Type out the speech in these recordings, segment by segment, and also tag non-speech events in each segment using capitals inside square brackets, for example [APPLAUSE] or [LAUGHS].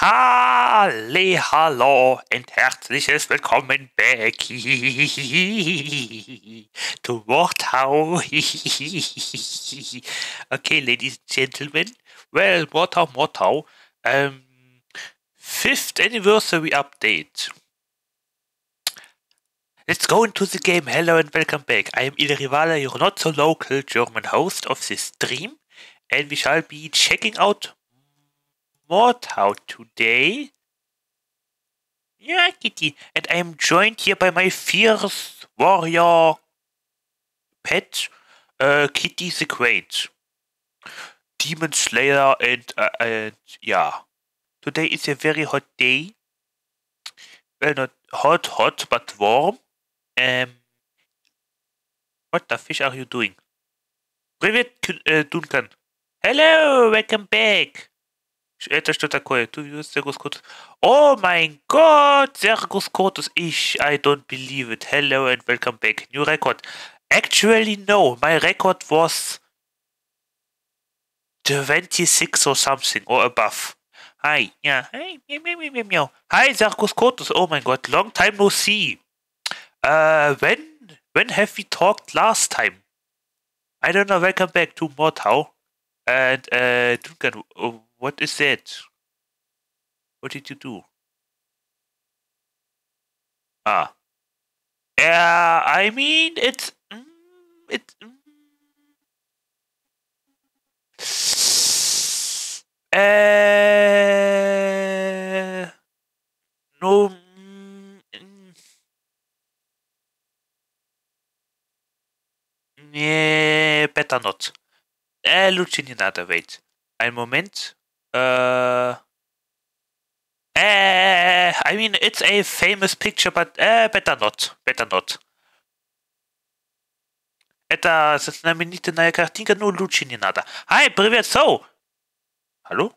Halle, hallo und herzliches Willkommen back to Mordhau. okay, ladies and gentlemen. Well, Mordhau, Mordhau. Um, fifth anniversary update. Let's go into the game. Hello and welcome back. I am iEL Rivale, your not so local German host of this stream, and we shall be checking out Mordhau today. Yeah, kitty, and I am joined here by my fierce warrior pet, uh, Kitty the Great. Demon Slayer and, uh, and yeah. Today is a very hot day. Well, not hot, hot, but warm. Um, what the fish are you doing? Привет, uh, Duncan. Hello, welcome back. Это что такое? Цергус Куртус. О mein Gott, Цергус Куртус. Ich, I don't believe it. Hello and welcome back. New record. Actually, no. My record was 26 or something or above. Hi, yeah. Hey, meow, meow, meow, meow. Hi, Sarkus Kotus. Oh my god, long time no see. Uh, when when have we talked last time? I don't know. Welcome back to Mordhau and uh, Duncan oh, what is that? What did you do? Ah. Yeah, I mean, it's. Mm, it's. Mm, uh, no. Mm, yeah, better not. Äh, Lucininata, wait. Ein Moment. Uh, uh, I mean, it's a famous picture, but uh, better not. Better not. Это знаменитая картинка, ну лучше не надо. Hi, привет, so. Hallo?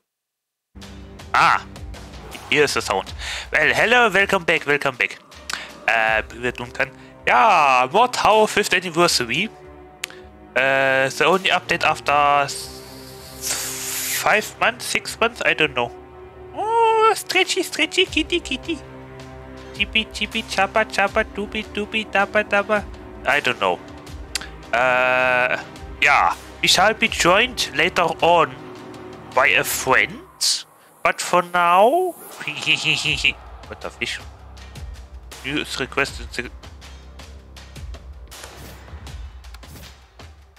Ah, here's the sound. Well, hello, welcome back, welcome back. Äh, привет, Duncan. Ja, Mordhau 5th Anniversary. Uh, the only update after five months, six months, I don't know. Oh, stretchy, stretchy, kitty, kitty. Chippy, chippy, chappa, chappa, doopy, doopy, dabba, dabba. I don't know. Uh, yeah, we shall be joined later on by a friend, but for now, [LAUGHS] what the fish? News requested.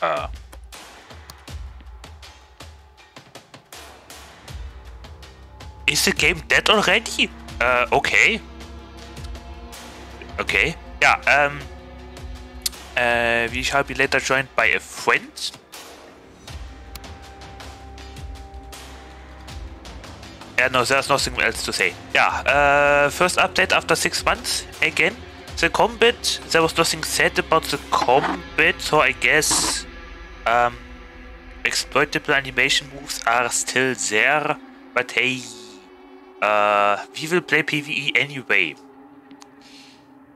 Uh. Is the game dead already? Uh, okay. Okay. Yeah, um... Uh, we shall be later joined by a friend. Yeah, no, there's nothing else to say. Yeah, uh, first update after six months, again. The combat, there was nothing said about the combat, so I guess... Um, exploitable animation moves are still there, but hey, uh, we will play PvE anyway.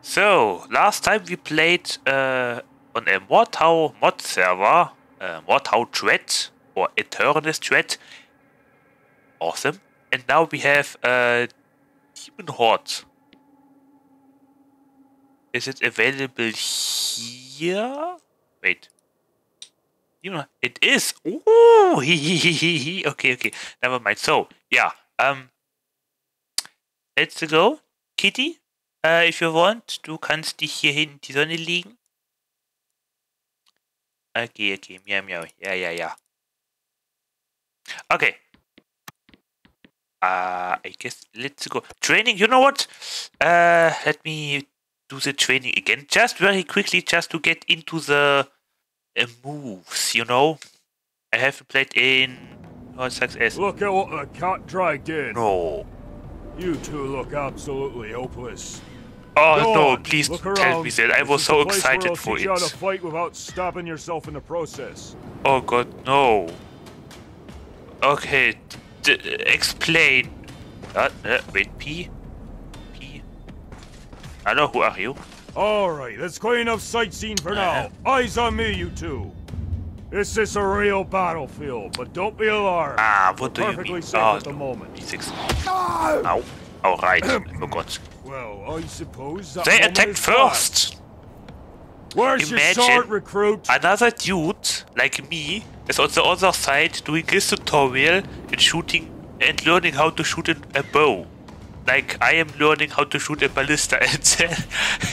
So, last time we played uh, on a Mordhau mod server, uh, Mordhau Dread, or Eternus Dread. Awesome. And now we have uh, Demon Horde. Is it available here? Wait. You know It is. Ooh, [LAUGHS] okay, okay. Never mind. So, yeah. Um, Let's go. Kitty, äh, if you want, du kannst dich hier in die Sonne legen. Okay, okay, miau, miau. Ja, ja, ja. Okay. Uh, I guess let's go. Training, you know what? Uh, let me do the training again. Just very quickly, just to get into the uh, moves, you know? I haven't played in... Oh, success. Look at what the cat dragged in. No. You two look absolutely hopeless. Oh Go no, on, please tell me that. I was so excited for it. To fight without stabbing yourself in the process. Oh god, no. Okay, explain. Uh, uh, wait, P? P? Hello, who are you? Alright, that's quite enough sightseeing for now. Eyes on me, you two. This is a real battlefield, but don't be alarmed. Ah, what do you Perfectly mean? safe Oh, at the moment. D6. Ow. Oh, right. I forgot. Well, I suppose that They attacked first. Where's your Imagine- sword, recruit? Another dude, like me, is on the other side doing his tutorial and shooting and learning how to shoot a, a bow. Like I am learning how to shoot a ballista [LAUGHS] and then,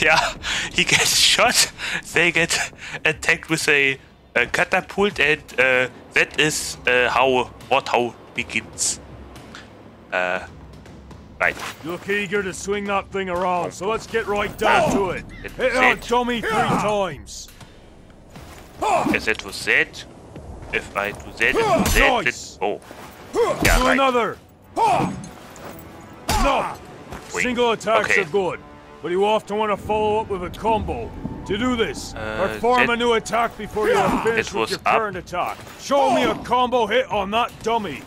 yeah, he gets shot, they get attacked with a, a catapult and uh, that is uh, how what how begins. Uh, right. Look eager to swing that thing around, so let's get right down to it. Hit it. dummy three times. As that was that, if I do that and do that, Nice. oh. Yeah, right. another. No. Wait. Single attacks Okay. are good, but you often want to follow up with a combo. To do this, Uh, perform that- a new attack before you are finished with your up. current attack. Show me a combo hit on that dummy.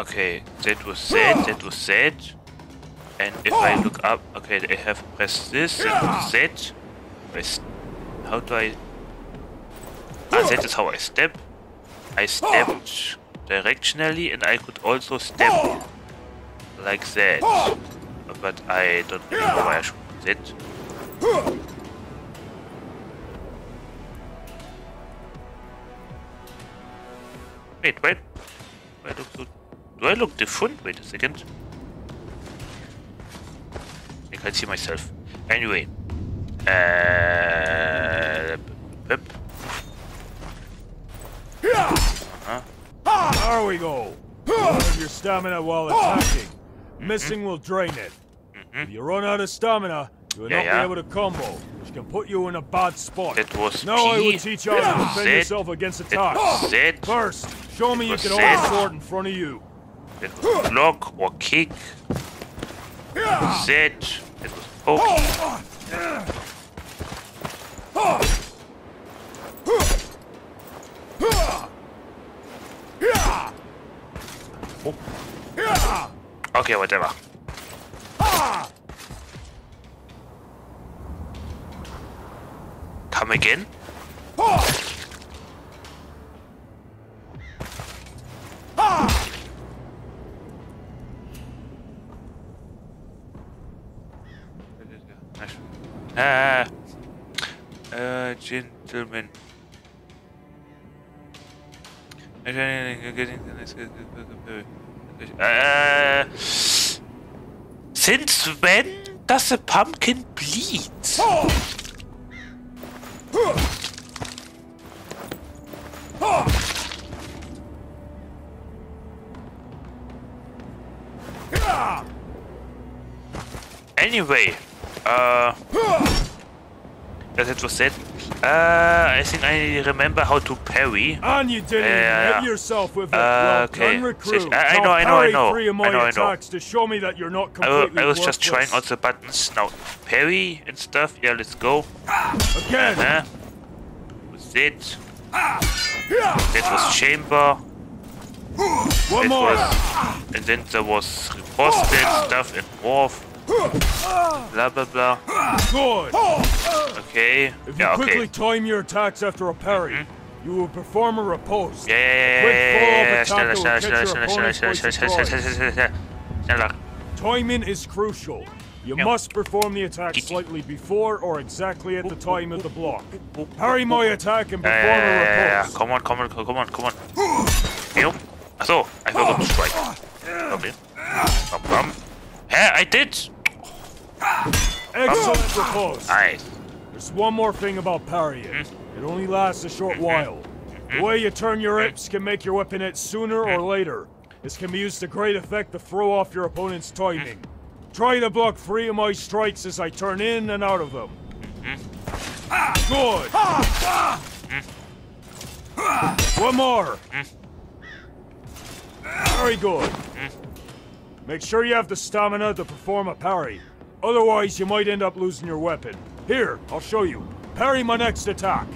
Okay, that was that, that was that. And if I look up, okay, I have pressed this, that was that. I s- how do I... Ah, that is how I step. I stepped directionally and I could also step like that. But I don't really know where I should do that. Wait, wait. Do I look so... Do I look different? Wait a second. I can't see myself. Anyway. Uh... Pip. Uh-huh. There we go. Preserve your stamina while attacking. Mm-hmm. Missing will drain it. Mm-hmm. If you run out of stamina, you will Yeah, not yeah. be able to combo, which can put you in a bad spot. That was now I P. will teach you how to defend Z. yourself against That attacks. Z. First, show me you can hold Z. sword in front of you. That was block or kick. That was that. That was poke. Okay, whatever. Come again? Ah, uh, gentlemen. Uh, since when does a pumpkin bleed? Anyway, uh, as it was said, uh, I think I remember how to parry. And you didn't Yeah, hit yourself with it. Uh, okay. recruit. I- I Now know, I know, I know. three of my I know, I know. to show me that you're not I, completely I was just trying out the buttons. Now, parry and stuff. Yeah, let's go. Again. Huh? Was it? That was chamber. One That more. was, and then there was riposte and stuff and morph. Blah blah blah. Good. Okay. If you Yeah. quickly Okay. time your attacks after a parry, mm-hmm. you will perform a riposte. Yeah, yeah, yeah, yeah, yeah, schneller, schneller, schneller, schneller, schneller, schneller, schneller. Timing is crucial. You Yeah. must perform the attack slightly before or exactly at the time of the block. Parry my attack and Yeah, perform yeah, yeah, yeah, a yeah. Come on, come on, come on, come on. [GASPS] Yep. So, I forgot to strike. Okay. Bum, bum. Yeah, I did. Excellent riposte. Nice. There's one more thing about parrying. Hmm? It only lasts a short hmm, hmm. while. The hmm? way you turn your hips can make your weapon hit sooner or later. This can be used to great effect to throw off your opponent's timing. Try to block three of my strikes as I turn in and out of them. Good. One more. Very good. Make sure you have the stamina to perform a parry. Otherwise, you might end up losing your weapon. Here, I'll show you. Parry my next attack.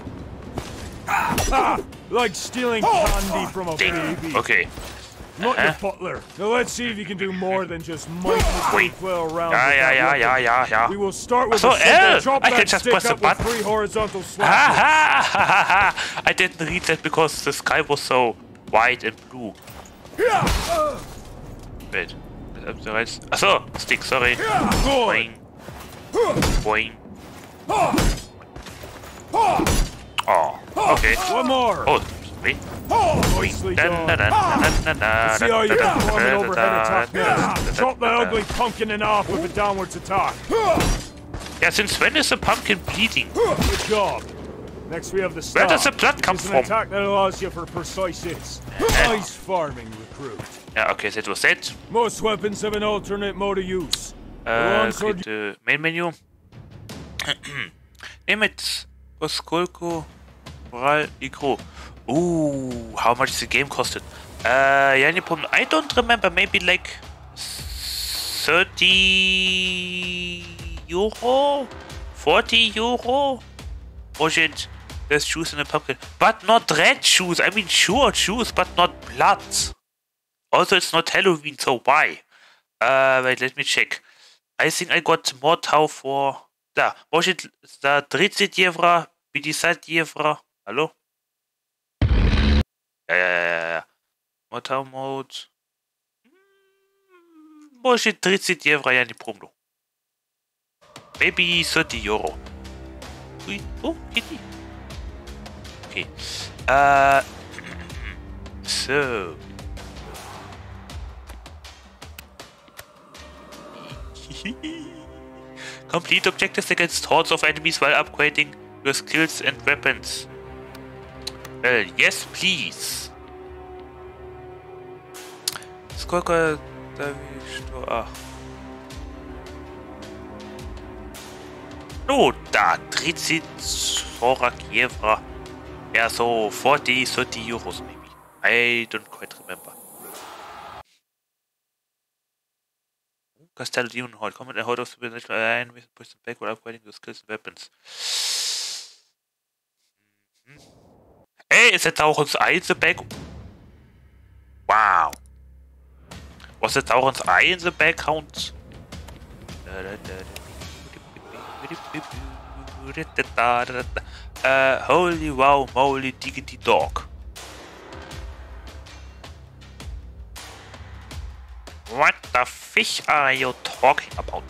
Ah, [LAUGHS] like stealing candy from a baby. Okay. not Uh-huh. your butler. Now let's see if you can do more than just mindlessly flail around Ja, with ja, that ja, weapon. ja, ja, ja. We will start with so, a simple L. chop I can just press the button. three horizontal [LAUGHS] slashes. I didn't read that because the sky was so white and blue. Wait. Is äh, up the right? Achso, stick, sorry. Boing. Boing. Oh, okay. One more. Oh, wait. See how you dun, can dun, form an overhead attack dun, next. dun, Chop the ugly pumpkin in half with a downwards attack. Yeah, since when is the pumpkin bleeding? Good job. Next we have the stab. Where does the blood come It's an from? attack that allows you for precise hits. Nice farming recruit. Yeah, okay, that was it. Most weapons have an alternate mode of use. Uh, geht, äh, Main Menu. [CLEARS THROAT] Name it. Oskolko. Moral Igro. Ooh, how much the game costed? Uh, yeah, any problem? I don't remember. Maybe like 30 euro? 40 euro? Was it? There's shoes in the pumpkin. But not red shoes. I mean, sure, shoes, but not blood. Also, it's not Halloween, so why? Uh, wait, let me check. I think I got Mordhau for... Da, может, за 30 евро, 50 евро. Hallo? Ja, ja, ja, ja. Mordhau mode. Может, 30 евро я не помню. Maybe 30 euro. Oh, kitty. Okay. Uh, so. [LAUGHS] Complete objectives against hordes of enemies while upgrading your skills and weapons. Well, yes, please. Сколько да ви- что? Ах. Ну да, 30 40 евро. Yeah, so 40, 30 euros maybe. I don't quite remember. Castello Demon Horde. Comment and hold of position line with push them back while upgrading your skills and weapons. Mhm. Ey, ist jetzt auch uns Ei in the back? Wow. Was jetzt auch uns Ei in the background? Uh, holy wow, moly diggity dog. What the fish are you talking about?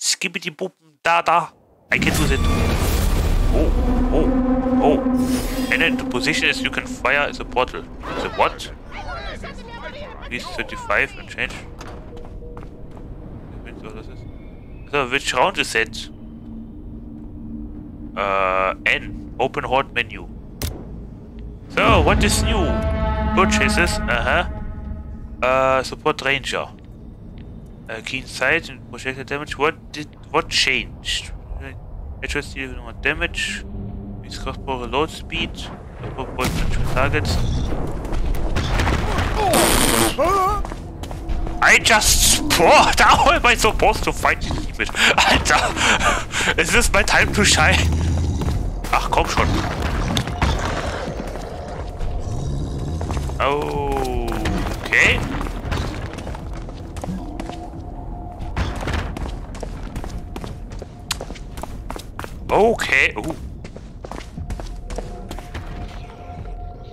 Skibbity boop da da. I can do that. Oh, oh, oh. And then the position is you can fire the portal. The what? Please 35 and change. So, which round is it? Uh, N. Open hot menu. So, what is new? Purchases, uh-huh. Uh, support ranger. Uh, keen sight and projectile damage. What did, what changed? Natural steel more damage. With crossbow reload speed. Control targets. I just sport! How am I supposed to fight the limit? Alter! Is this my time to shine? Ach, komm schon. Okay. Okay.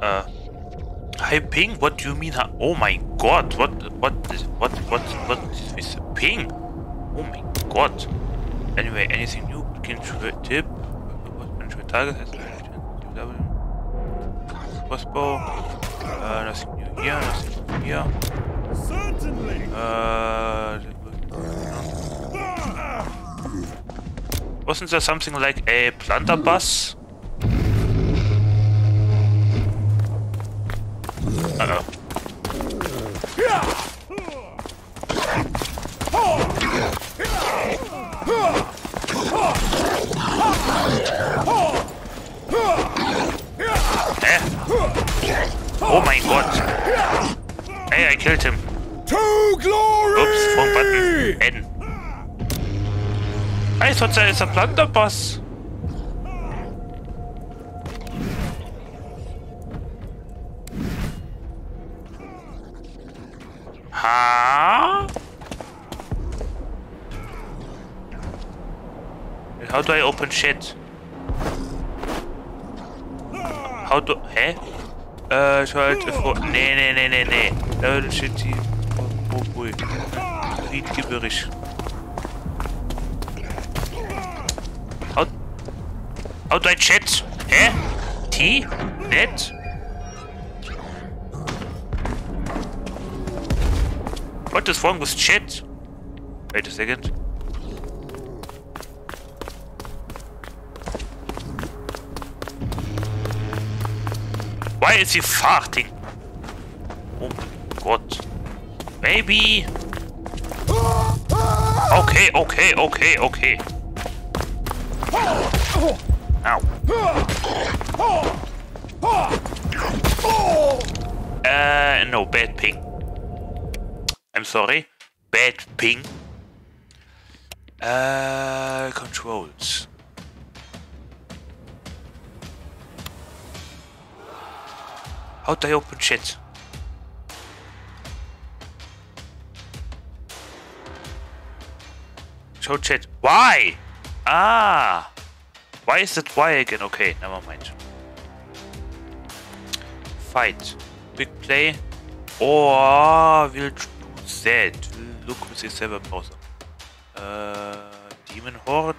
Uh. Hi, ping. What do you mean? Oh my god. What? What? Is, what? What? What is this ping? Oh my god. Anyway, anything new? Can you tip? What control target has crossbow? Uh, nothing new here. Nothing new here. Certainly. Uh, wasn't there something like a blunderbuss? Uh oh. Eh? Oh my god. Hey, I killed him. To glory! Oops, wrong button. N. I thought there is a Huh? How do I open shit? How do... Hä? Äh, schalte vor... Nee, nee, nee, nee, nee. Äh, shit hier. Oh, oh, oh. Riedgeberisch. How... How do I chat? Hä? T? Net? What is wrong with chat? Wait a second. Why is he farting? Oh God. Maybe. Okay, okay, okay, okay. Ow. Uh, no, bad ping. I'm sorry. Bad ping. Uh, controls. How do I open shit? Show chat. Why? Ah! Why is it why again? Okay, never mind. Fight. Big play. Or we'll that. Look with the server browser. Uh, Demon Horde.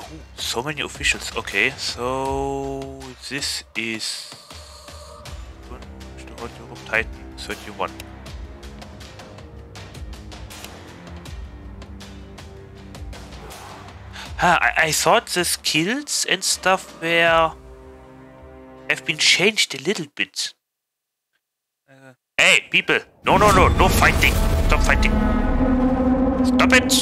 Oh, so many officials. Okay, so this is Titan 31. Ah, I, I thought the skills and stuff were have been changed a little bit. Uh, hey, people! No, no, no, no fighting! Stop fighting! Stop it!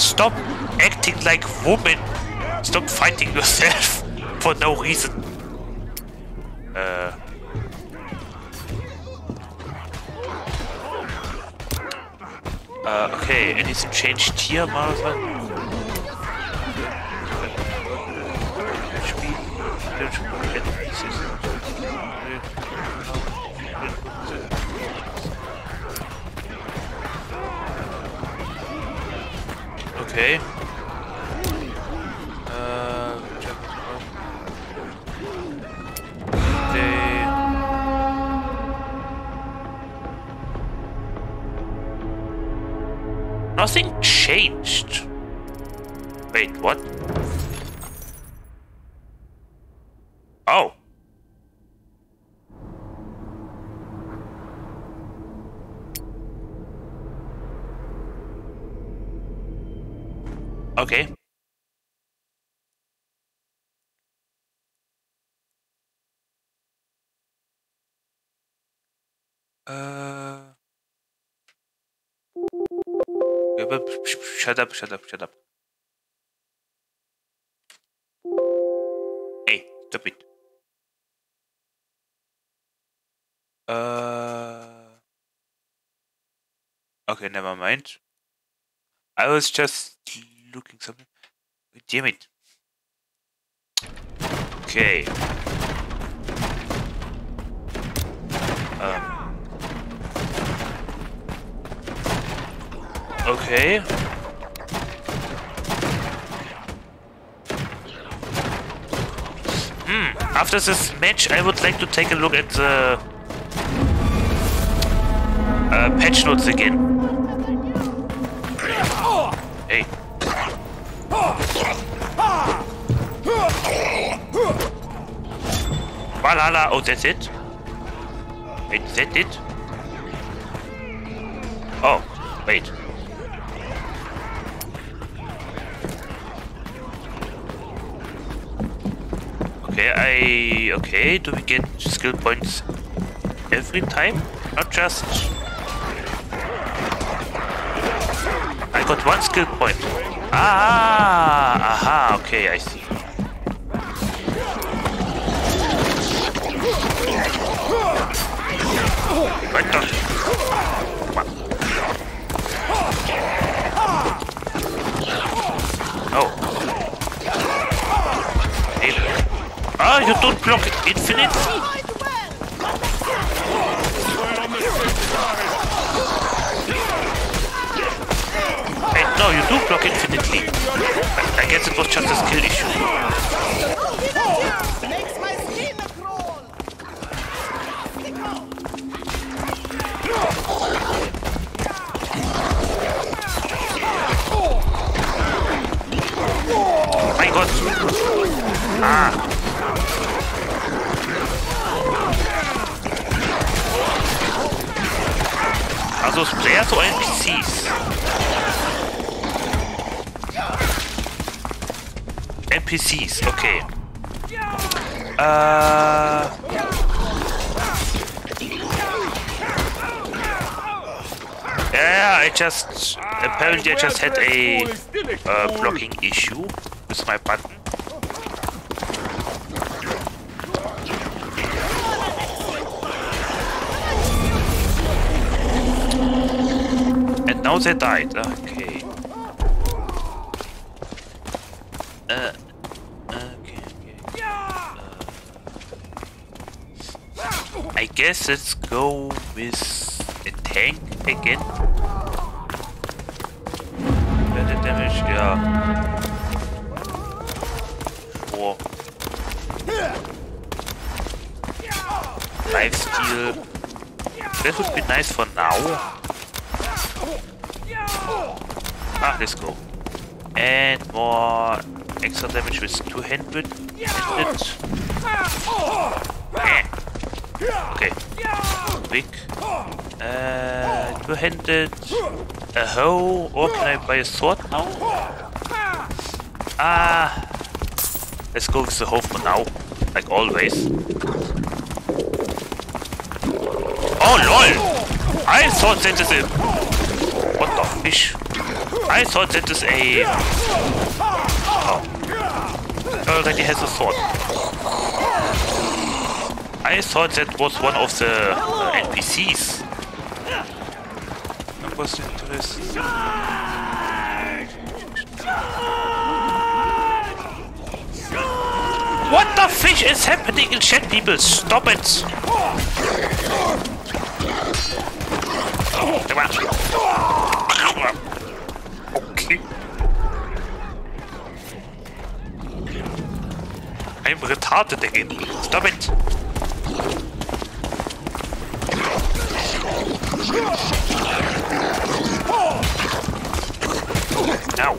Stop acting like woman. Stop fighting yourself [LAUGHS] for no reason. Uh. Uh, okay, anything changed here, Marathon? Okay. Uh. Nothing changed. Wait, what? Oh. Okay. Uh. Yeah, shut up, shut up, shut up. Hey, stop it. Uh. Okay, never mind. I was just looking something. Damn it. Okay. Um. Okay. Hmm. After this match, I would like to take a look at the uh, patch notes again. Hey. Valhalla. Oh, that's it? Wait, is that it? Oh, wait. Okay, I... Okay, do we get skill points every time? Not just... I got one skill point. Ah, ah! Aha! Okay, I see. What the? Oh. Hey. Ah, you don't block it infinite? No, you do block infinitely. I, I guess it was just a skill issue. Mein Gott. Ah. Also Players oder NPCs? NPCs, okay. Äh... Yeah, I just apparently I just had a uh, blocking issue with my button. And now they died. Uh. Okay. okay. Uh, I guess let's go with a tank again. Better damage, yeah. Sure. Life steal. That would be nice for now. Ah, let's go. And more extra damage with two-handed. Quick. Uh, two-handed. A hoe. Or can I buy a sword now? Ah. Let's go with the hoe for now. Like always. Oh lol! I thought that is a... What the fish? I thought that is a... Oh. Already has a sword. I thought that was one of the uh, NPCs. That was interesting. What the fish is happening in chat, people? Stop it! Okay. I'm retarded again. Stop it! Now.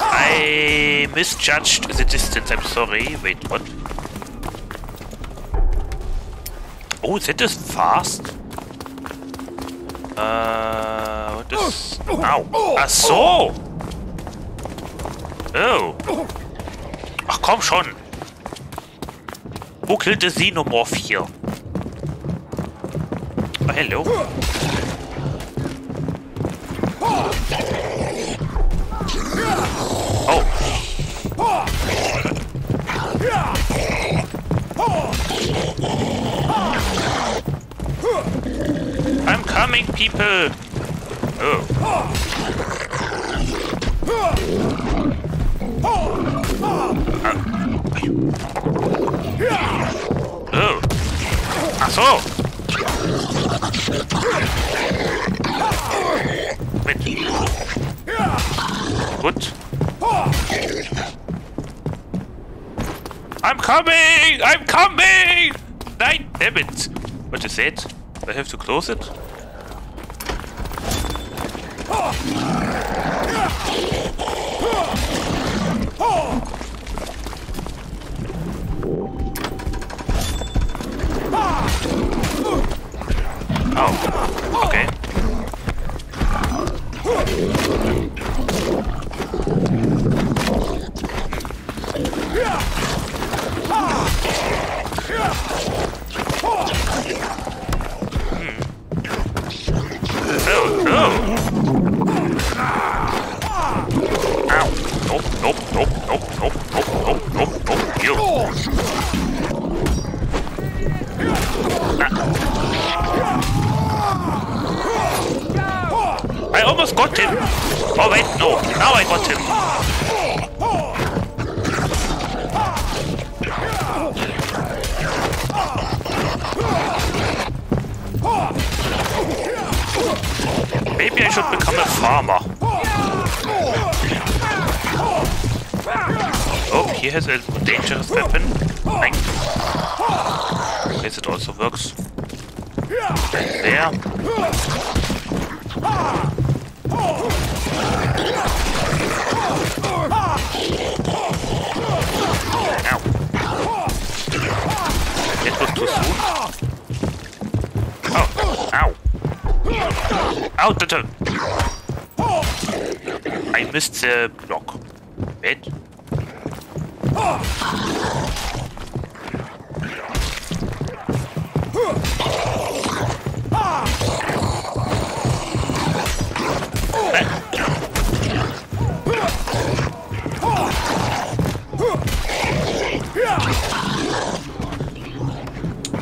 I misjudged the distance, I'm sorry. Wait, what? Oh, that is fast. Uh, what is... Au. Ach so! Oh. Ach komm schon. Der Xenomorph hier? Oh, hello. Coming, people! Oh. Oh. So! Mit. Gut. I'm coming! I'm coming! Nein, damn it! What is that? I have to close it? Ah. I missed the block. Wait.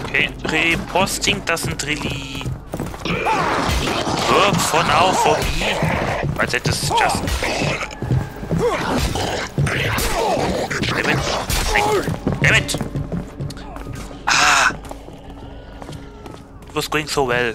Okay, reposting doesn't really work for now for me. But that is just... Damn it. Damn it! Ah! It was going so well.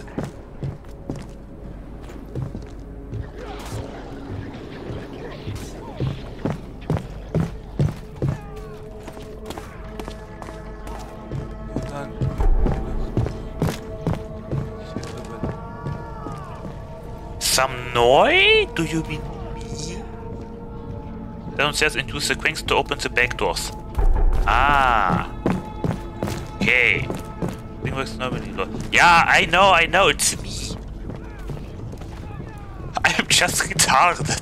Some noise? Do you mean me? Downstairs and use the cranks to open the back doors. Ah. Okay. Thing normally. Yeah, I know, I know, it's me. [LAUGHS] I'm just retarded.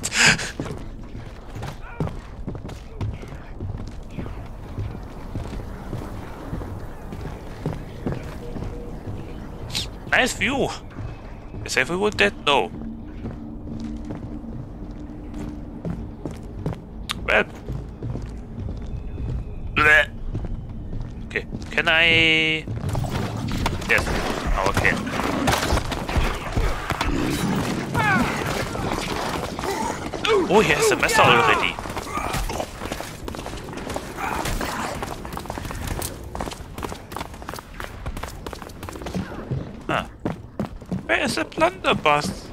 [LAUGHS] nice view. Is everyone dead? No. Well. Bleh. Okay. Can I... Yes. Oh, okay. Oh, he has a master already. Huh. Where is the blunderbuss?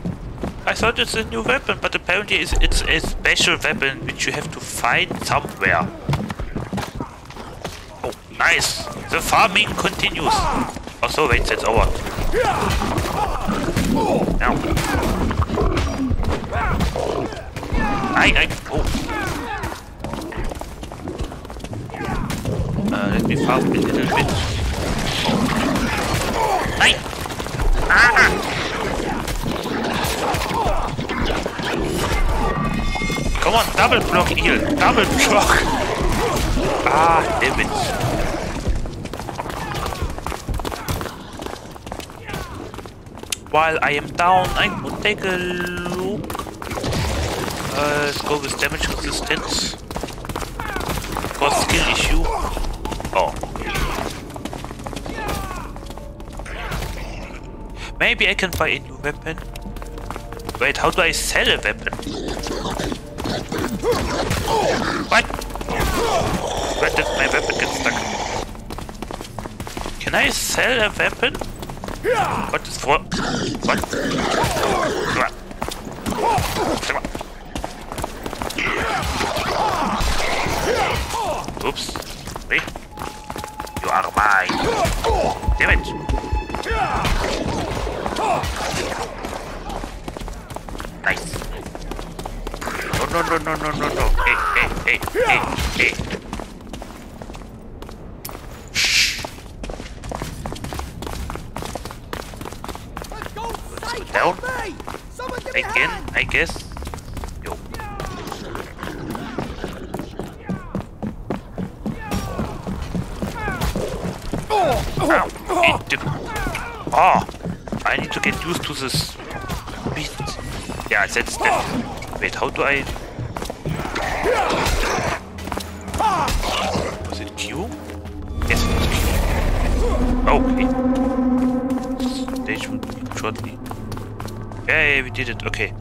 I thought it's a new weapon, but apparently it's, it's a special weapon which you have to find somewhere. Oh, nice! The farming continues! Oh, so wait, that's over. Now. I, I, oh. Uh, let me farm a little bit. Nein! Ah! Come on, double block eel. Double block. [LAUGHS] Ah, damn it. While I am down, I could take a look. Uh, let's go with damage resistance. For skill issue. Oh. Maybe I can buy a new weapon. Wait, how do I sell a weapon? What? Where did my weapon get stuck? Can I sell a weapon? What Oops. Wait. You are mine. Damn it. Nice. No, no, no, no, no, no, no. Hey, hey, hey, hey, hey. How do I... Was it Q? Yes, it was Q. Okay. Stage will be shortly. Yeah, yeah, we did it. Okay.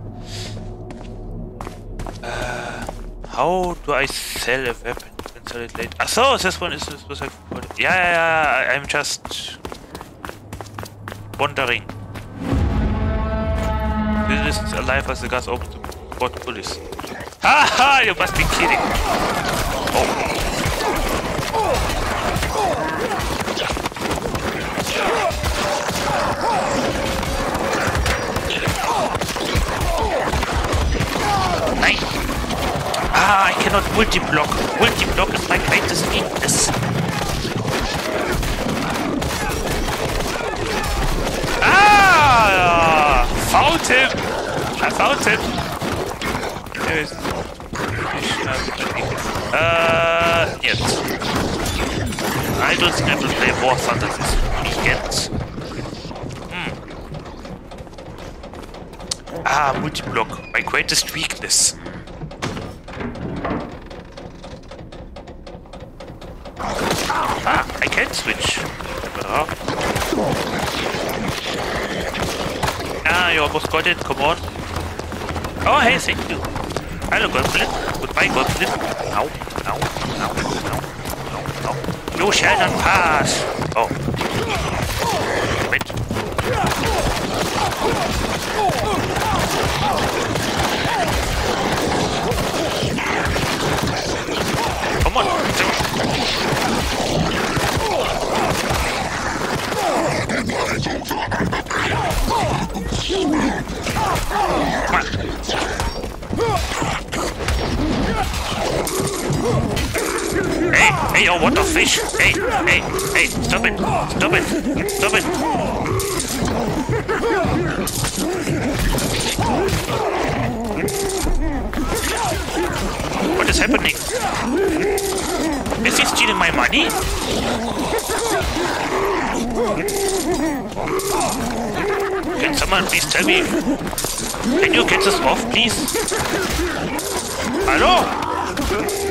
Uh, how do I sell a weapon? and sell it later? Ah, so this one is this was like. Yeah, yeah, yeah. I'm just wondering. This is alive as the gas open the port police. Haha, you must be kidding. Oh. Nein. Ah, I cannot multi-block. Multi-block is my greatest weakness. Ah! Found him! I found him! Uh, yet. I don't think I will play War this weekend. Hmm. Ah, multi-block. My greatest weakness. Ah, I can switch. Ah, you almost got it. Come on. Oh, hey, thank you. Hello, Goblin. Goodbye, Goblin. Ow, ow, ow, ow, ow, ow. You shall not pass. Oh. Wait. Come on. Hey, hey, yo, what the fish? Hey, hey, hey, stop it, stop it, stop it. What is happening? Is he stealing my money? Can someone please tell me? Can you get this off, please? Hello?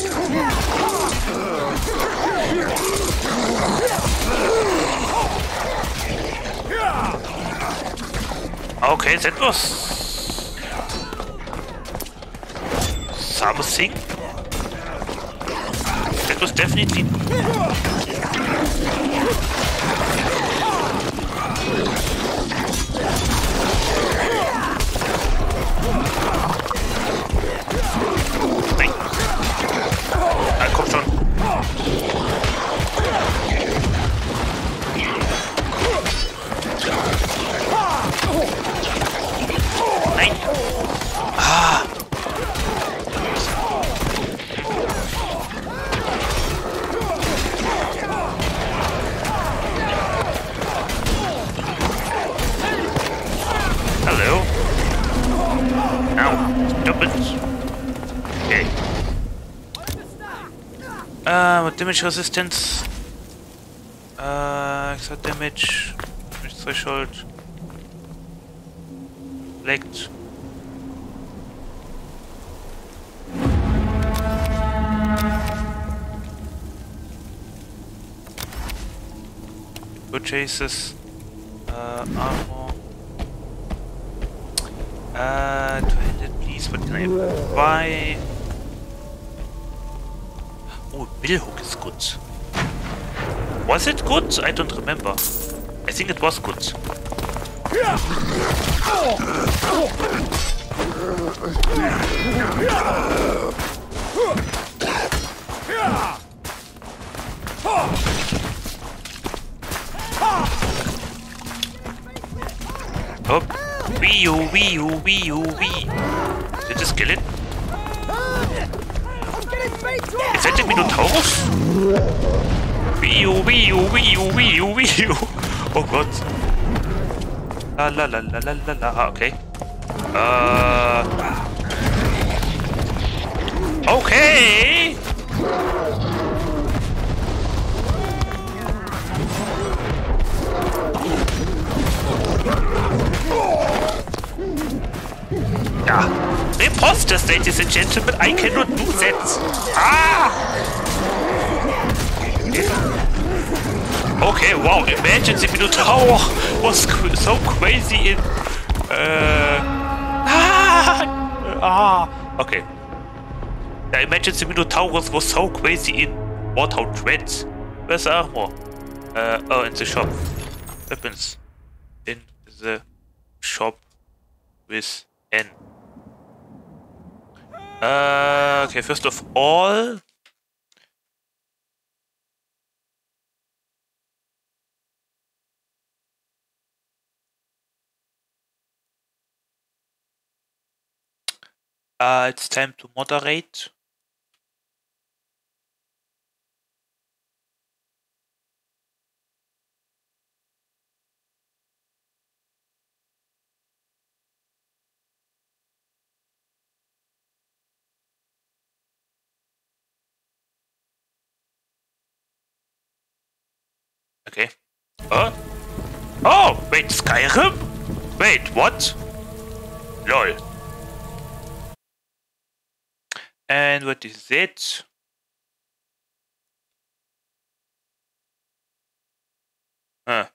Okay, that was something. That was definitely damage resistance. Uh, extra damage. Damage threshold. Select. Purchases. Was it good? I don't remember. I think it was good. Oh, Wii U, Wii U, Wii U, Wii. I'm getting beat Is that the Minotaurus? U, Wii U, Wii U. [LAUGHS] Oh Gott. La la la la la la la. Ah, okay. Uh. Okay. Ja. Reposters, ladies and gentlemen. I cannot do that. Ah! Okay, wow. Imagine [LAUGHS] the Minotaur was so crazy in... Uh, ah! Ah! Okay. Yeah, imagine the Minotaurus was so crazy in Warthog Dread. Where's the armor? Uh, oh, in the shop. Weapons. In the shop with N. Uh, okay, first of all, uh, it's time to moderate. Okay. Oh. Oh, wait, Skyrim? Wait, what? LOL. And what is it? Huh.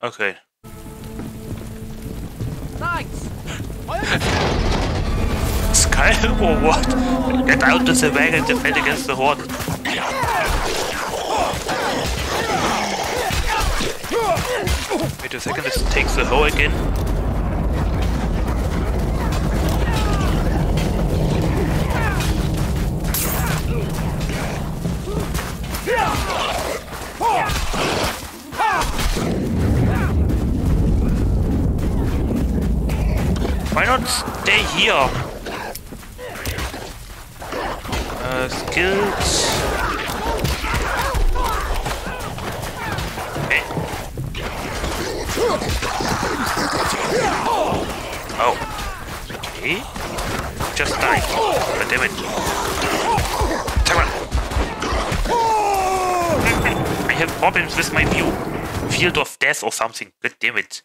Okay. Thanks. Skyrim or what? Get out of the way and defend against the horde. Wait a second, this takes the hoe again. Why not stay here? Uh, skills. Okay. Oh. Okay. Just die. God damn it. Come on. [LAUGHS] I have problems with my view. Field of death or something. God damn it.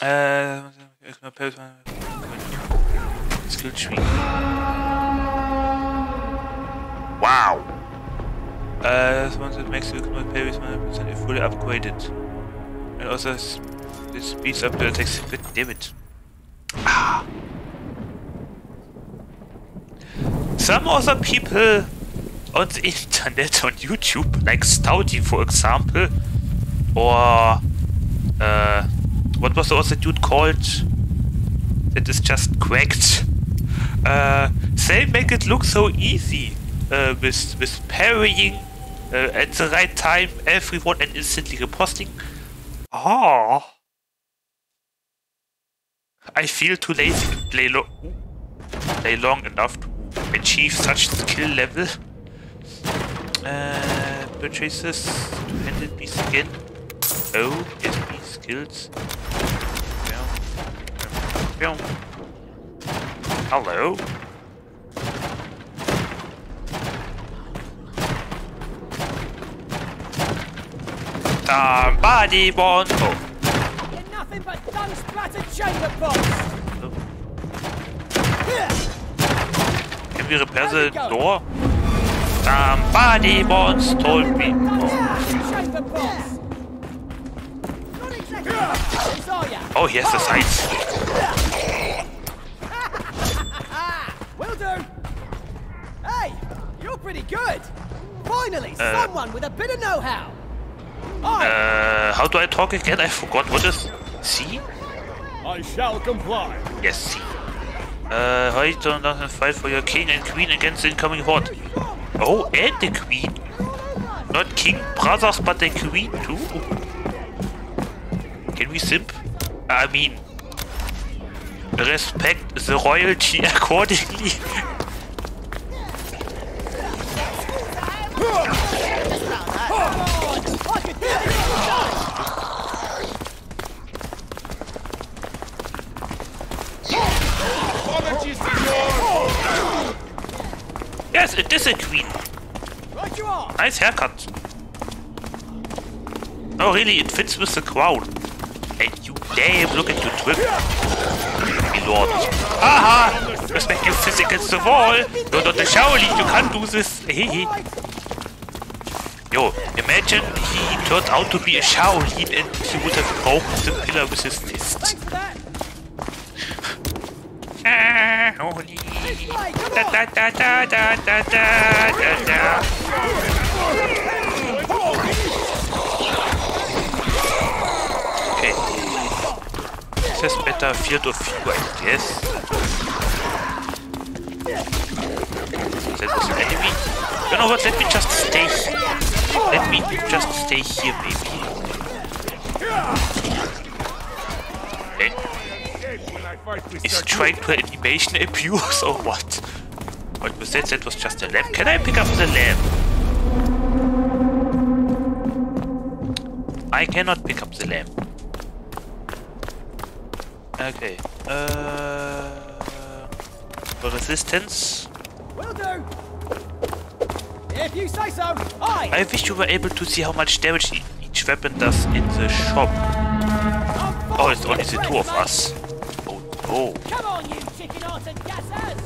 Uh, skill tree. Wow. Uh, once it makes you pay with 100% if fully upgraded. And also this speeds up the attacks. God damn it. Ah. Some other people on the internet, on YouTube, like Stouty for example, or uh, what was the other dude called? That is just cracked. Uh, they make it look so easy uh, with with parrying uh, at the right time, everyone, and instantly riposting. Oh, I feel too lazy to play, lo- play long enough to achieve such skill level. Uh, purchases to handle beast again. Oh, yes, beast skills. Meow. Hello. Somebody wants. Oh, You're nothing but dung splattered chamber pots. can we repair the door? Somebody once told me. Oh, Chamber pots. Not exactly options, are ya? oh here's the sights. [LAUGHS] Will do. Hey, you're pretty good. Finally, Uh. someone with a bit of know-how. Uh, how do I talk again? I forgot. What is C? I shall comply. Yes, C. Uh, fight on and fight for your king and queen against the incoming horde. Oh, and the queen. Not king brothers, but the queen too. Can we simp? I mean, respect the royalty accordingly. Yes, it is a queen. Nice haircut. Oh, really? It fits with the crown. And you damn look at your trip. My lord. Haha! Respect your fist against the wall. You're not a Shaolin. You can't do this. Hehe. Yo, imagine he turned out to be a Shaolin and he would have broken the pillar with his fist. Thanks for that. Ah, holy. This way, come Da da da da da da da da da. Access better field of view, I guess. That an enemy. You know what? Let me just stay. here. Let me just stay here, maybe. Is trying to animation abuse or what? What was that? That was just a lamp. Can I pick up the lamp? I cannot pick up the lamp. Okay. Uh, for resistance. Will do. If you say so. Aye. I wish you were able to see how much damage e- each weapon does in the shop. Oh, it's only the two of us. Oh no. Come on, you chicken-hearted gassers.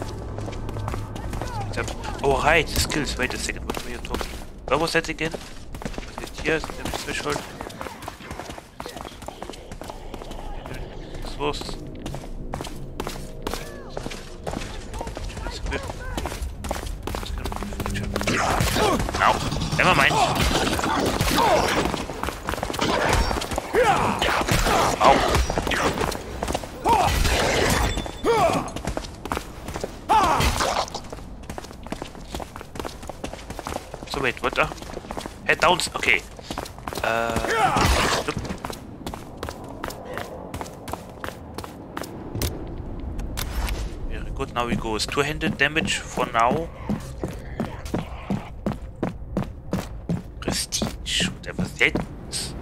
Oh right, the skills. Wait a second. What were you talking? Where was that again? Was it here? The threshold. This was. Now, never mind. Ow. So wait, what? Uh, head down. Okay. Uh. look. Very good. Now we go with two-handed damage for now. Prestige, whatever that is.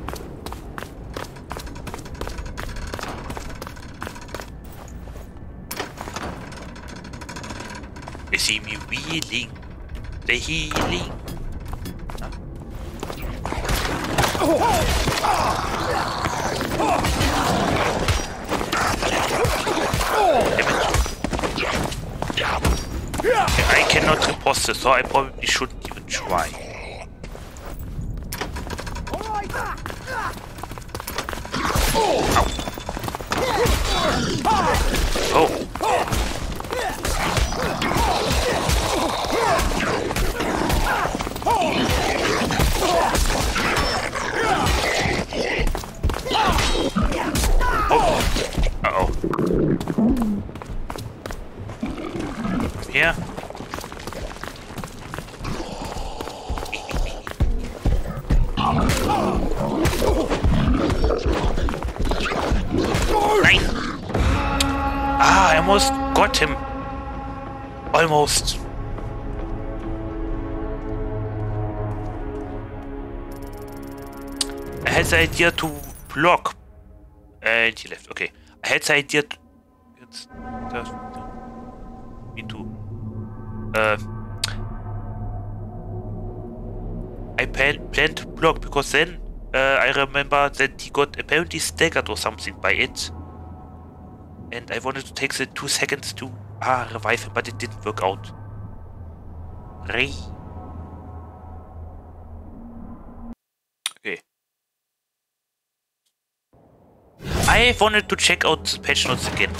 They see me wheeling. The healing. This, so I probably shouldn't even try. All right. Oh, uh-oh. Here. Ah, I almost got him. Almost. I had the idea to block. And he left. Okay. I had the idea to. It's, me too. Uh, I plan, planned to block because then uh, I remember that he got apparently staggered or something by it. And I wanted to take the two seconds to ah, revive him, but it didn't work out. Ray. Okay. I wanted to check out the patch notes again.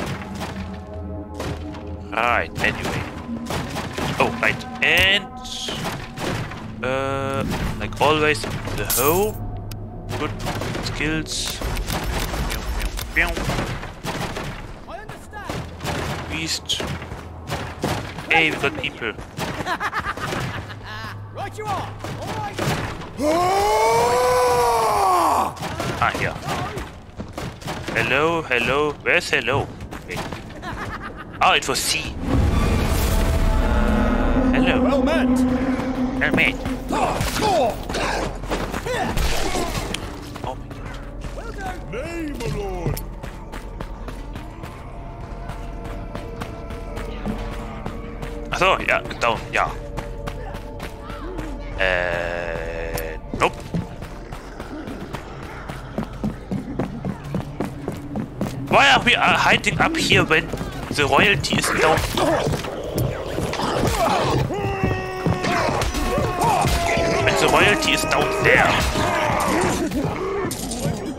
Right, anyway. Oh, right. And uh like always the hoe. Good skills. Pew, pew, pew. Beast. Hey, we got people. [LAUGHS] Right you are. Ah, here. Hello, hello. Where's hello? Okay. Oh, [LAUGHS] it was C. Hello. Well met. Well mate. Oh, Oh my god. Will do. Nay, lord. Achso, ja, down, ja. Äh, nope. Why are we uh, hiding up here when the royalty is down? When the royalty is down there.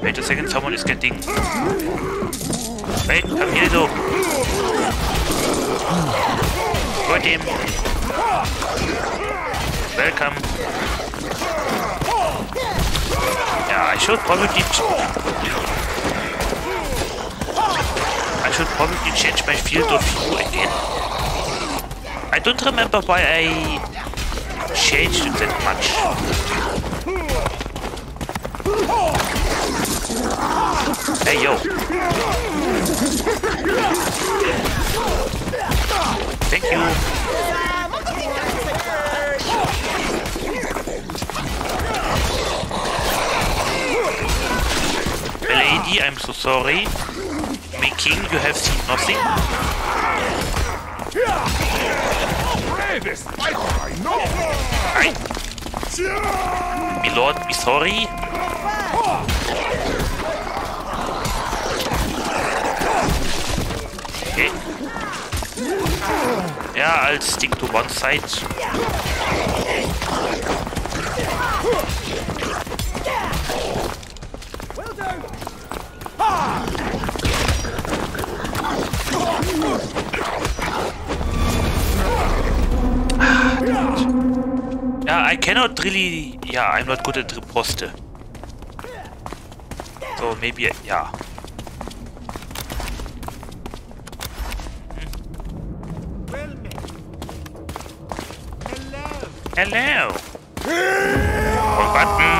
Wait a second, someone is getting... Wait, come here, though. Got him. Welcome. Yeah, I should probably... ch- should probably change my field of view again. I don't remember why I changed it that much. Hey, yo. Thank you. Lady, I'm so sorry. My king, you have seen nothing. Bravest I know! My lord, me sorry. Okay. Yeah, I'll stick to one side. Yeah, I cannot really... Yeah, I'm not good at riposte. So maybe... Yeah. Hello. Wrong button.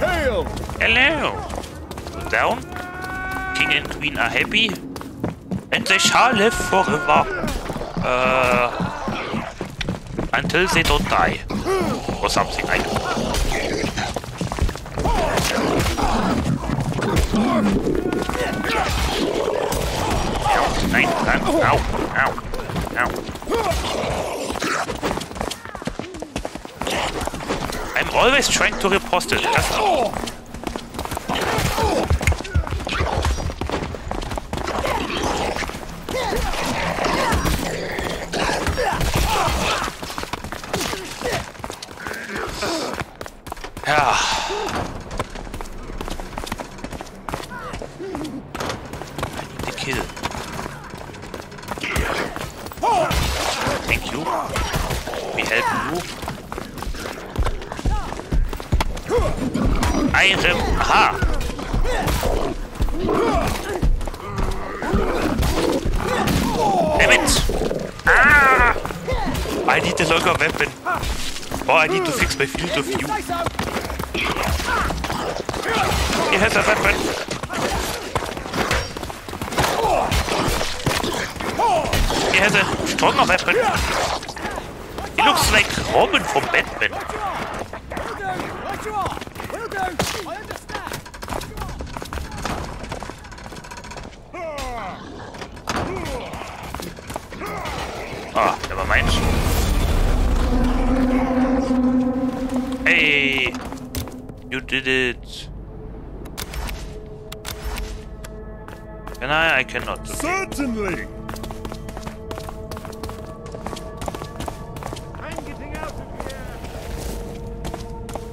Hail! Hello. Down. King and queen are happy. And they shall live forever. Uh, until they don't die. Or something, I don't know. Nein, nein, au, au, au. I'm always trying to repost it. Ja. I I rem... Aha! Damn it! Ah! I need a longer weapon. Oh, I need to fix my field of view. He has a weapon. He has a stronger weapon. He looks like Robin from Batman. Will do. Right you are. Will do. I understand. Right you are. Ah, never mind. Hey! You did it! Can I? I cannot. Okay. Certainly!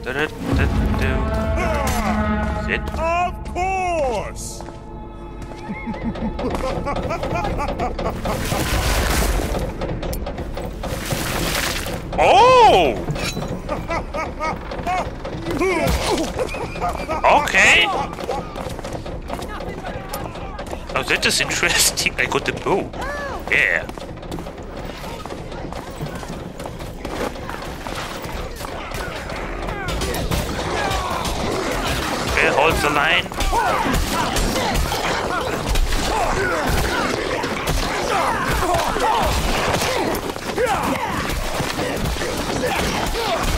Da-da-da-da. Sit. Of course! [LAUGHS] Oh! Okay. Oh, that is interesting. I got the bow. Yeah. Okay, hold the line.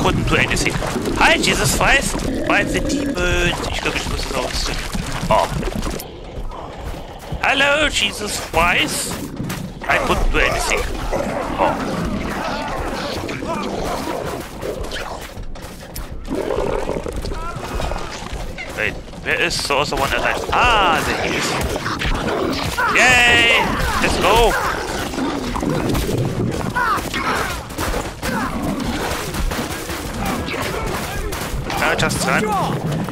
couldn't do anything. Hi, Jesus Christ! Bei the demon! Ich glaube, ich muss es aus. Oh. Hello, Jesus Christ! I couldn't do anything. Oh. Wait, where is the other one alive? Ah, there he is. Oh! Uh,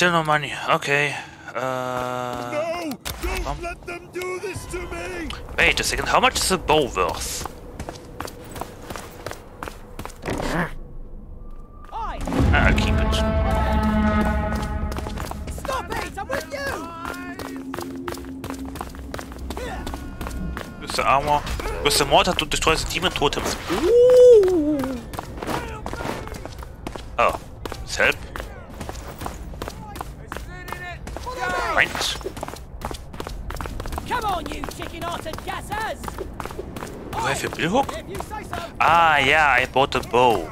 still no money. Okay. Uh, No! Let them do this to me! wait a second. How much is a bow worth? I'll keep it. Stop it. I'm with you. With the armor. With the mortar to destroy the demon totems. Oh. This help? Right. Come on, you chicken-hearted gassers. Do I have a billhook? If you say so. Ah, yeah, I bought a bow.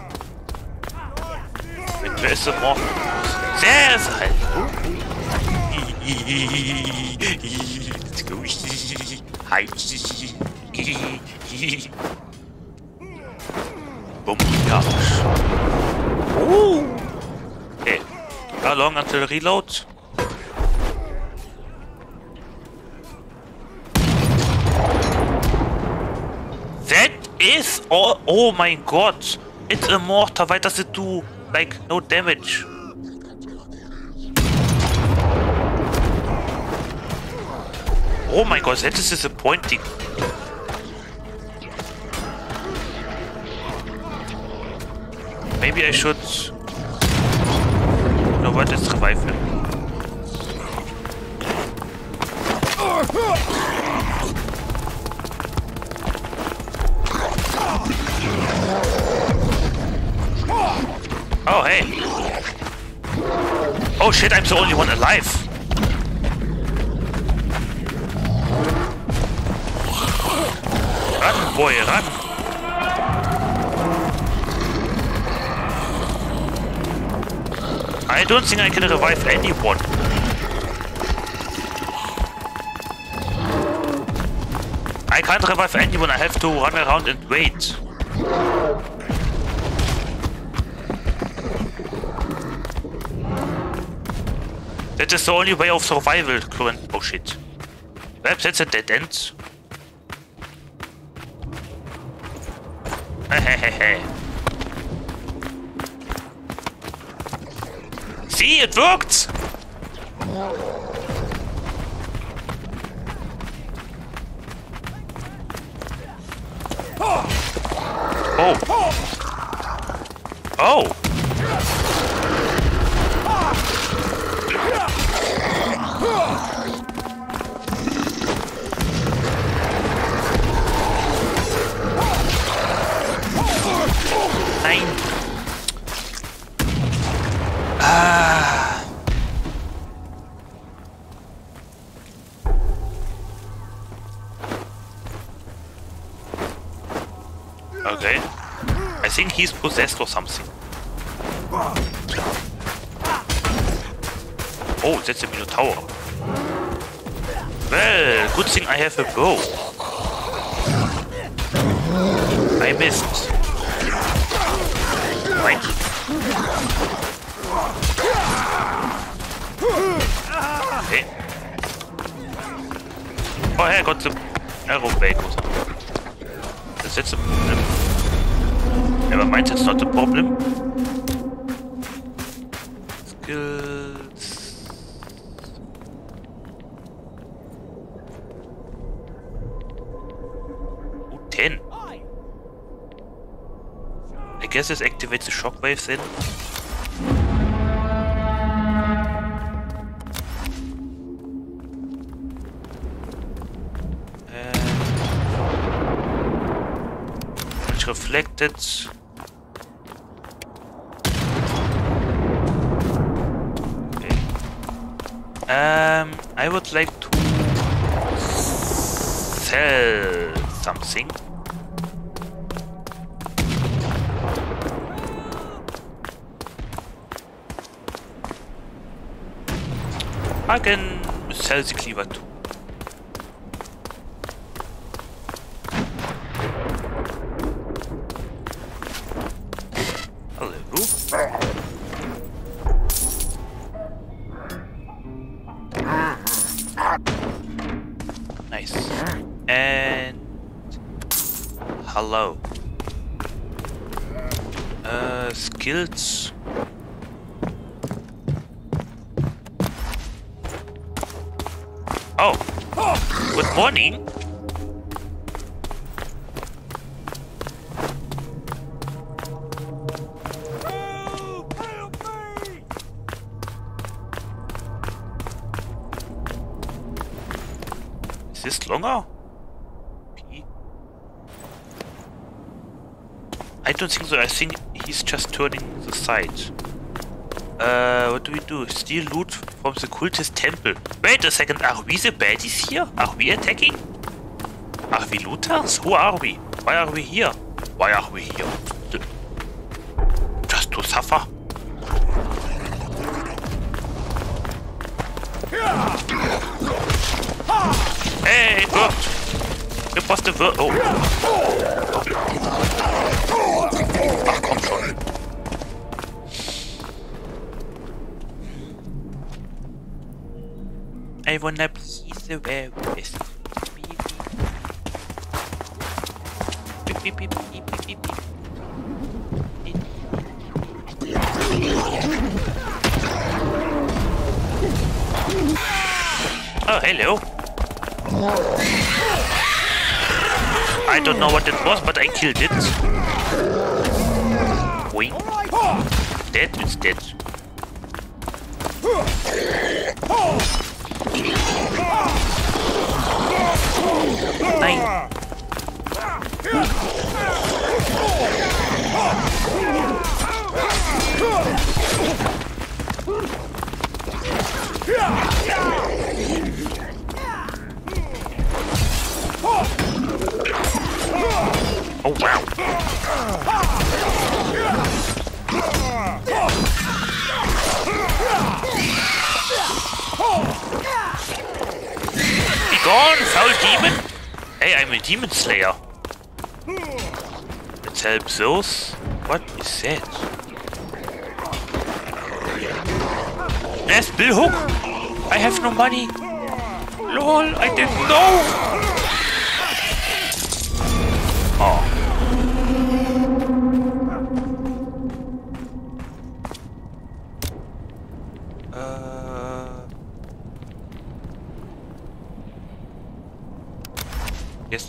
Wait, where is the more? There is halt. Let's go. Hi. Ooh. Okay. How long until reload? Oh my god! It's a mortar. Why does it do like no damage? Oh my god, that is disappointing. Maybe I should. No, what is revive him? Shit, I'm the only one alive. Run, boy, run. I don't think I can revive anyone. I can't revive anyone, I have to run around and wait. That is the only way of survival current. Oh shit. Perhaps that's a dead end. [LAUGHS] See, it worked! Possessed or something. Oh, that's a Minotaur. Well, good thing I have a bow. Guess this activates the shockwaves then. And it's reflected. Um, I would like to sell something. I can sell the cleaver too. Hello. Nice. And hello. Uh, skills. Oh, good morning. Is this longer? I don't think so. I think he's just turning the side. Uh, what do we do? Steal loot from the cultist temple. Wait a second, are we the baddies here? Are we attacking? Are we looters? Who are we? Why are we here? Why are we here? Just to suffer? Hey, worked! It was the ver- oh. I wanna be the beep, beep, beep, beep. Oh, hello. I don't know what it was, but I killed it. Wing. Dead, it's dead. Oh wow. Gone, foul demon! Hey, I'm a demon slayer. Let's help those. What is that? There's billhook! I have no money! LOL, I didn't know!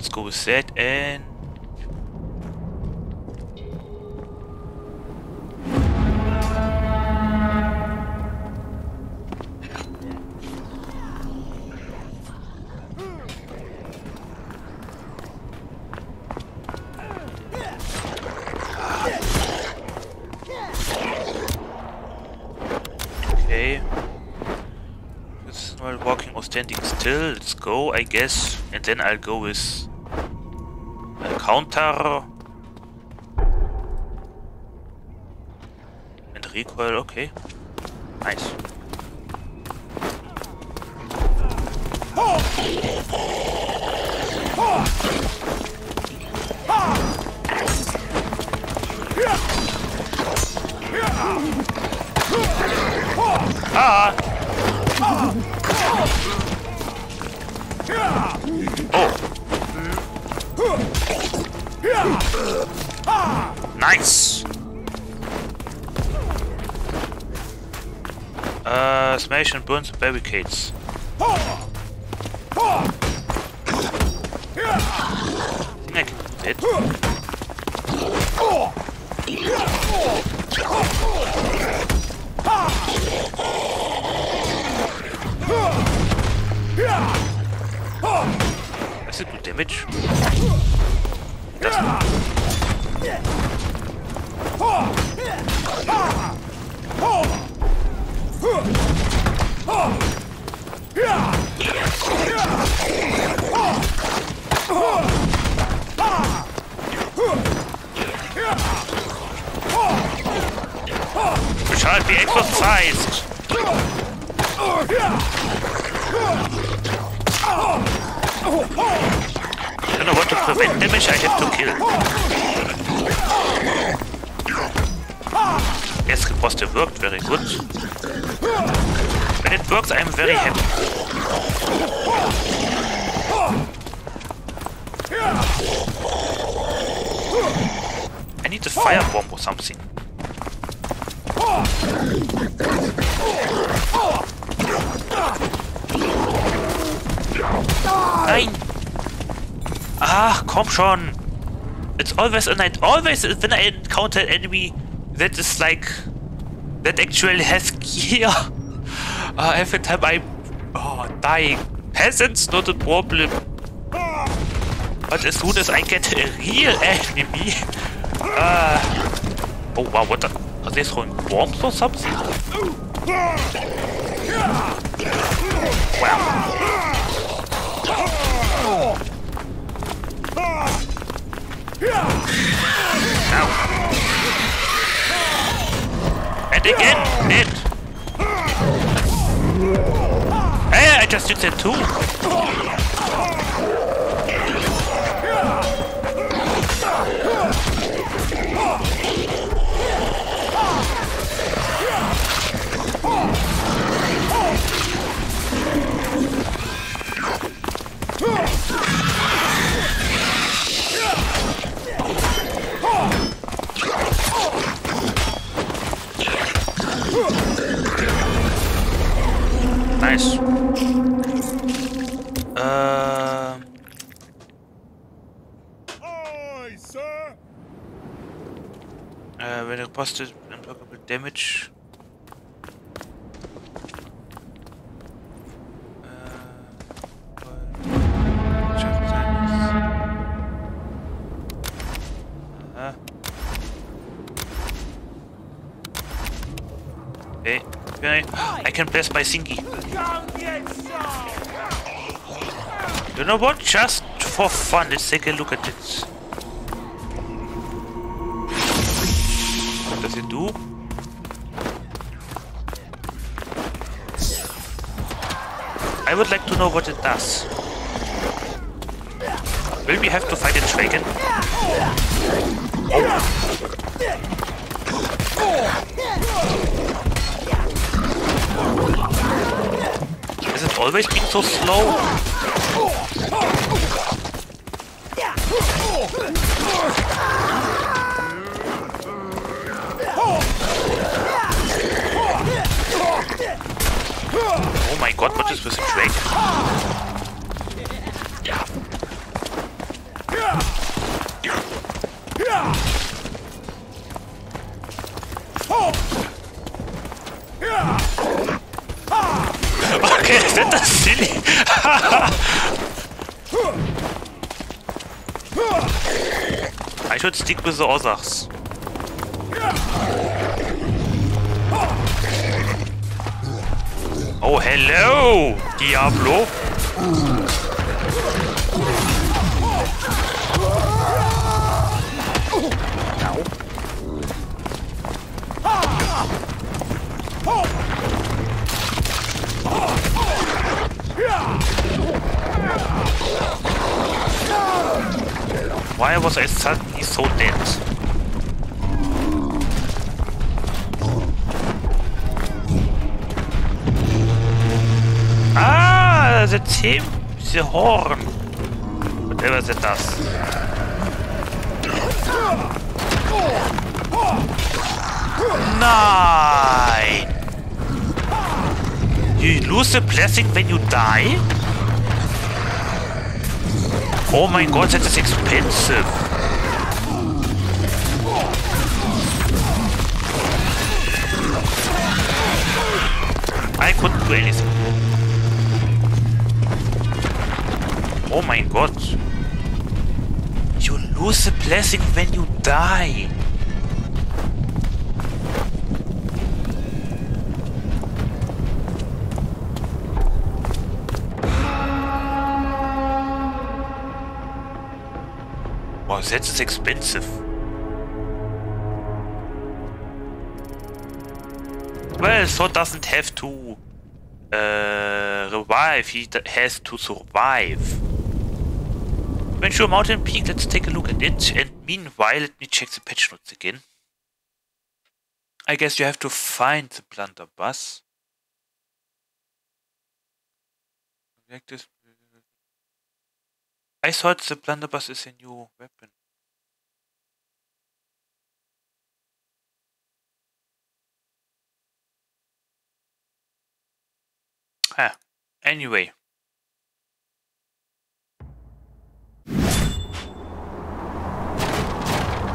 Let's go that and... Okay. This is not walking or standing still. Let's go, I guess. And then I'll go with Counter. Mit Recoil, okay. Nice. Ah! Oh! Nice! Uh, smash and burn some barricades. I think I can do it. Does it do damage? Doesn't. We shall be exorcised! I don't know what to prevent damage, I have to kill. Yes, riposte worked, very good. When it works, I'm very happy. I need a fire bomb or something. Nein! Ah, komm schon! It's always a night. Always when I encounter an enemy that is like that actually has [LAUGHS] gear. Uh, every time I'm oh, dying. Peasants not a problem. But as soon as I get a real enemy, uh, oh wow, what the, are they throwing bombs or something? Wow. Ow. And again, hit. Hey, I just did that too. Nice. Um. Aye. Uh, when posted unblockable damage. Okay. I can press my thingy. You know what? Just for fun, let's take a look at it. What does it do? I would like to know what it does. Will we have to fight a dragon? Has always been so slow? Oh my god, what is with the dragon? Okay, that silly. I should stick with the others. Oh, hello, Diablo. Why was I suddenly so dead? Ah, the tip, the horn. Whatever that does. Nein! You lose the blessing when you die? Oh mein Gott, that is expensive. I couldn't do anything. Oh my god. You lose the blessing when you die. Wow, that is expensive. Well, Thor doesn't have to uh, revive, he has to survive. Venture Mountain Peak, let's take a look at it. And meanwhile, let me check the patch notes again. I guess you have to find the blunderbuss. I thought the blunderbuss is a new weapon. Ah, anyway.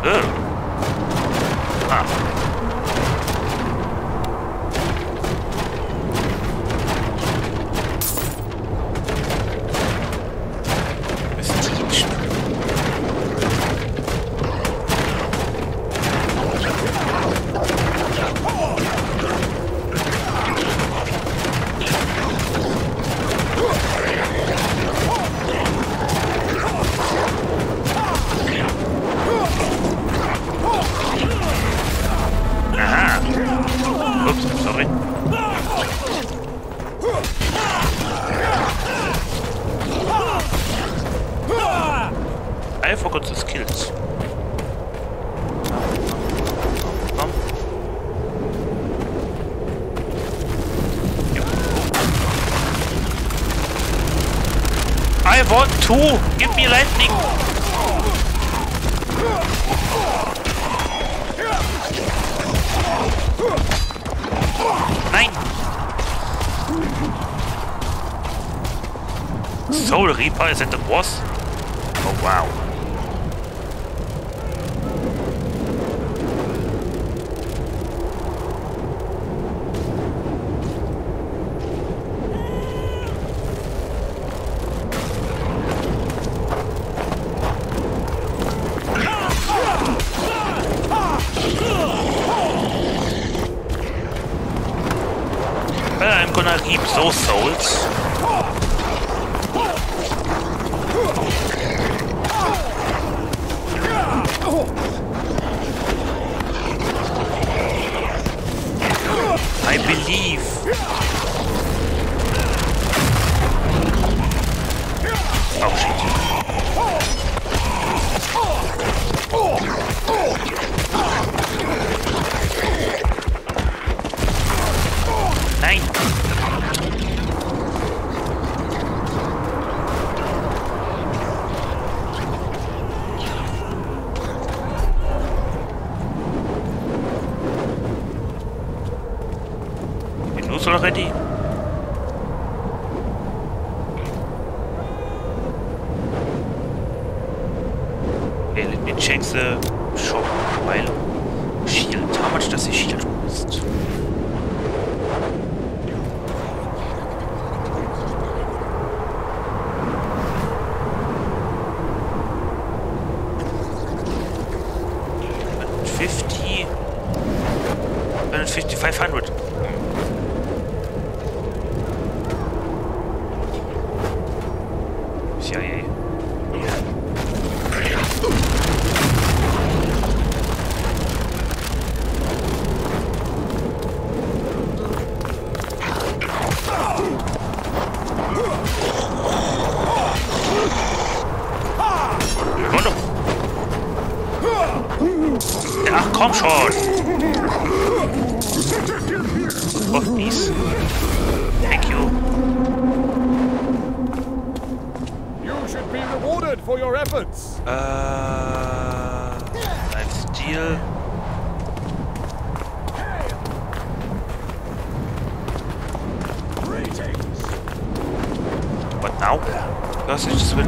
Oh. Ah.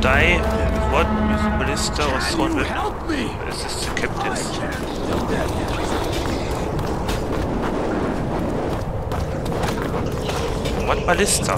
die one ballista or thrown weapon. Is this the captain? One ballista.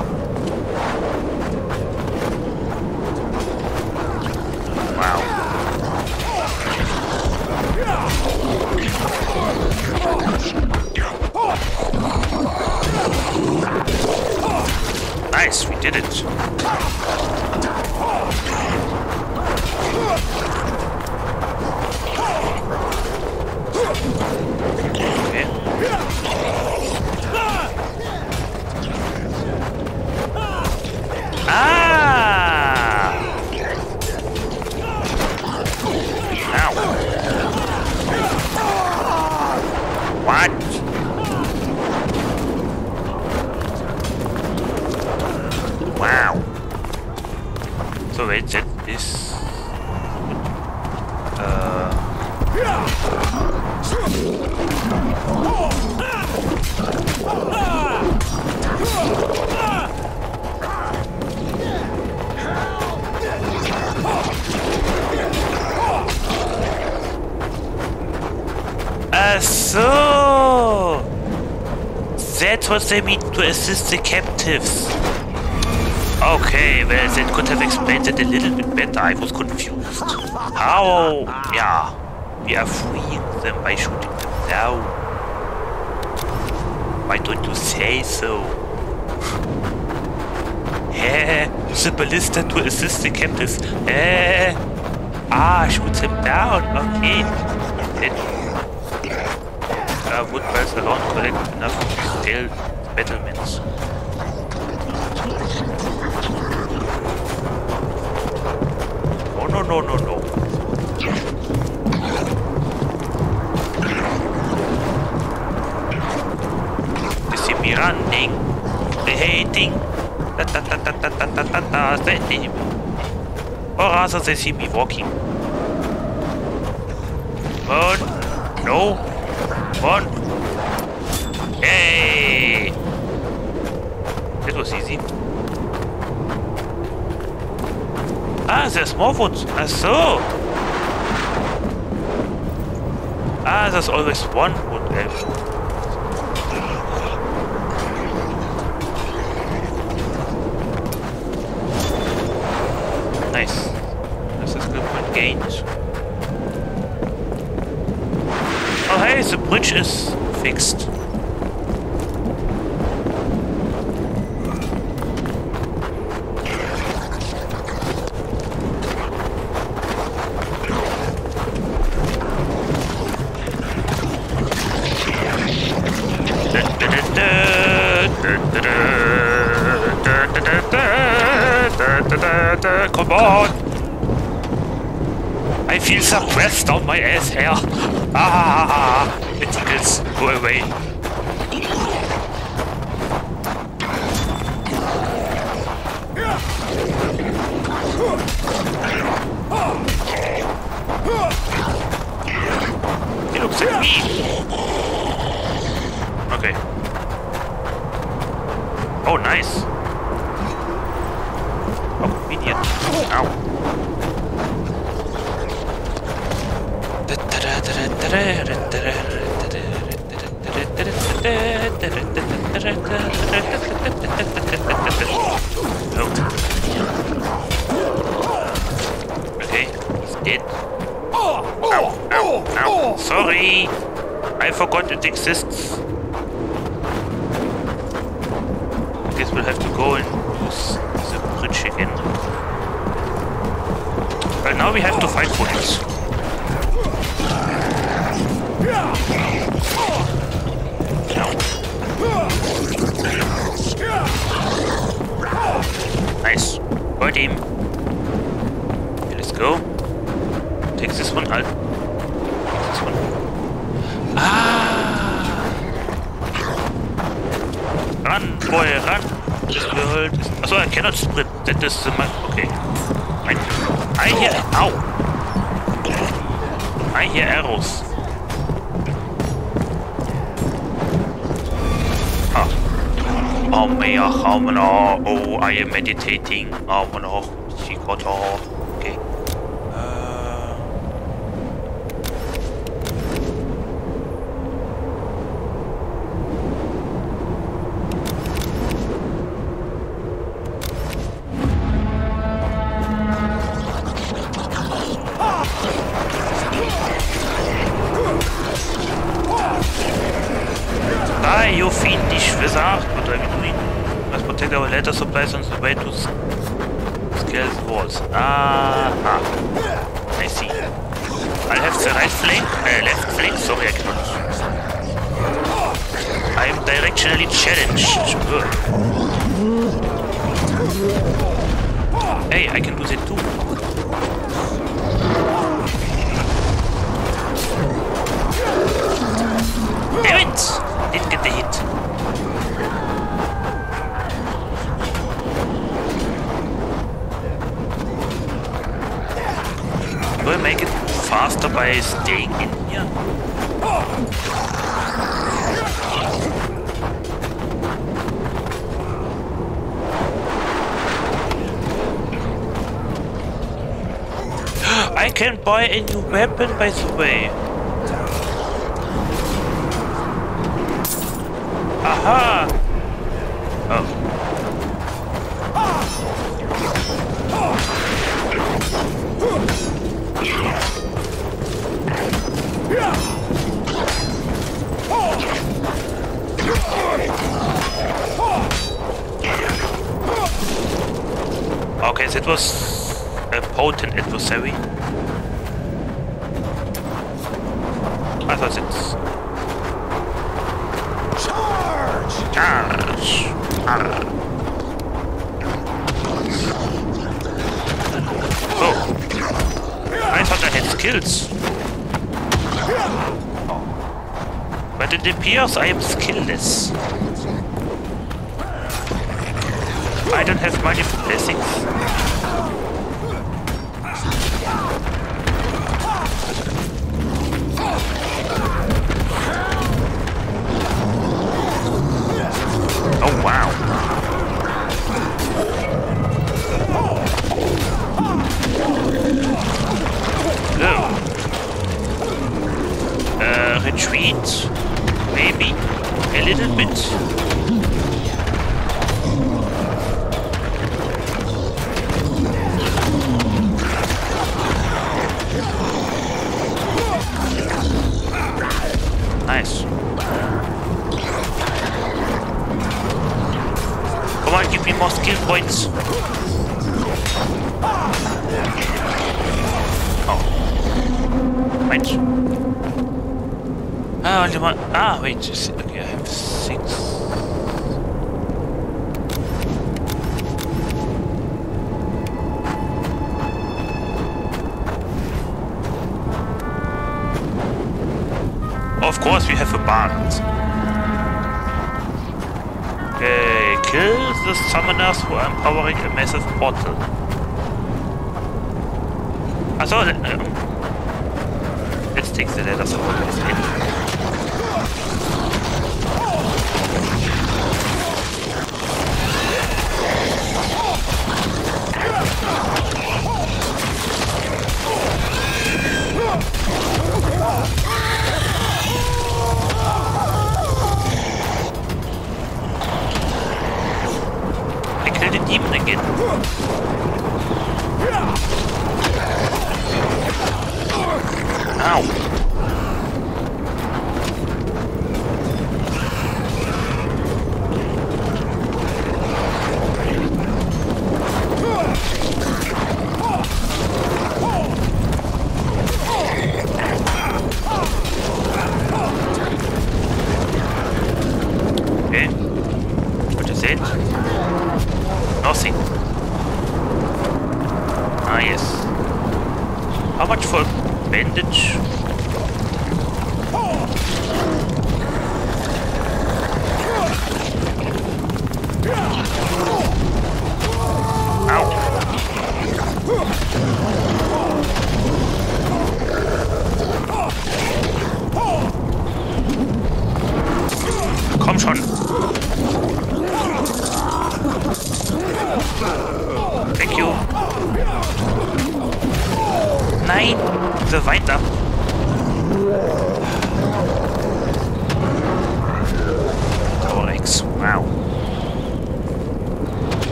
They mean to assist the captives. Okay, well, that could have explained it a little bit better. I was confused. How? Yeah, we are freeing them by shooting them down. Why don't you say so? [LAUGHS] Hä? The ballista to assist the captives. Hä? Ah, shoot them down. Okay. Then uh, wood piles alone collect enough scale battlements. Oh no no no no. They see me running, they hating. Da da da da da. Or rather, they see me walking. One, no, one. Hey! Was easy. Ah, there's more wood. Ah, so. Ah, there's always one wood left. Weapon by the way.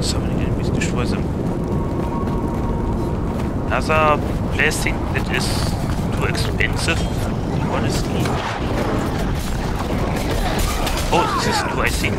So many enemies geschwollen. Another plastic that is too expensive, honestly. Oh, this is new, I think.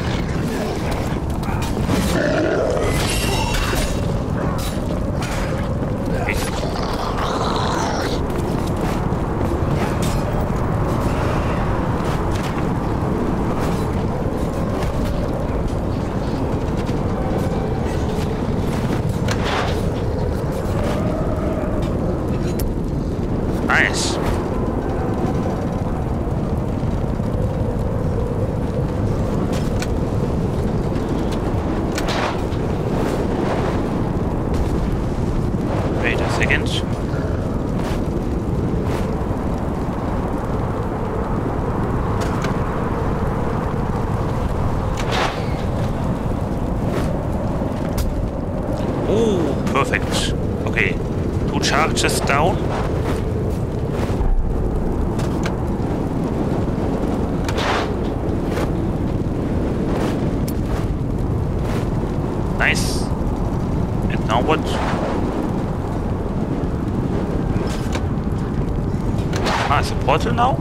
bottle now?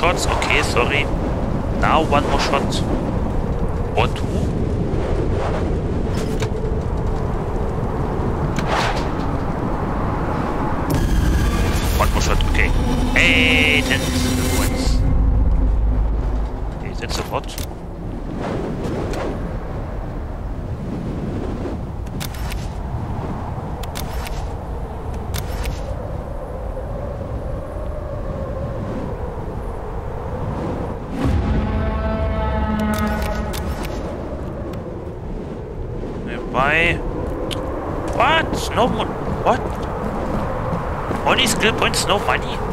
Shots Good points no money?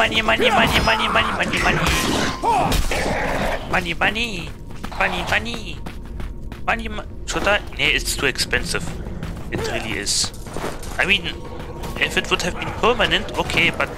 money, money, money, money, money, money, money. Money, money. Money, money. Money, Should I? Nee, it's too expensive. It really is. I mean, if it would have been permanent, okay, but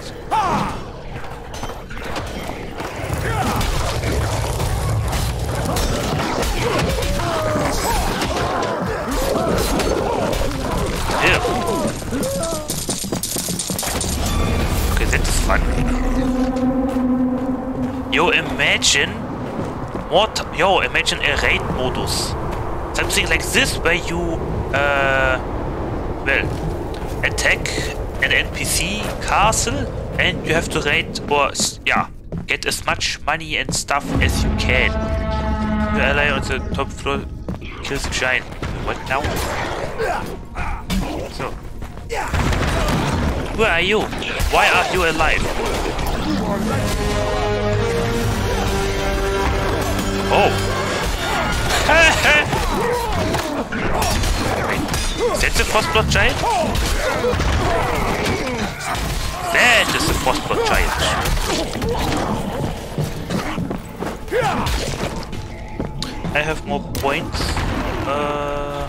What? Yo, imagine a raid modus. Something like this where you, uh, well, attack an NPC castle and you have to raid or, yeah, get as much money and stuff as you can. You ally on the top floor kills the giant. What now? So. Where are you? Why are you alive? Oh. That's a Frostblood Giant? That is a Frostblood Giant. I have more points. Uh,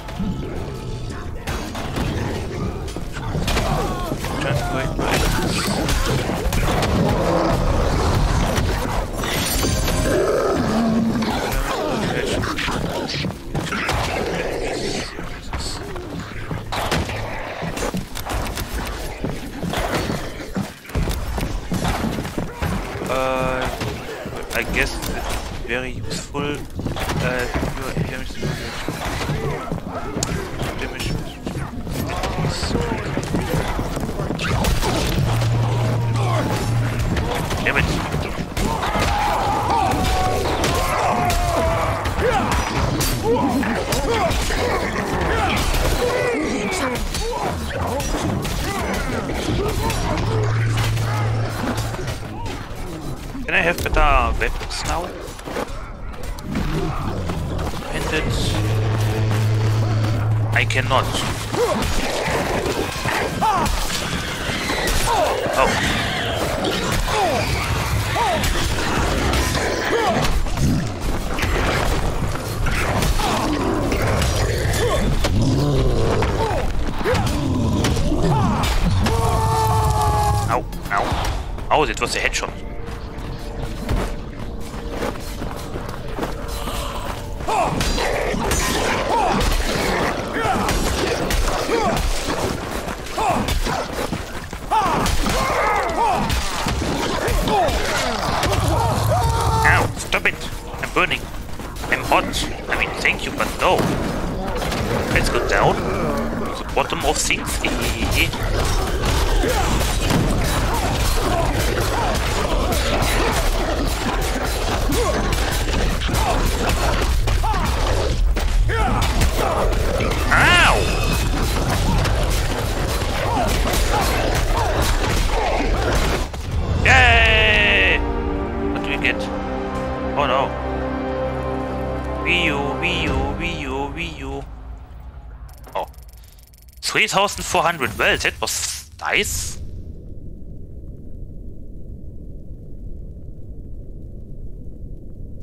3,400. Well, that was nice.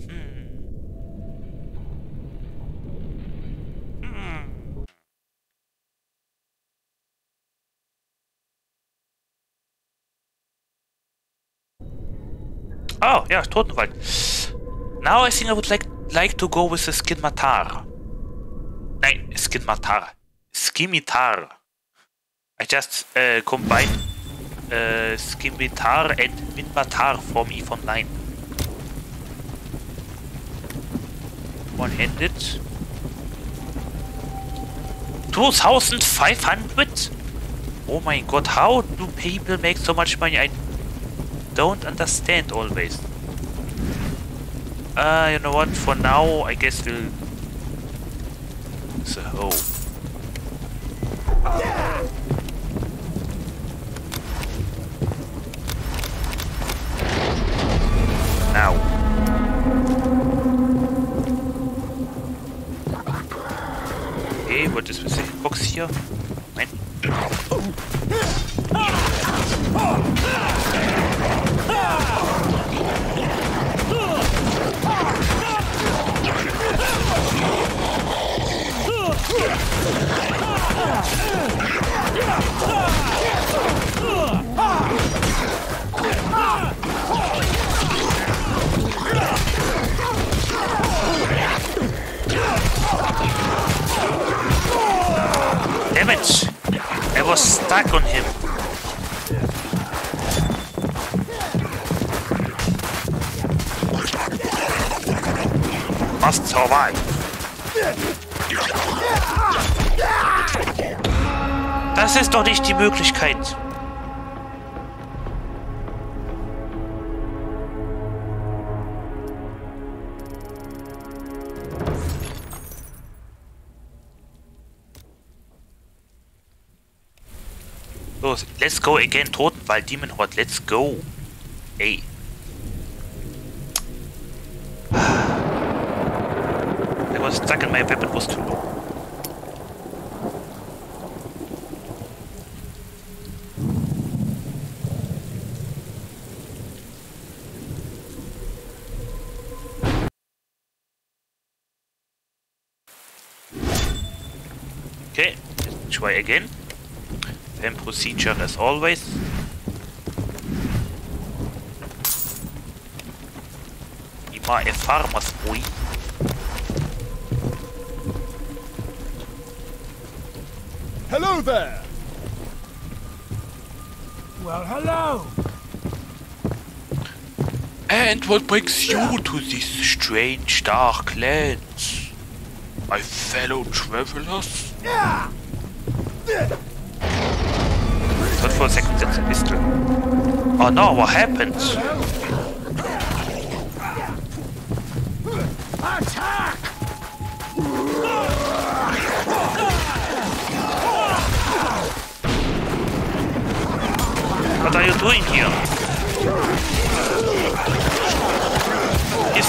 Hmm. Hmm. Oh, yeah, Totenwald. Now I think I would like like to go with the Skinmatar. Nein, Skinmatar. Skimitar. I just uh, combine uh, Skimitar and Minmatar from Eve Online. One-handed. 2500? Oh my god, how do people make so much money? I don't understand always. Uh, you know what? For now, I guess we'll... So, Must survive. Das ist doch nicht die Möglichkeit. Los, let's go again, Totenwald, Demon Horde, let's go. Ey. Was stuck and my weapon was too low. Okay, let's try again. Same procedure as always. Immer a farmer's boy. Hello there! Well, hello. And what brings you to these strange dark lands? My fellow travelers? Thought for a second that's a pistol. Oh no, what happened? What are you doing here? He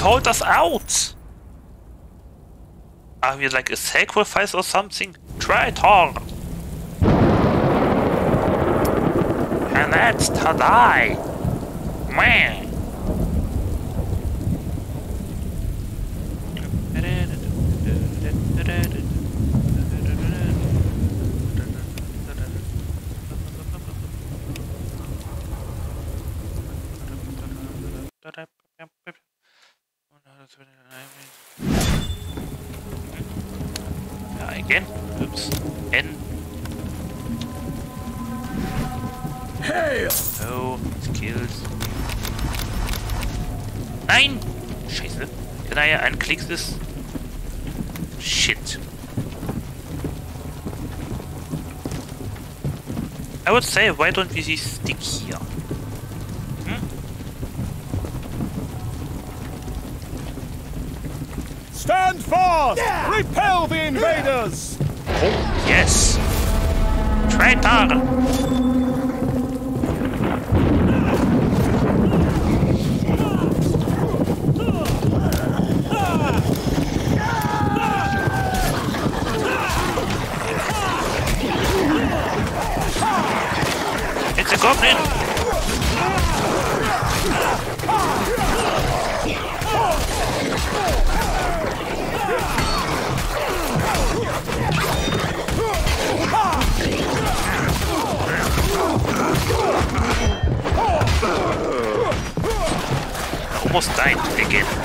sold us out! Are we like a sacrifice or something? Try it hard! And that's to die! Man! say, why don't we stick here? Hmm? Stand fast! Yeah! Repel the invaders! Oh, yes! Traitor! something! Almost died again.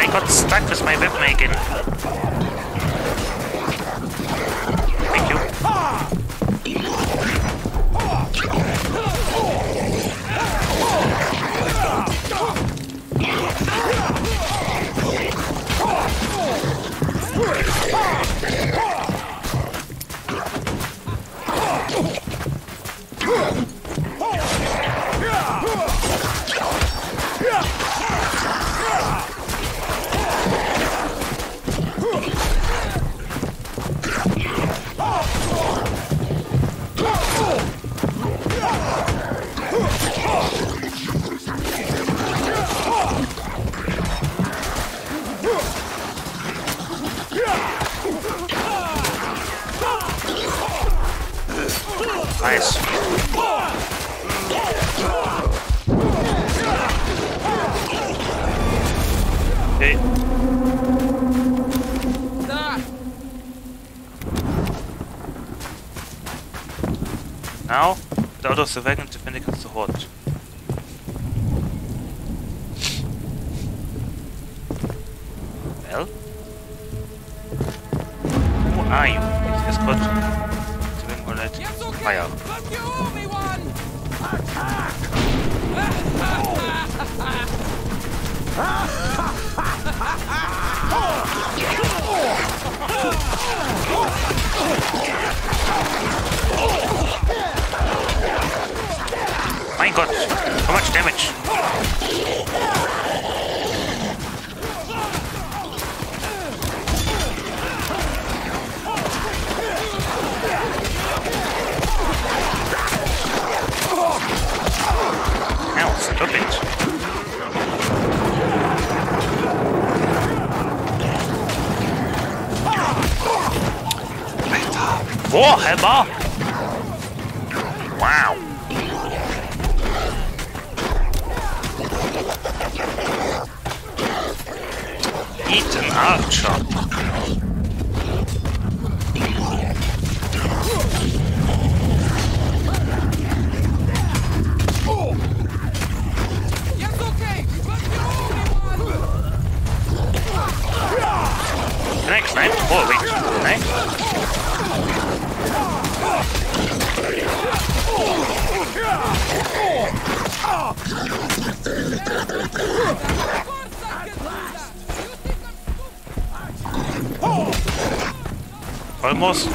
I got stuck with my web making. Volkswagen nosso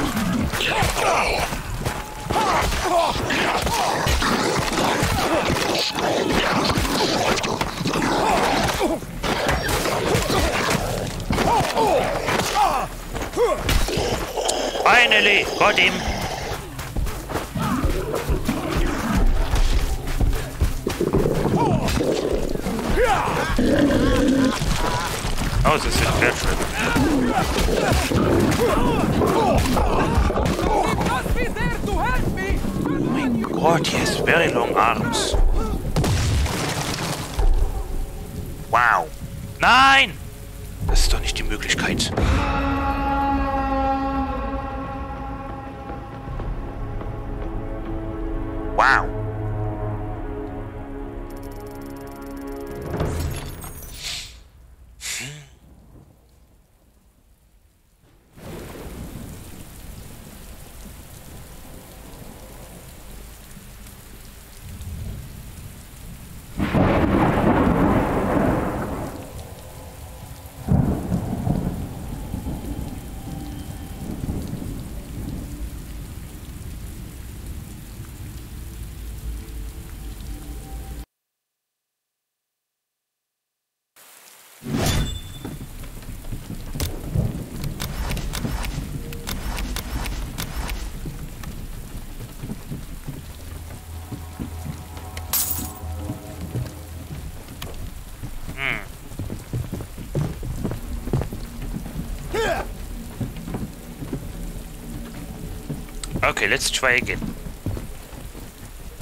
Okay, let's try again.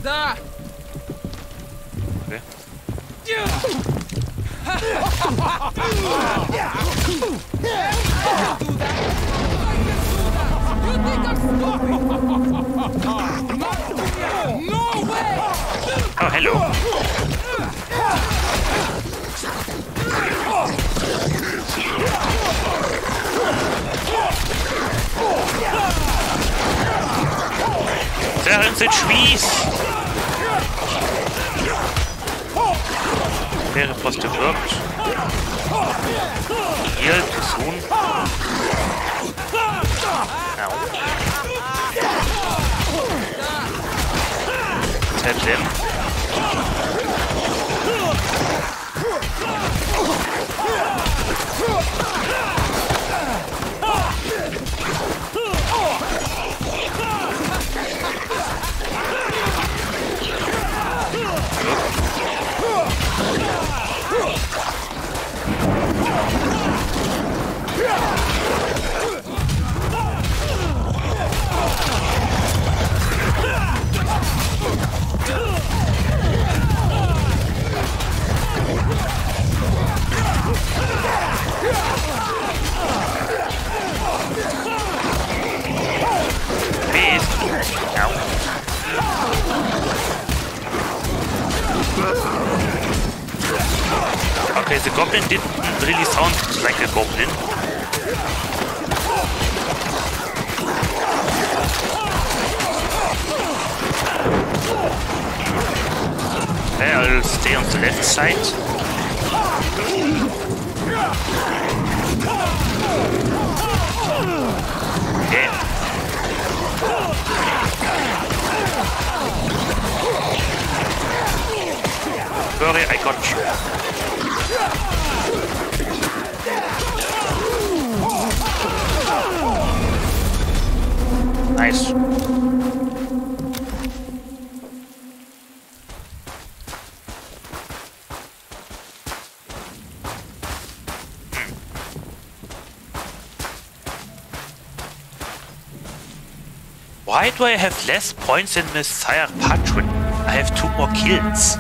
Da! Okay. You think I'm stupid? no way! Oh, hello. Schütze Spieß! Wäre fast erwürgt. Hier, Person. Au. Tablen. Goblin didn't really sound like a goblin. Okay, I'll stay on the left side. Okay. Sorry, I got you. Nice. Why do I have less points than Messiah Patron? I have two more kills.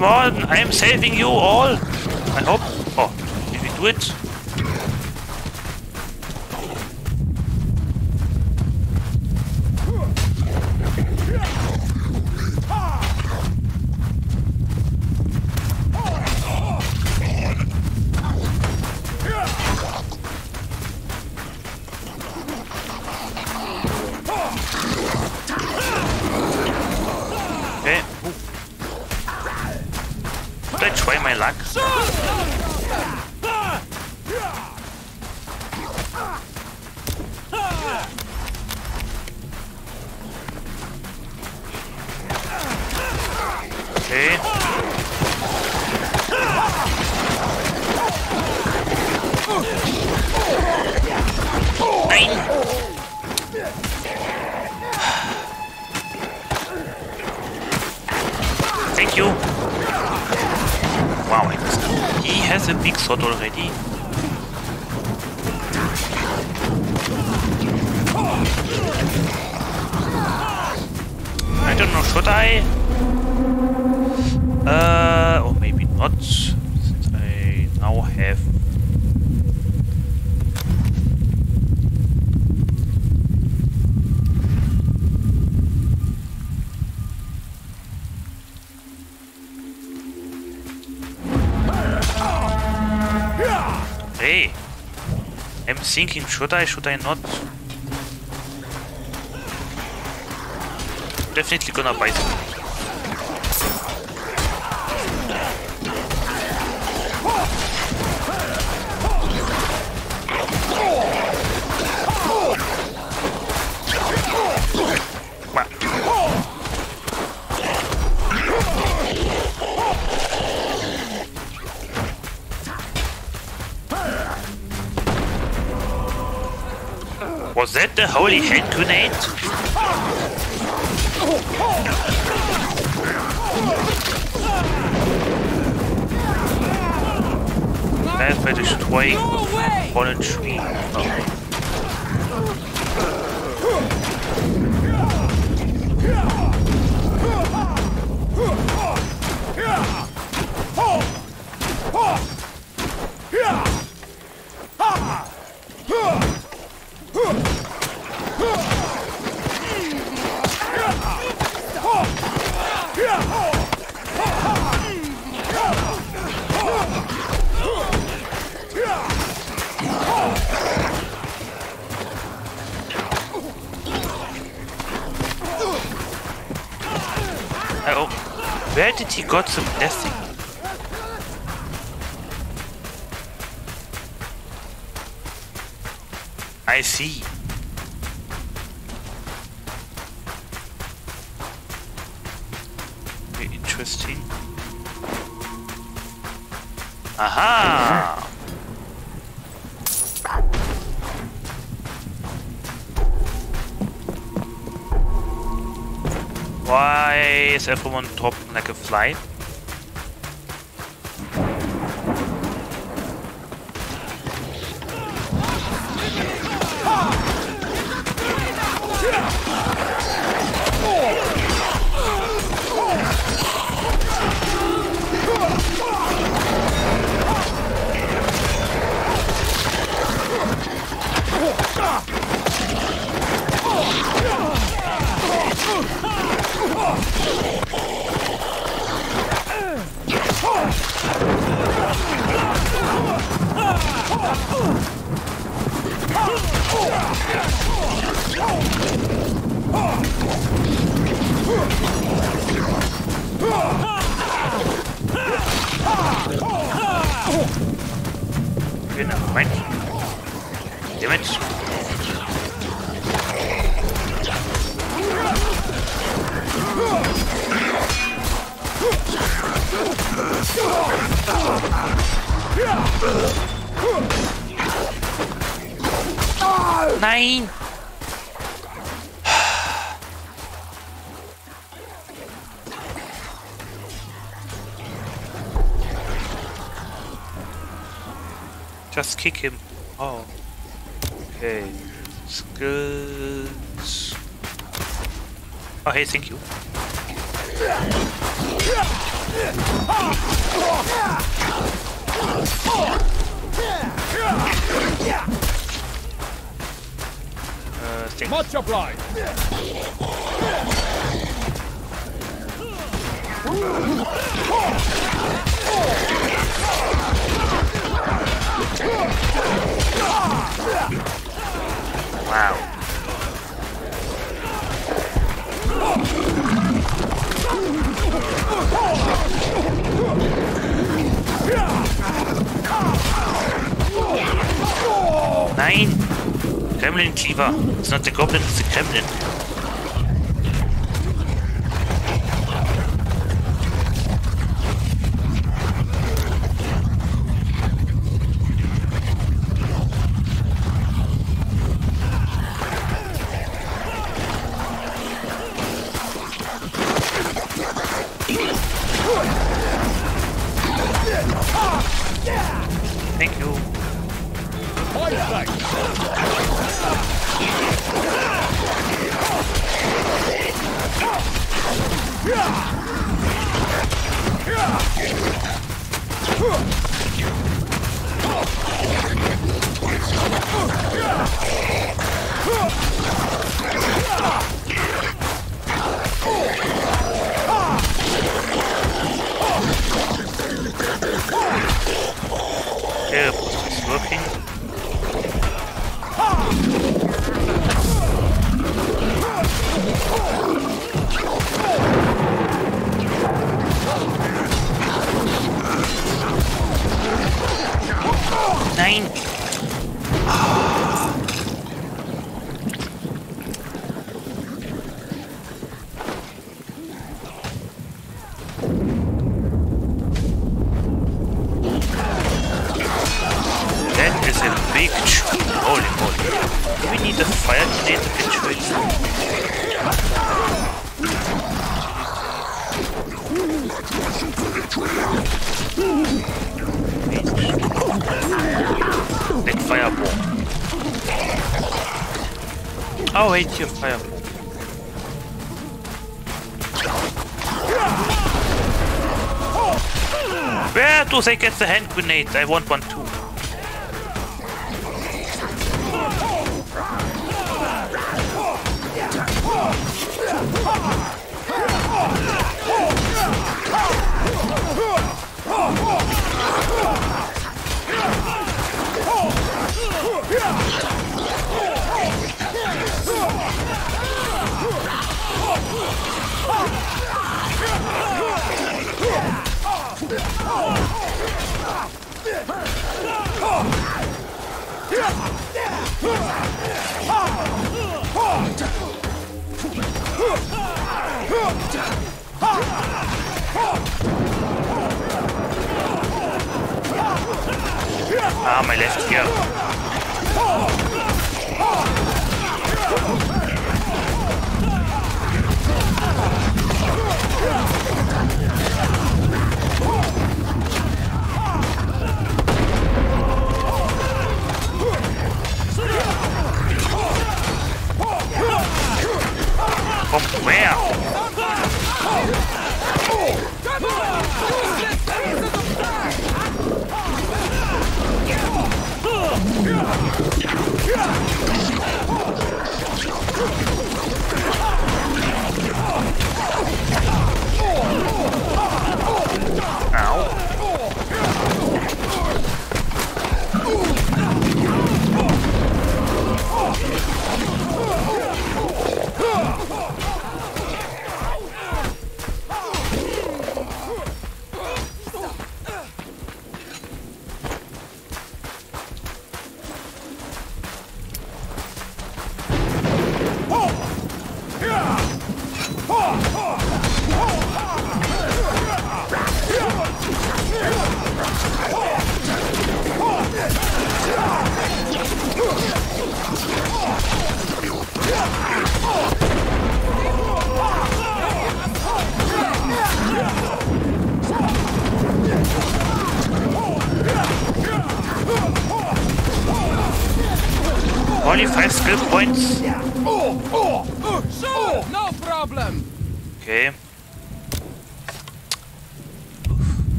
Come on, I am saving you all. I hope. Oh, did we do it? Should I, should I not? Definitely gonna bite holy hand grenade? Bad by destroying tree. Got some blessing? I see. Very interesting. Aha! Is everyone dropping like a fly? Kick him. Oh. Okay. good. Oh, hey, thank you. Uh, thank Much obliged. Wow. Nein! Kremlin-Kiefer! It's not the goblin, it's the Kremlin. 지금 가야 Where do they get the hand grenade? I want one too.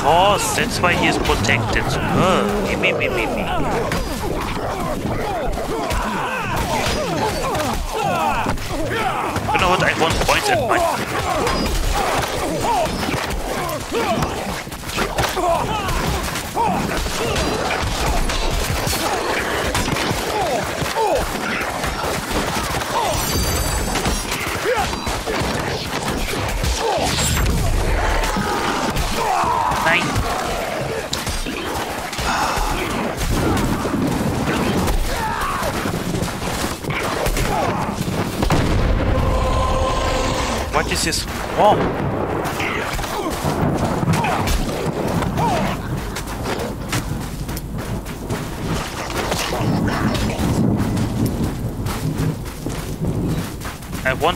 course, that's why he is protected. Uh, gimme, me, me. this is just. At one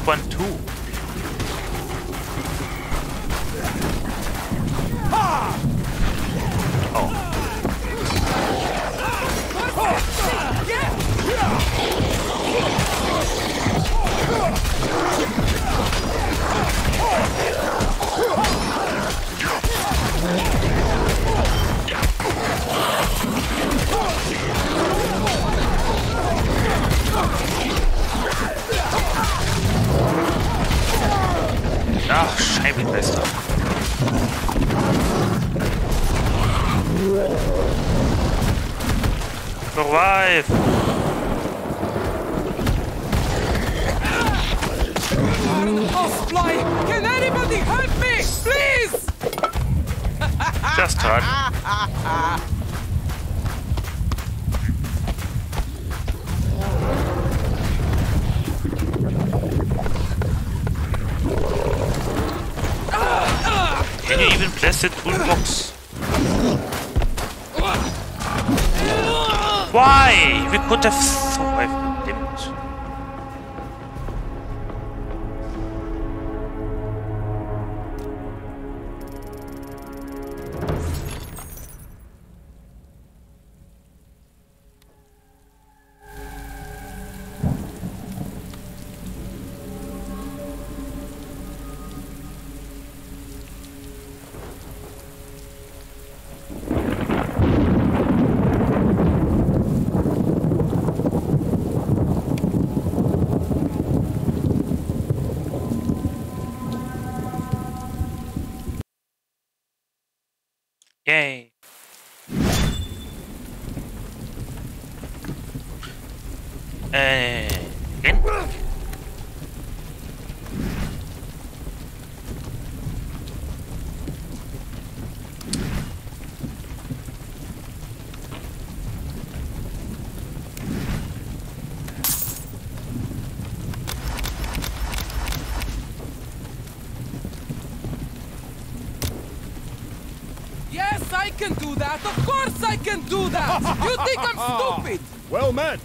You think I'm ah. stupid? Well met. [LAUGHS]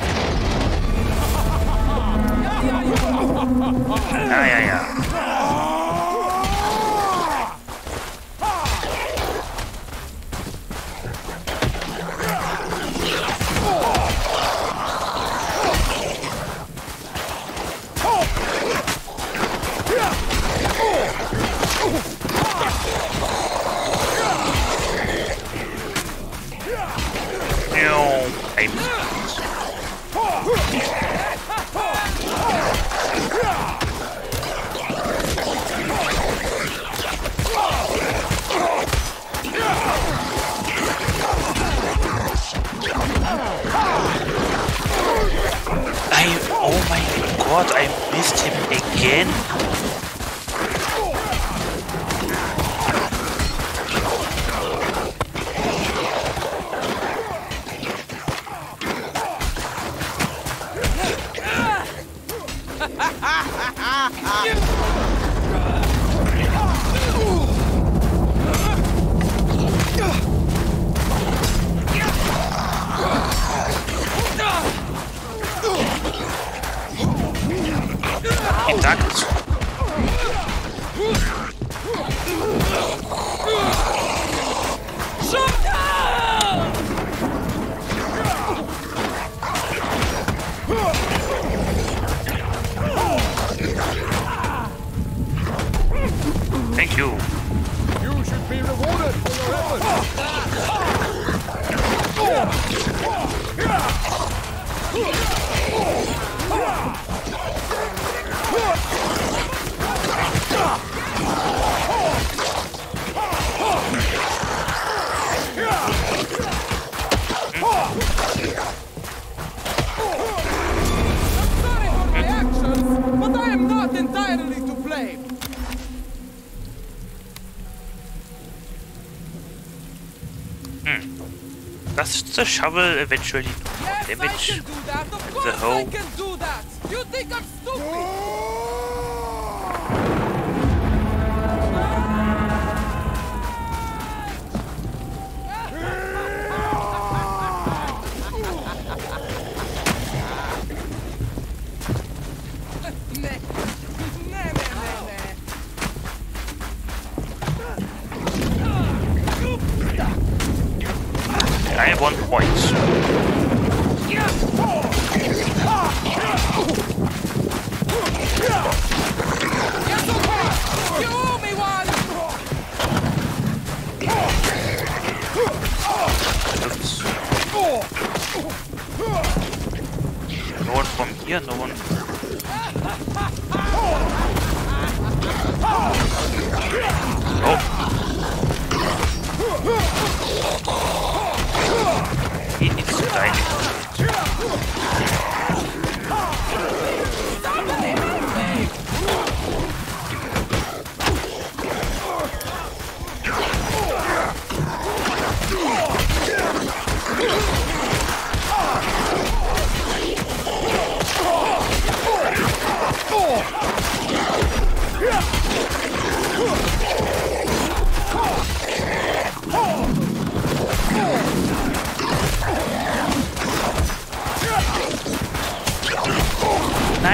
yeah, yeah, yeah. The shovel eventually do Yes, I damage? can do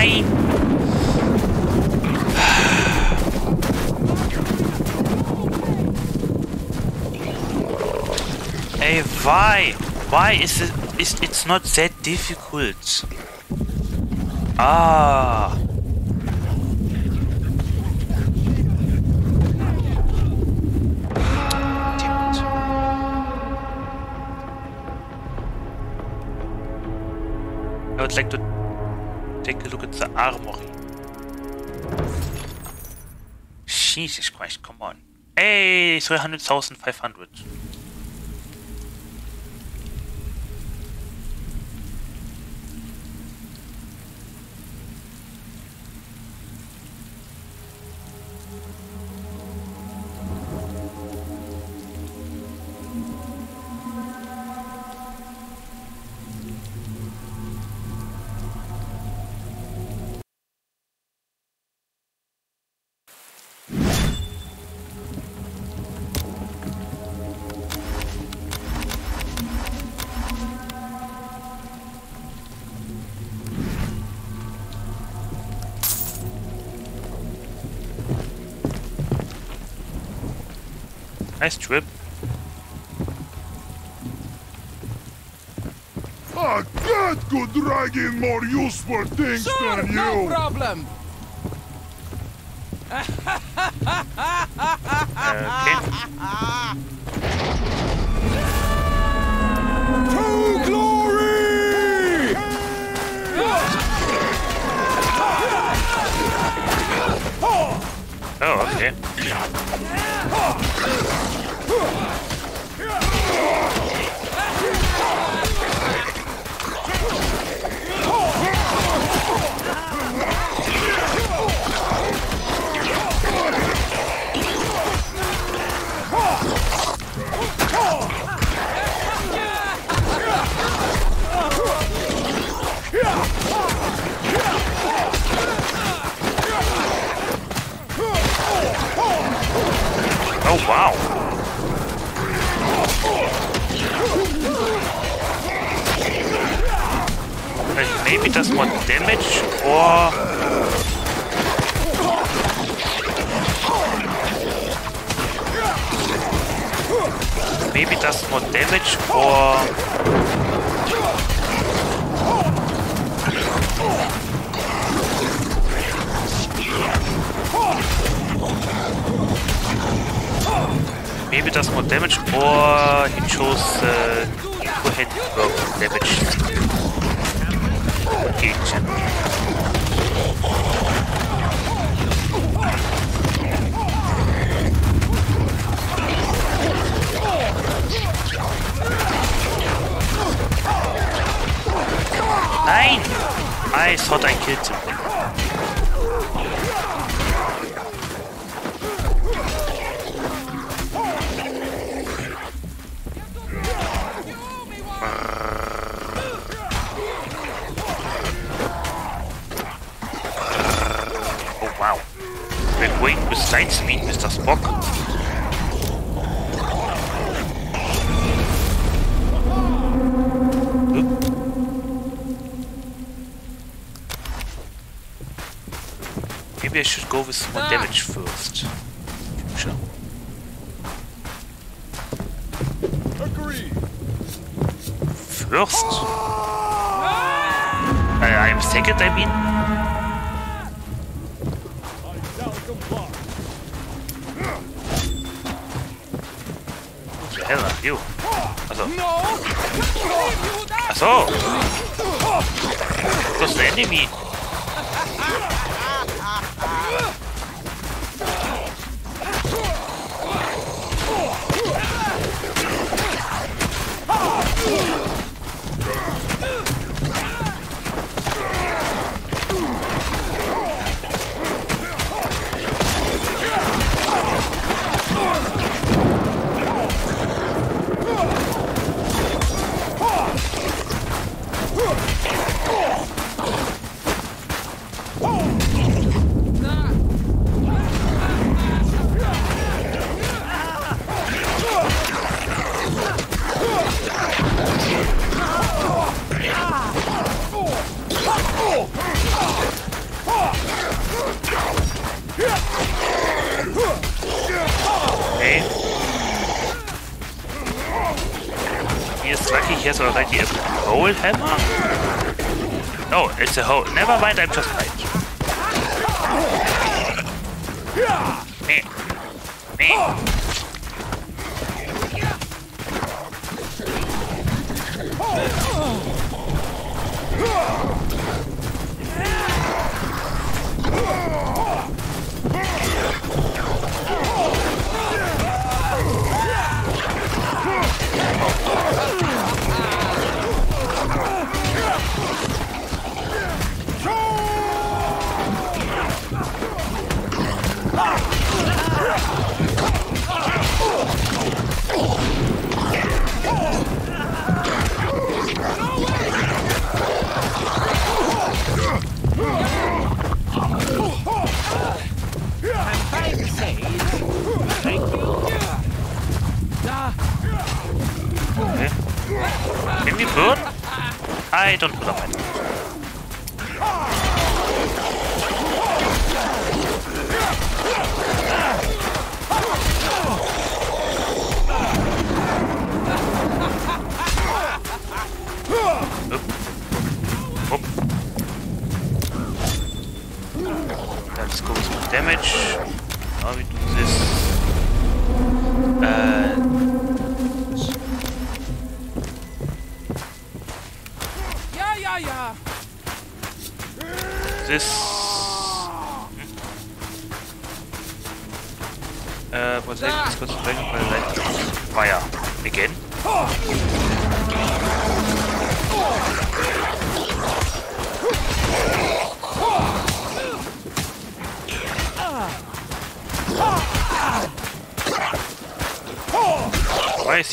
Hey, why? Why is it? Is it's not that difficult? Ah. I would like to take a look the armory. Jesus Christ, come on. Hey, 300,500. Nice trip. I can't go dragging more useful things Sure, than no problem. Okay. To glory! Oh, okay. Oh wow. Maybe does more damage or maybe does more damage or maybe does more damage or he chose uh, two-hand damage gauge. Nein! I thought I killed him. We're going with light speed, Mr. Spock. Oop. Maybe I should go with more ah. damage A hole. Never mind, I'm just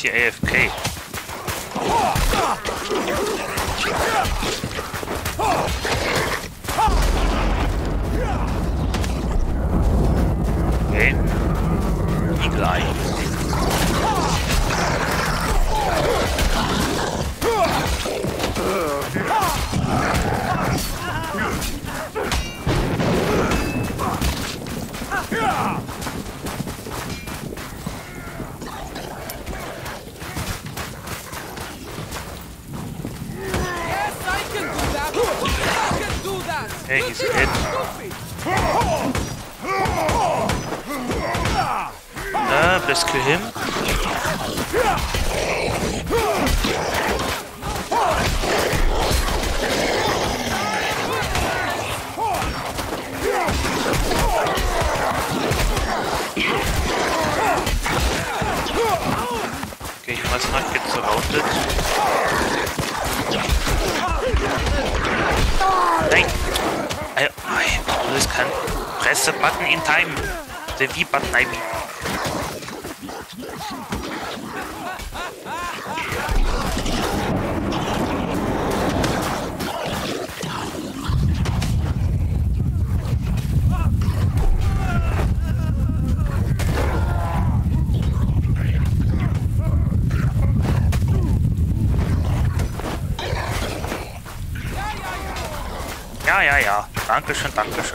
Why ja. Dankeschön,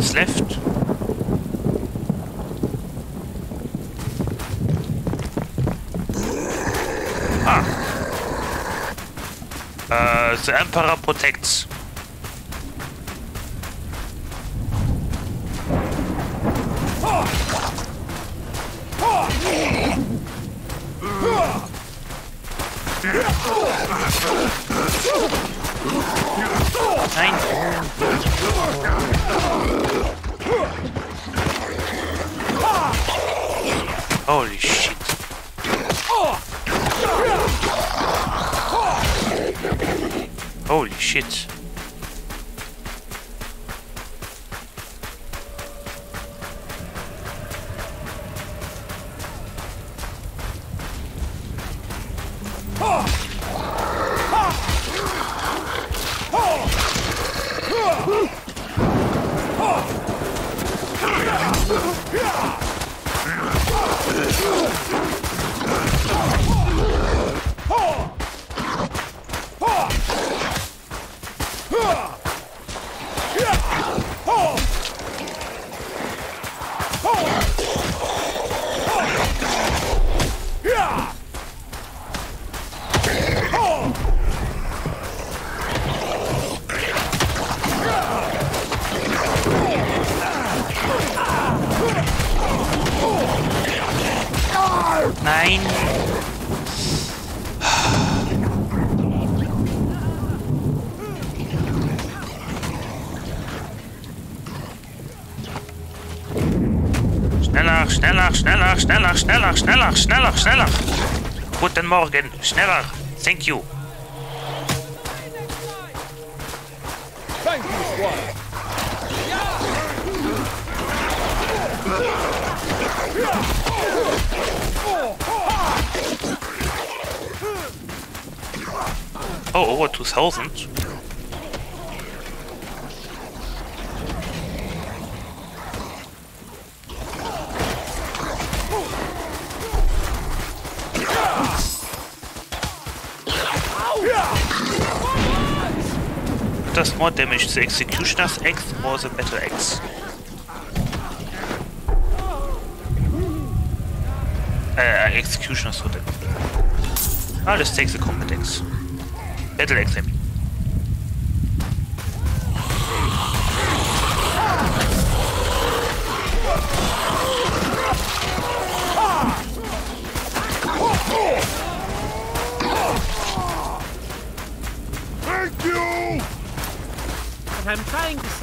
Left. Ah. Uh, the Emperor protects. Schneller, schneller, schneller, schneller, schneller. Guten Morgen. Schneller. Thank you. Oh, over 2000. More damage to Executioner's Axe or the Battle Axe? Uh, Executioner's Hood. Ah, let's take the Combat Axe. Battle Axe,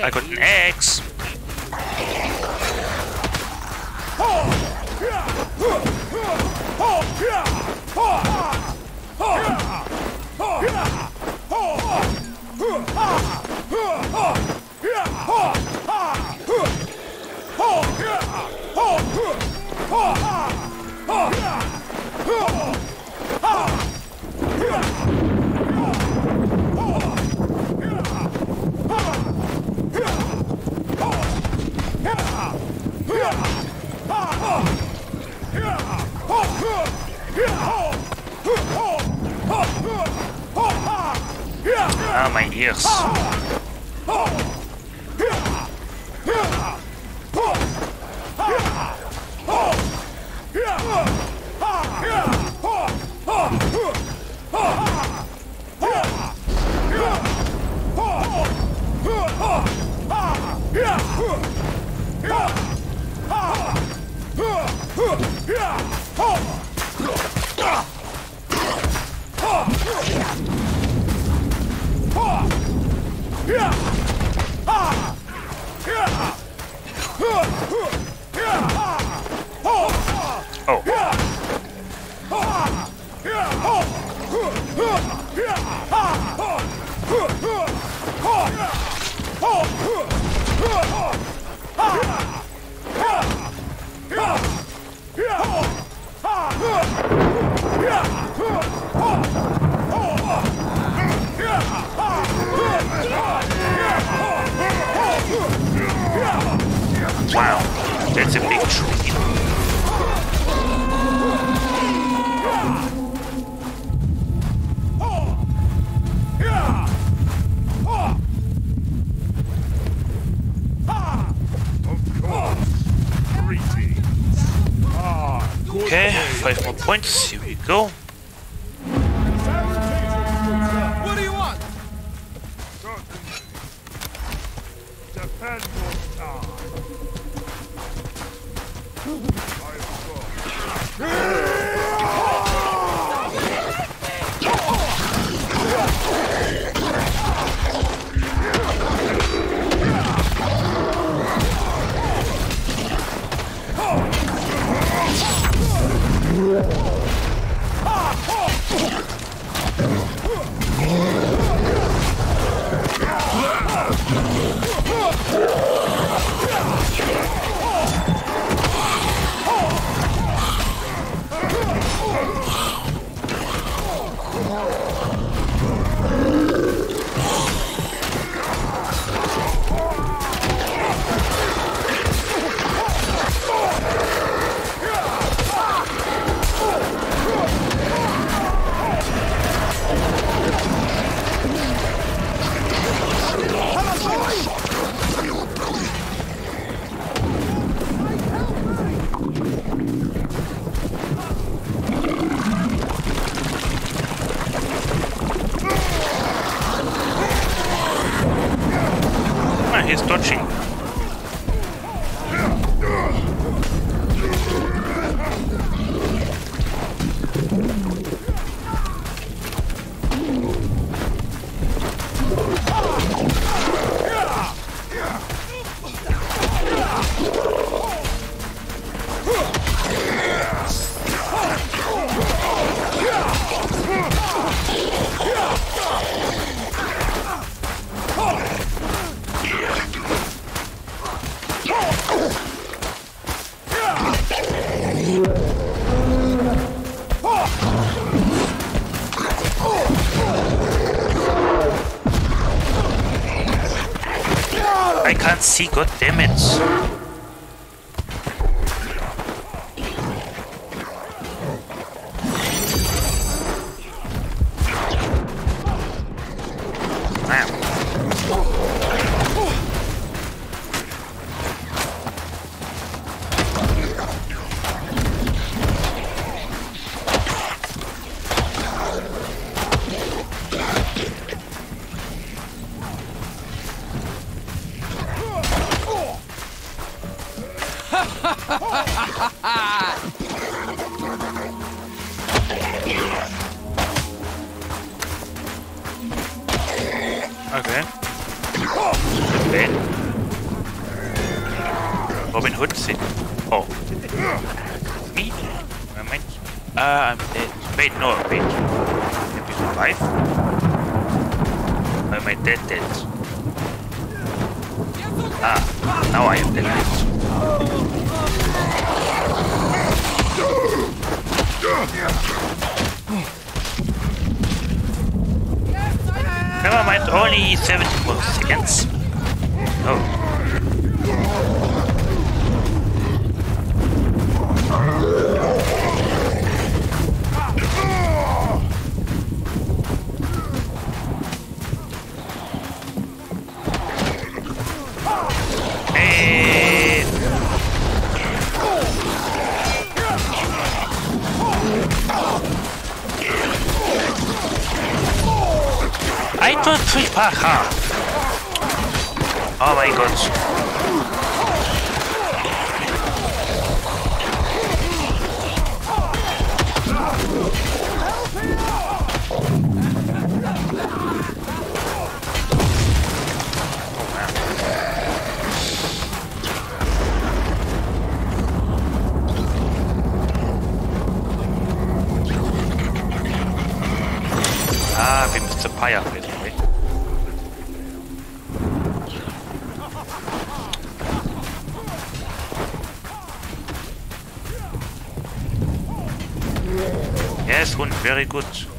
I got an points. See, god don't push very good.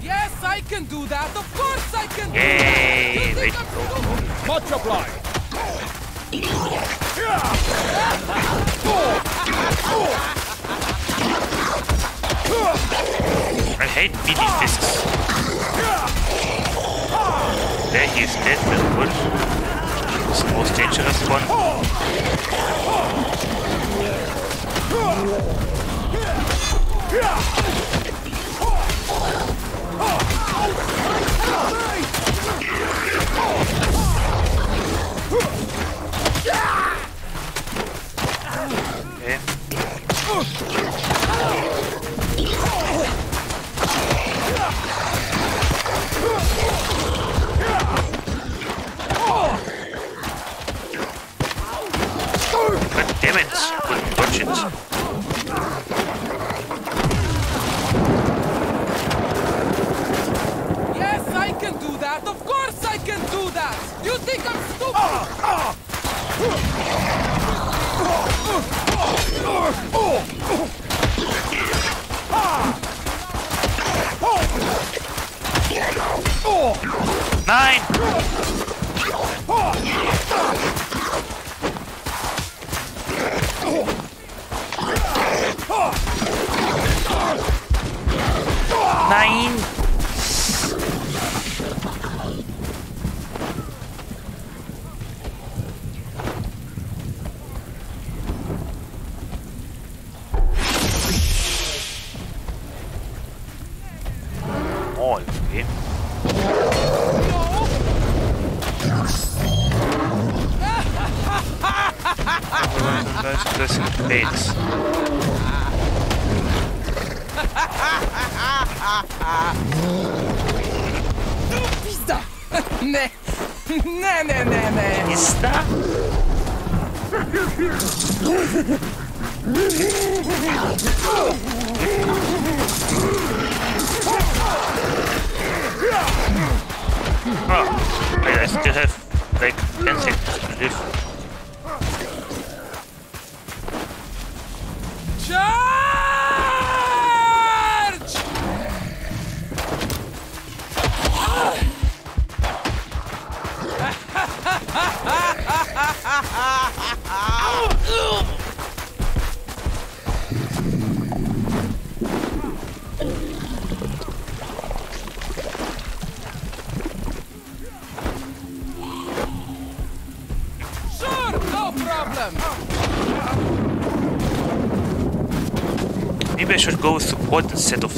important set of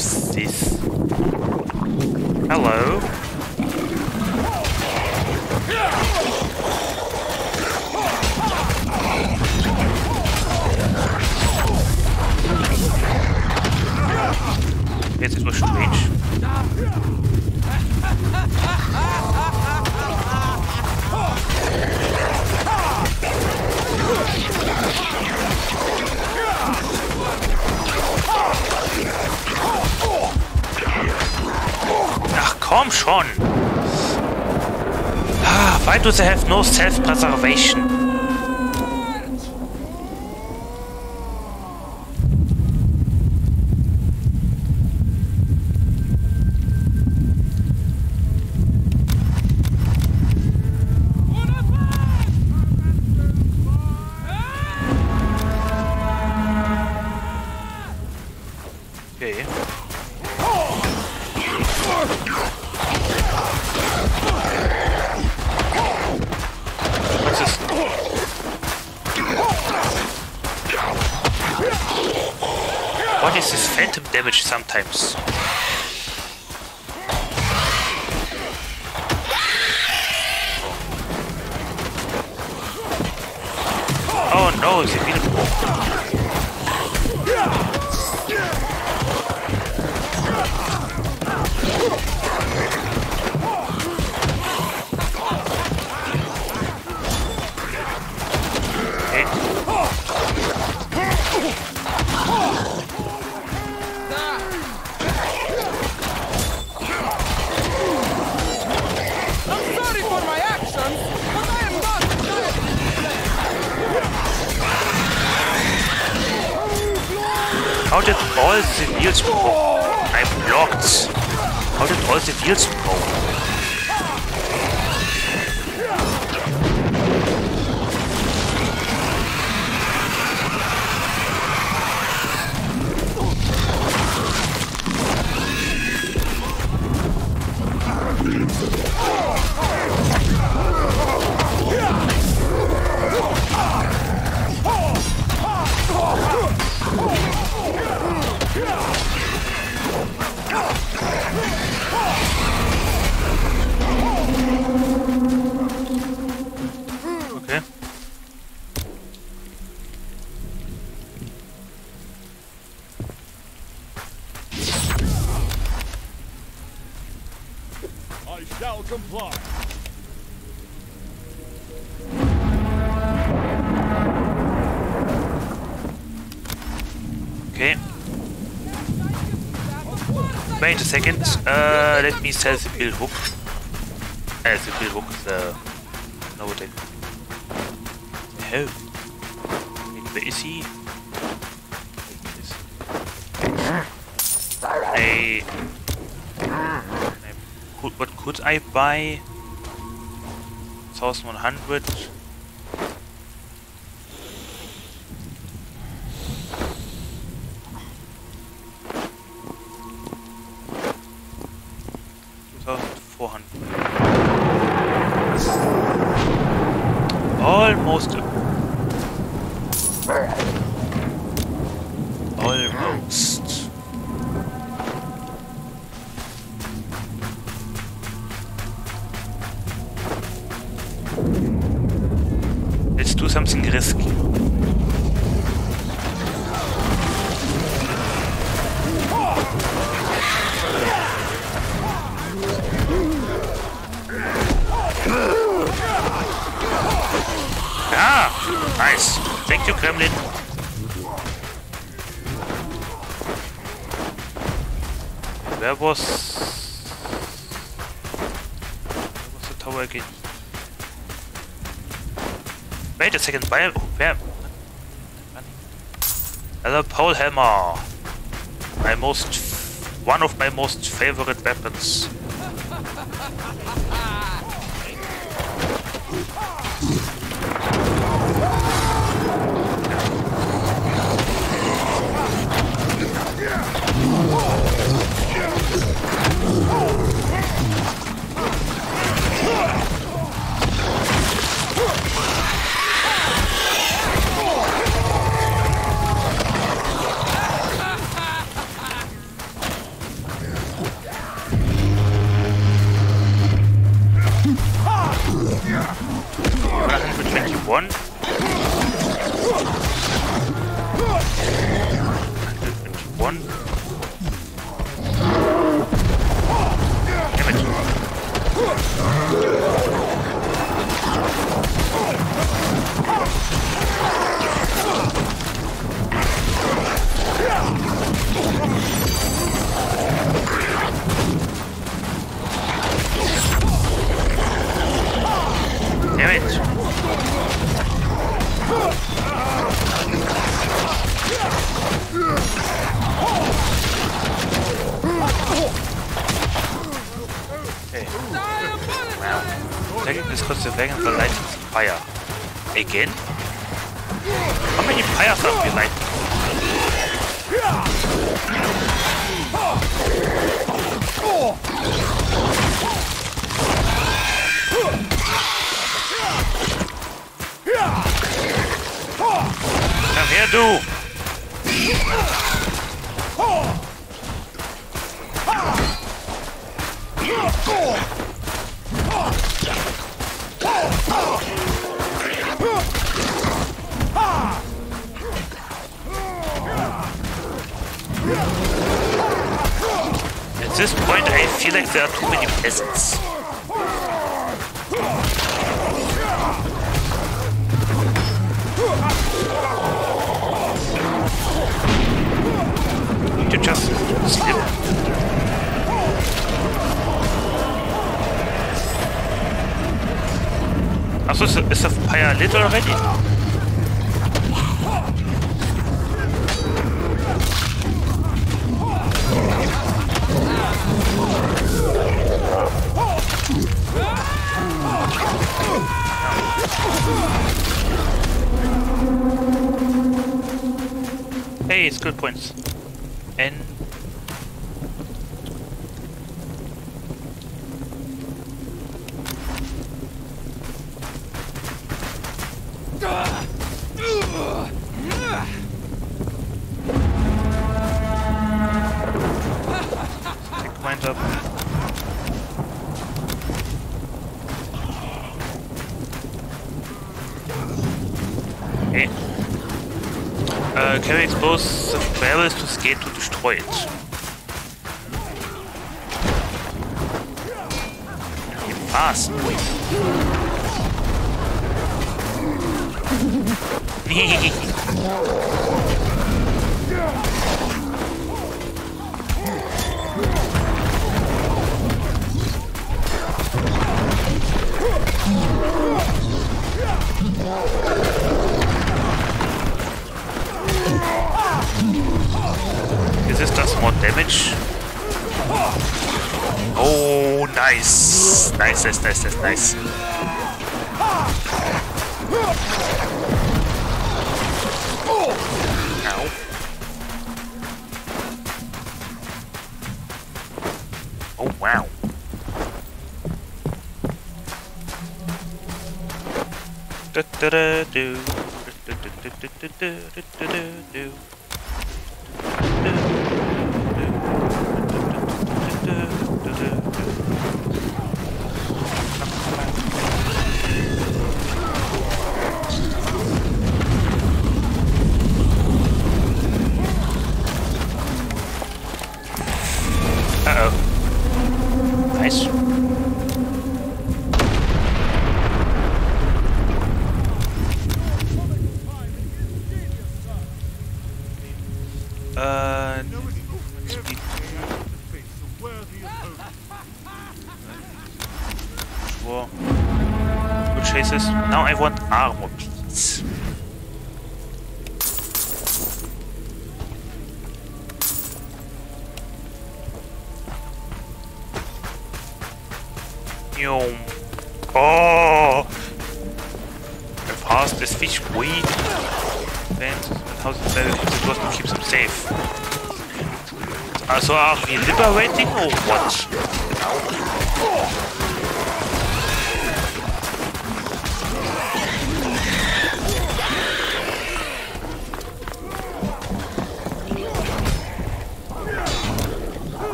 try to have no self-preservation. Cecil Hook. Äh, Cecil Hook ist, äh, no attack. Oh. Where is he? I... What could I buy? 1100 my most favorite weapons. Plus Barrels plus Gate to Destroy. Do.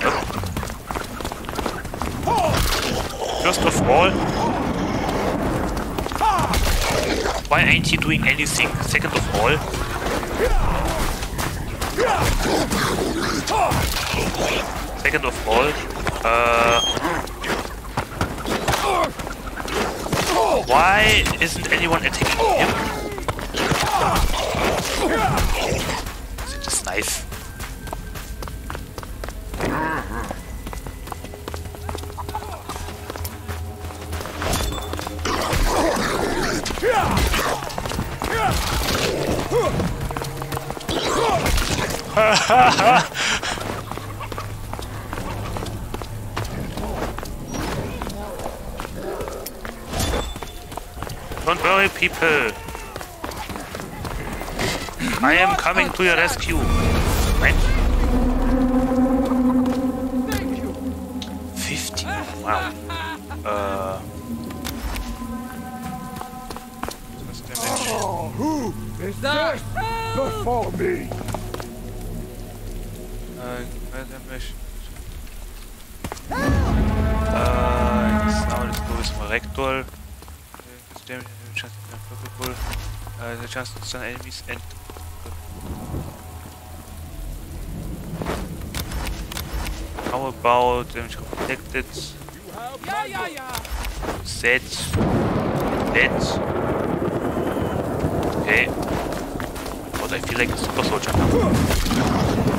Nope. First of all, why ain't he doing anything? Second of all, second of all, uh, why isn't anyone attacking him? People. I am coming to your rescue. Right? 50. Wow. Uh. damage? Who is this before me? Chance to stun enemies and How about damage protected? Yeah, yeah, yeah. Set. That. Okay. But I feel like a super soldier now.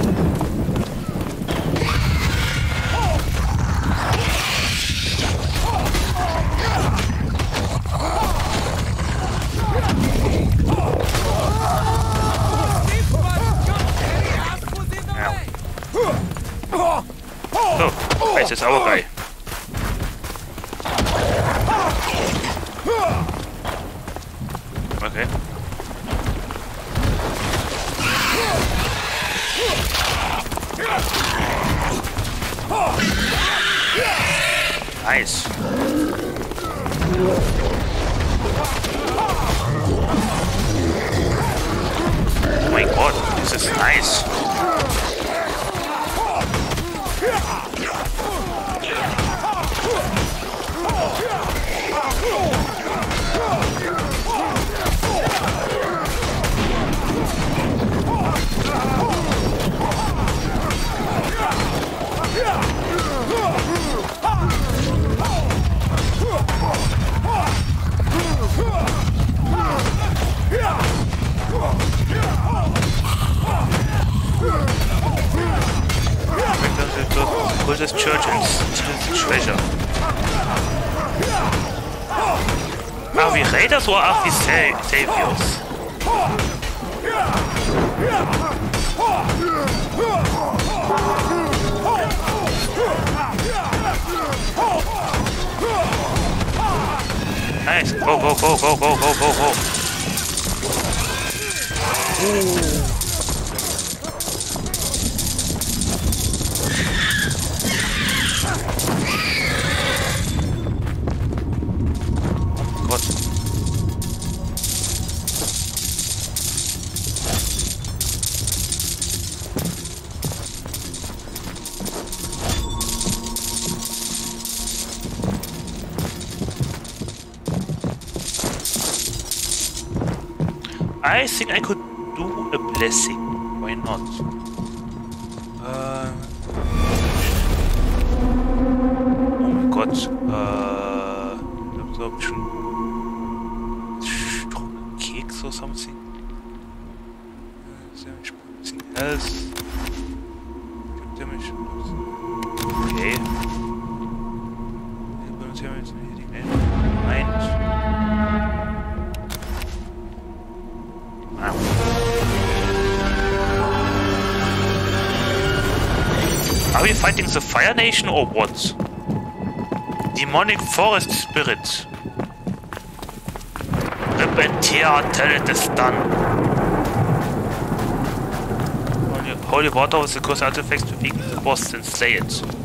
Nation or? Demonic Forest Spirit. Tear until it is done. Holy, water with the curse artifacts to weaken the boss and slay it.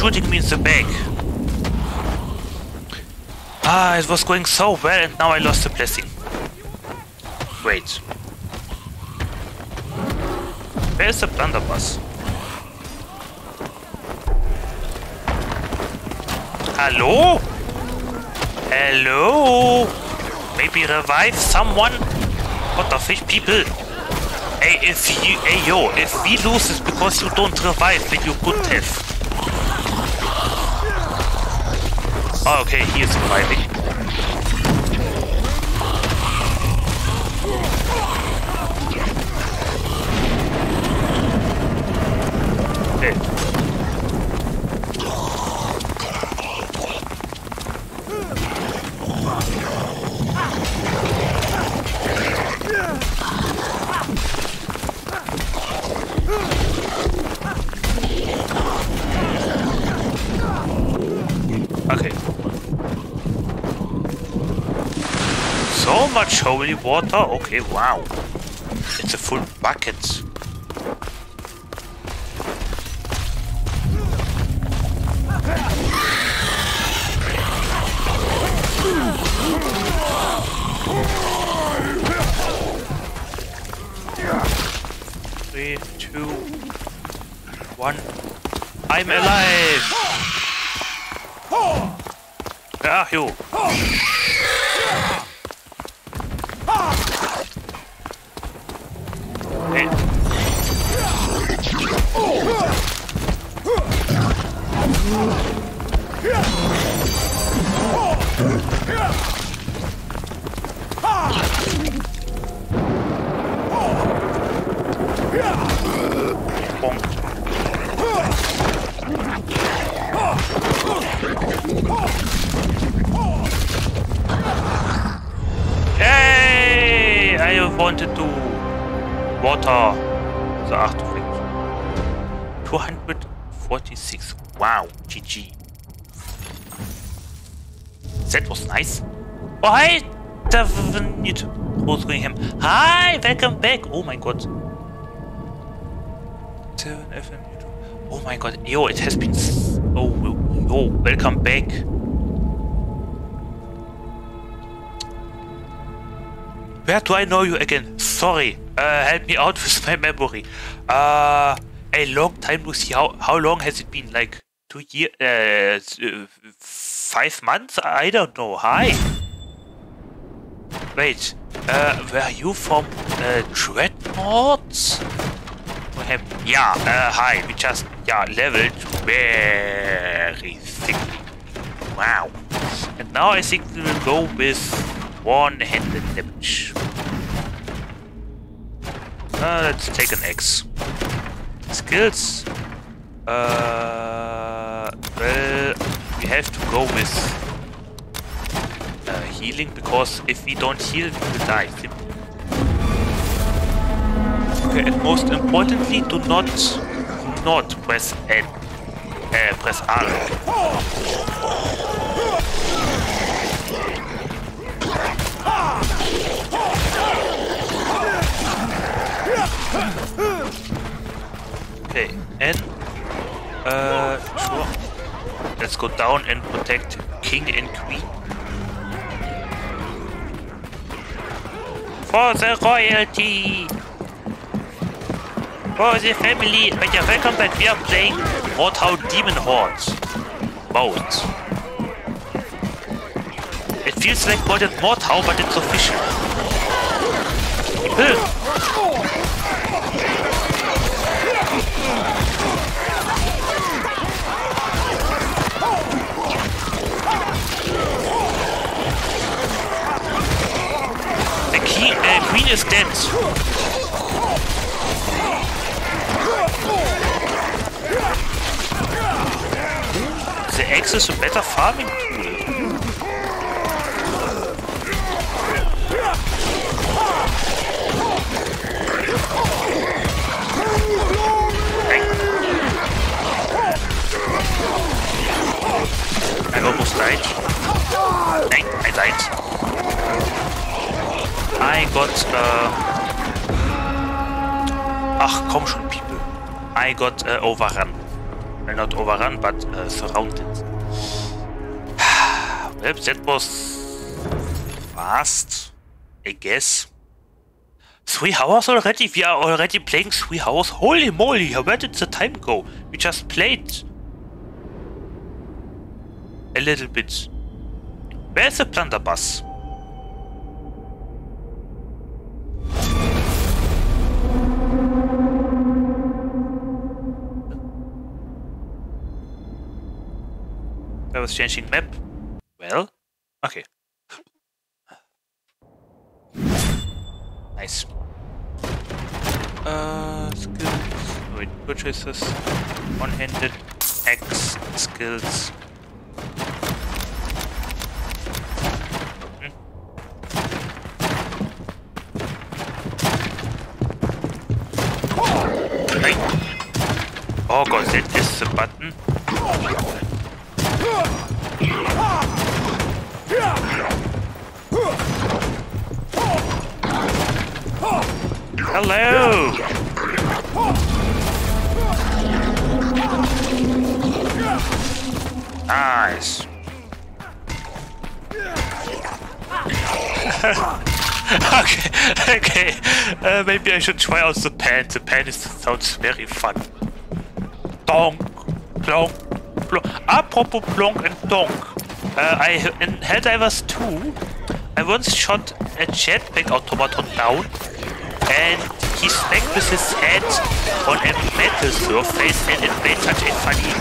Shooting me in the back? Ah, it was going so well and now I lost the blessing. Wait. Where's the blunderbuss? Hello? Hello? Maybe revive someone? What the fish people? Hey, if you, hey yo, if we lose it's because you don't revive when you could have. Oh, okay, he is reviving. Holy water. Oh, okay, wow. Hi! Davenit him. Hi! Welcome back! Oh my god. 7 FM Oh my god. Yo, it has been. Oh, yo, welcome back. Where do I know you again? Sorry, Uh, help me out [LAUGHS] with my memory. Uh, a long time no see. How how long has it been? Like two years? Uh, uh, five months? I don't know. Hi. Wait. Uh, where are you from? Uh, Dreadnoughts? What happened? Yeah. Uh, hi. We just yeah leveled very thick. Wow. And now I think we will go with one-handed damage. Uh, let's take an X. Skills. Uh, well, we have to go with healing because if we don't heal, we will die. Okay, and most importantly, do not, not press N. Uh, press R. Okay, and uh, sure. Let's go down and protect King and Queen. For the royalty! For the family! But yeah, welcome back. We are playing Mordhau Demon Hordes. Mode. It feels like Mordhau, but it's official. Uh, queen is dead. The axe is a better farming tool. I almost died. Nein, I died. I got, uh... Ach, komm schon, people. I got uh, overrun. Well, not overrun, but uh, surrounded. [SIGHS] well, that was fast, I guess. Three hours already? We are already playing three hours? Holy moly, where did the time go? We just played a little bit. Where's the blunderbuss? Was changing map. Well, okay. Nice. Uh, skills. Wait, purchases. One-handed X skills. Hmm. Oh god, that is the button. Hello! Nice. [LAUGHS] okay, okay. Uh, maybe I should try out the pen. The pen is, sounds very fun. Donk, plonk, plonk. Apropos plonk and donk. Uh, I in Helldivers 2, I once shot a jetpack automaton down, and he smacked with his head on a metal surface, and it made such a funny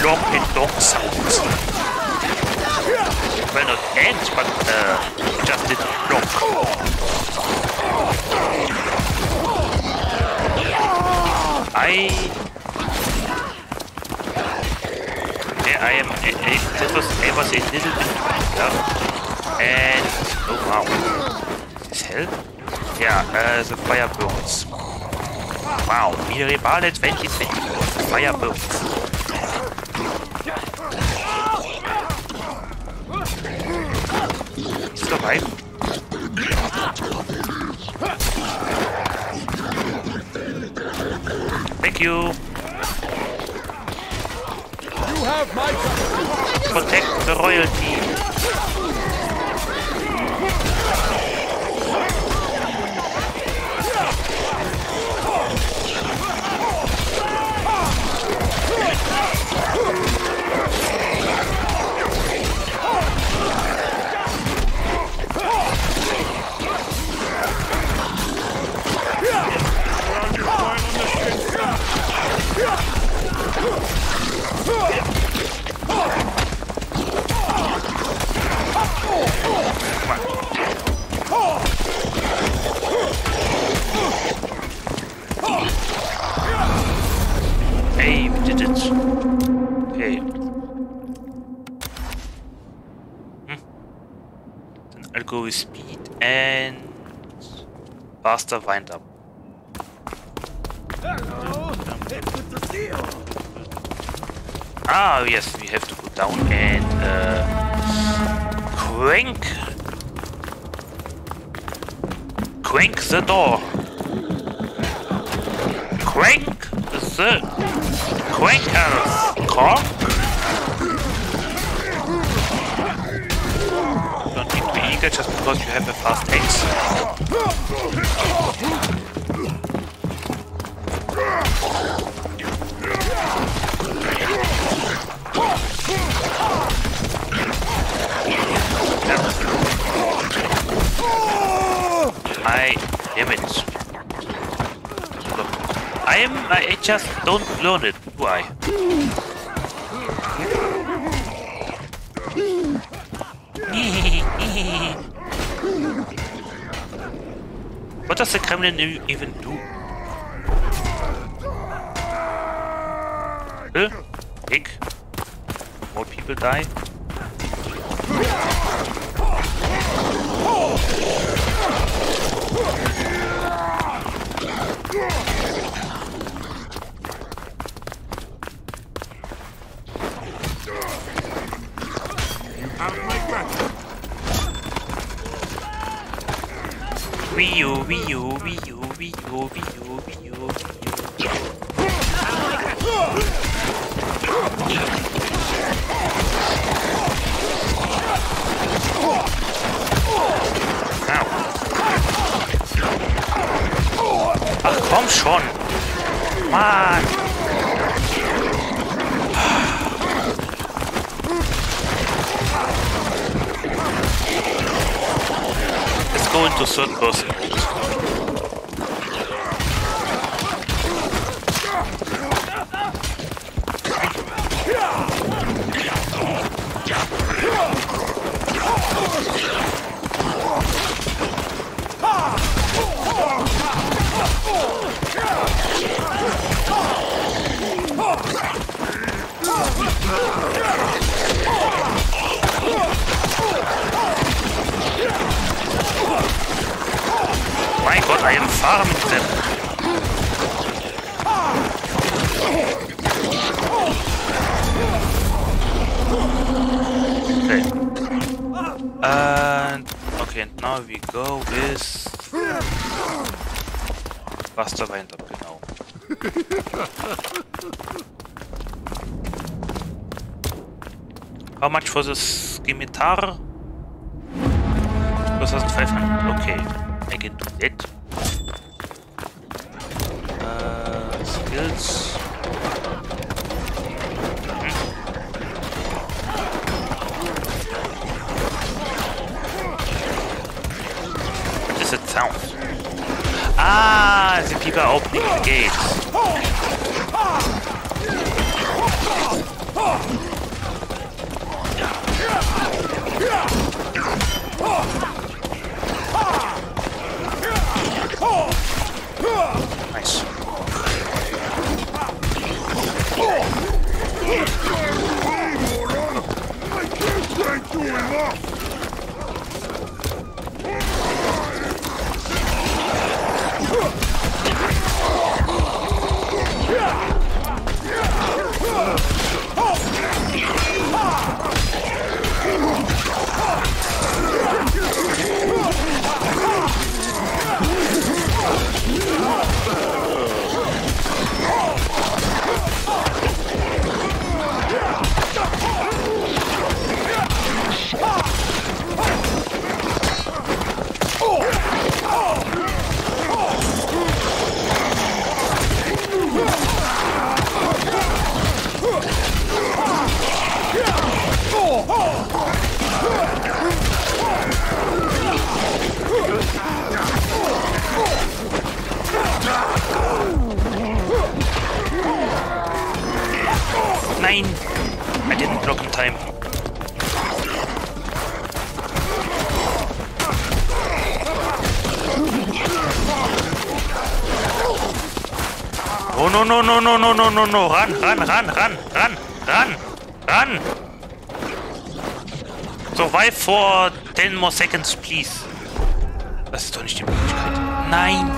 plonk and donk sound. Well, not end, but uh, just did plonk. I yeah, I am. I, I, that was I was a little bit yeah. and oh wow, is hell? Yeah, uh, the fire burns. Wow, Mirabale 2020, fire burns. Dabei. Thank you. Protect the royalty. Faster wind up. Ah, yes, we have to go down and uh, crank. Crank the door. Crank the crankers. Crank. Don't need to be eager just because you have a fast axe. My damage. Look, I am. I just don't learn it. Why? does the Kremlin even Tar no no no no no. Ran, ran, ran, ran, ran, ran, ran. Survive for 10 more seconds, please. Das ist doch nicht die Möglichkeit. Nein.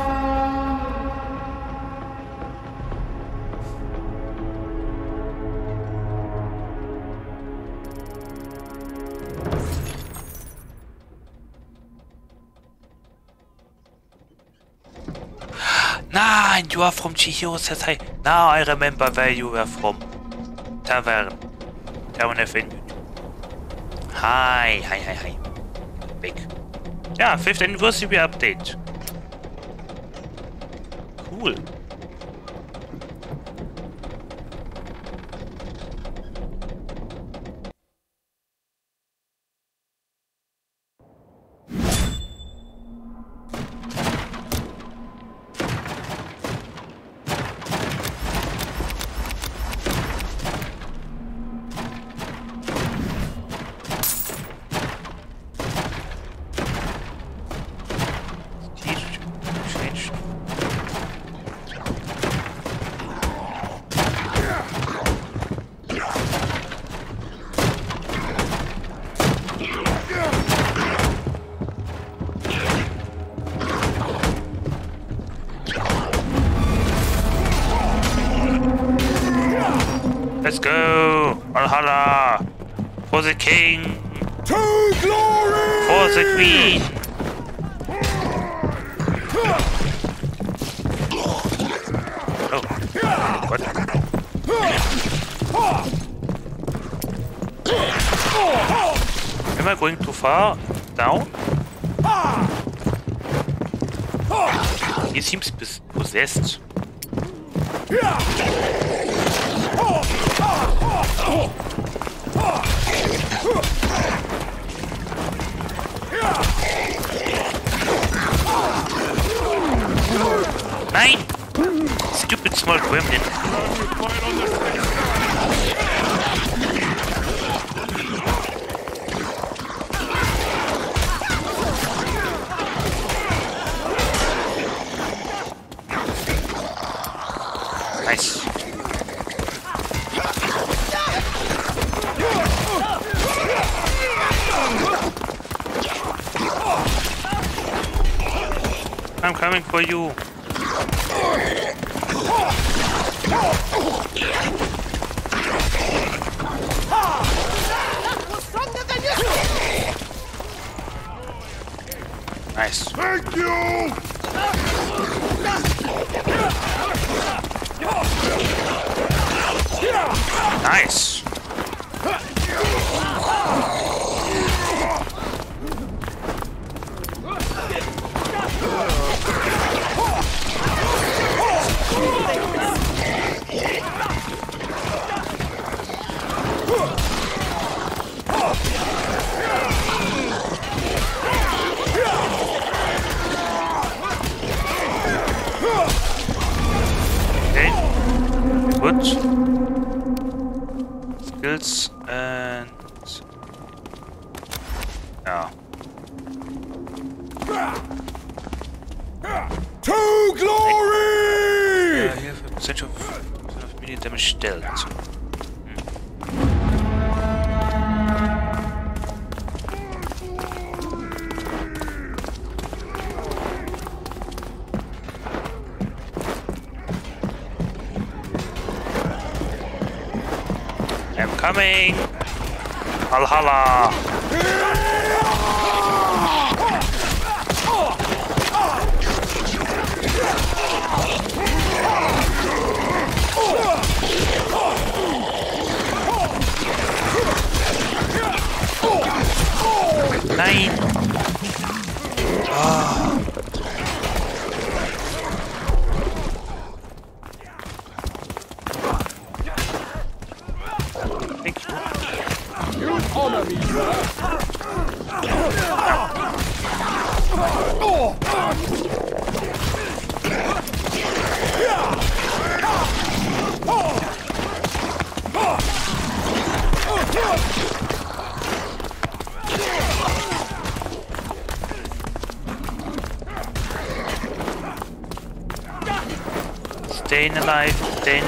Nein, you are from Chihiro Sensei. Now I remember where you were from. Tavern. Tavern Avenue. Hi, hi, hi, hi. Big. Ja, 5th Anniversary Update.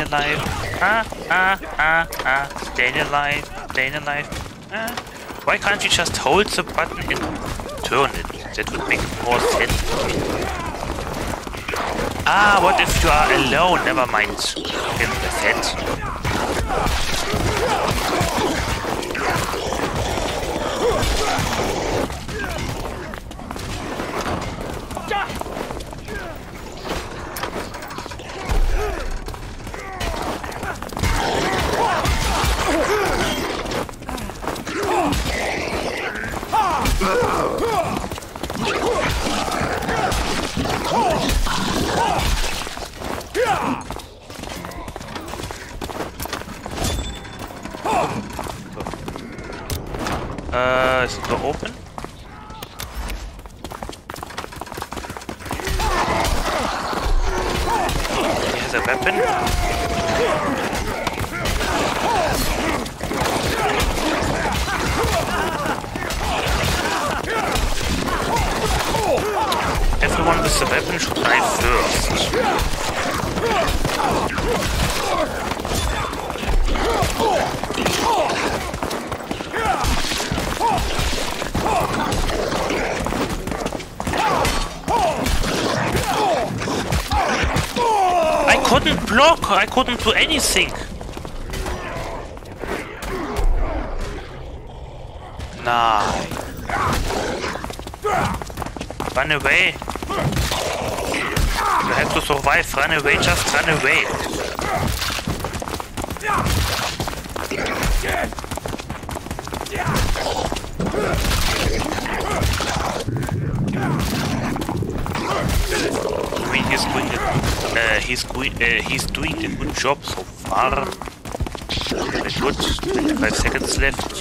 Alive. Ah, ah, ah, ah. Staying alive, staying alive. Ah. Why can't you just hold the button and turn it? That would make more sense. Ah, what if you are alone? Never mind. In the set. Couldn't do anything. Nah. Run away. You have to survive, run away, just run away. I mean, he's doing it. Uh, he's. Uh, he's doing a good job so far. Very good. 25 seconds left.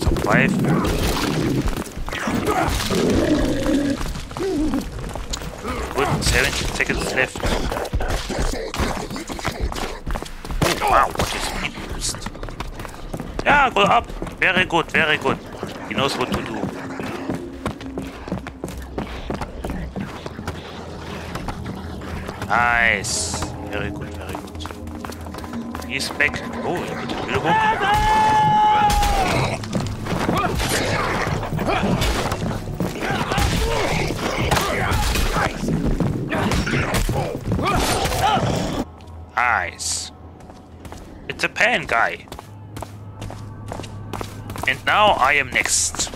Survive. Good. 17 seconds left. Oh, wow, what is he boost? Yeah, go up. Very good, very good. He knows what to do. Nice. Very good, very good. He's back. Oh, a bit of Bildung. Nice. It's a pan guy. And now I am next.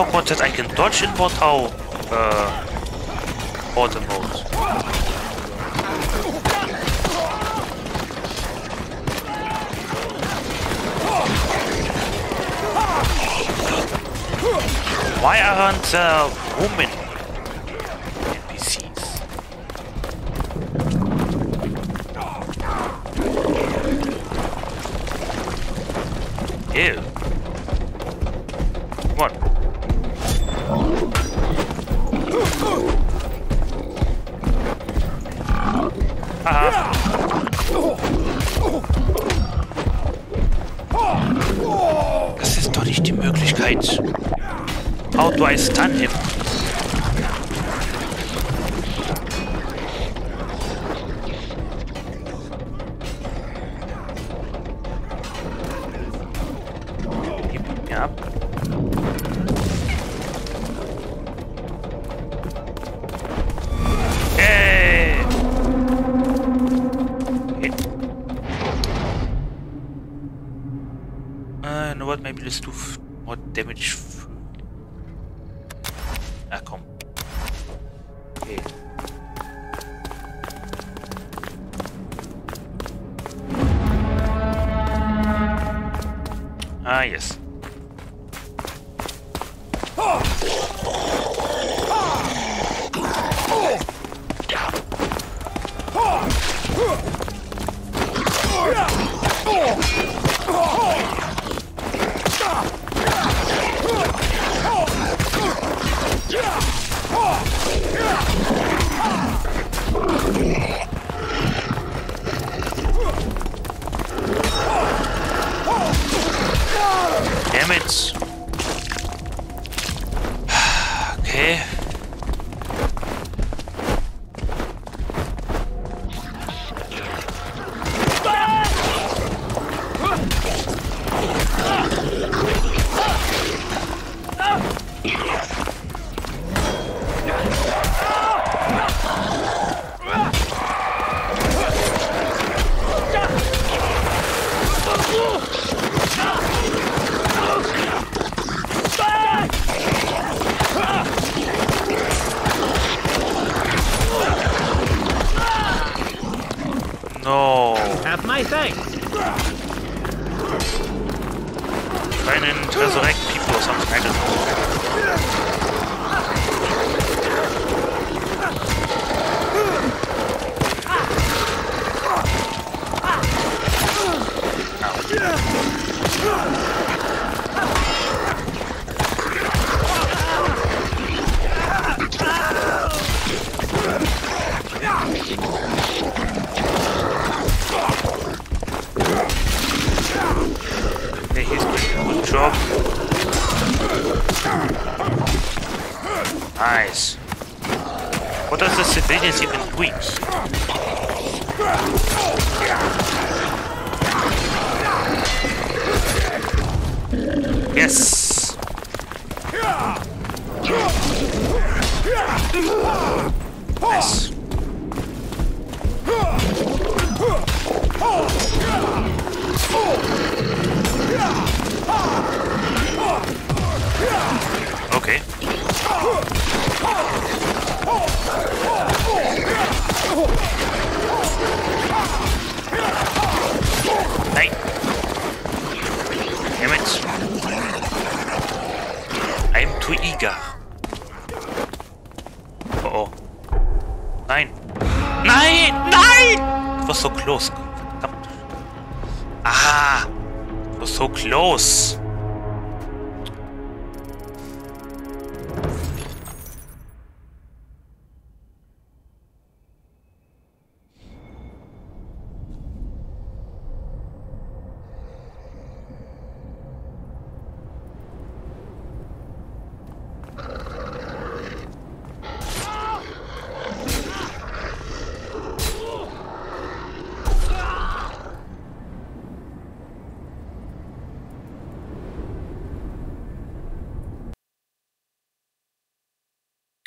Wieso konnte es eigentlich Deutsch in Bordau äh, Orte Mode? Why aren't uh, women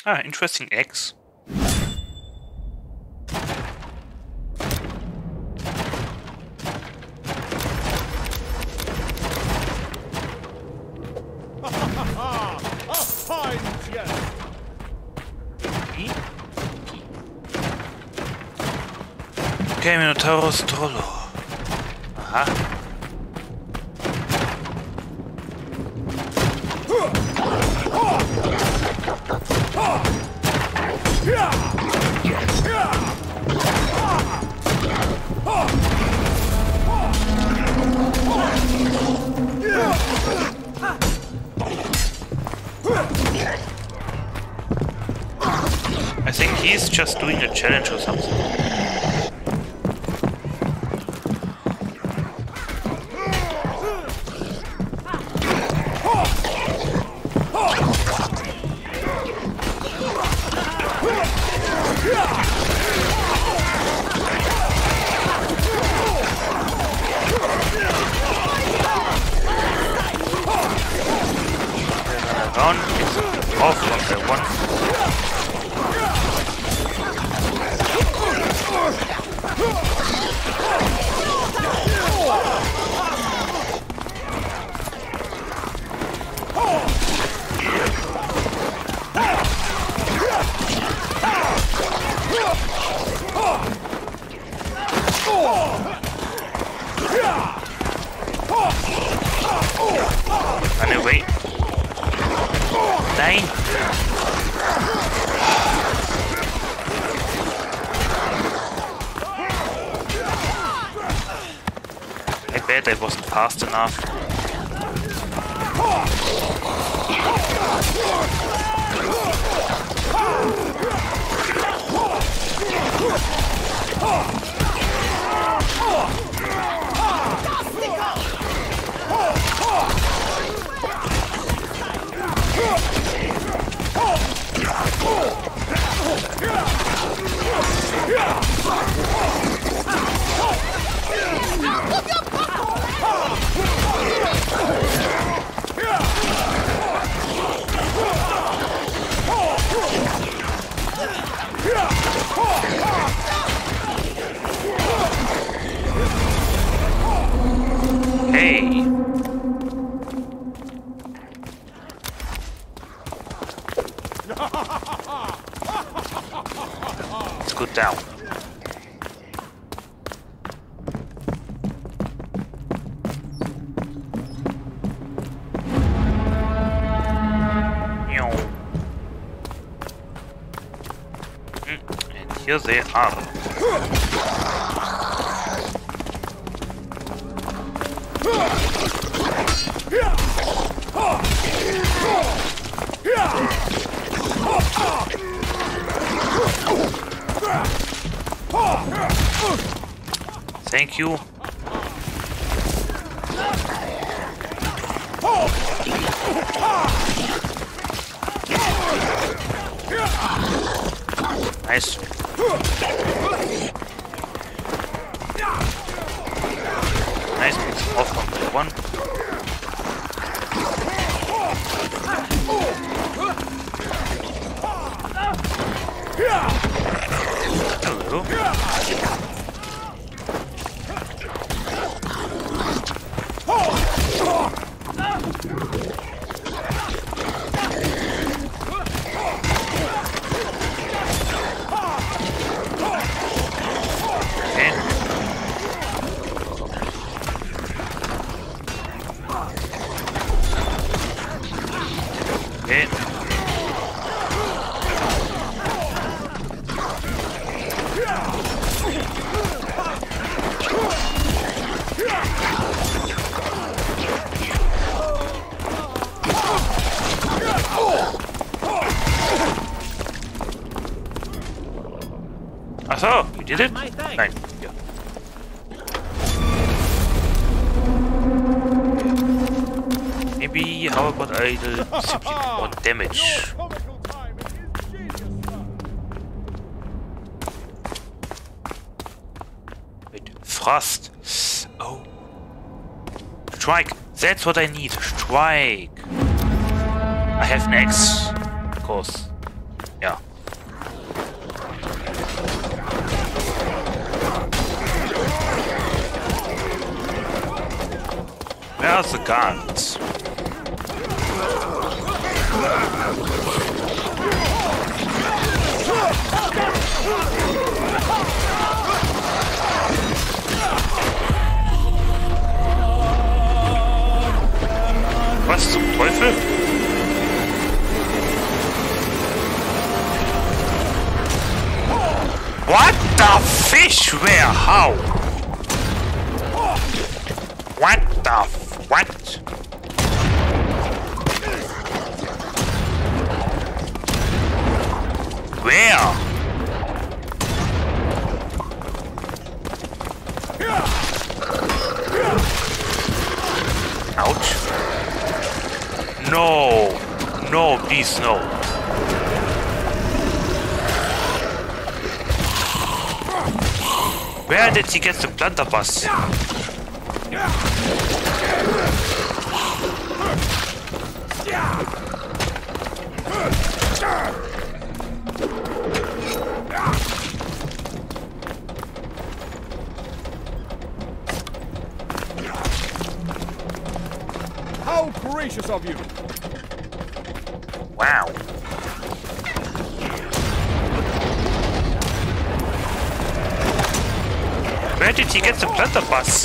Ah, interesting eggs. [LAUGHS] A fine jest! Okay, Minotaurus Trollo. Enough. Thank damage. Wait, thrust. Oh. Strike. That's what I need. Strike. I have an axe. Tanta paz. the bus.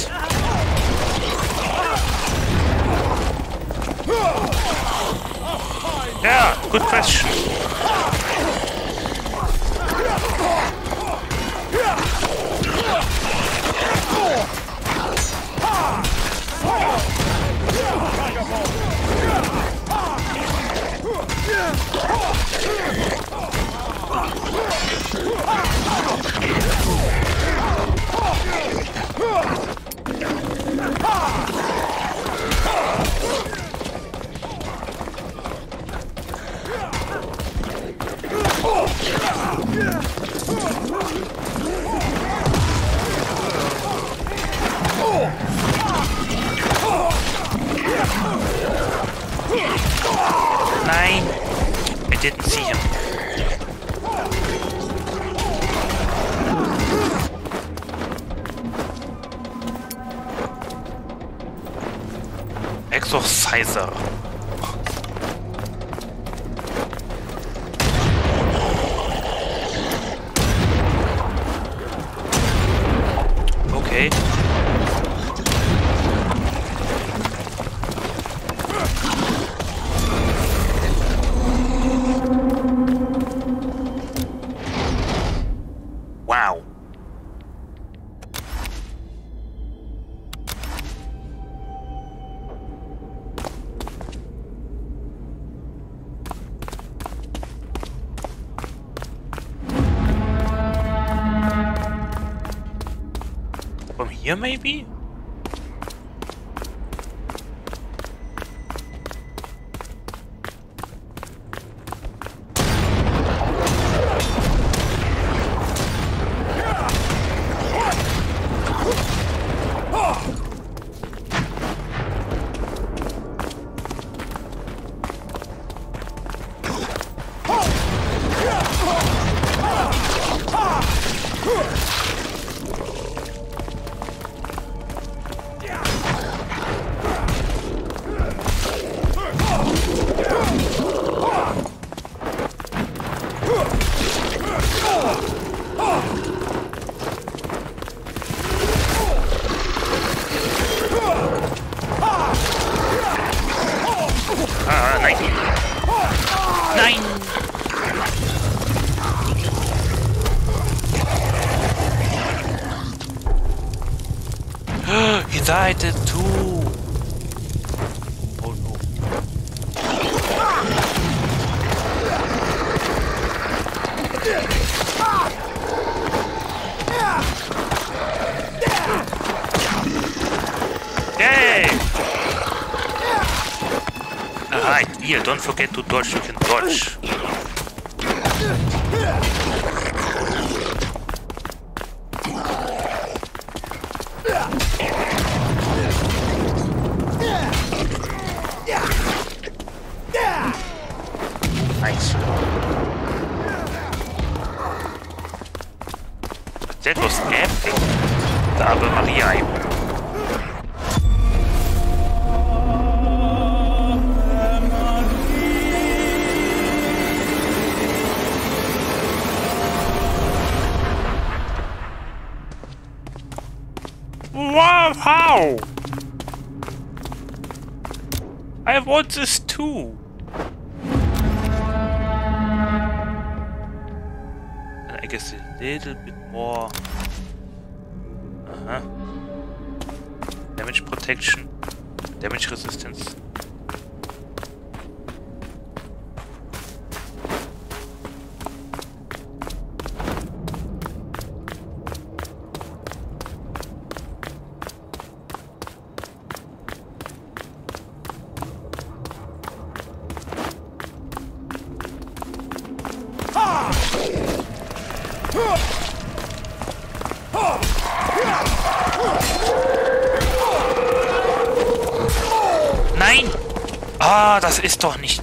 Yeah, maybe? não sei o que, tu torces, o que. das ist doch nicht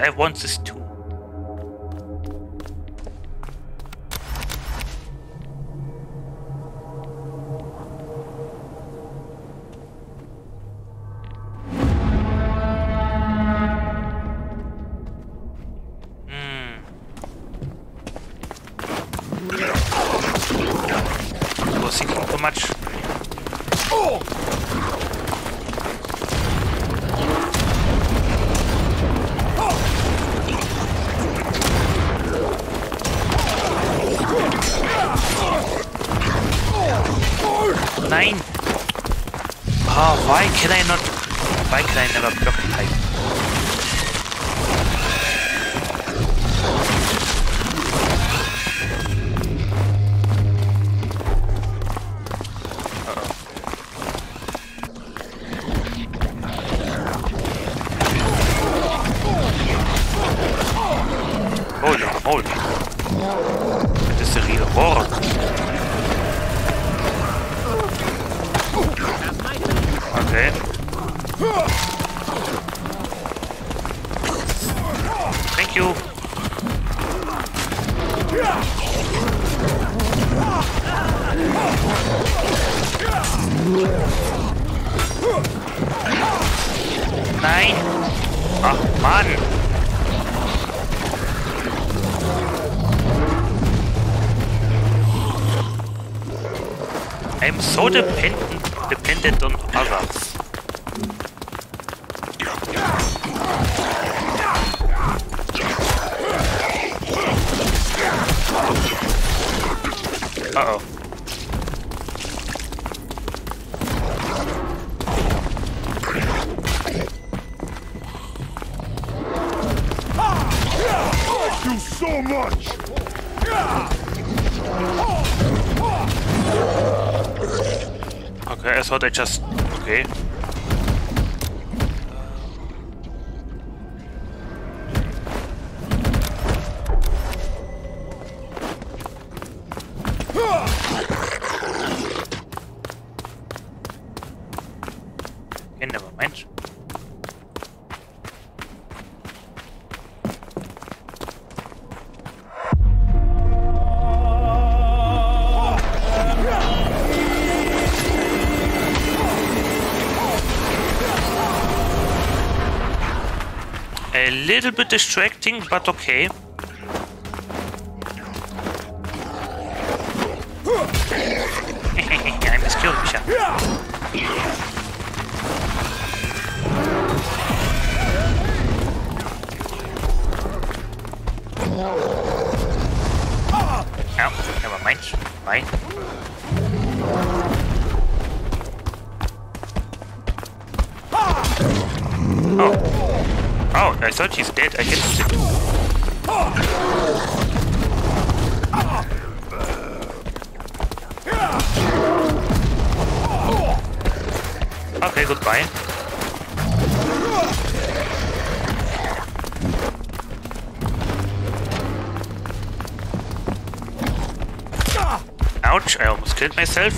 I want this I just... Okay, little bit distracting, but okay. Myself.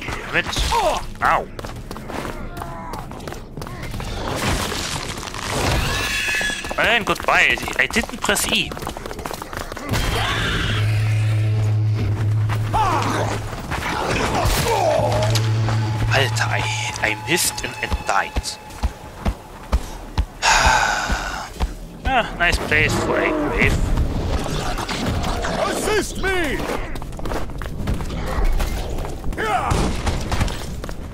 Damn it. Ow. And goodbye. I didn't press E. Alter, I, I missed and, and died. Ah, [LAUGHS] nice place for a grave. Assist me!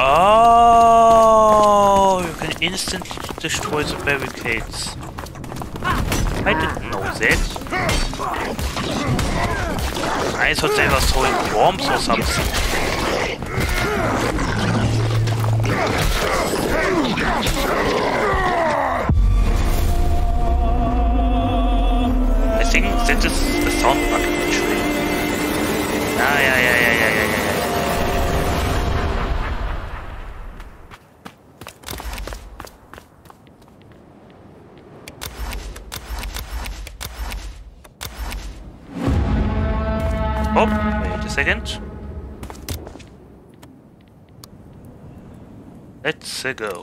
Oh, you can instantly destroy the barricades. I didn't know that. I thought they were throwing bombs or something. I think that is the sound bug actually. Ah, yeah, yeah, yeah, yeah, yeah, yeah. yeah. Oh, wait a second. Let's uh, go.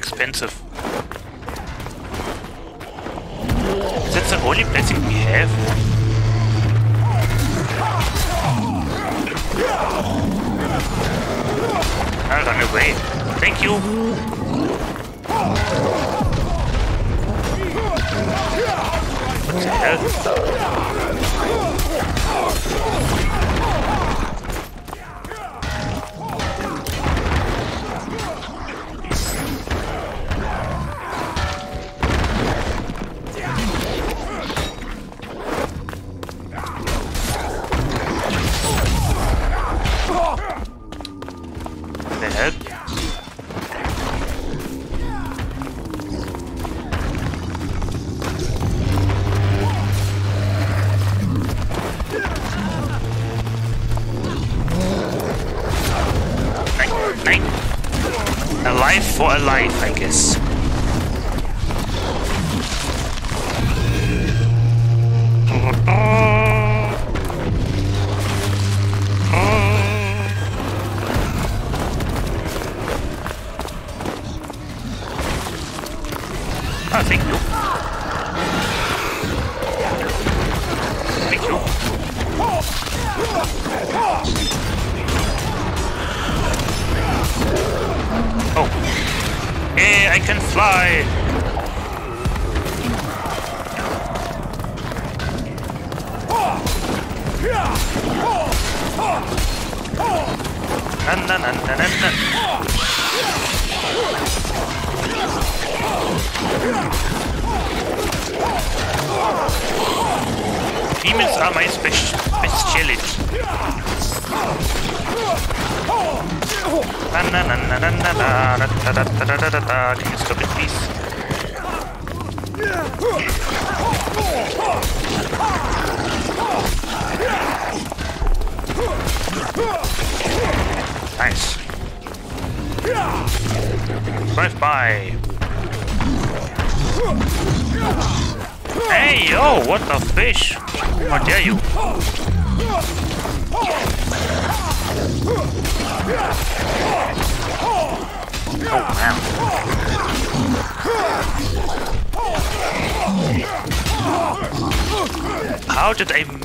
expensive.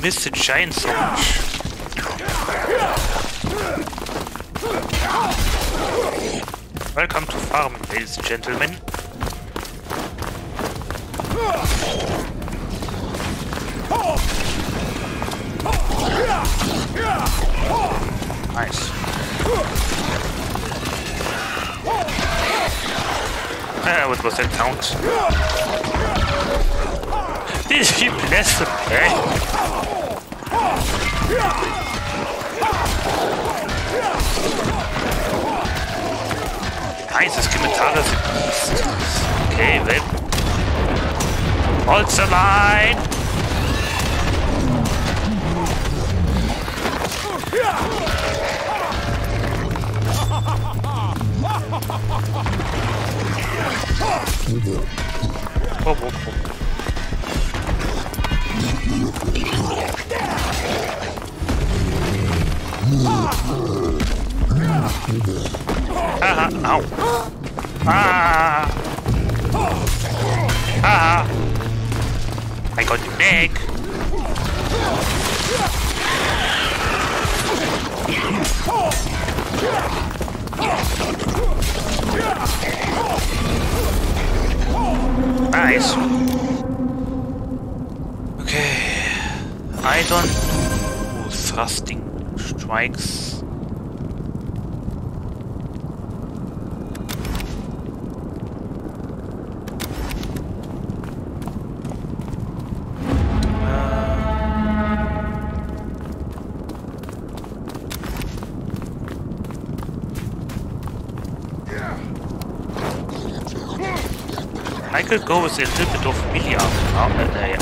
miss the giant? Welcome to farming, ladies and gentlemen. Go with a little bit of melee uh,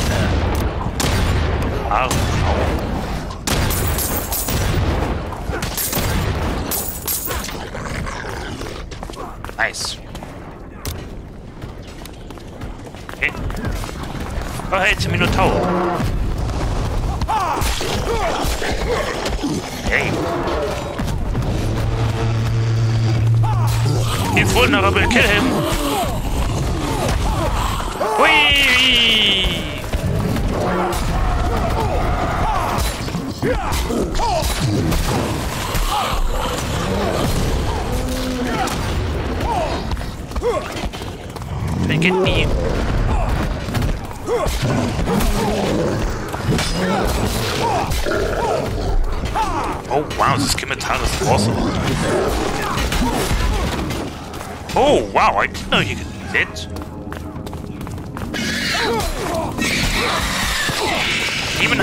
Leuten da hier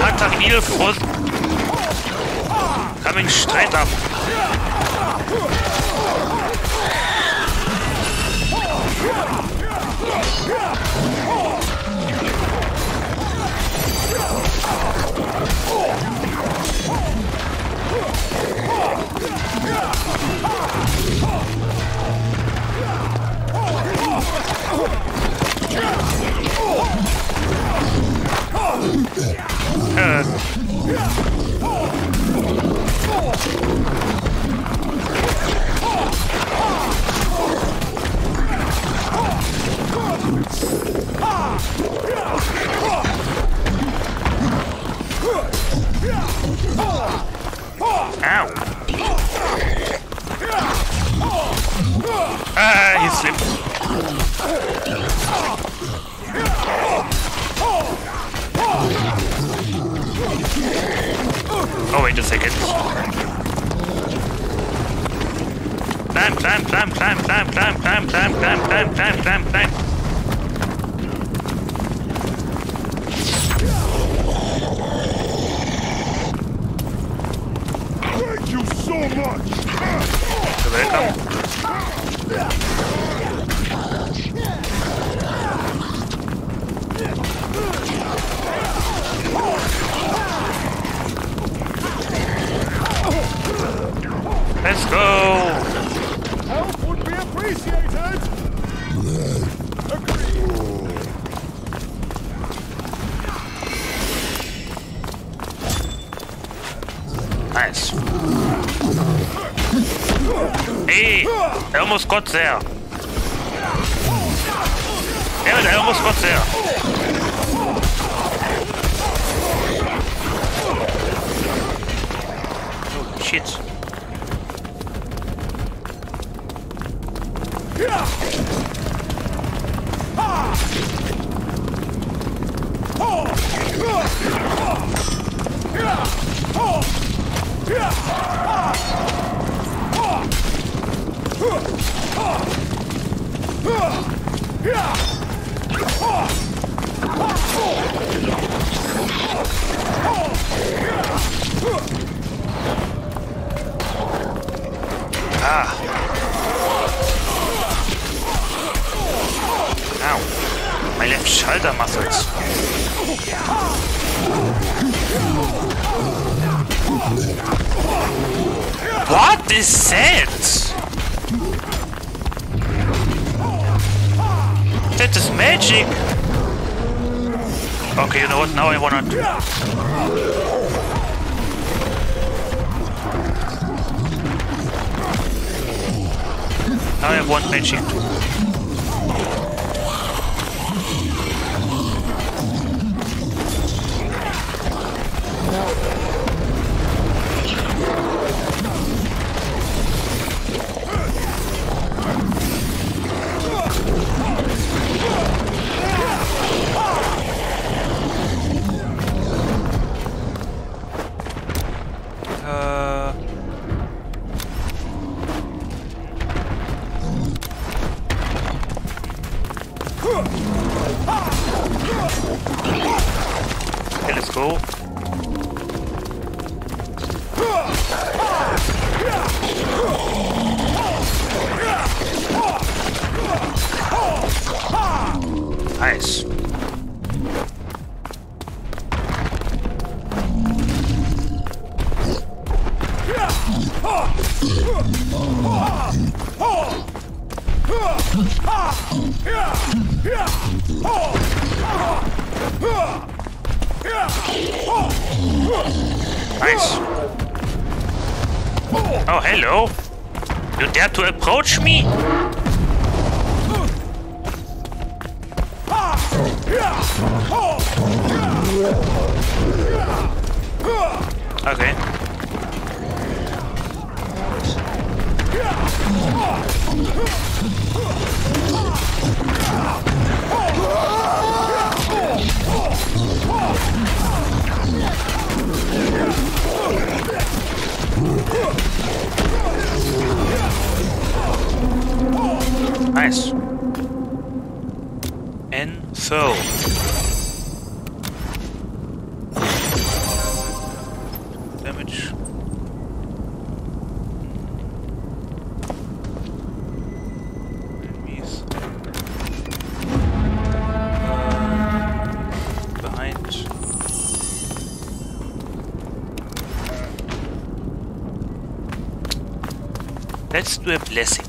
hat da Mil Frust. Coming straight up. America. Climb, climb, climb, climb, climb, climb, climb, climb, climb, climb, climb, climb, climb. Thank you so much! You're welcome. Let's go! Help would be appreciated! Nice. Hey, I almost got there. Damn it, I almost got there. Let's a blessing.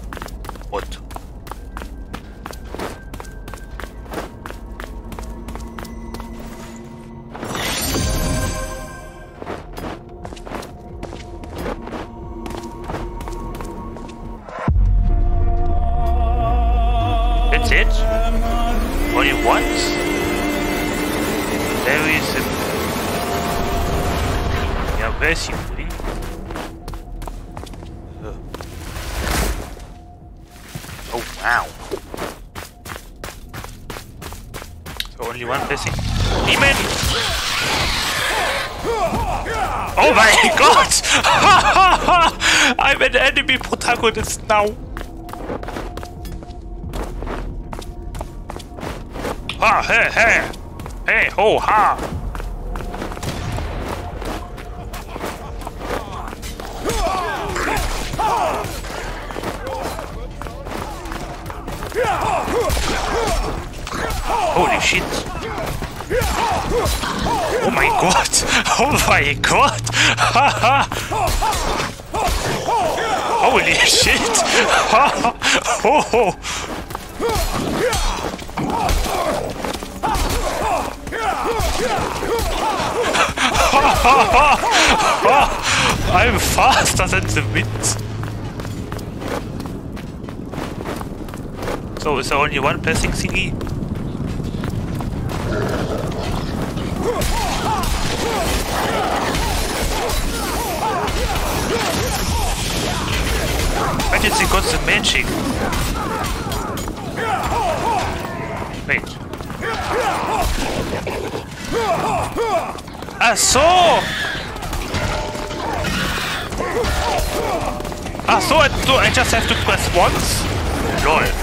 Protagonist now. Ha, hey, hey! Hey, ho, ha! Holy shit! Oh my god! [LAUGHS] Oh my god! [LAUGHS] Holy [LAUGHS] I'm faster than the wind. So is there only one blessing thingy? They got the magic? Wait. Ach so! Ach so, I, so I just have to press once? Lol.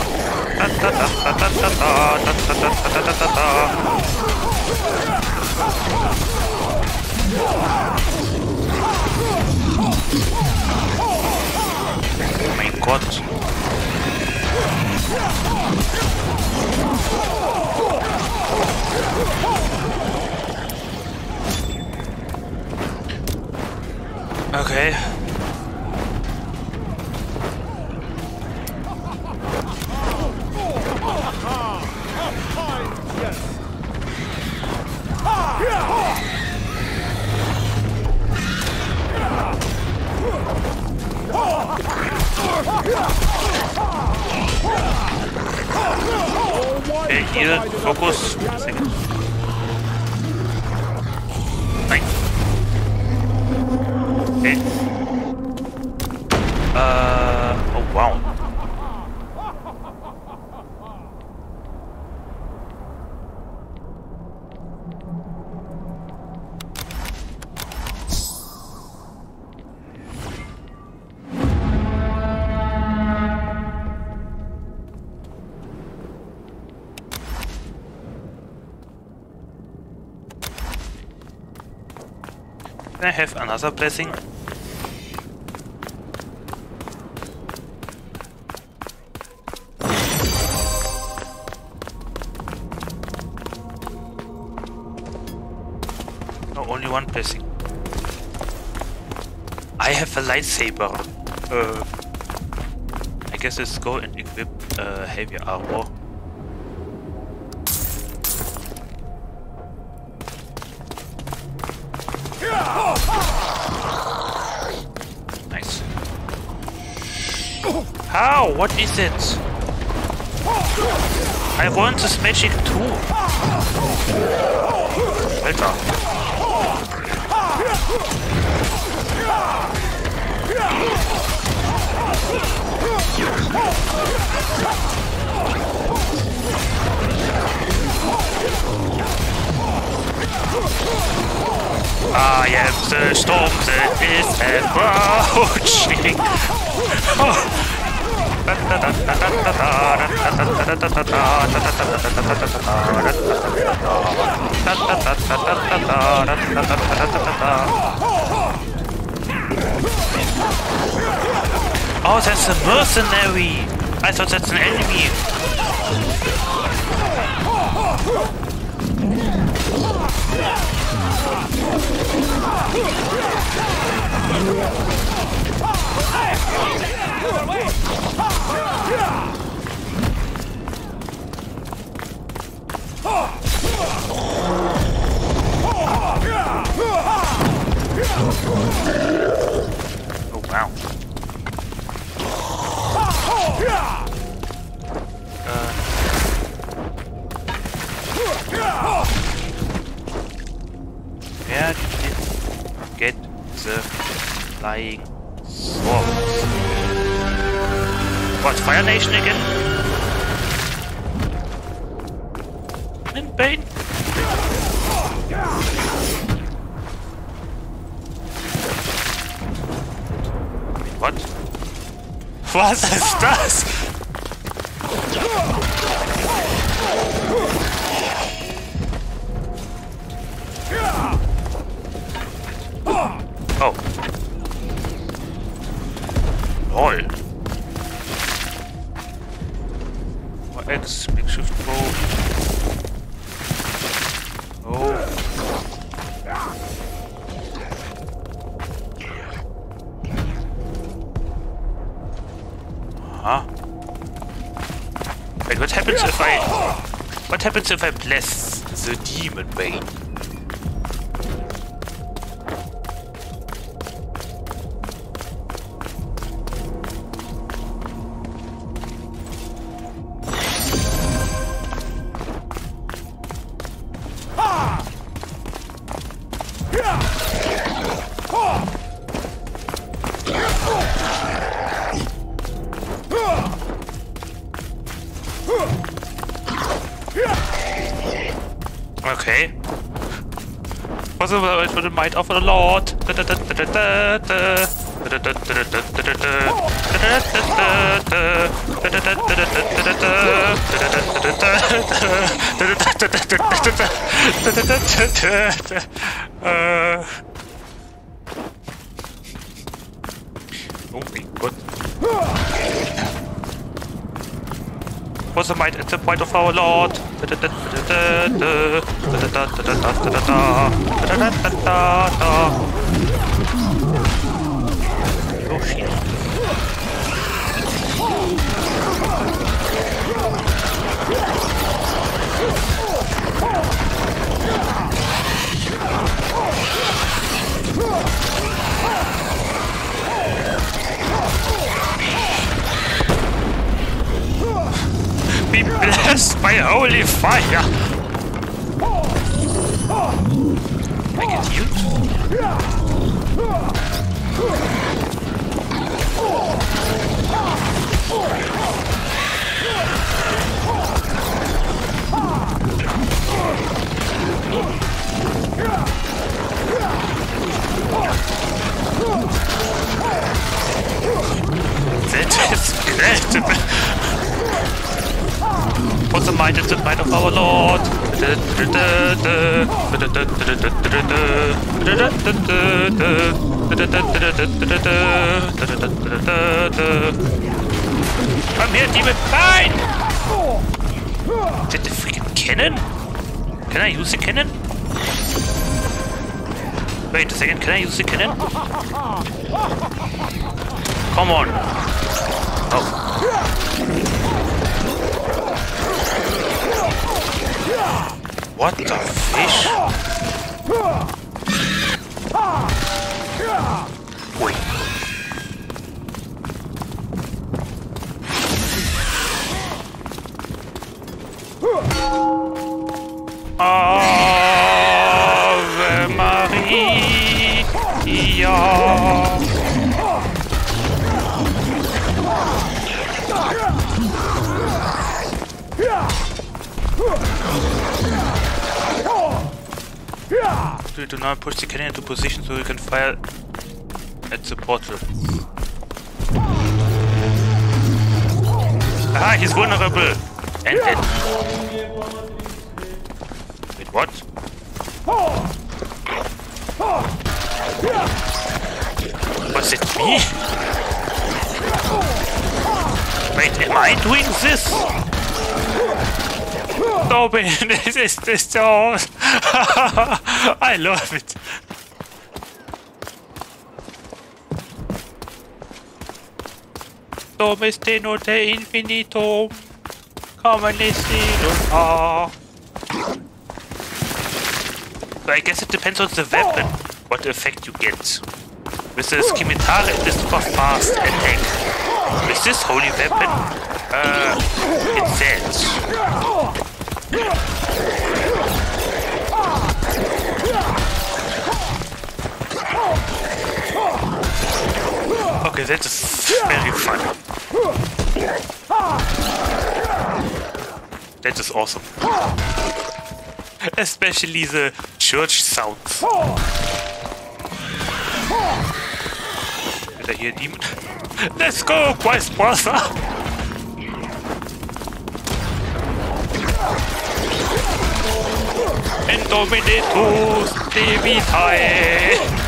Okay, another blessing? No, only one blessing. I have a lightsaber. Uh, I guess let's go and equip uh, heavy armor. What is it? I want this magic too. Alter. I am the storm that is approaching. [LAUGHS] [LAUGHS] Oh, Oh, that's a mercenary! I thought that's an enemy. Oh wow. Uh, where did get the flying swords? What, Fire Nation again? Was ist das? What happens if I bless the demon bane? Might of the Lord. Uh. Oh my god. The might the might of our Lord. Oh shit. Blessed by holy fire! I get healed? That is great! What's the might and the might of our Lord? Come here, demon! Nein! Is that the freaking cannon? Can I use the cannon? Wait a second, can I use the cannon? Come on. Oh. What the fish? Not push the cannon into position so you can fire at the portal. Ah, he's vulnerable! And dead. Wait, what? Was it me? Wait, am I doing this? Robin, [LAUGHS] this is this so [LAUGHS] [LAUGHS] I love it. Dove steno de infinito Come nessuno So I guess it depends on the weapon, what effect you get. With the Scimitar, it is super fast attack. With this holy weapon, uh, it's dead. That is very fun. That is awesome. Especially the church sounds. Did I hear a demon? Let's go, Christ brother! Indominatus Devitae!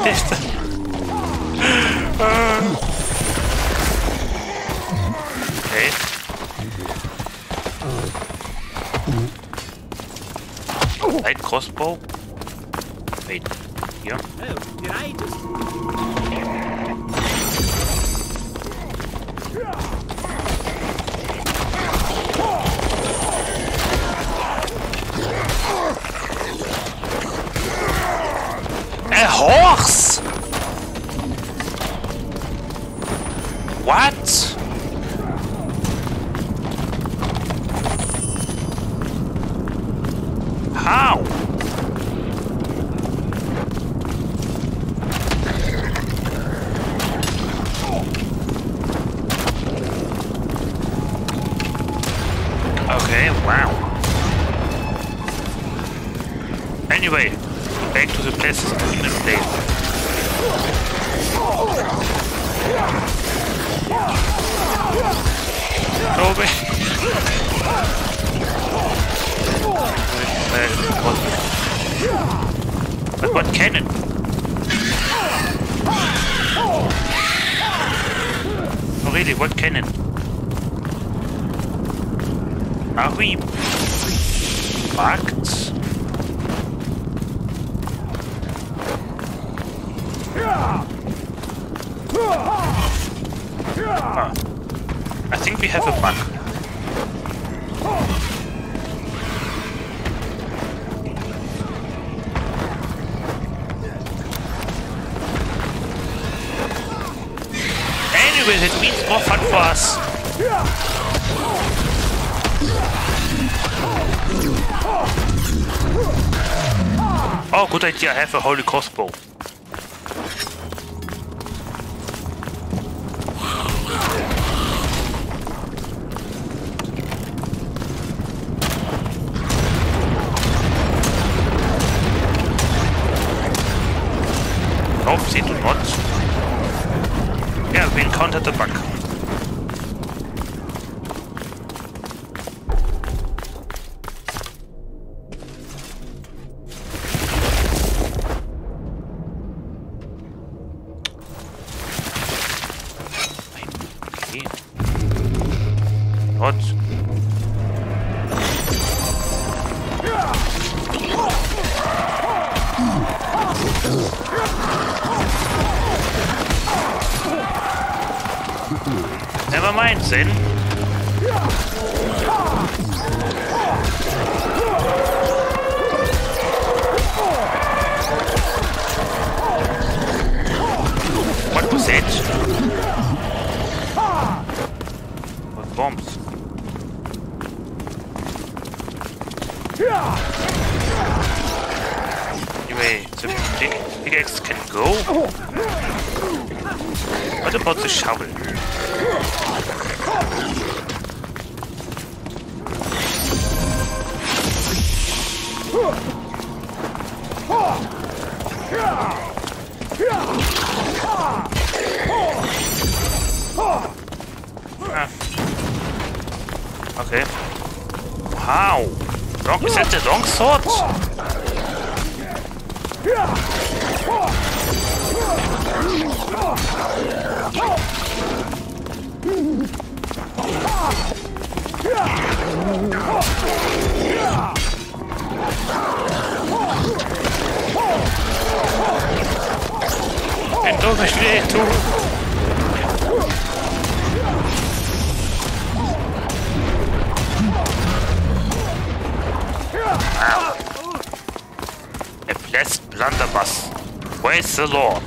Опять это. Good idea. I have a holy crossbow. The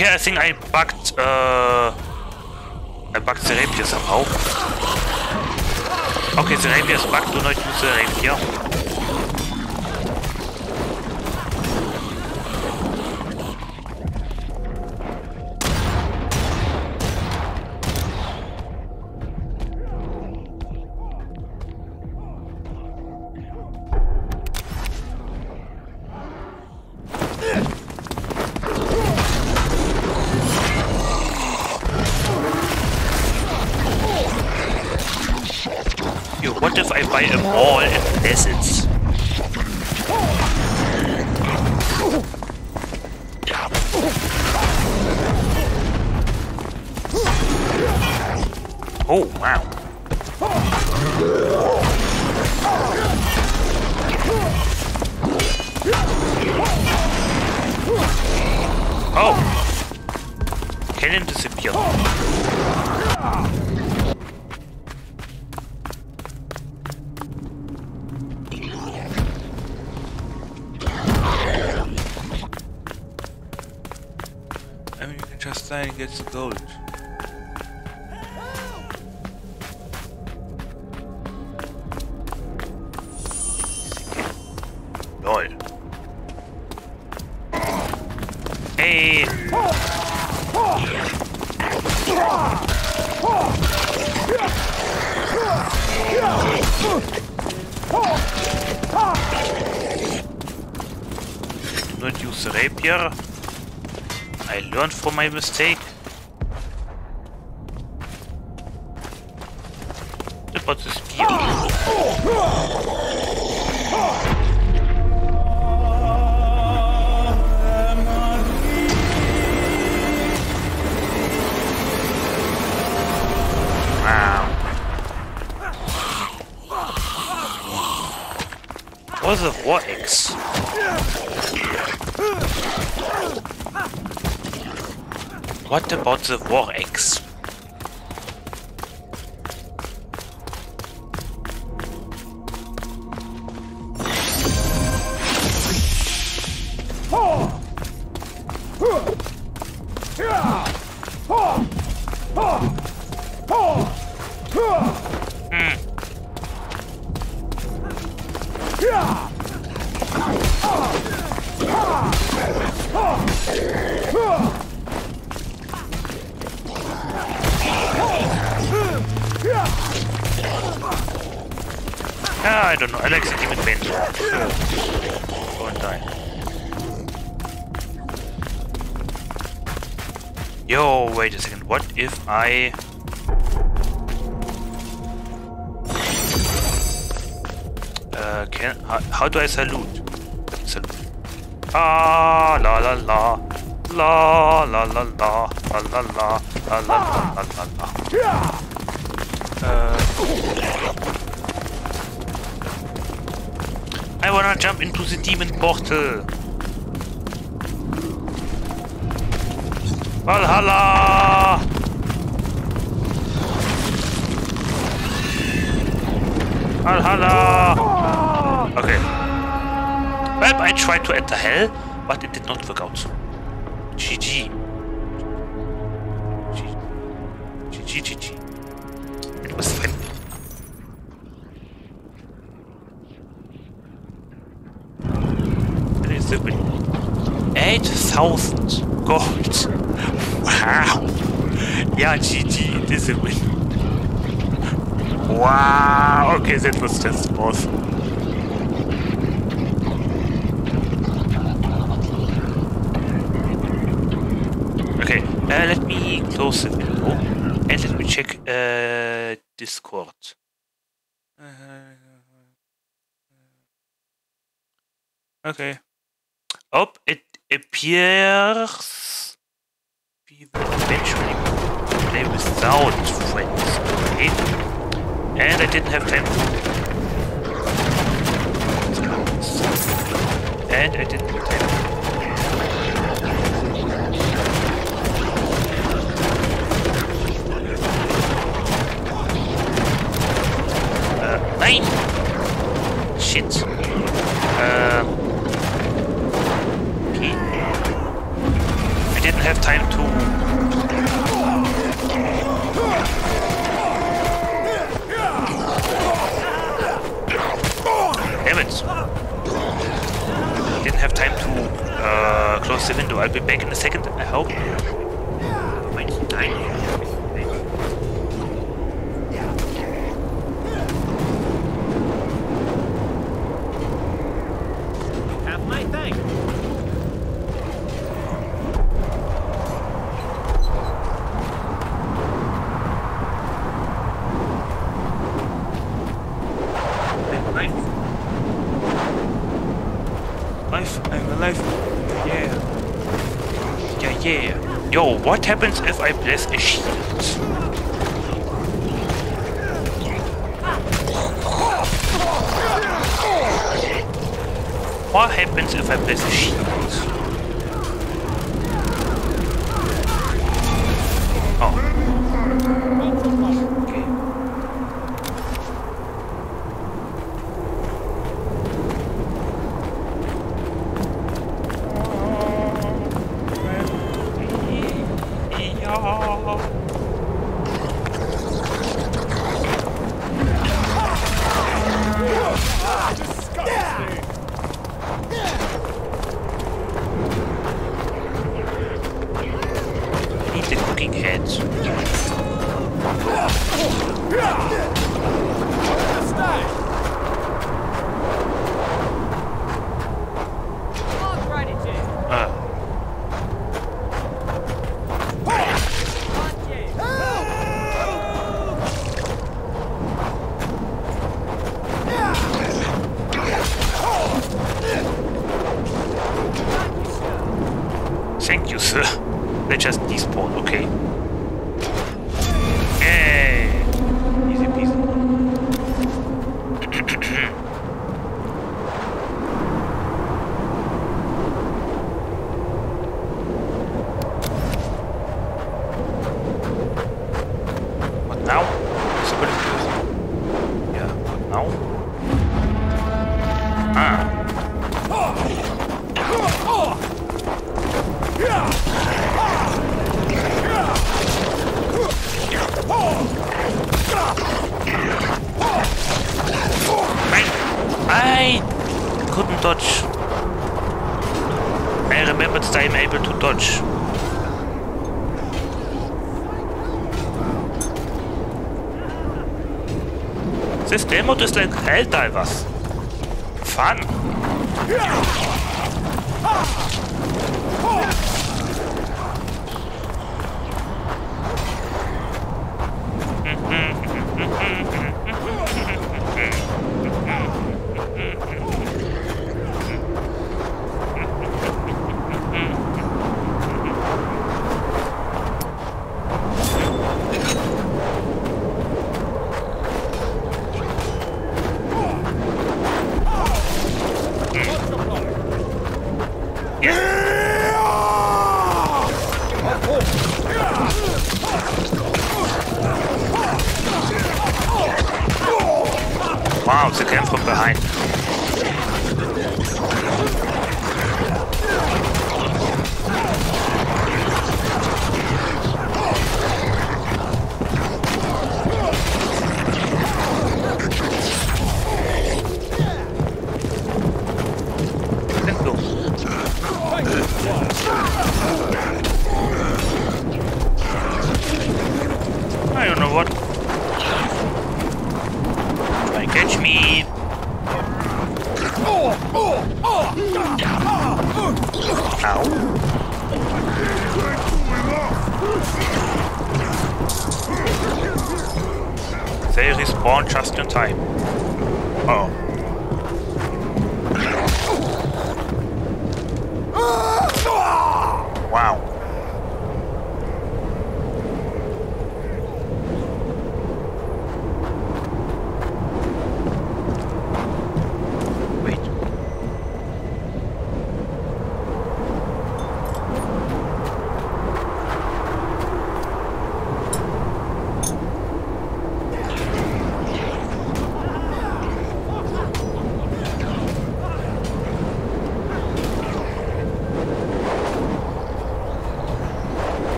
Okay, I think I bugged... Uh, I bugged the rapier somehow. Okay, the rapier is bugged, do not use the rapier. My mistake. What about the War Axe? What if I... Uh, can... How, how do I salute? Salute. Ah, la la la. La la la la. La la la. La la la la la la. Uh... I wanna jump into the demon portal. Valhalla! Valhalla! Okay. Well, I tried to enter hell, but it did not work out. GG. Okay, was. Okay, uh, let me close the window and let me check uh, Discord. Yeah. Yo, what happens if I bless a shield? What happens if I bless a shield? This demo is like Helldivers. Fun.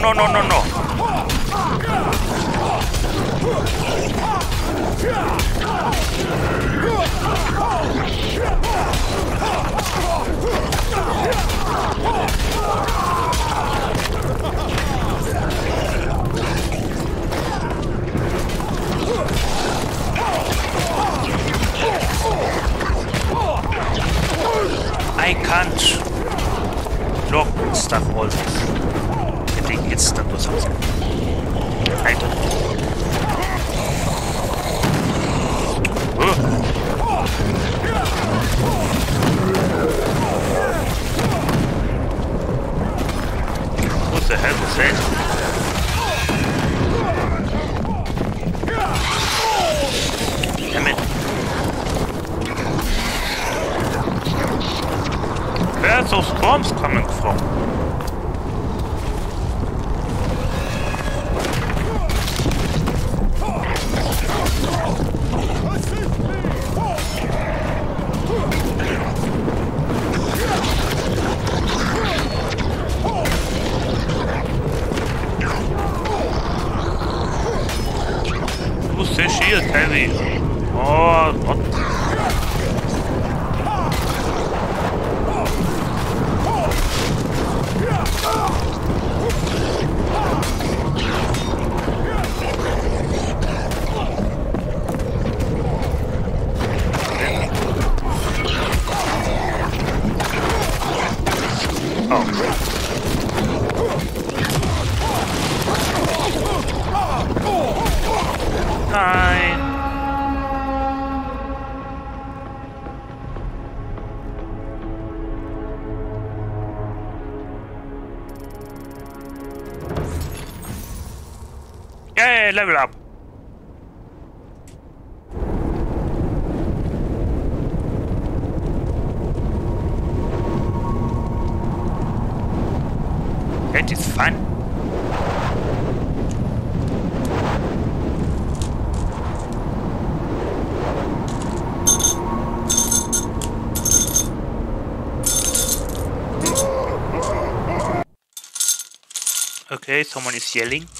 no, no, no. level up. That is fun. Okay, someone is yelling.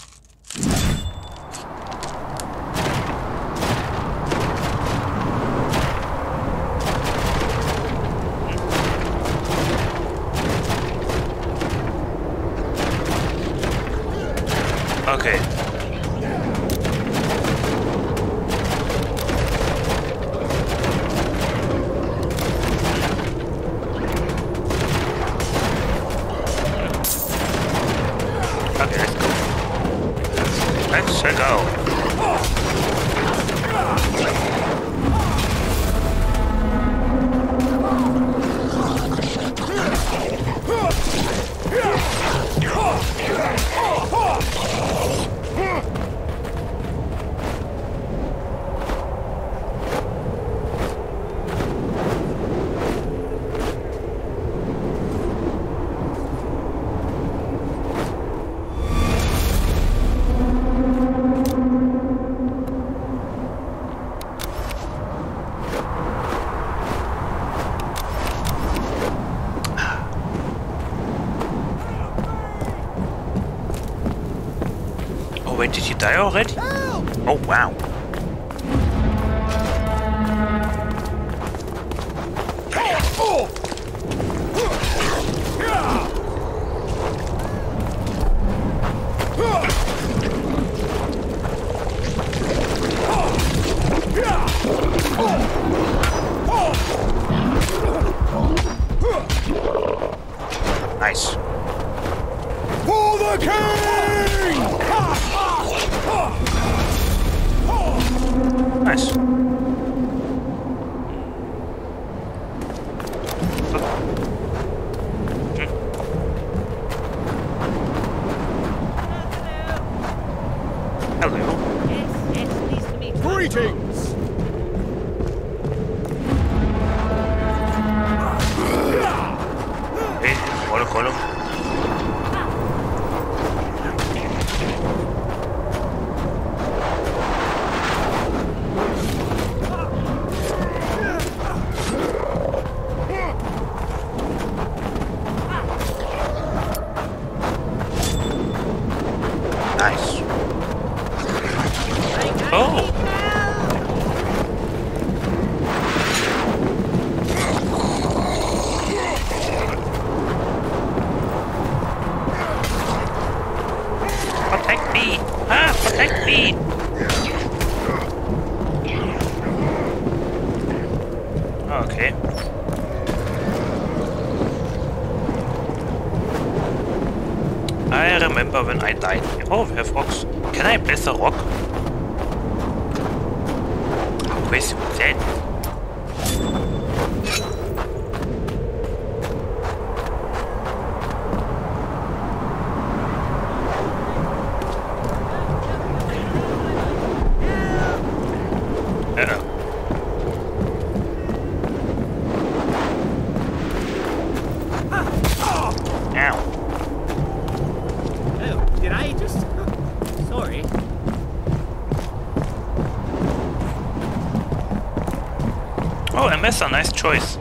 Die already? Oh, wow. Oh, we have rocks. Can I place a rock? nice choice.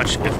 Much efficient.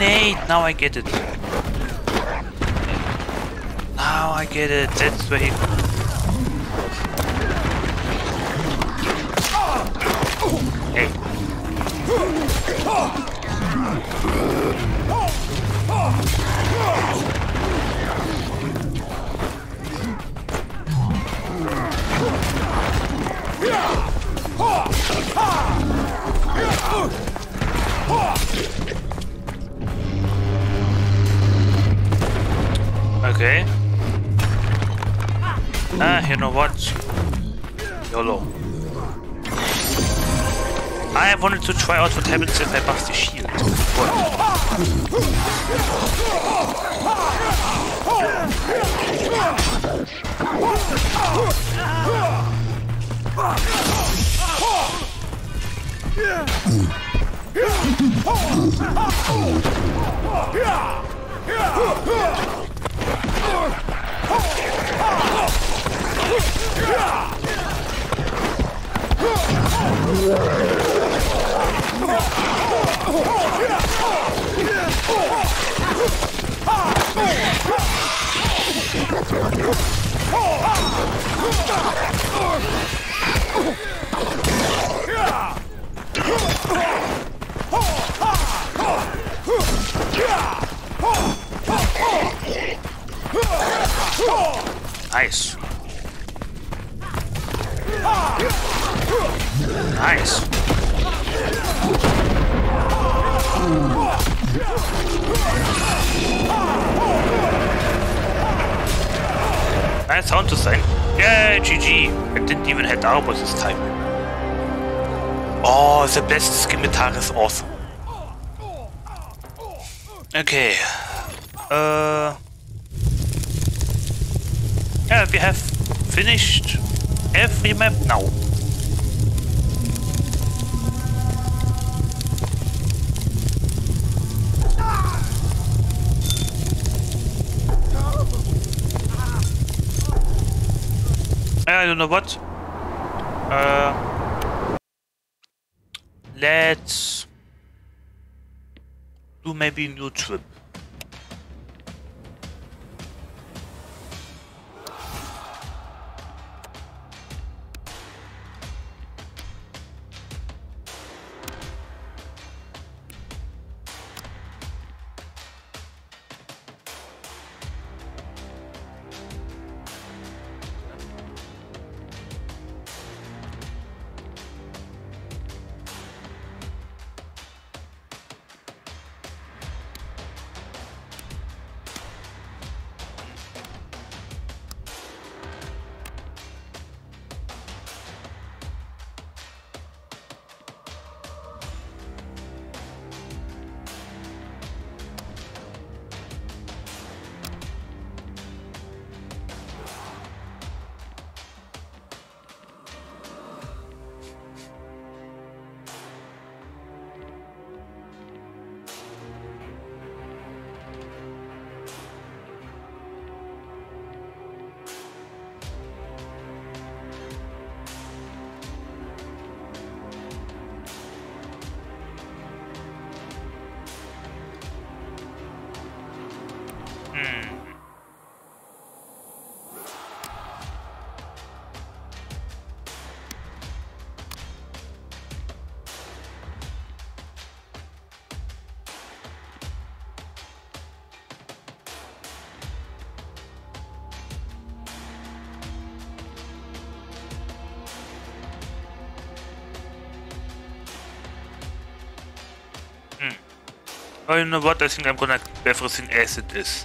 Grenade. Now I get it. Now I get it. That's where he. Out Nice sound design. Yeah, GG. I didn't even hit armor this time. Oh, the best skin guitar is awesome. Okay. Uh. Yeah, we have finished every map now. I don't know what. Uh, let's do maybe a new trip. Know what? I think I'm gonna everything as it is.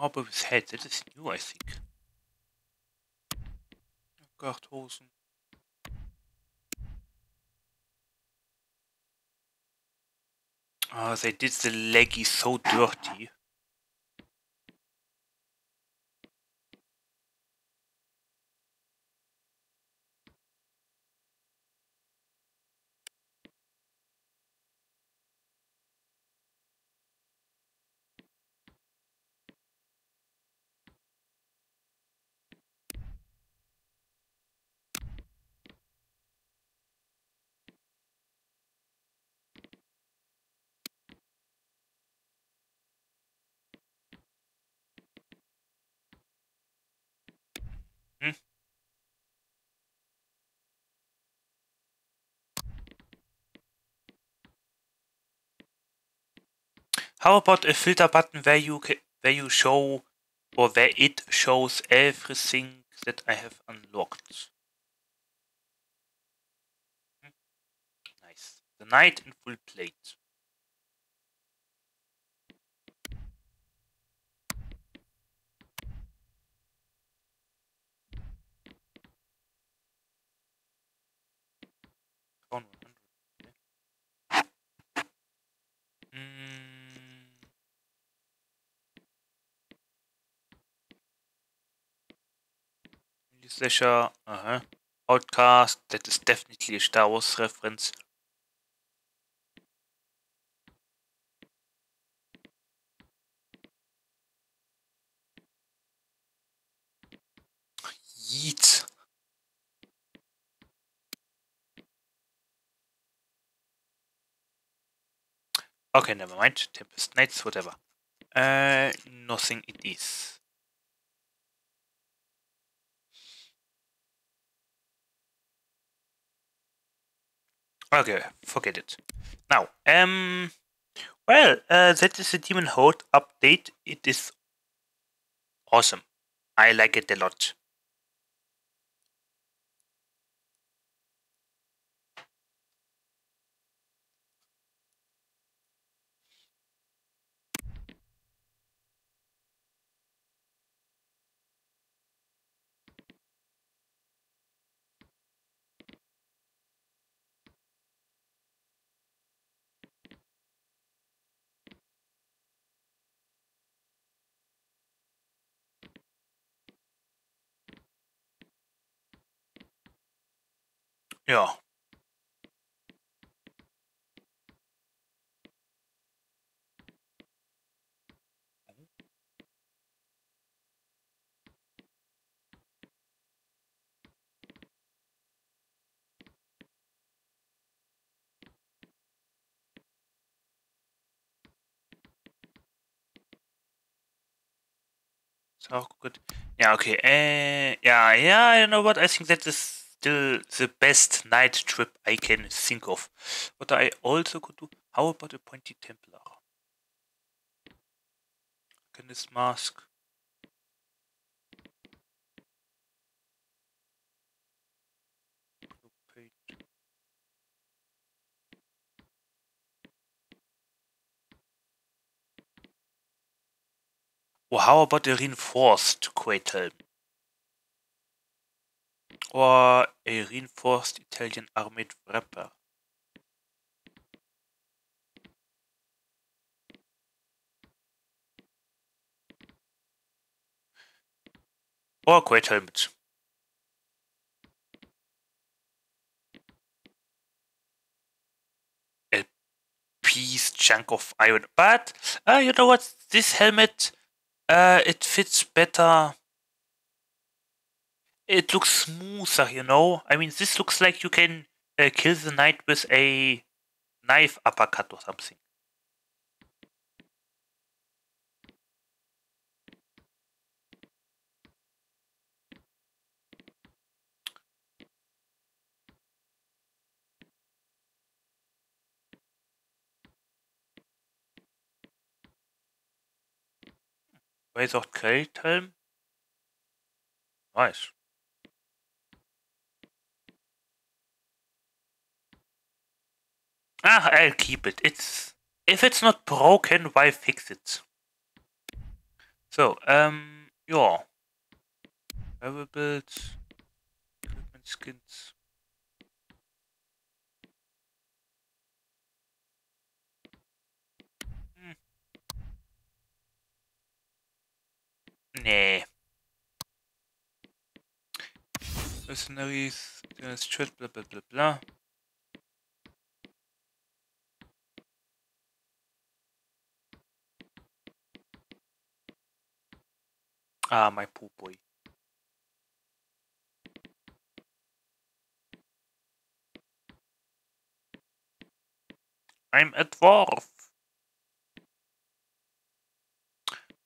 Sturmhaube with head. That is new, I think. Garthosen. Oh, ah, they did the leggy so dirty. How about a filter button where you where you show or where it shows everything that I have unlocked? Hmm. Nice. The knight in full plate. Slasher, uh-huh. Outcast, that is definitely a Star Wars reference. Yeet. Okay, never mind. Tempest Knights, whatever. Uh, nothing it is. Okay, forget it. Now, um, well, uh, that is the Demon Horde update. It is awesome. I like it a lot. Ja. Ist auch gut. Ja, okay. Äh, ja, ja, you know what? I think that is still the best night trip I can think of. What I also could do. How about a pointy Templar? Can this mask? Or how about a reinforced Quaid helm? or a reinforced Italian armored wrapper. Or great helmet. A piece chunk of iron. But uh, you know what? This helmet uh, it fits better it looks smoother, you know. I mean, this looks like you can uh, kill the knight with a knife uppercut or something. Razor Helm. Nice. Ah, I'll keep it. It's if it's not broken, why fix it? So, um, yeah. Variables, equipment skins. Hmm. Nee. Mercenaries, stretch, blah blah blah blah. Ah, my poo boy. I'm a dwarf.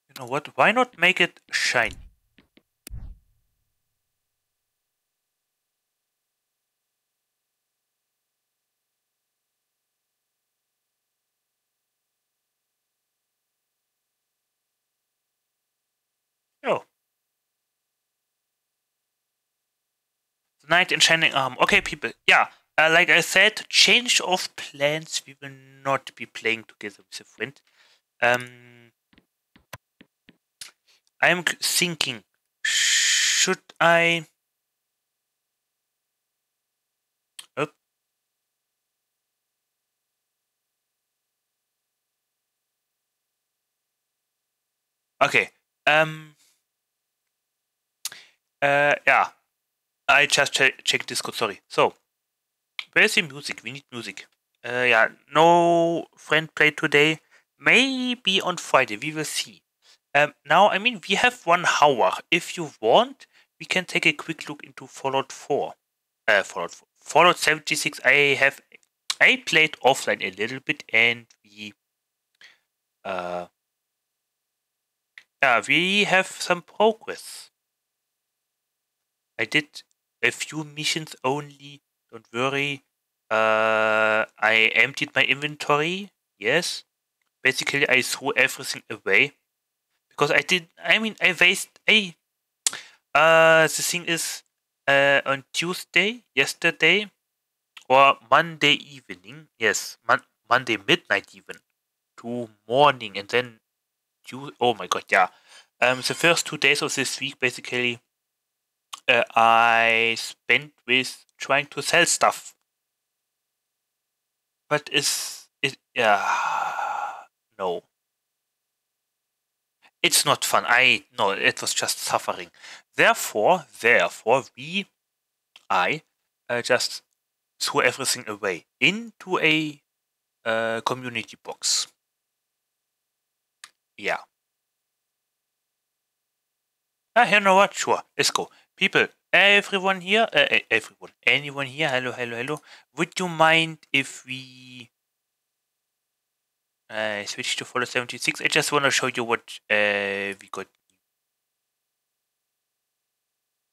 You know what? Why not make it shiny? Oh. In shining armor. Okay, people. Yeah, uh, like I said, change of plans. We will not be playing together with a friend. Um, I'm thinking, should I? Oh. Okay. Um. Uh. Yeah. I just che- checked Discord. Sorry. So, where's the music? We need music. Uh. Yeah. No friend played today. Maybe on Friday. We will see. Um. Now, I mean, we have one hour. If you want, we can take a quick look into Fallout 4. Uh. Fallout 4. Fallout 76. I have. I played offline a little bit, and we. Uh. Yeah, we have some progress. I did a few missions only. Don't worry. Uh, I emptied my inventory. Yes. Basically, I threw everything away because I did. I mean, I waste. I. Uh, the thing is, uh, on Tuesday, yesterday, or Monday evening. Yes, mon- Monday midnight even to morning, and then. Tu- oh my god, yeah. Um, the first two days of this week, basically, uh, I spent with trying to sell stuff. But is it? Yeah, no. It's not fun. I no, it was just suffering. Therefore, therefore, we, I, uh, just threw everything away into a uh, community box. Yeah. Ah, you know what? Sure, let's go. People, everyone here, uh, everyone, anyone here, hello, hello, hello. Would you mind if we uh, switch to Fallout 76? I just want to show you what uh, we got.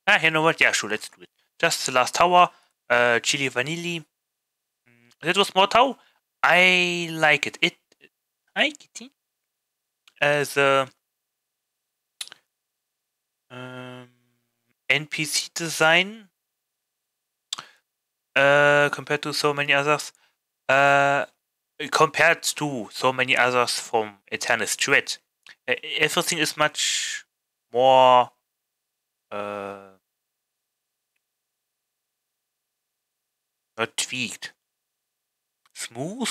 Ah, you know what? Yeah, sure, let's do it. Just the last tower, uh, Chili Vanilli. Mm, That was more tower. I like it. It, I get it. As um, NPC design uh, compared to so many others. Uh, compared to so many others from Eternal Dread, everything is much more uh, not tweaked, smooth.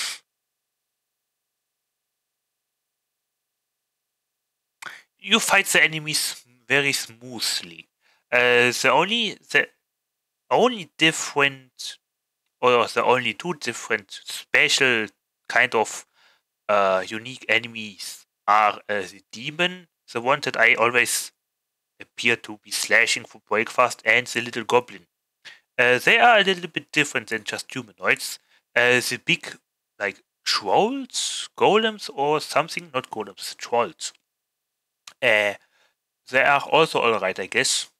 You fight the enemies very smoothly. Uh, the only the only different or the only two different special kind of uh, unique enemies are uh, the demon, the one that I always appear to be slashing for breakfast, and the little goblin. Uh, they are a little bit different than just humanoids. Uh, the big, like, trolls, golems, or something, not golems, trolls. Uh, they are also alright, I guess.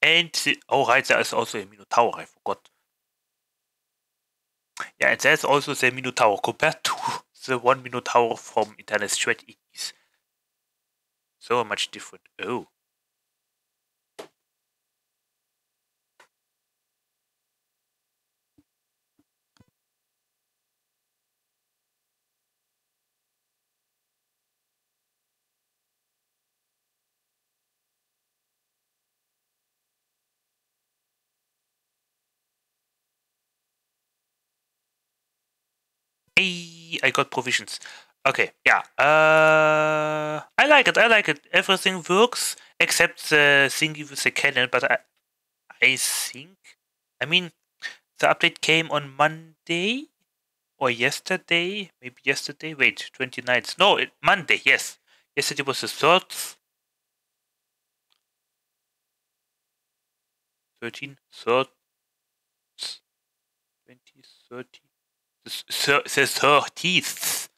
And, the, oh right, there is also a Minotaur, I forgot. Yeah, and there's also the Minotaur compared to [LAUGHS] the one Minotaur from Internet Strategies. So much different. Oh. Hey, I got provisions. Okay, yeah. Uh, I like it. I like it. Everything works except the thingy with the cannon. But I, I think, I mean, the update came on Monday or yesterday. Maybe yesterday. Wait, 29th. No, it, Monday. Yes, yesterday was the third. 13, third, 20, 30 the 30th.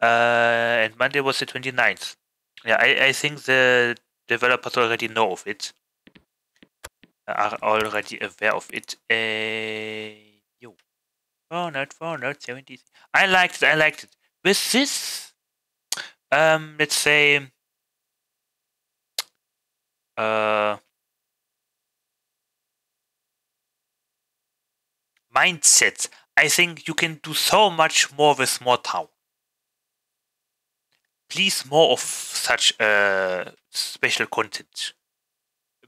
Uh, and Monday was the 29th. Yeah, I, I think the developers already know of it. Are already aware of it. Uh, yo. not 470. I liked it, I liked it. With this, um, let's say, uh, mindset I think you can do so much more with Mordhau. Please more of such uh, special content.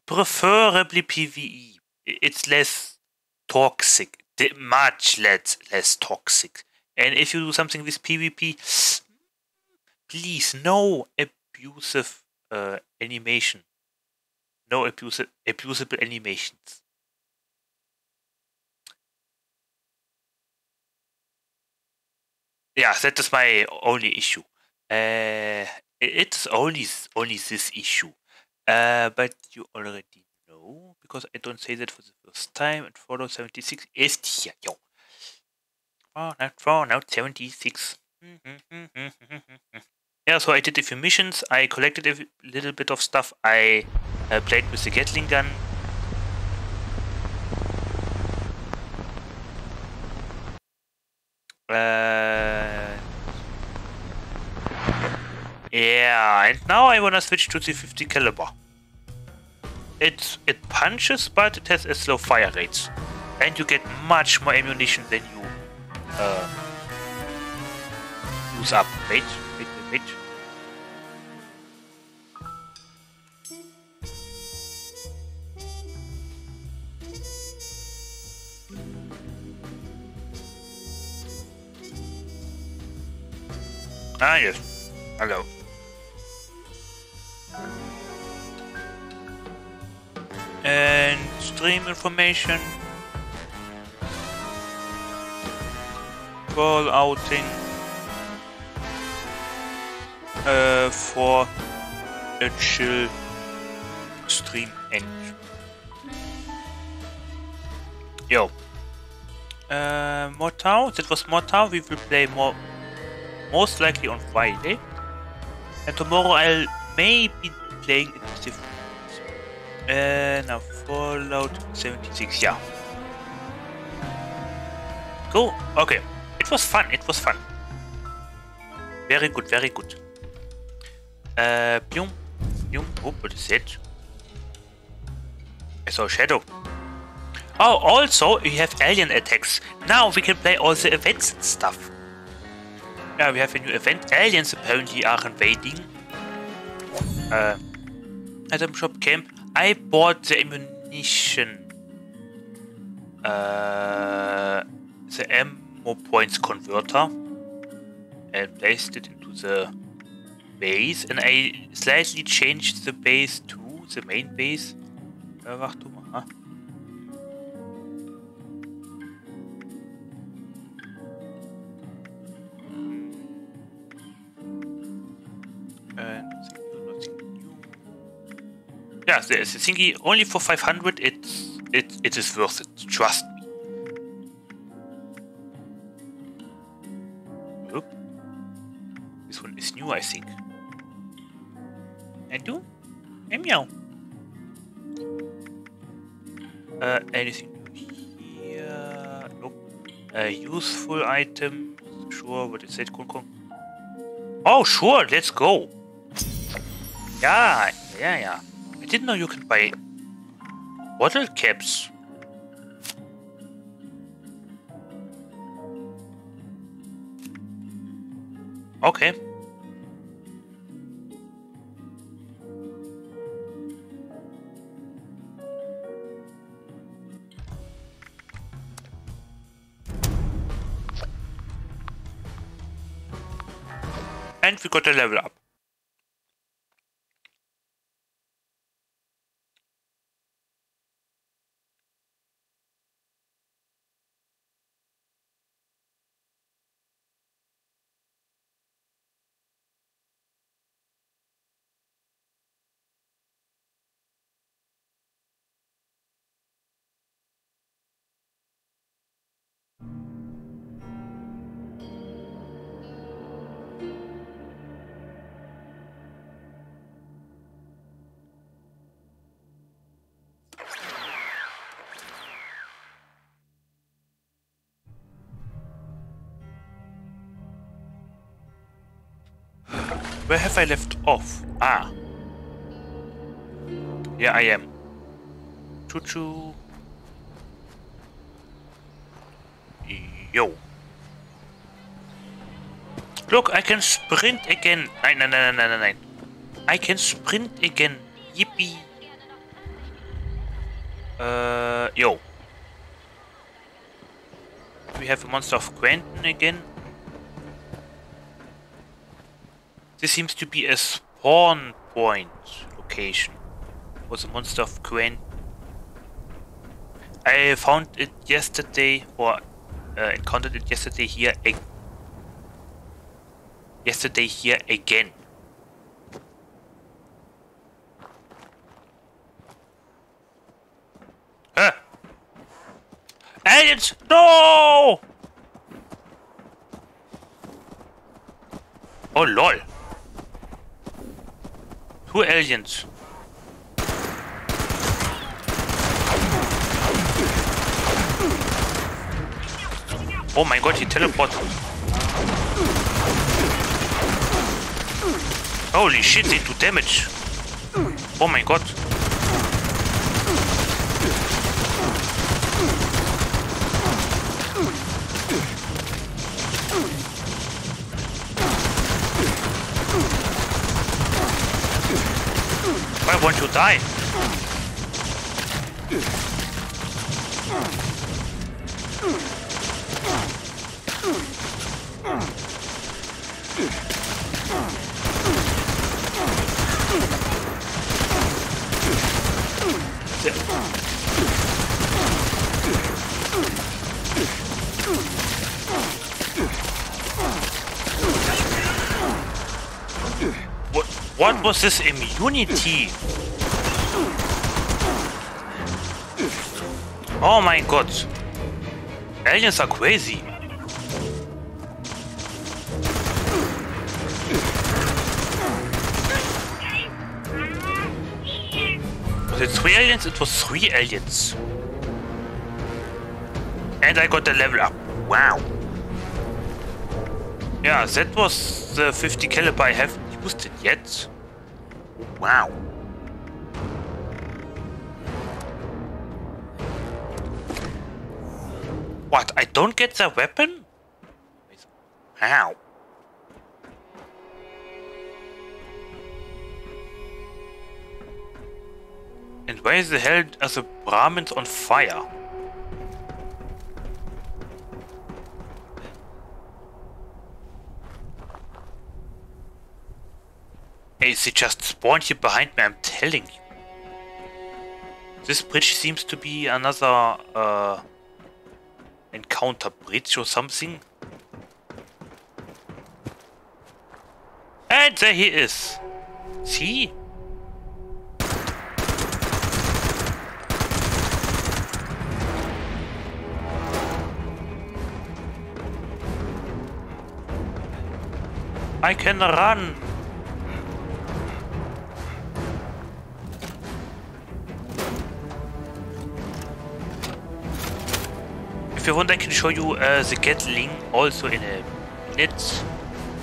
Preferably PvE. It's less toxic, much less less toxic. And if you do something with PvP, [SNIFFS] please no abusive uh, animation, no abusive abusable animations. Yeah, that is my only issue. Uh, it's only only this issue, uh, but you already know because I don't say that for the first time. And Fallout 76 is here, yo. Fallout Fallout 76. [LAUGHS] yeah, so I did a few missions. I collected a little bit of stuff. I uh, played with the Gatling gun. Uh, yeah, and now I wanna switch to the 50 caliber. It it punches, but it has a slow fire rate, and you get much more ammunition than you uh, use up. Wait, wait, wait, Ah, yes. Hello. And stream information. Call outing. Uh, for a chill stream end. Yo. Uh, Mordhau, that was Mordhau, we will play more most likely on Friday. And tomorrow I'll maybe playing it different. Uh, now Fallout 76, yeah. Cool, okay. It was fun, it was fun. Very good, very good. Uh, boom, oh, what is it? I saw Shadow. Oh, also, we have alien attacks. Now we can play all the events and stuff. Yeah, we have a new event. Aliens apparently are invading. Uh, item shop camp. I bought the ammunition. Uh, the ammo points converter. And placed it into the base. And I slightly changed the base to the main base. Äh, Wachturm, aha. Yeah, there's a thingy only for 500. It's it it is worth it. Trust me. Oop. This one is new, I think. And do? And meow. Uh, anything here? Nope. A useful item. Sure, what is that? Kong? Oh, sure, let's go. Yeah, yeah, yeah. I didn't know you could buy bottle caps. Okay. And we got a level up. Where have I left off? Ah. Here I am. Choo choo. Yo. Look, I can sprint again. Nein, nein, nein, nein, nein, nein. I can sprint again. Yippee. Uh, yo. We have a monster of Quentin again. This seems to be a spawn point location for the monster of Gwen. I found it yesterday, or uh, encountered it yesterday here. yesterday here again. Huh? Aliens! No! Oh lol. Two aliens. Oh my god, he teleported. Holy shit, they do damage. Oh my god. Die? What was this immunity? Oh my god. Aliens are crazy. Was it three aliens? It was three aliens. And I got the level up. Wow. Yeah, that was the 50 caliber I haven't used it yet. Wow. Don't get the weapon? How? And why is the hell are the Brahmins on fire? Hey, they just spawned here behind me, I'm telling you. This bridge seems to be another uh, encounter bridge or something. And there he is. See? I can run. If you want, I can show you uh, the Gatling also in a minute.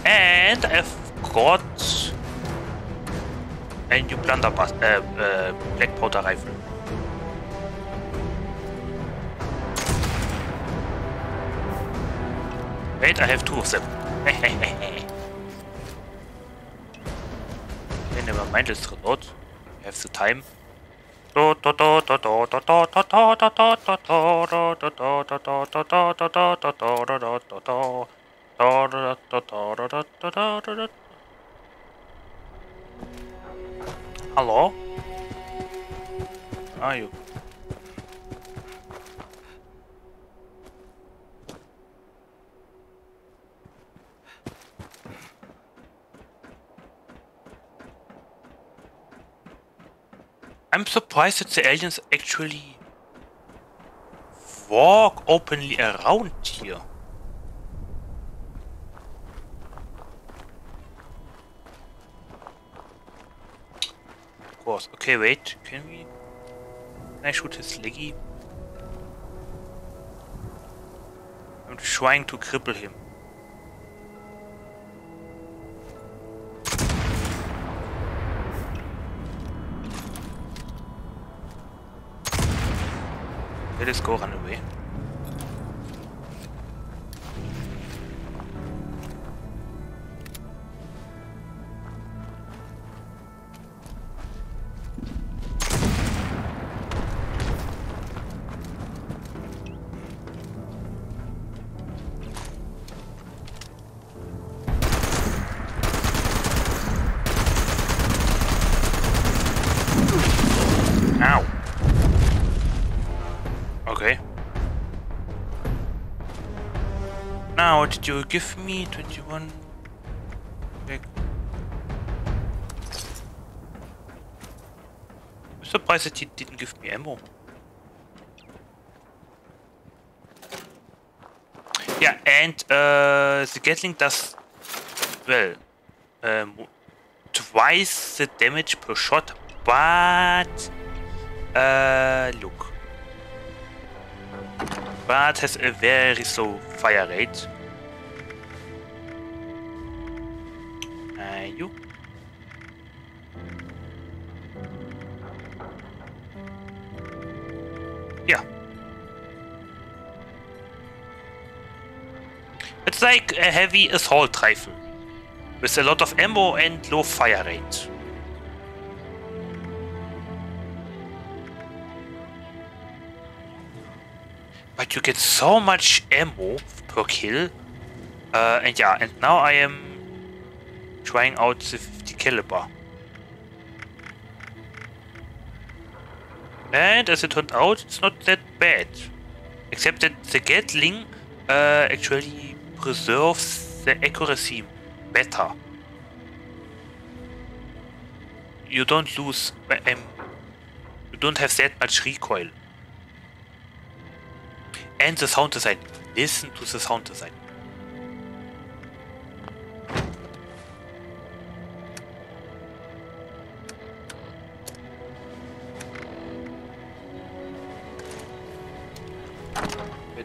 And I've got a new blunderbuss, uh, uh, black powder rifle. Wait, I have two of them. [LAUGHS] okay, never mind, let's reload. We have the time. Hello? Are you? I'm surprised that the aliens actually walk openly around here. Of course. Okay, wait. Can we... Can I shoot his leggy? I'm trying to cripple him. Let us go run away. What did you give me? 21. Back. I'm surprised that he didn't give me ammo. Yeah, and uh, the Gatling does, well, um, twice the damage per shot, but uh, look. But has a very slow fire rate. You. Yeah. It's like a heavy assault rifle with a lot of ammo and low fire rate. But you get so much ammo per kill. Uh, and yeah, and now I am trying out the 50 caliber. And as it turned out, it's not that bad. Except that the Gatling uh, actually preserves the accuracy better. You don't lose, um, you don't have that much recoil. And the sound design. Listen to the sound design.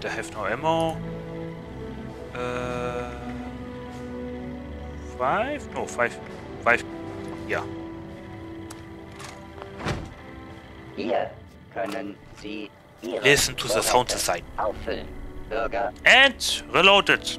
I have no ammo. Uh, five? No, five. Five. Yeah. Hier können Sie Ihre Listen to the sound design. auffüllen. Bürger, And reloaded.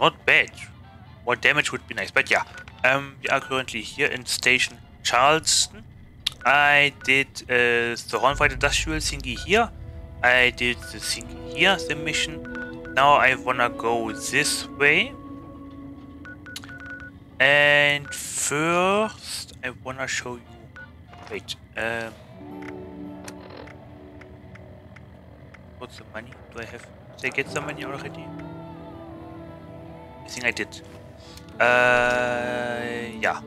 not bad. More damage would be nice, but yeah. Um, we are currently here in Station Charleston. I did uh, the Hornwright Industrial thingy here. I did the thingy here, the mission. Now I wanna go this way. And first, I wanna show you. Wait, um, what's the money? Do I have? Did I get some money already? I think I did. Uh, yeah.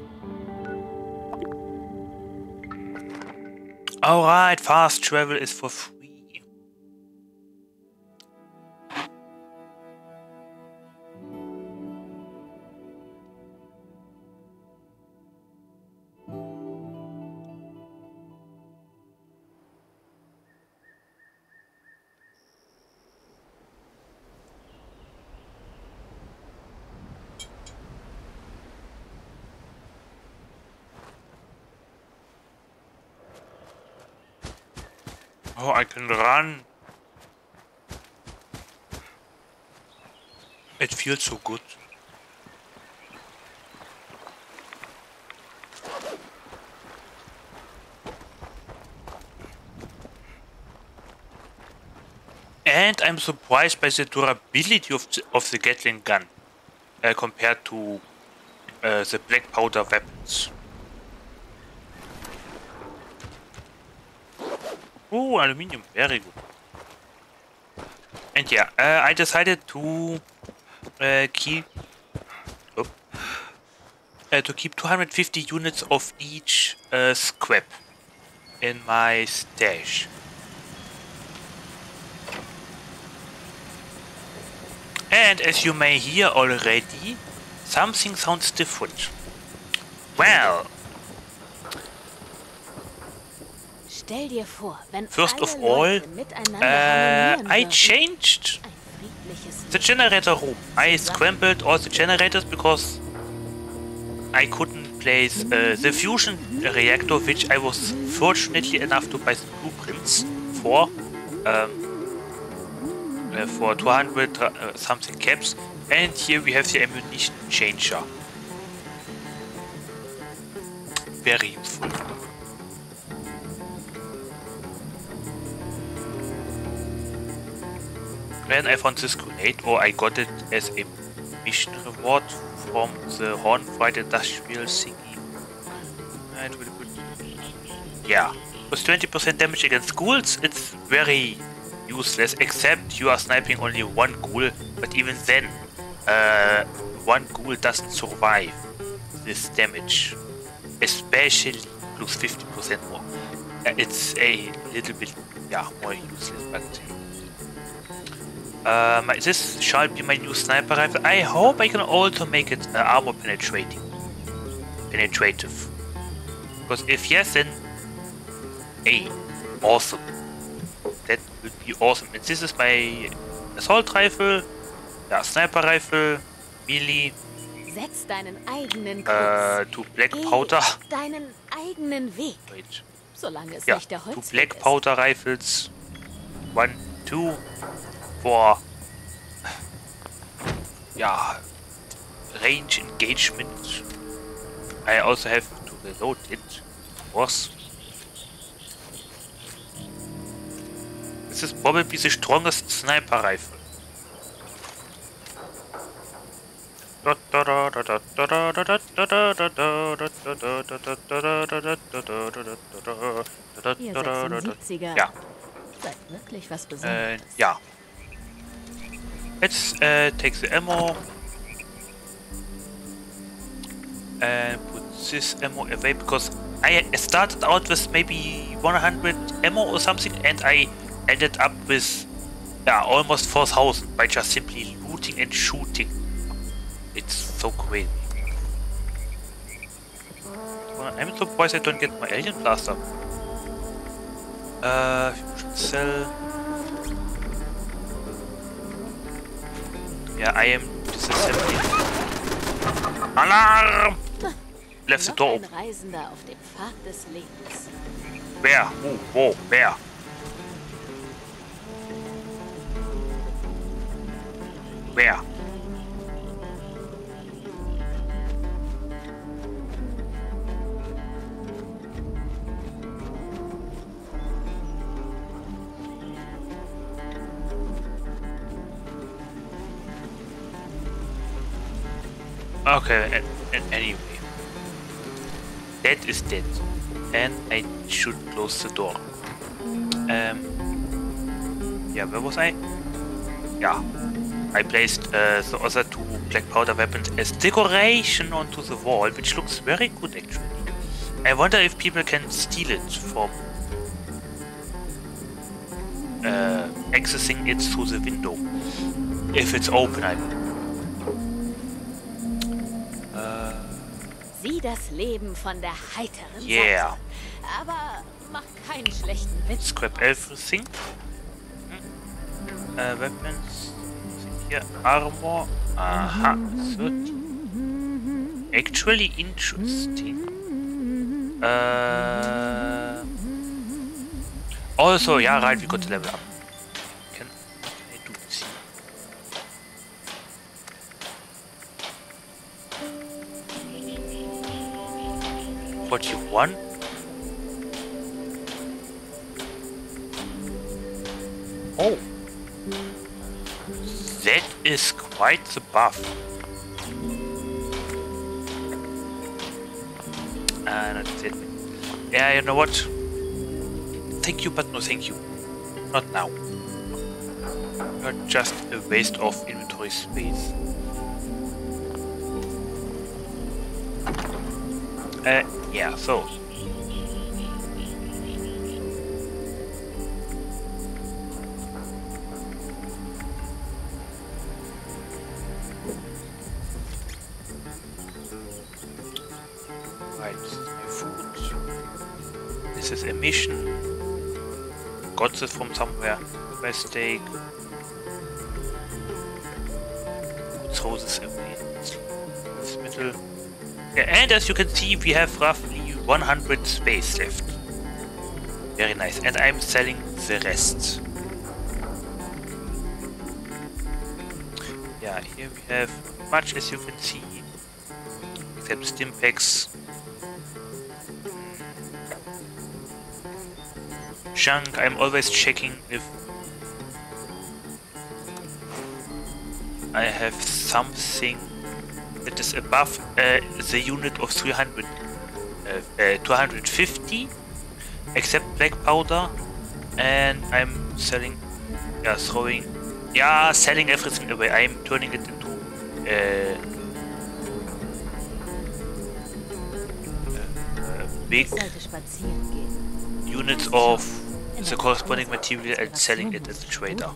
Alright, fast travel is for free. It feels so good. And I'm surprised by the durability of the, of the Gatling gun uh, compared to uh, the black powder weapons. Oh, aluminium, very good. And yeah, uh, I decided to uh, keep oh, uh, to keep 250 units of each uh, scrap in my stash. And as you may hear already, something sounds different. Well, Stell dir vor, wenn First of all, uh, I changed the generator room. I scrambled all the generators because I couldn't place uh, the fusion reactor, which I was fortunately enough to buy the blueprints for, um, uh, for 200 uh, something caps. And here we have the ammunition changer. Very useful. When I found this grenade, or I got it as a mission reward from the Hornwright Industrial thingy. Good. Yeah, with 20% damage against ghouls, it's very useless, except you are sniping only one ghoul, but even then, uh, one ghoul doesn't survive this damage. Especially plus 50% more. Uh, it's a little bit, yeah, more useless, but um, this shall be my new sniper rifle. I hope I can also make it uh, armor penetrating. Penetrative. Because if yes, then... Hey, awesome. That would be awesome. And this is my assault rifle, yeah, sniper rifle, melee, Setz deinen eigenen uh, Kurs. two black powder. deinen eigenen Weg, Wait. solange es Yeah, nicht der two Holzweg black powder rifles. One, two, for yeah, range engagement. I also have to reload it, course. This is probably the strongest sniper rifle. Ihr 76er Ja. seid wirklich was Uh, Besonderes. yeah. Let's uh, take the ammo and put this ammo away because I started out with maybe 100 ammo or something and I ended up with yeah, almost 4000 by just simply looting and shooting. It's so crazy. I'm surprised I don't get my alien blaster. Uh, fusion Yeah, I am disassembling. Alarm! Left the door. Reisender auf dem Pfad des Lebens. Wer? Wo? Wo? Wer? Wer? Okay, and, anyway. That is dead. And I should close the door. Um, yeah, where was I? Yeah. I placed uh, the other two black powder weapons as decoration onto the wall, which looks very good actually. I wonder if people can steal it from uh, accessing it through the window. If it's open, I mean. Sieh das Leben von der heiteren Yeah. Seite. Aber mach keinen schlechten Witz. Scrap everything. Hm. Äh, Weapons. Hier Armor. Aha. 30. Actually interesting. Äh. Also, right, we got to level up. Forty-one. Oh. That is quite the buff. Ah, and that's it. Yeah, you know what? Thank you, but no thank you. Not now. You're just a waste of inventory space. Uh, yeah, so. Right, food. This is a mission. Got this from somewhere. Mistake. Throw this away. This middle. And as you can see, we have roughly 100 space left. Very nice. And I'm selling the rest. Yeah, here we have much as you can see. Except stim packs. Junk, I'm always checking if I have something that is above uh, the unit of 300, uh, uh, 250, except black powder, and I'm selling, yeah, throwing, yeah, selling everything away. I'm turning it into uh, big units of the corresponding material and selling it as a trader.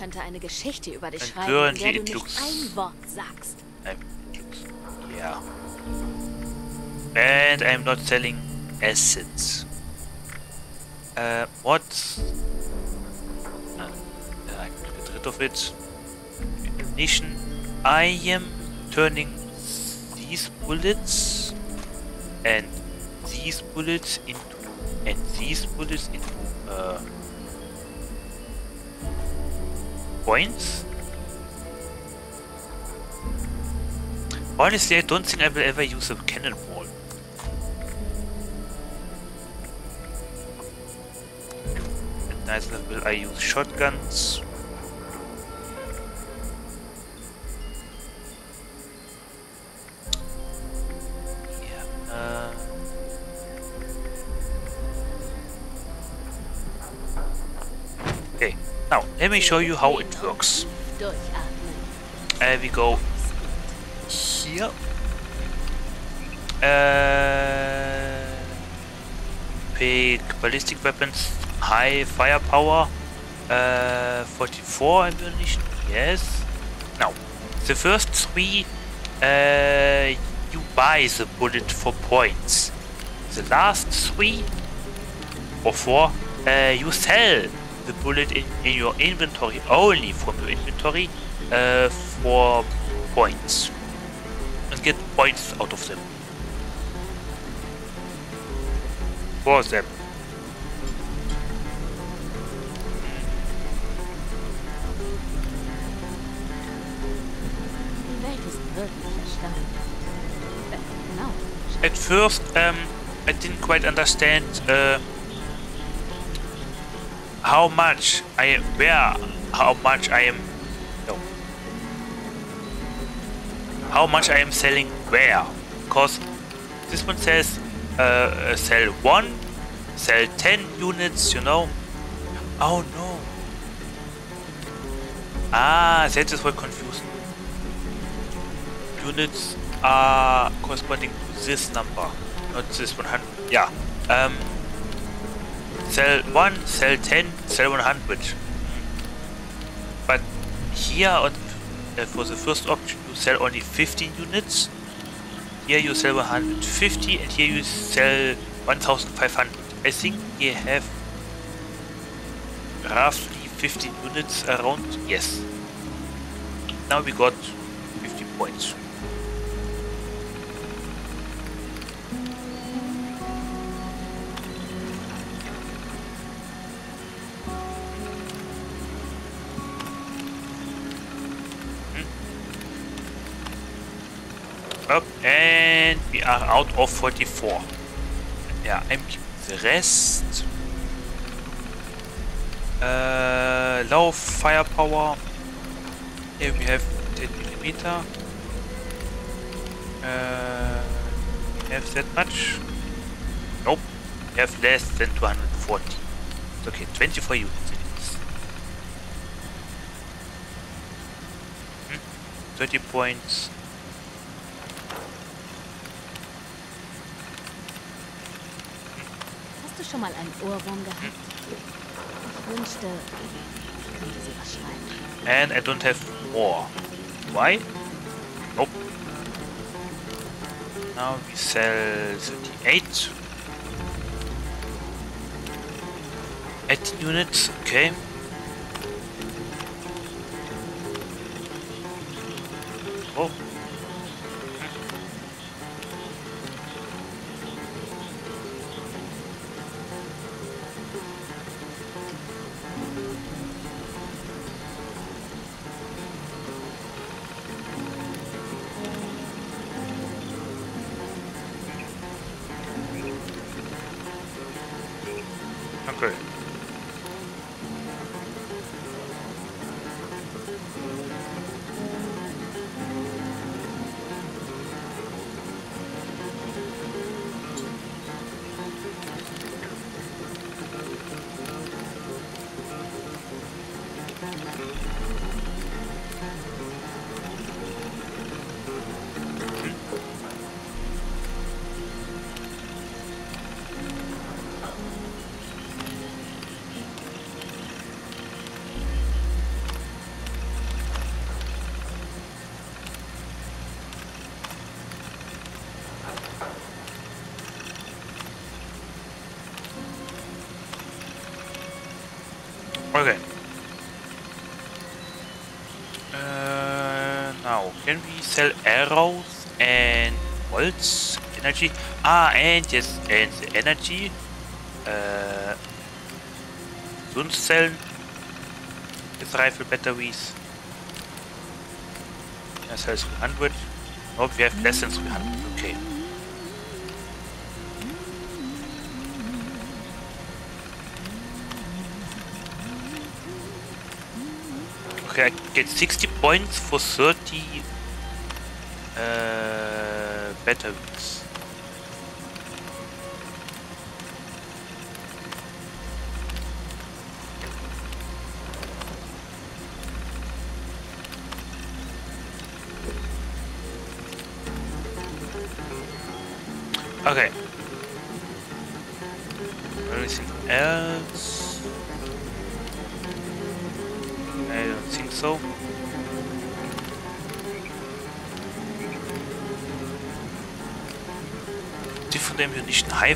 Ich könnte eine Geschichte über dich And schreiben, in der du it nicht ein Wort sagst. Yeah. And I'm not selling assets. Uh, what? Get rid of it. Ammunition. I am turning these bullets and these bullets into and these bullets into uh, points. Honestly, I don't think I will ever use a cannonball. And neither will I use shotguns. Yeah. Uh, Now, let me show you how it works. Uh, we go here. Uh, pick ballistic weapons, high firepower, uh, 44 ammunition, yes. Now, the first three, uh, you buy the bullet for points. The last three or four, uh, you sell the bullet in, in your inventory, only from your inventory, uh, for points. And get points out of them. For them. Die Welt ist wirklich erstaunlich. Genau. At first, um, I didn't quite understand uh, how much I am, where, how much I am, no, how much I am selling where, because this one says uh, sell one, sell 10 units, you know. Oh no. Ah, that is what confused. Units are corresponding to this number, not this 100. Yeah. Um, sell 1, sell 10, sell 100. But here on, uh, for the first option you sell only 15 units. Here you sell 150 and here you sell 1500. I think you have roughly 15 units around. Yes. Now we got 50 points. Up and we are out of 44. Yeah, I'm the rest. Uh, low firepower. Here we have 10 millimeter. Uh, have that much? Nope. We have less than 240. It's okay, 24 units. Hmm. 30 points. Schon mal einen Ohrwurm gehabt? Ich wünschte, ich könnte sie beschreiben. And I don't have more. Why? Nope. Now we sell 38. 18 units, okay. Oh. Sell arrows and bolts? Energy? Ah, and yes, and the energy. Uh, Sundzellen. With rifle batteries. I sell 300. Nope, we have less than 300. Okay. Okay, I get 60 points for 30 uh. Okay.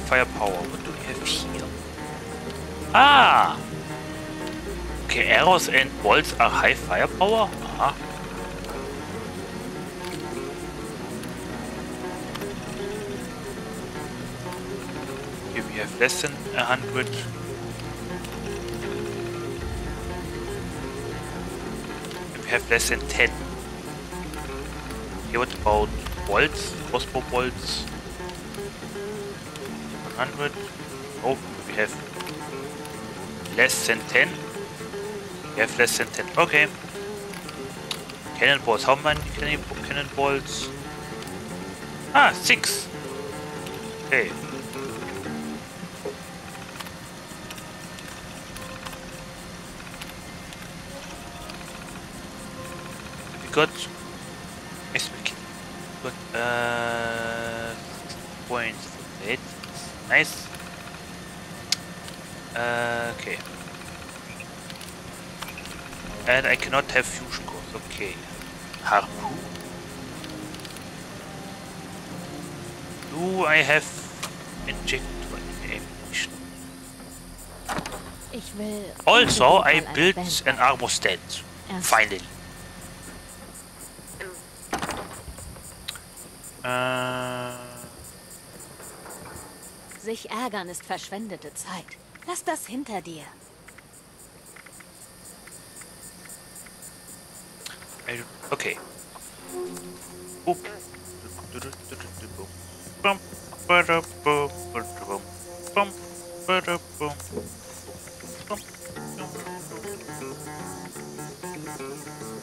Firepower. What do we have here? Ah! Okay, arrows and bolts are high firepower? Aha. Here we have less than a hundred. We have less than ten. Okay, what about bolts? Crossbow bolts? 100. Oh, we have less than 10. We have less than 10. Okay. Cannonballs. How many cannon cannonballs? Ah, six. Okay. We got. Yes, we got uh points for that. Nice. Uh, okay. And I cannot have fusion cores. Okay. Harpoon. Do I have injector ammunition? Ich will. Also, I mal built an bauen. armor stand. Finally. Äh, Sich ärgern ist verschwendete Zeit. Lass das hinter dir. Don't- okay.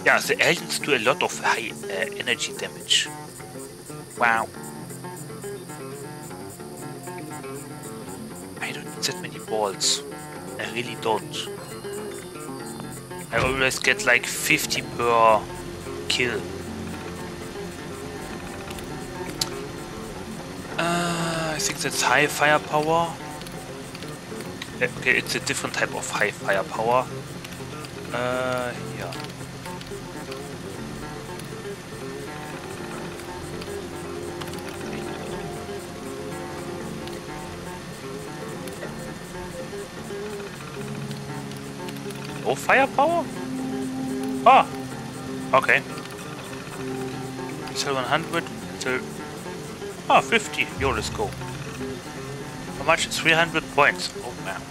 Yeah, the aliens do a lot of high uh, energy damage. Wow. Balls. I really don't. I always get like 50 per kill. Uh, I think that's high firepower. Uh, Okay, it's a different type of high firepower. Uh, yeah. Firepower? Ah, okay. So 100 to ah 50. Yo, let's go. How much? 300 points. Oh man.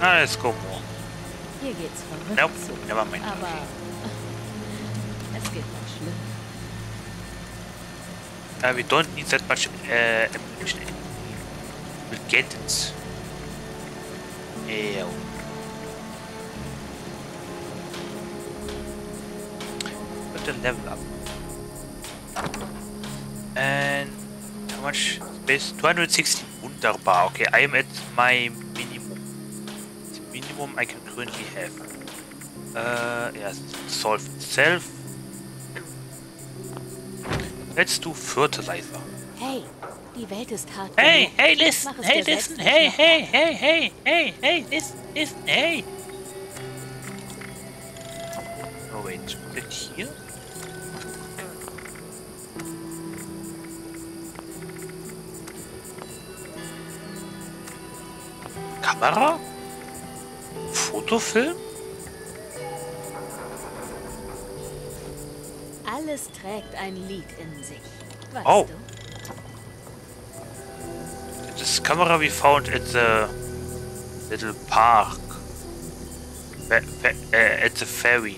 Ah, let's go more. Hier geht's verrückt Nope, never mind. Uh, we don't need that much uh, ammunition. We'll get it. Ew. Put the level up. And how much space? 260. Wunderbar. Okay, I am at my minimum. The minimum I can currently have. Uh, yes, solve itself. Let's do fertilizer. Hey, die Welt ist hart. Hey, genug. hey, listen, Mach es hey, dir selbst listen, nicht hey, noch hey, leichter. hey, hey, hey, hey, listen, listen, hey. Oh, wait, click here. Kamera? Fotofilm? Alles trägt ein Lied in sich. Weißt Oh. du? This camera we found at the little park. Fe- fe- uh, at the ferry.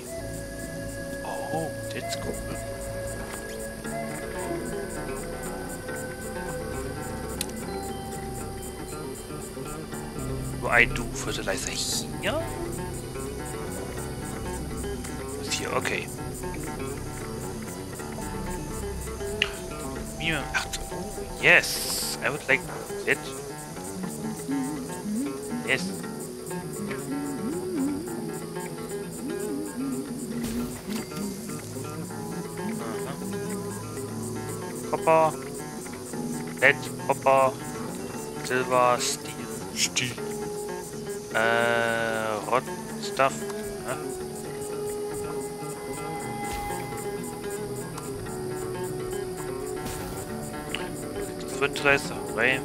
Oh, that's cool. Do I do fertilizer here? It's here, okay. Oh, Yes, I would like it. Yes. Copper, lead, copper, silver, steel, steel, uh, rot stuff. Huh? Fertilizer away.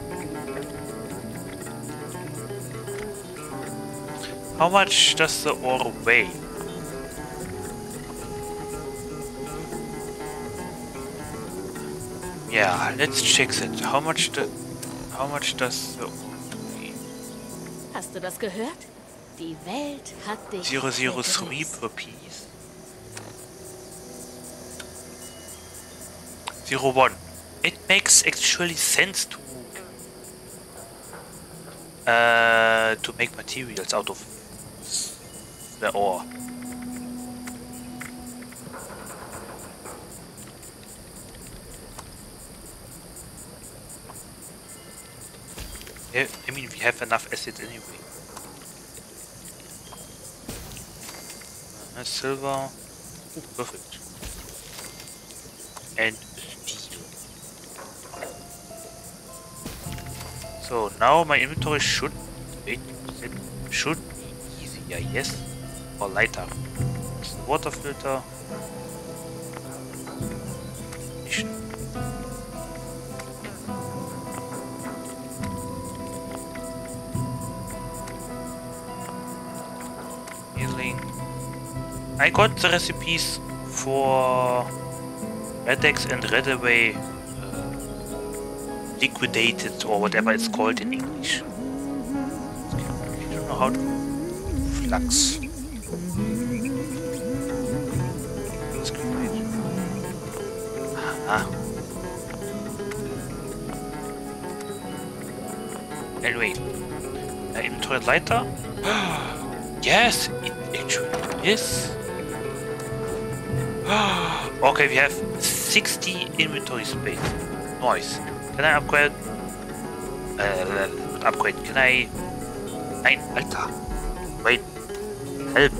How much does the ore weigh? Yeah, let's check that. How much the how much does the? Hast du das gehört? Die Welt hat dich 003 gegrüßt. per piece. 01. It makes actually sense to uh, to make materials out of the ore. Yeah, I mean, we have enough acid anyway. Uh, silver. Oh, perfect. And So now my inventory should it should be easier, yes? Or lighter. Water filter. Healing. I got the recipes for Rad-X and RadAway liquidated or whatever it's called in English. I don't know how to flux. Ah. Anyway, uh, inventory lighter. [GASPS] yes, it actually is. [GASPS] okay, we have 60 inventory space. Nice. Can I upgrade? Uh, not upgrade. Can I? Nein, Alter. Wait. Help.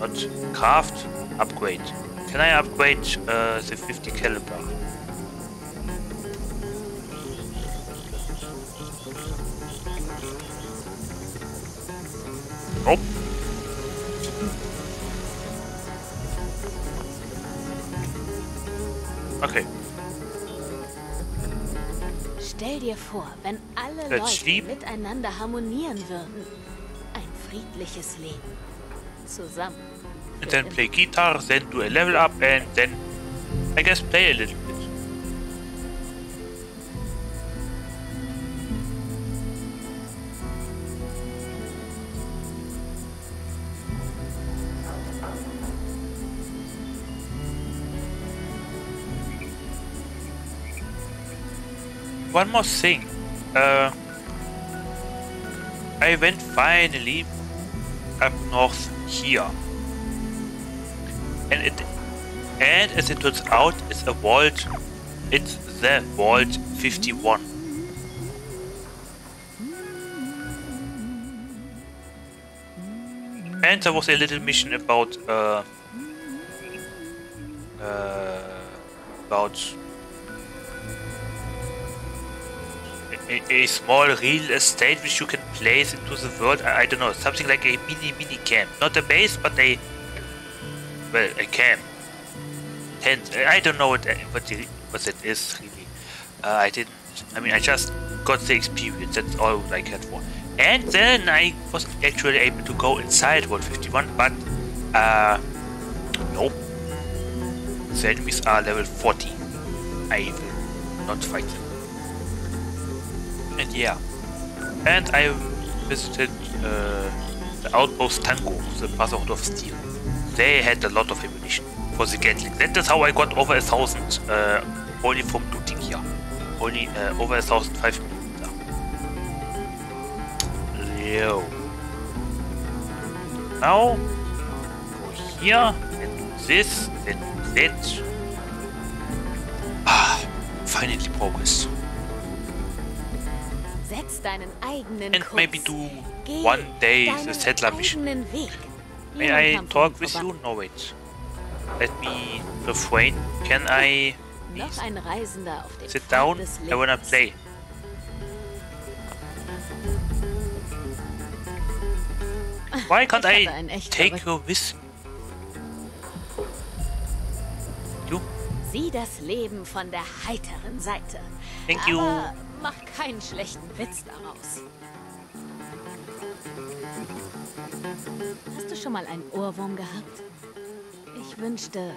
Not craft. Upgrade. Can I upgrade uh, the 50 caliber? Leute miteinander harmonieren würden. Ein friedliches Leben. Zusammen. And then play guitar, then do a level up, and then I guess play a little bit. One more thing. Uh, I went finally up north here. And it and as it turns out it's a vault it's the vault 51. And there was a little mission about uh, uh, about a, a small real estate which you can place into the world. I, I don't know, something like a mini mini camp, not a base, but a well, a camp. Tent. I don't know what what it, what it is really. Uh, I didn't. I mean, I just got the experience. That's all I cared for. And then I was actually able to go inside Vault 51, but uh, nope. The enemies are level 40. I will not fight them. And yeah. And I visited uh, the outpost Tango, the Brotherhood of Steel. They had a lot of ammunition for the Gatling. That is how I got over a thousand, uh, only from looting here. Only uh, over a thousand five millimeter. Yo. Now, go here, and do this, then do that. Ah, finally progress. Setz deinen eigenen And Kurs. maybe do one day the settler mission. May I talk with you? No, wait. Let me refrain. Can I dem sit down? I wanna play. Why can't I take you with me? You? Sieh das Leben von der heiteren Seite. Thank you. Mach keinen schlechten Witz daraus. Hast du schon mal einen Ohrwurm gehabt? Ich wünschte,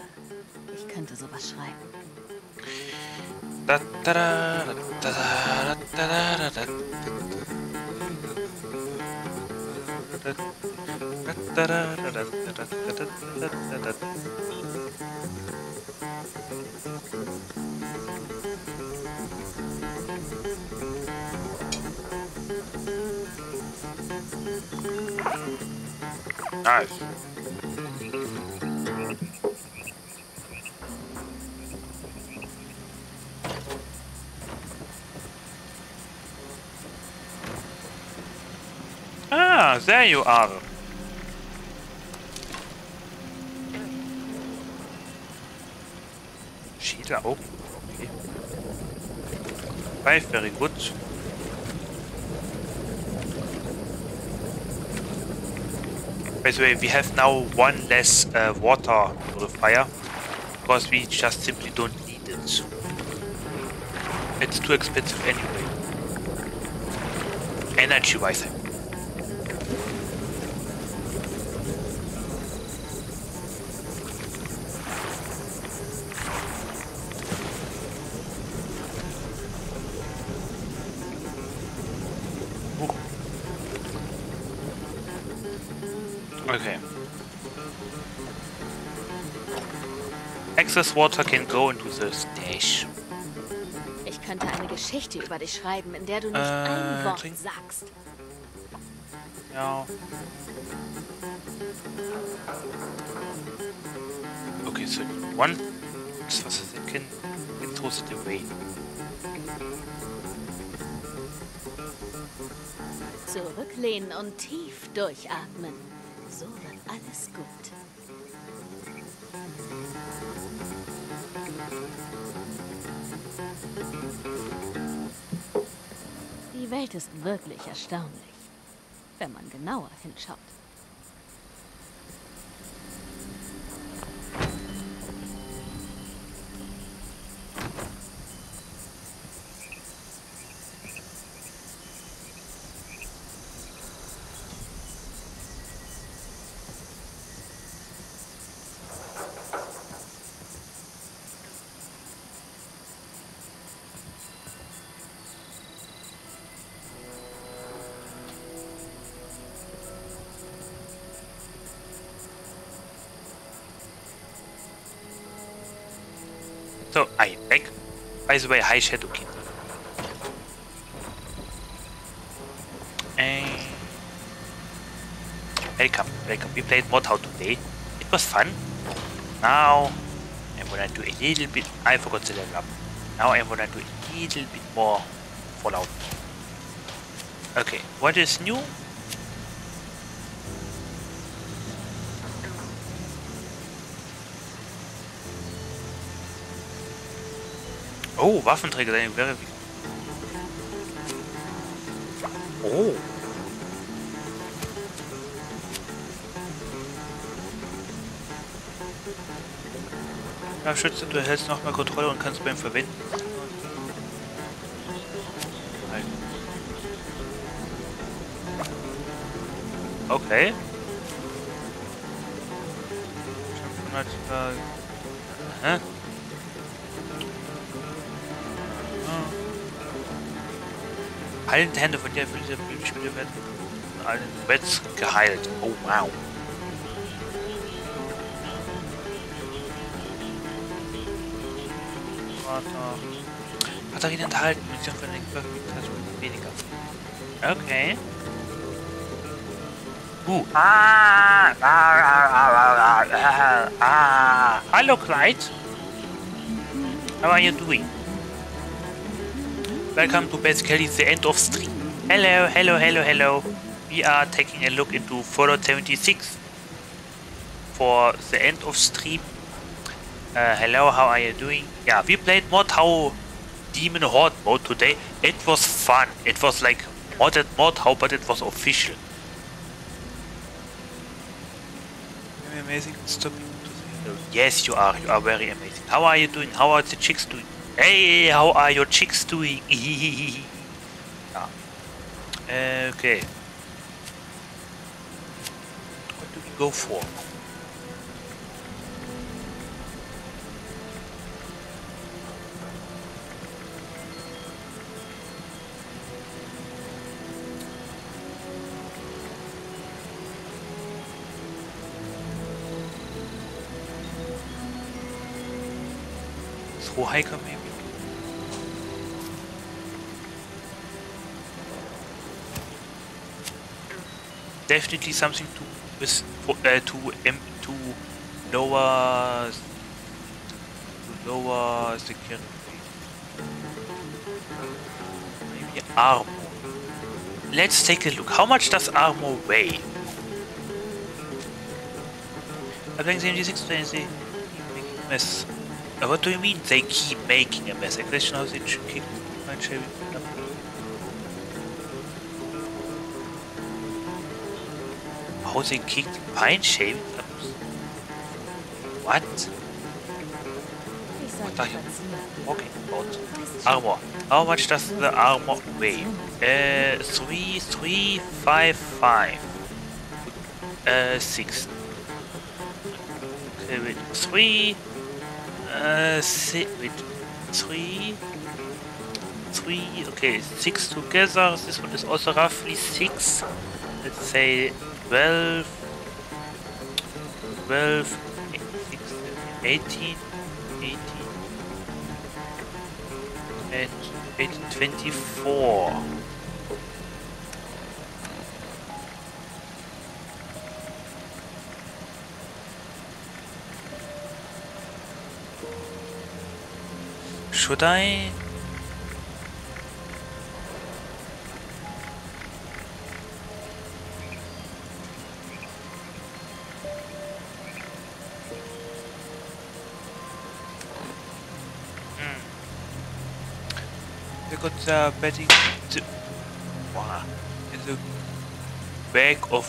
ich könnte sowas schreiben. Da, da, da, da, da, da, da, da, da. Nice. Ah, there you are. Sheila, oh, okay. Five, very good. By the way, we have now one less uh, water purifier because we just simply don't need it. It's too expensive anyway. Energy-wise, Excess water can go into the stash. Ich könnte eine Geschichte über dich schreiben, in der du nicht Äh, ein Wort trink- sagst. Ja. Okay, so one. Das was can can toss it away. Zurücklehnen und tief durchatmen. So wird alles gut. Welt ist wirklich erstaunlich, wenn man genauer hinschaut. By the way, hi. And welcome, welcome. We played Mordhau today. It was fun. Now I'm gonna do a little bit. I forgot to level up. Now I'm gonna do a little bit more Fallout. Okay, what is new? Oh, Waffenträger sein wäre wie. Oh. Ja, Schütze, du erhältst nochmal Kontrolle und kannst beim Verwenden. Nein. Okay. 500, äh, hä? Heilende Hände von der Fülle der Blütenspieler werden von allen Wets geheilt. Oh wow. Batterien enthalten, Munition für den weniger. Okay. Uh. Ah, ah, ah, ah, ah, ah. Hallo Clyde. How are you doing? Welcome to basically the end of stream. Hello, hello, hello, hello. We are taking a look into Fallout 76 for the end of stream. Uh, hello, how are you doing? Yeah, we played Mordhau Demon Horde mode today. It was fun. It was like modded Mordhau, but it was official. Amazing. Stopping to yes, you are. You are very amazing. How are you doing? How are the chicks doing? Hey, how are your chicks doing? yeah. [LAUGHS] Okay. What do we go for? Hiker maybe? Definitely something to uh, to um, to lower to lower security. Maybe armor. Let's take a look. How much does armor weigh? I think 76 20 mess. Uh, What do you mean they keep making a mess? A question how they keep my shaving. How they kicked pine shaving? What? What are you talking about? Armor. How much does the armor weigh? Uh, three, three, five, five. Uh, six. Okay, wait, three. Uh, si wait, three, three. Okay, six together. This one is also roughly six. Let's say 12, 12, 18, 18, and 18, 24. Should I? Got the bedding The, wow. In the bag of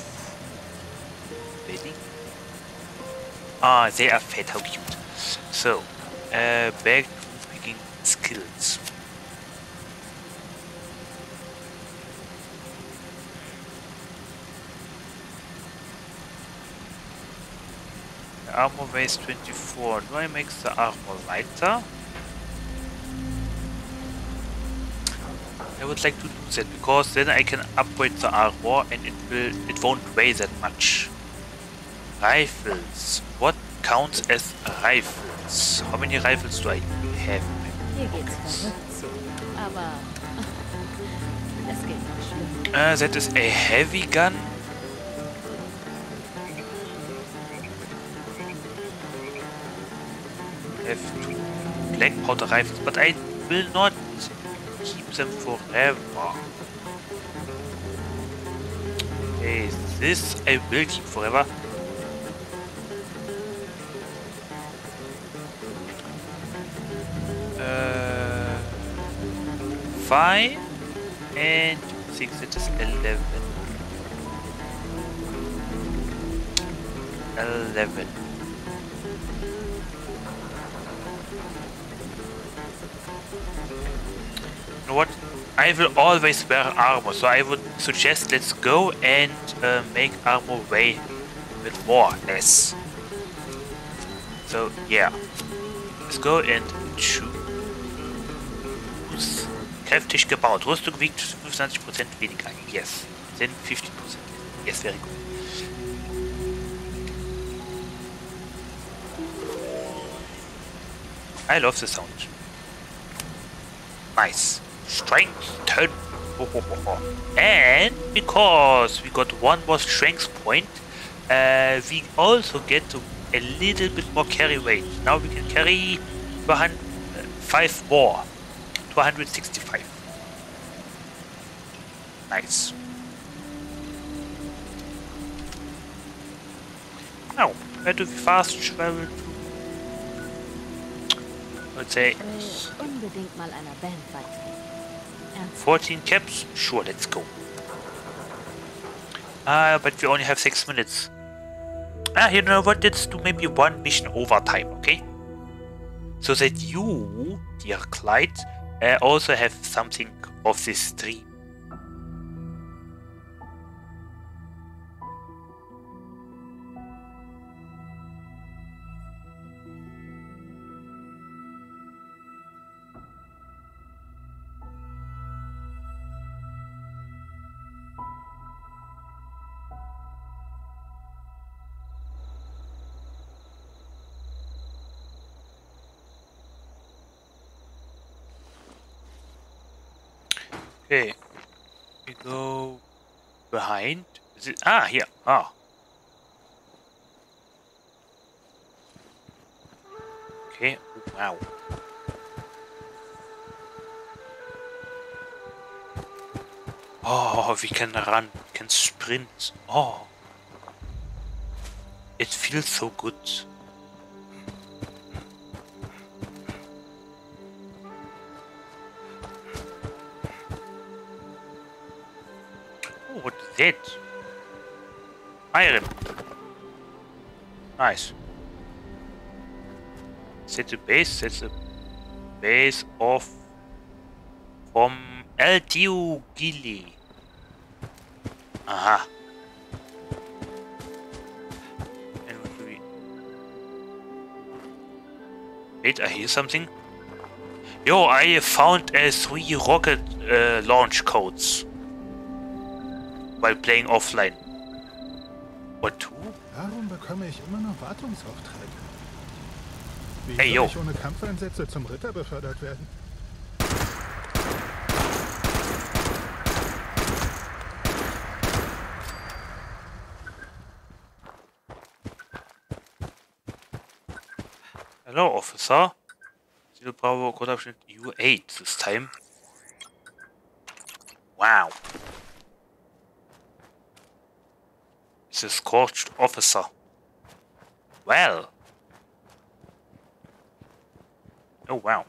bedding. Ah, they are fat. How cute. So, uh, back to picking skills. Armor weighs 24. Do I make the armor lighter? I would like to do that because then I can upgrade the armor and it will it won't weigh that much. Rifles. What counts as rifles? How many rifles do I have? Hier geht's verrückt zu. Aber das geht noch schlimmer. Uh, that is a heavy gun. Have two black powder rifles, but I will not them forever. Okay, this I will keep forever. Uh, five and six. It is eleven. Eleven. What? I will always wear armor, so I would suggest let's go and uh, make armor weigh a bit more less. So yeah, let's go and choose. Kräftig gebaut. Rüstung wiegt 25% weniger. Yes. Then 15%. Yes, very good. I love the sound. Nice. Strength 10. Ho, ho, ho, ho. And because we got one more strength point, uh, we also get a little bit more carry weight. Now we can carry 5 more. 265. Nice. Now, where do we fast travel to? Let's say Ich will unbedingt mal einer Band beitreten. Ernsthaft. 14 caps? Sure, let's go. Ah, but we only have 6 minutes. Ah, you know what? Let's do maybe one mission overtime, okay? So that you, dear Clyde, uh, also have something of this stream. Okay. We go behind. Is it? Ah, here. Ah. Okay. Wow. Oh, we can run. We can sprint. Oh. It feels so good. Is that? Iron. Nice. Set the base. That's the base of from Tio Gili. Aha. Wait, I hear something. Yo, I found uh, three rocket uh, launch codes while playing offline. What? Warum bekomme ich immer noch Wartungsaufträge? Wie Hey, soll yo. ich ohne Kampfeinsätze zum Ritter befördert werden? Hello, officer. Zero Bravo code option U8 this time. Wow. A scorched officer. Well. Oh wow.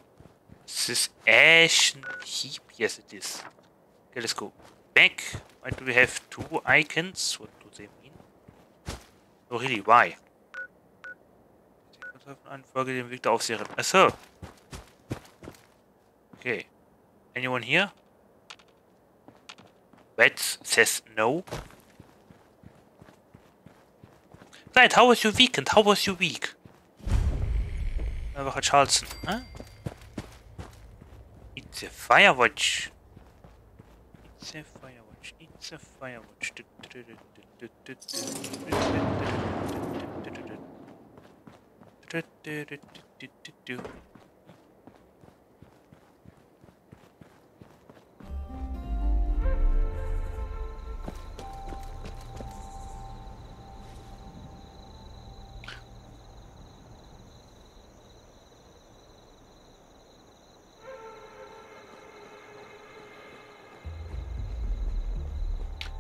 Is this Ashen Heap? Yes it is. Okay, let's go back. Why do we have two icons? What do they mean? Oh really, why? Anfolge den Weg der Aufseherin. Okay. Anyone here? Wets says no. Right, how was your weekend? How was your week? Wache Charleston, huh? It's a Firewatch. It's a Firewatch. It's a Firewatch.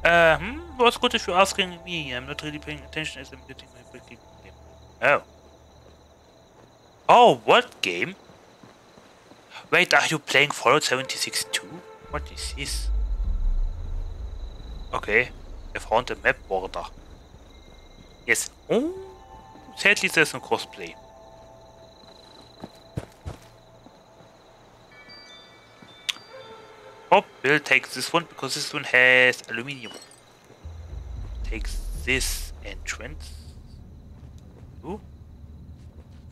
Uh, hmm, what's good if you're asking me? I'm not really paying attention as I'm getting my freaking game. Oh. Oh, what game? Wait, are you playing Fallout 76 too? What is this? Okay, I found a map border. Yes. Oh, sadly there's no crossplay. We'll take this one because this one has aluminium. Take this entrance. Ooh.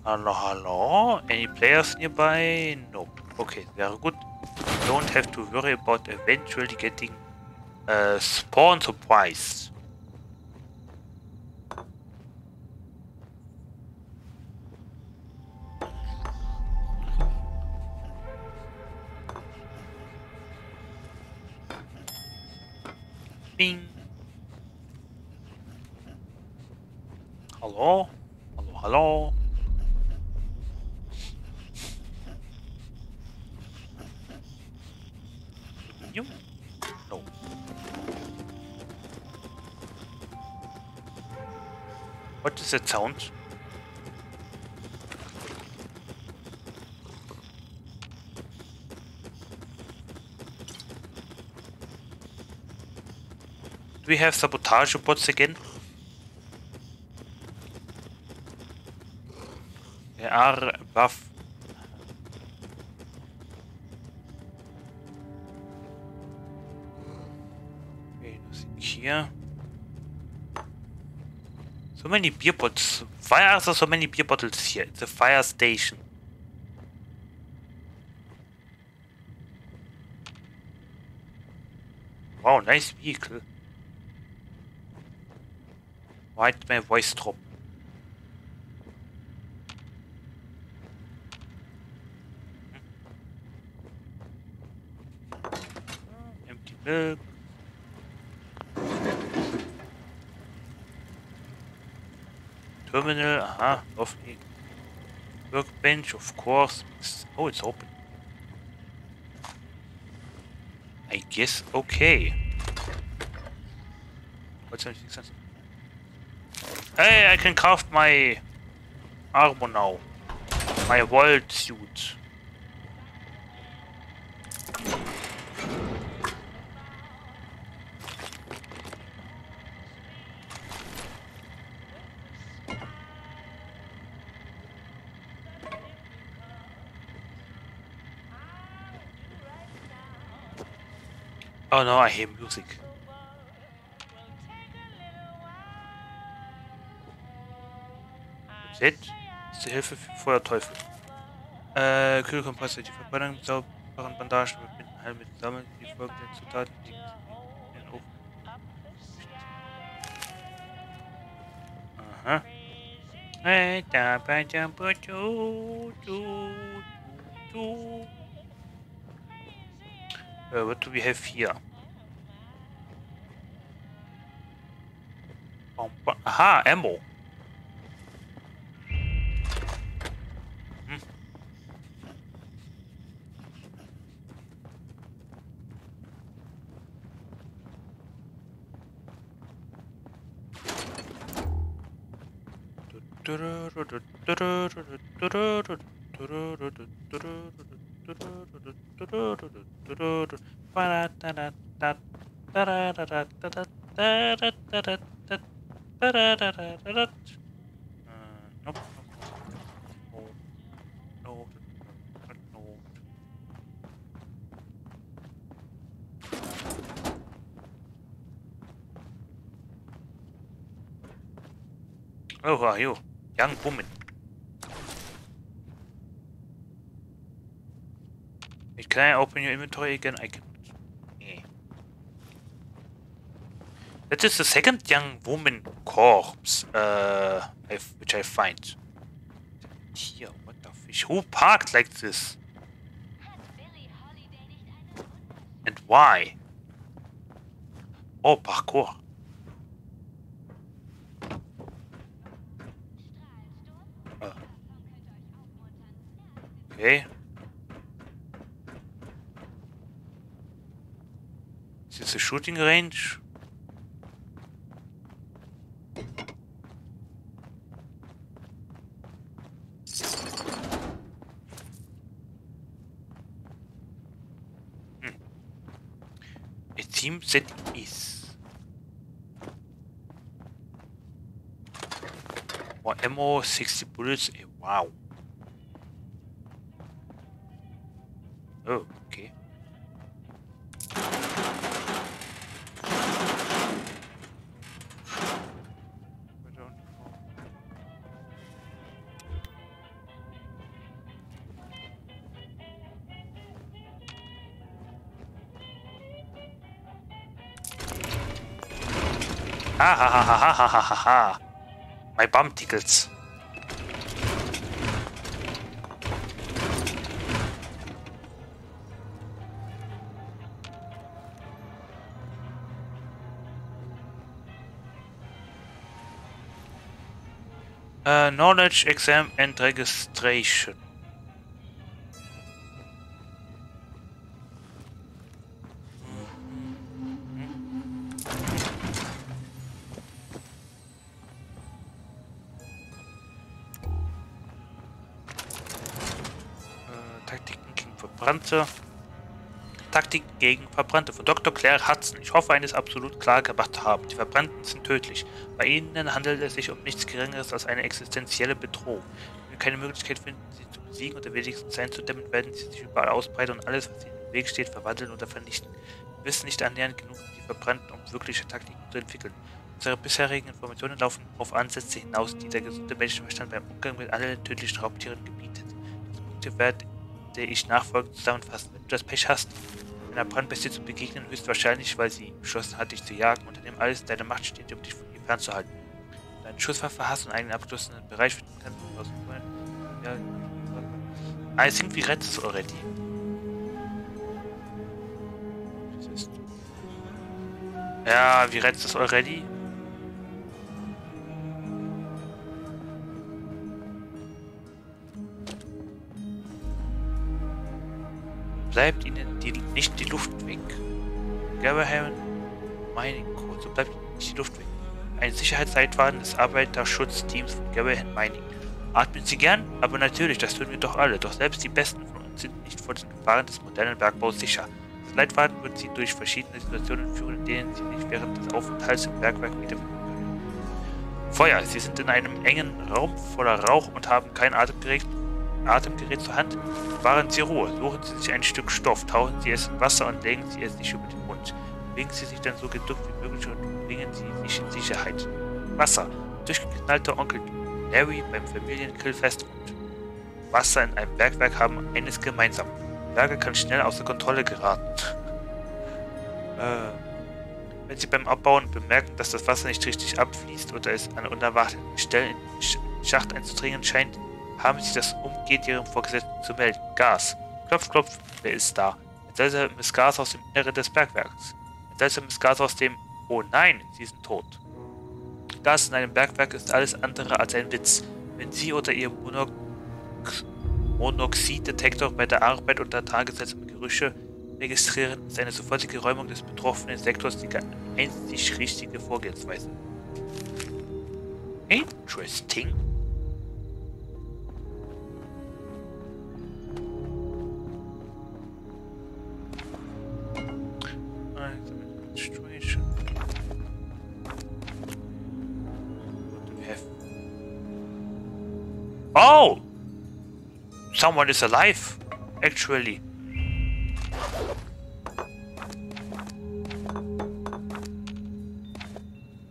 Hello, hello. Any players nearby? Nope. Okay, very good. Don't have to worry about eventually getting a spawn surprise. Bing. Hello? Hello, hello? You? No. What does it sound? We have sabotage bots again? There are buff. Okay, nothing here. So many beer bottles. Why are there so many beer bottles here? It's a fire station. Wow, nice vehicle. Did my voice drop? Hmm. Empty milk. Terminal, aha, lovely. Workbench, of course. Oh, it's open. I guess okay. What's sense? Hey, I can craft my armor now. My world suit. Oh no, I hear music. Set ist die Hilfe für Feuerteufel. Äh, Kühlkompressor, die Verbrennung mit sauberen Bandagen mit mit Sammeln, die folgenden Zutaten liegen in den Ofen. Aha. Uh, what do we have here? Aha, ammo. Oh, who are you? Young woman. Can I open your inventory again? I can. Yeah. That is the second young woman corpse, uh, which I find. Here, what the fish? Who parked like this? And why? Oh, parkour. Uh. Okay. Is this a shooting range? Hmm. It seems that is. More ammo, 60 bullets. Wow. Oh, okay. Ah, ha ha ha ha ha ha ha ha! My bum tickles. Knowledge exam and registration. Äh, Taktiken gegen Verbrannte. Taktiken gegen Verbrannte von Dr. Claire Hudson. Ich hoffe, eines absolut klar gemacht zu haben. Die Verbrannten sind tödlich. Bei ihnen handelt es sich um nichts Geringeres als eine existenzielle Bedrohung. Wenn wir keine Möglichkeit finden, sie zu besiegen oder wenigstens einzudämmen, werden sie sich überall ausbreiten und alles, was ihnen im Weg steht, verwandeln oder vernichten. Wir wissen nicht annähernd genug um die Verbrannten, um wirkliche Taktiken zu entwickeln. Unsere bisherigen Informationen laufen auf Ansätze hinaus, die der gesunde Menschenverstand beim Umgang mit allen tödlichen Raubtieren gebietet. Diese Punkte werde ich nachfolgend zusammenfassen. Wenn du das Pech hast, einer Brandbestie zu begegnen, höchstwahrscheinlich, weil sie beschlossen hat, dich zu jagen, unternimm alles in deiner Macht steht, um dich von ihr fernzuhalten. Wenn du eine Schusswaffe hast und einen abgeschlossenen Bereich finden kannst, aus dem ja, I think we read this already. Ja, wir read this already. bleibt die Luft weg. Gaberham Mining Code, so bleibt nicht die Luft weg. Ein Sicherheitsleitfaden des Arbeiterschutzteams von Gaberham Mining. Atmen Sie gern? Aber natürlich, das tun wir doch alle. Doch selbst die Besten von uns sind nicht vor den Gefahren des modernen Bergbaus sicher. Das Leitfaden wird Sie durch verschiedene Situationen führen, in denen Sie sich während des Aufenthalts im Bergwerk wiederfinden können. Feuer. Sie sind in einem engen Raum voller Rauch und haben kein Atemgerät, Atemgerät zur Hand. Wahren Sie Ruhe, suchen Sie sich ein Stück Stoff, tauchen Sie es in Wasser und legen Sie es sich über den Mund. Bewegen Sie sich dann so geduckt wie möglich und bringen Sie sich in Sicherheit. Wasser, durchgeknallter Onkel Larry beim Familiengrillfest und Wasser in einem Bergwerk haben eines gemeinsam. Berge kann schnell außer Kontrolle geraten. äh, wenn Sie beim Abbauen bemerken, dass das Wasser nicht richtig abfließt oder es an unerwarteten Stellen in den Sch- Schacht einzudringen scheint, haben Sie das umgehend Ihrem Vorgesetzten zu melden. Gas. Klopf, klopf, wer ist da? Ein seltsames Gas aus dem Inneren des Bergwerks. Ein seltsames Gas aus dem... Oh nein, Sie sind tot. Gas in einem Bergwerk ist alles andere als ein Witz. Wenn Sie oder Ihr Monox Monoxiddetektor bei der Arbeit unter tagesseltsame Gerüche registrieren, ist eine sofortige Räumung des betroffenen Sektors die einzig richtige Vorgehensweise. Interesting. What do we have? Oh! Someone is alive, actually.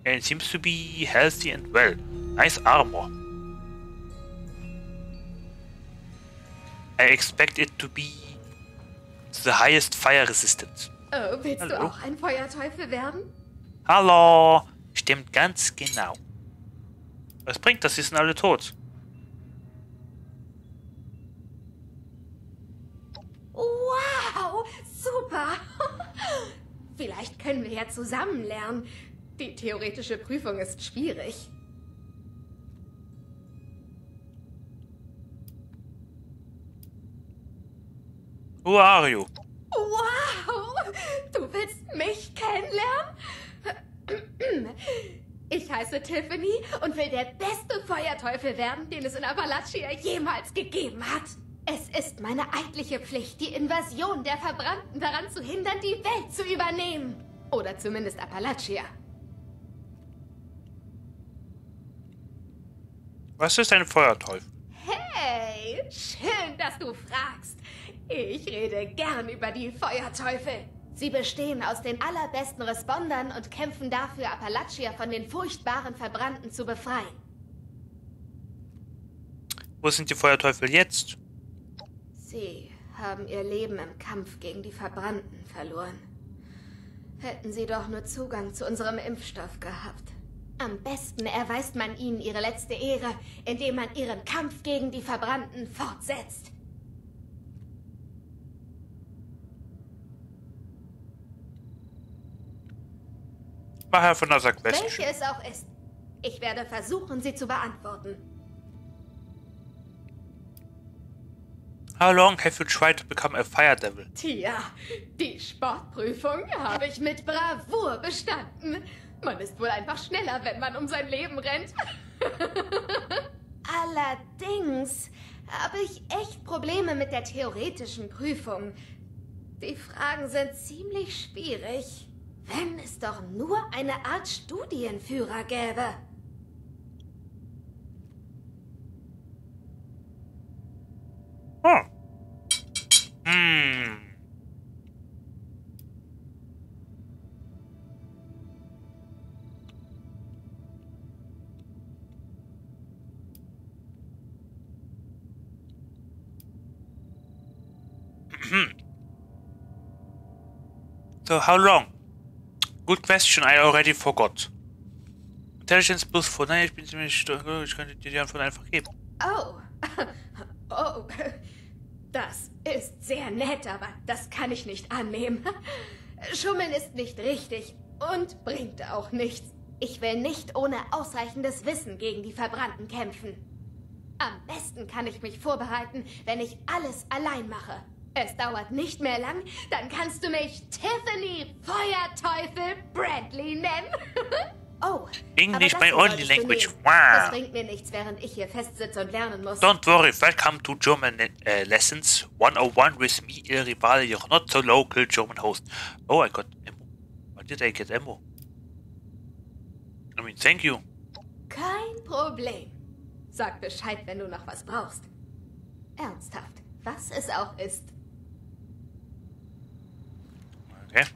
And seems to be healthy and well. Nice armor. I expect it to be the highest fire resistance. Oh, willst Hallo? du auch ein Feuerteufel werden? Hallo! Stimmt ganz genau. Was bringt das? Sie sind alle tot. Wow, super. [LAUGHS] Vielleicht können wir ja zusammen lernen. Die theoretische Prüfung ist schwierig. Who are you? Wow, du willst mich kennenlernen? Ich heiße Tiffany und will der beste Feuerteufel werden, den es in Appalachia jemals gegeben hat. Es ist meine eidliche Pflicht, die Invasion der Verbrannten daran zu hindern, die Welt zu übernehmen. Oder zumindest Appalachia. Was ist ein Feuerteufel? Hey, schön, dass du fragst. Ich rede gern über die Feuerteufel. Sie bestehen aus den allerbesten Respondern und kämpfen dafür, Appalachia von den furchtbaren Verbrannten zu befreien. Wo sind die Feuerteufel jetzt? Sie haben ihr Leben im Kampf gegen die Verbrannten verloren. Hätten sie doch nur Zugang zu unserem Impfstoff gehabt. Am besten erweist man ihnen ihre letzte Ehre, indem man ihren Kampf gegen die Verbrannten fortsetzt. Mach Herr von der Question. Welche es auch ist. Ich werde versuchen, sie zu beantworten. How long have you tried to become a fire devil? Tja, die Sportprüfung habe ich mit Bravour bestanden. Man ist wohl einfach schneller, wenn man um sein Leben rennt. [LAUGHS] Allerdings habe ich echt Probleme mit der theoretischen Prüfung. Die Fragen sind ziemlich schwierig. Wenn es doch nur eine Art Studienführer gäbe. Oh. Hm. [CLEARS THROAT] so how long? Good question, I already forgot. Intelligence plus 4. Nein, ich bin ziemlich stark. Ich könnte dir die Antwort einfach geben. Oh. [LAUGHS] Oh. Das ist sehr nett, aber das kann ich nicht annehmen. Schummeln ist nicht richtig und bringt auch nichts. Ich will nicht ohne ausreichendes Wissen gegen die Verbrannten kämpfen. Am besten kann ich mich vorbereiten, wenn ich alles allein mache. Es dauert nicht mehr lang, dann kannst du mich Tiffany Feuerteufel Bradley nennen. [LAUGHS] oh. English my only language. Wow. Das bringt mir nichts, während ich hier festsitze und lernen muss. Don't worry, welcome to German uh, Lessons 101 with me, Il Rivale, your not so local German host. Oh, I got ammo. Why did I get ammo? I mean, thank you. Kein Problem. Sag Bescheid, wenn du noch was brauchst. Ernsthaft, was es auch ist. Okay.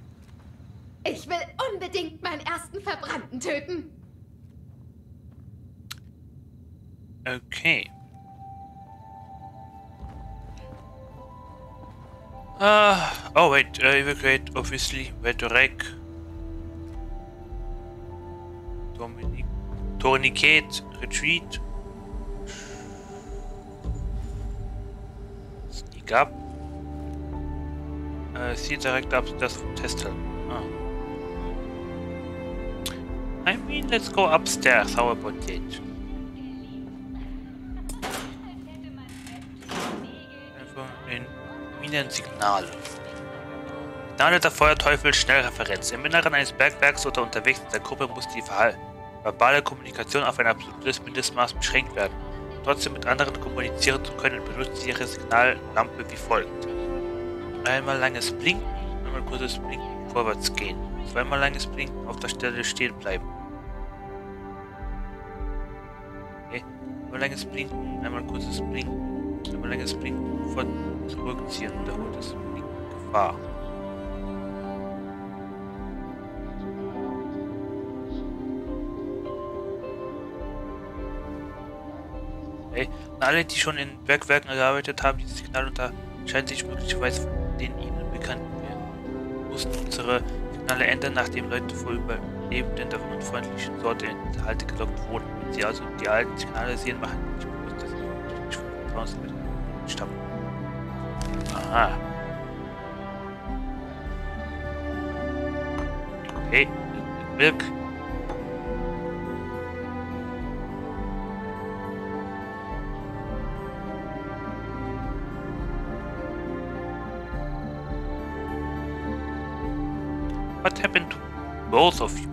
Ich will unbedingt meinen ersten Verbrannten töten. Okay. Uh, oh wait, uh, evacuate, obviously. Dominic. Tourniquet, retreat. Sneak up. Uh, see direct upstairs from Testel. Oh. I mean, let's go upstairs, how about that? Einfach in Minensignale. Signale der Feuerteufel, Schnellreferenz. Im Inneren eines Bergwerks oder unterwegs in der Gruppe muss die verbale Kommunikation auf ein absolutes Mindestmaß beschränkt werden. Um trotzdem mit anderen kommunizieren zu können, benutzt sie ihre Signallampe wie folgt. Einmal langes Blinken, einmal kurzes Blinken, vorwärts gehen. Zweimal langes Blinken, auf der Stelle stehen bleiben. Okay. Einmal langes Blinken, einmal kurzes Blinken, einmal langes Blinken, sofort zurückziehen, wiederholtes Blinken, Gefahr. Okay. Und alle, die schon in Bergwerken gearbeitet haben, dieses Signal unterscheiden sich möglicherweise von den ihnen bekannten. Wir mussten unsere Signale ändern, nachdem Leute vor Überlebenden der unfreundlichen Sorte in die Halte gelockt wurden. Wenn sie also die alten Signale sehen, machen sie sich bewusst, dass sie nicht von Vertrauensmitteln stammen. Aha. Okay, Milk. What happened to both of you?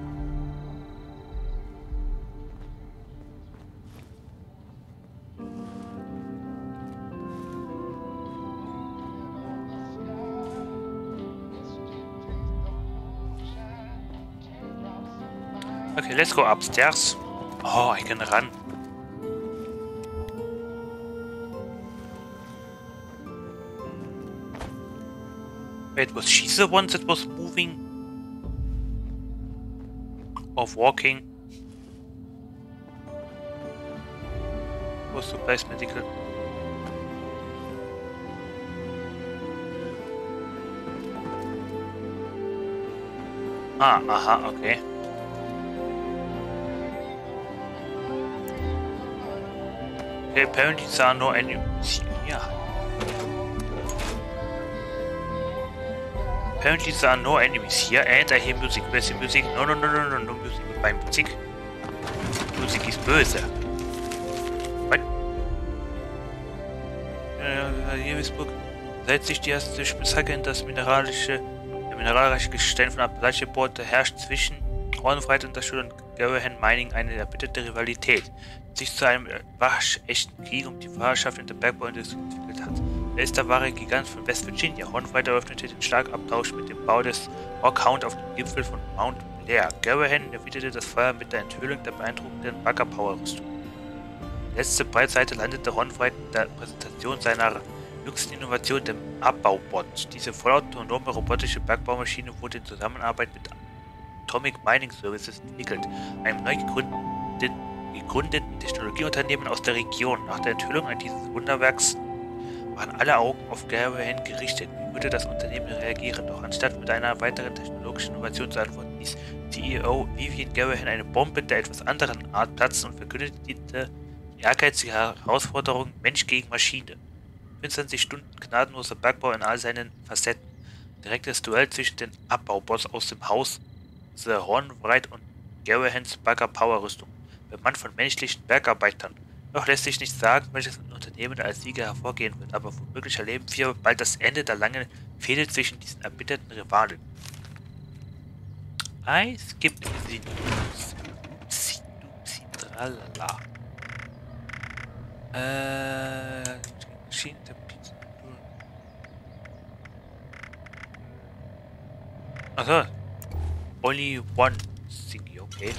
Okay, let's go upstairs. Oh, I can run. Wait, was she the one that was moving? Of walking? Was supplies medical? Ah, aha, okay. Okay, apparently there are no enemies here. Apparently there are no enemies here and I hear music. Where's the music? No, no, no, no, no, no music. Goodbye, Musik. Musik ist böse. What? Äh, hier ist Burg. Seit sich die erste Spitzhacke in das mineralische, mineralreiche Gestein von Appalachia bohrte, herrscht zwischen Hornfreiheit und der Schule und Garahan Mining eine erbitterte Rivalität, sich zu einem waschechten Krieg um die Vorherrschaft in der Bergbauindustrie hat. Ältester wahre Gigant von West Virginia. Hornfight eröffnete den Schlagabtausch mit dem Bau des Rockhound auf dem Gipfel von Mount Blair. Garahan erwiderte das Feuer mit der Enthüllung der beeindruckenden Bagger Power Rüstung. Die letzte Breitseite landete Hornfight mit der Präsentation seiner jüngsten Innovation, dem Abbaubot. Diese vollautonome robotische Bergbaumaschine wurde in Zusammenarbeit mit Atomic Mining Services entwickelt, einem neu gegründeten, gegründeten Technologieunternehmen aus der Region. Nach der Enthüllung dieses Wunderwerks waren alle Augen auf Garahan gerichtet. Wie würde das Unternehmen reagieren? Doch anstatt mit einer weiteren technologischen Innovation zu antworten, ließ CEO Vivian Garahan eine Bombe der etwas anderen Art platzen und verkündete die ehrgeizige Herausforderung Mensch gegen Maschine. 24 Stunden gnadenloser Bergbau in all seinen Facetten. Direktes Duell zwischen den Abbaubots aus dem Haus The Hornwright und Garahans Bagger Power Rüstung. Bemannt von menschlichen Bergarbeitern. Noch lässt sich nicht sagen, welches Unternehmen als Sieger hervorgehen wird, aber womöglich erleben wir bald das Ende der langen Fehde zwischen diesen erbitterten Rivalen. News. Upsi, dupsi, tralala. Äh, Geschichte der Pizza. Achso. Only one thingy, okay.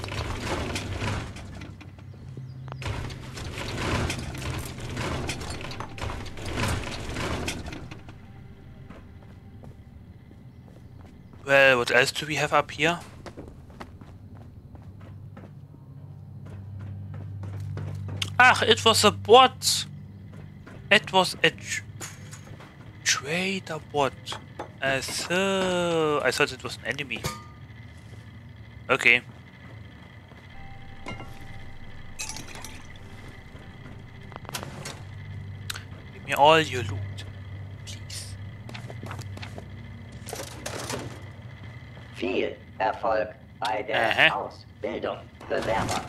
Well, what else do we have up here? Ah, it was a bot. It was a tr trader bot. Uh, so I thought it was an enemy. Okay. Give me all your loot, Viel Erfolg bei der Aha. Ausbildung, Bewerber.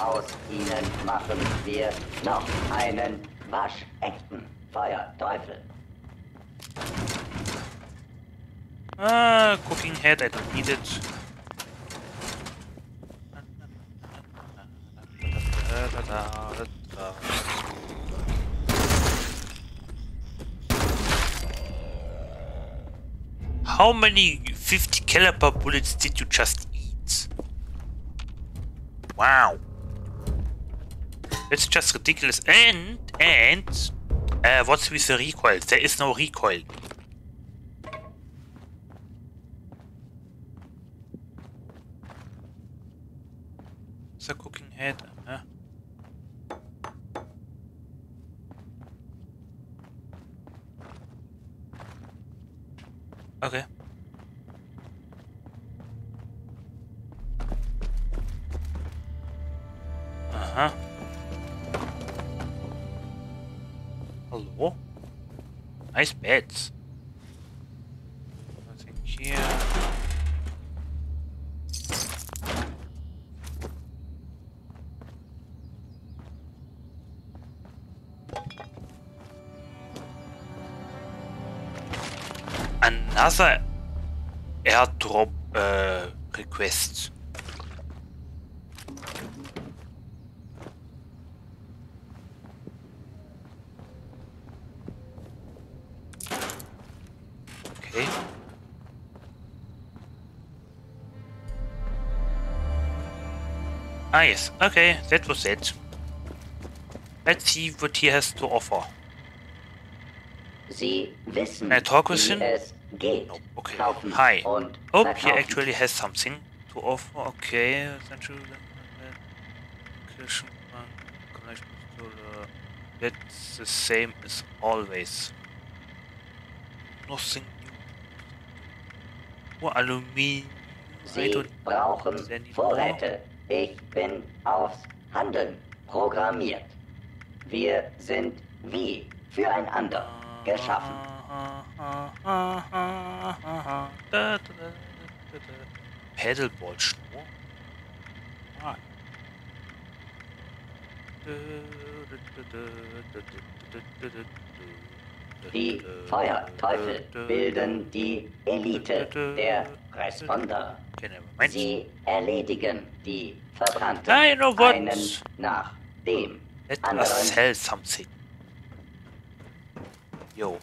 Aus Ihnen machen wir noch einen waschechten Feuerteufel. Ah, cooking head, I don't need it. How many 50 caliber bullets did you just eat? Wow. It's just ridiculous. And, and, uh, what's with the recoil? There is no recoil. The cooking head. Uh. Okay. Uh-huh. Hello? Nice beds. Nothing here. Another airdrop uh, request. Yes, okay, that was it. Let's see what he has to offer. Sie wissen, Can I talk with him? geht. No, okay. Kaufen Hi. Oh, he actually has something to offer. Okay. That's the same as always. Nothing new. Nur Aluminium. I Sie don't brauchen need any Vorräte. Ich bin aufs Handeln programmiert. Wir sind wie füreinander geschaffen. Pedalball-Schnur. Ah. Die Feuerteufel bilden die Elite der Responder. Sie erledigen die Verbrannten I know what. einen nach dem Let us anderen. sell something. Yo.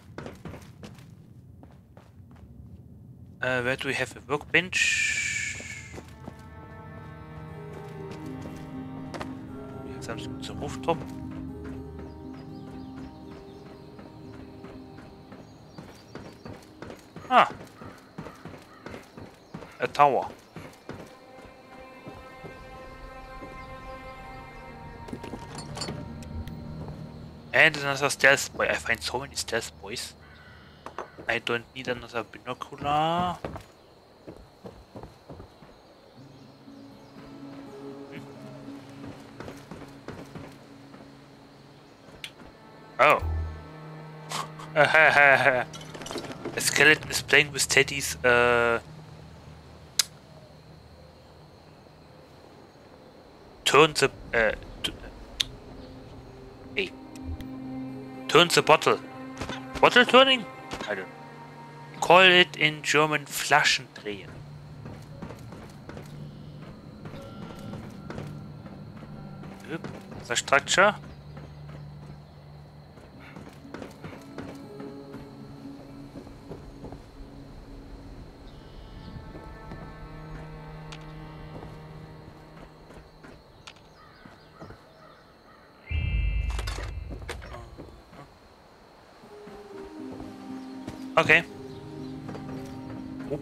Uh, where do we have a workbench? We have something the rooftop. Ah. A tower. And another stealth boy. I find so many stealth boys. I don't need another binocular. Oh. [LAUGHS] [LAUGHS] A skeleton is playing with Teddy's uh turn the uh hey turn the bottle. Bottle turning? I don't know. call it in German Flaschendrehen. Yep, the structure Okay. Oh.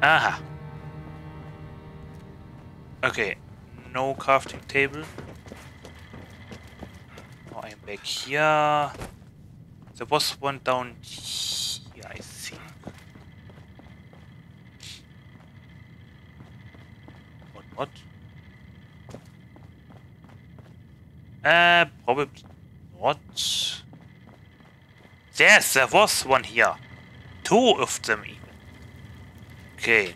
Aha. Okay. No crafting table. Now I'm back here. There was one down here, I think. What? not? Uh, probably not. Yes, there was one here. Two of them even. Okay.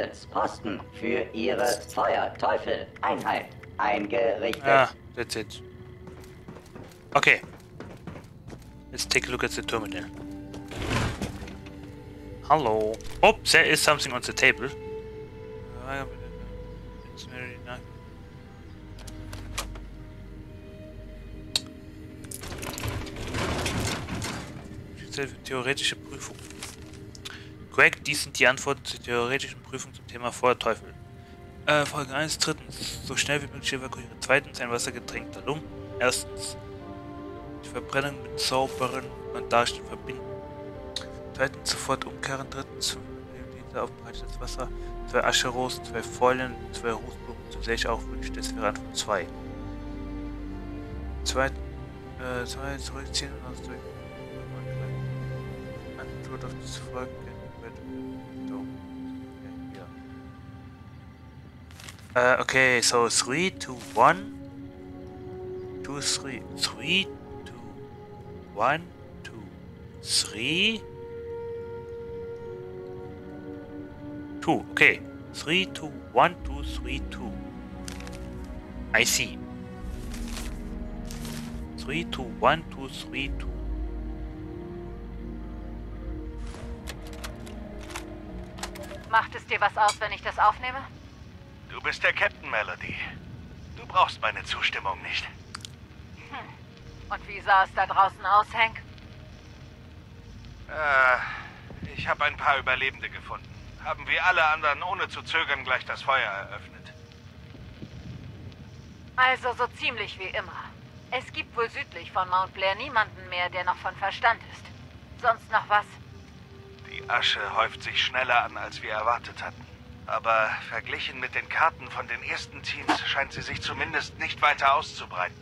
Handelsposten für ihre Feuerteufel-Einheit eingerichtet. Ah, that's it. Okay. Let's take a look at the terminal. Hello. Oh, there is something on the table. It's very nice. Theoretische Prüfung. Korrekt, dies sind die Antworten zur theoretischen Prüfung zum Thema Feuerteufel. Äh, Frage 1. Drittens. So schnell wie möglich evakuieren. Zweitens. Ein wassergetränkter Lump. Erstens. Die Verbrennung mit sauberen Bandagen verbinden. Zweitens. Sofort umkehren. Drittens. 5 Liter aufbereitetes Wasser. Zwei Ascherosen, zwei Fäulen, zwei Rußblumen. Zu sehr ich auch wünschte, es wäre Antwort 2. Zweitens. Äh, zwei zurückziehen und aus durch. Antwort auf das Volk. Uh, okay, so 3, 2, 1. 2, 3. 3, 2, 1, 2, 3. 2, okay. 3, 2, 1, 2, 3, 2. I see. 3, 2, 1, 2, 3, 2. Macht es dir was aus, wenn ich das aufnehme? Du bist der Captain, Melody. Du brauchst meine Zustimmung nicht. Hm. Und wie sah es da draußen aus, Hank? Äh, ich habe ein paar Überlebende gefunden. haben wir alle anderen ohne zu zögern gleich das Feuer eröffnet. Also so ziemlich wie immer. Es gibt wohl südlich von Mount Blair niemanden mehr, der noch von Verstand ist. Sonst noch was? Die Asche häuft sich schneller an, als wir erwartet hatten. Aber verglichen mit den Karten von den ersten Teams scheint sie sich zumindest nicht weiter auszubreiten.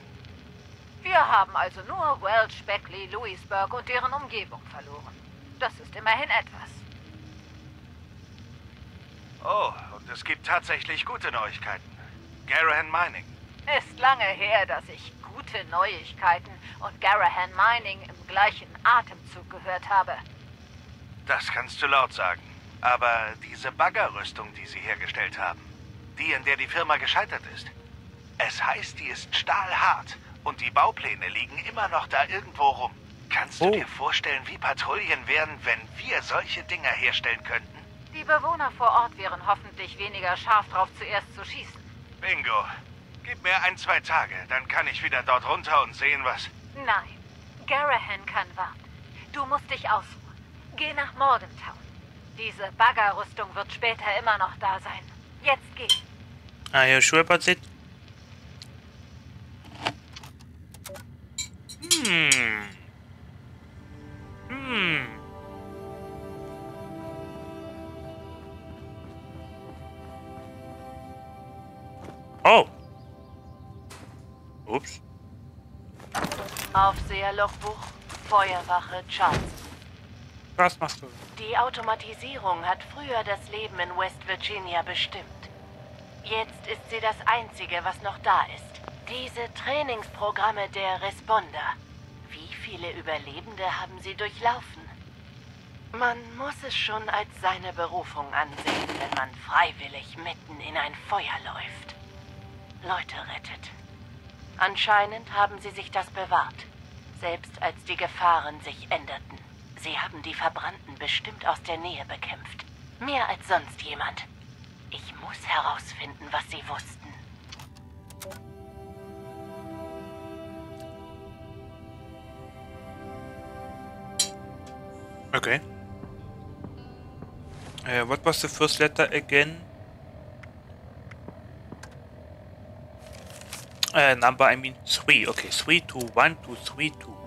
Wir haben also nur Welch, Beckley, Louisburg und deren Umgebung verloren. Das ist immerhin etwas. Oh, und es gibt tatsächlich gute Neuigkeiten. Garahan Mining. Ist lange her, dass ich gute Neuigkeiten und Garahan Mining im gleichen Atemzug gehört habe. Das kannst du laut sagen. Aber diese Baggerrüstung, die sie hergestellt haben, die, in der die Firma gescheitert ist, es heißt, die ist stahlhart und die Baupläne liegen immer noch da irgendwo rum. Kannst du Oh. dir vorstellen, wie Patrouillen wären, wenn wir solche Dinger herstellen könnten? Die Bewohner vor Ort wären hoffentlich weniger scharf drauf, zuerst zu schießen. Bingo. Gib mir ein, zwei Tage, dann kann ich wieder dort runter und sehen, was... Nein, Garahan kann warten. Du musst dich ausruhen. Geh nach Mordentown. Diese Baggerrüstung wird später immer noch da sein. Jetzt geh. Are you sure about that? Hmm. Hmm. Oh. Ups. Aufseherlogbuch, Feuerwache Charles. Was machst du? Die Automatisierung hat früher das Leben in West Virginia bestimmt. Jetzt ist sie das Einzige, was noch da ist. Diese Trainingsprogramme der Responder. Wie viele Überlebende haben sie durchlaufen? Man muss es schon als seine Berufung ansehen, wenn man freiwillig mitten in ein Feuer läuft. Leute rettet. Anscheinend haben sie sich das bewahrt. Selbst als die Gefahren sich änderten. Sie haben die Verbrannten bestimmt aus der Nähe bekämpft. Mehr als sonst jemand. Ich muss herausfinden, was sie wussten. Okay. Uh, what was the first letter again? Uh, number, I mean three. Okay, three two one two three two.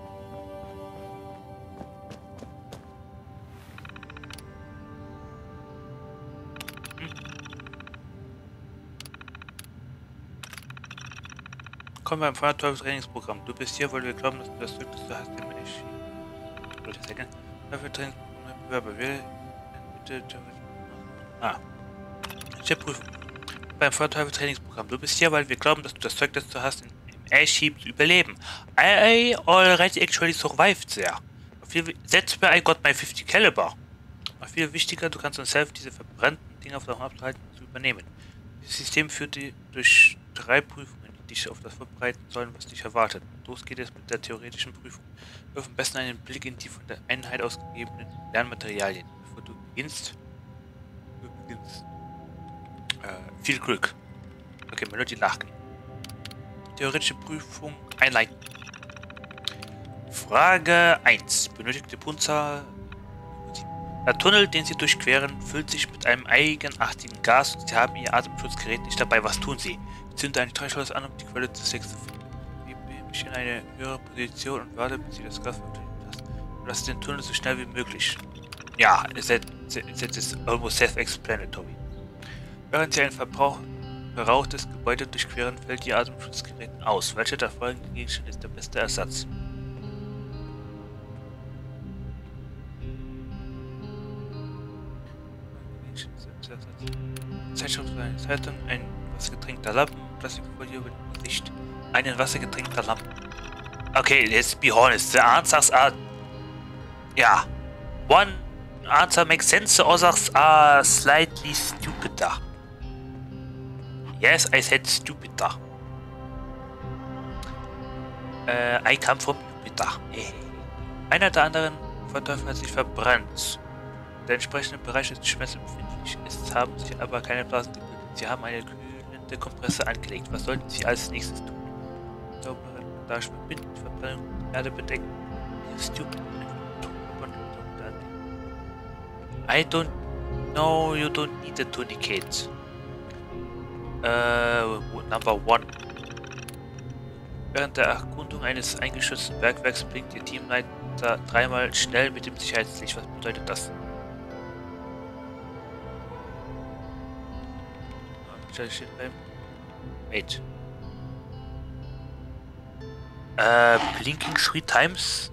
Kommen wir im Feuerteufel-Trainingsprogramm. Du bist hier, weil wir glauben, dass du das Glück, das du hast, den Mensch. Teufel-Trainingsprogramm, Bewerber, will. Bitte, Ah. Chipprüfung. Beim Feuerteufel-Trainingsprogramm. Du bist hier, weil wir glauben, dass du das Zeug, das du hast, im Airship überleben. I already actually survived there. Viel, that's where I got my 50 caliber. Noch viel wichtiger, du kannst uns helfen, diese verbrannten Dinge auf der Abhalten zu übernehmen. Dieses System führt dich durch drei Prüfungen, die dich auf das vorbereiten sollen, was dich erwartet. Los geht es mit der theoretischen Prüfung. Wirf am besten einen Blick in die von der Einheit ausgegebenen Lernmaterialien, bevor du beginnst. Du beginnst. Äh, viel Glück. Okay, Melodie nachgehen. Theoretische Prüfung einleiten. Frage 1. Benötigte Punktzahl. Der Tunnel, den sie durchqueren, füllt sich mit einem eigenartigen Gas und sie haben ihr Atemschutzgerät nicht dabei. Was tun sie? Sie zünden ein Streichholz an, um die Quelle zu sechs zu finden. Gebe mich in eine höhere Position und warte, bis sie das Gas verteilt. Und lass den Tunnel so schnell wie möglich. Ja, es ist almost self-explanatory. Während sie ein Verbrauch, verrauchtes Gebäude durchqueren, fällt ihr Atemschutzgerät aus. Welcher der folgenden Gegenstände ist der beste Ersatz? Zeitschrift für eine Zeitung, ein wassergetränkter Lappen, Plastikfolie über dem Gesicht. Einen wassergetränkter Lappen. Okay, let's be honest. The answers are... Ja. One answer makes sense, the others are slightly stupider. Yes, I said stupider. Äh, I come from Jupiter. Einer der anderen Verteufel hat sich verbrannt. Der entsprechende Bereich ist schmerzempfindlich. Es haben sich aber keine Blasen gebildet. Sie haben eine kühlende Kompresse angelegt. Was sollten Sie als nächstes tun? Saubere Bandage verbinden, Verbrennung mit Erde bedecken. Stupid. I don't No, you don't need a tourniquet. Äh, number one. Während der Erkundung eines eingeschützten Bergwerks blinkt Ihr Teamleiter dreimal schnell mit dem Sicherheitslicht. Was bedeutet das? Wait. Äh, blinking three times?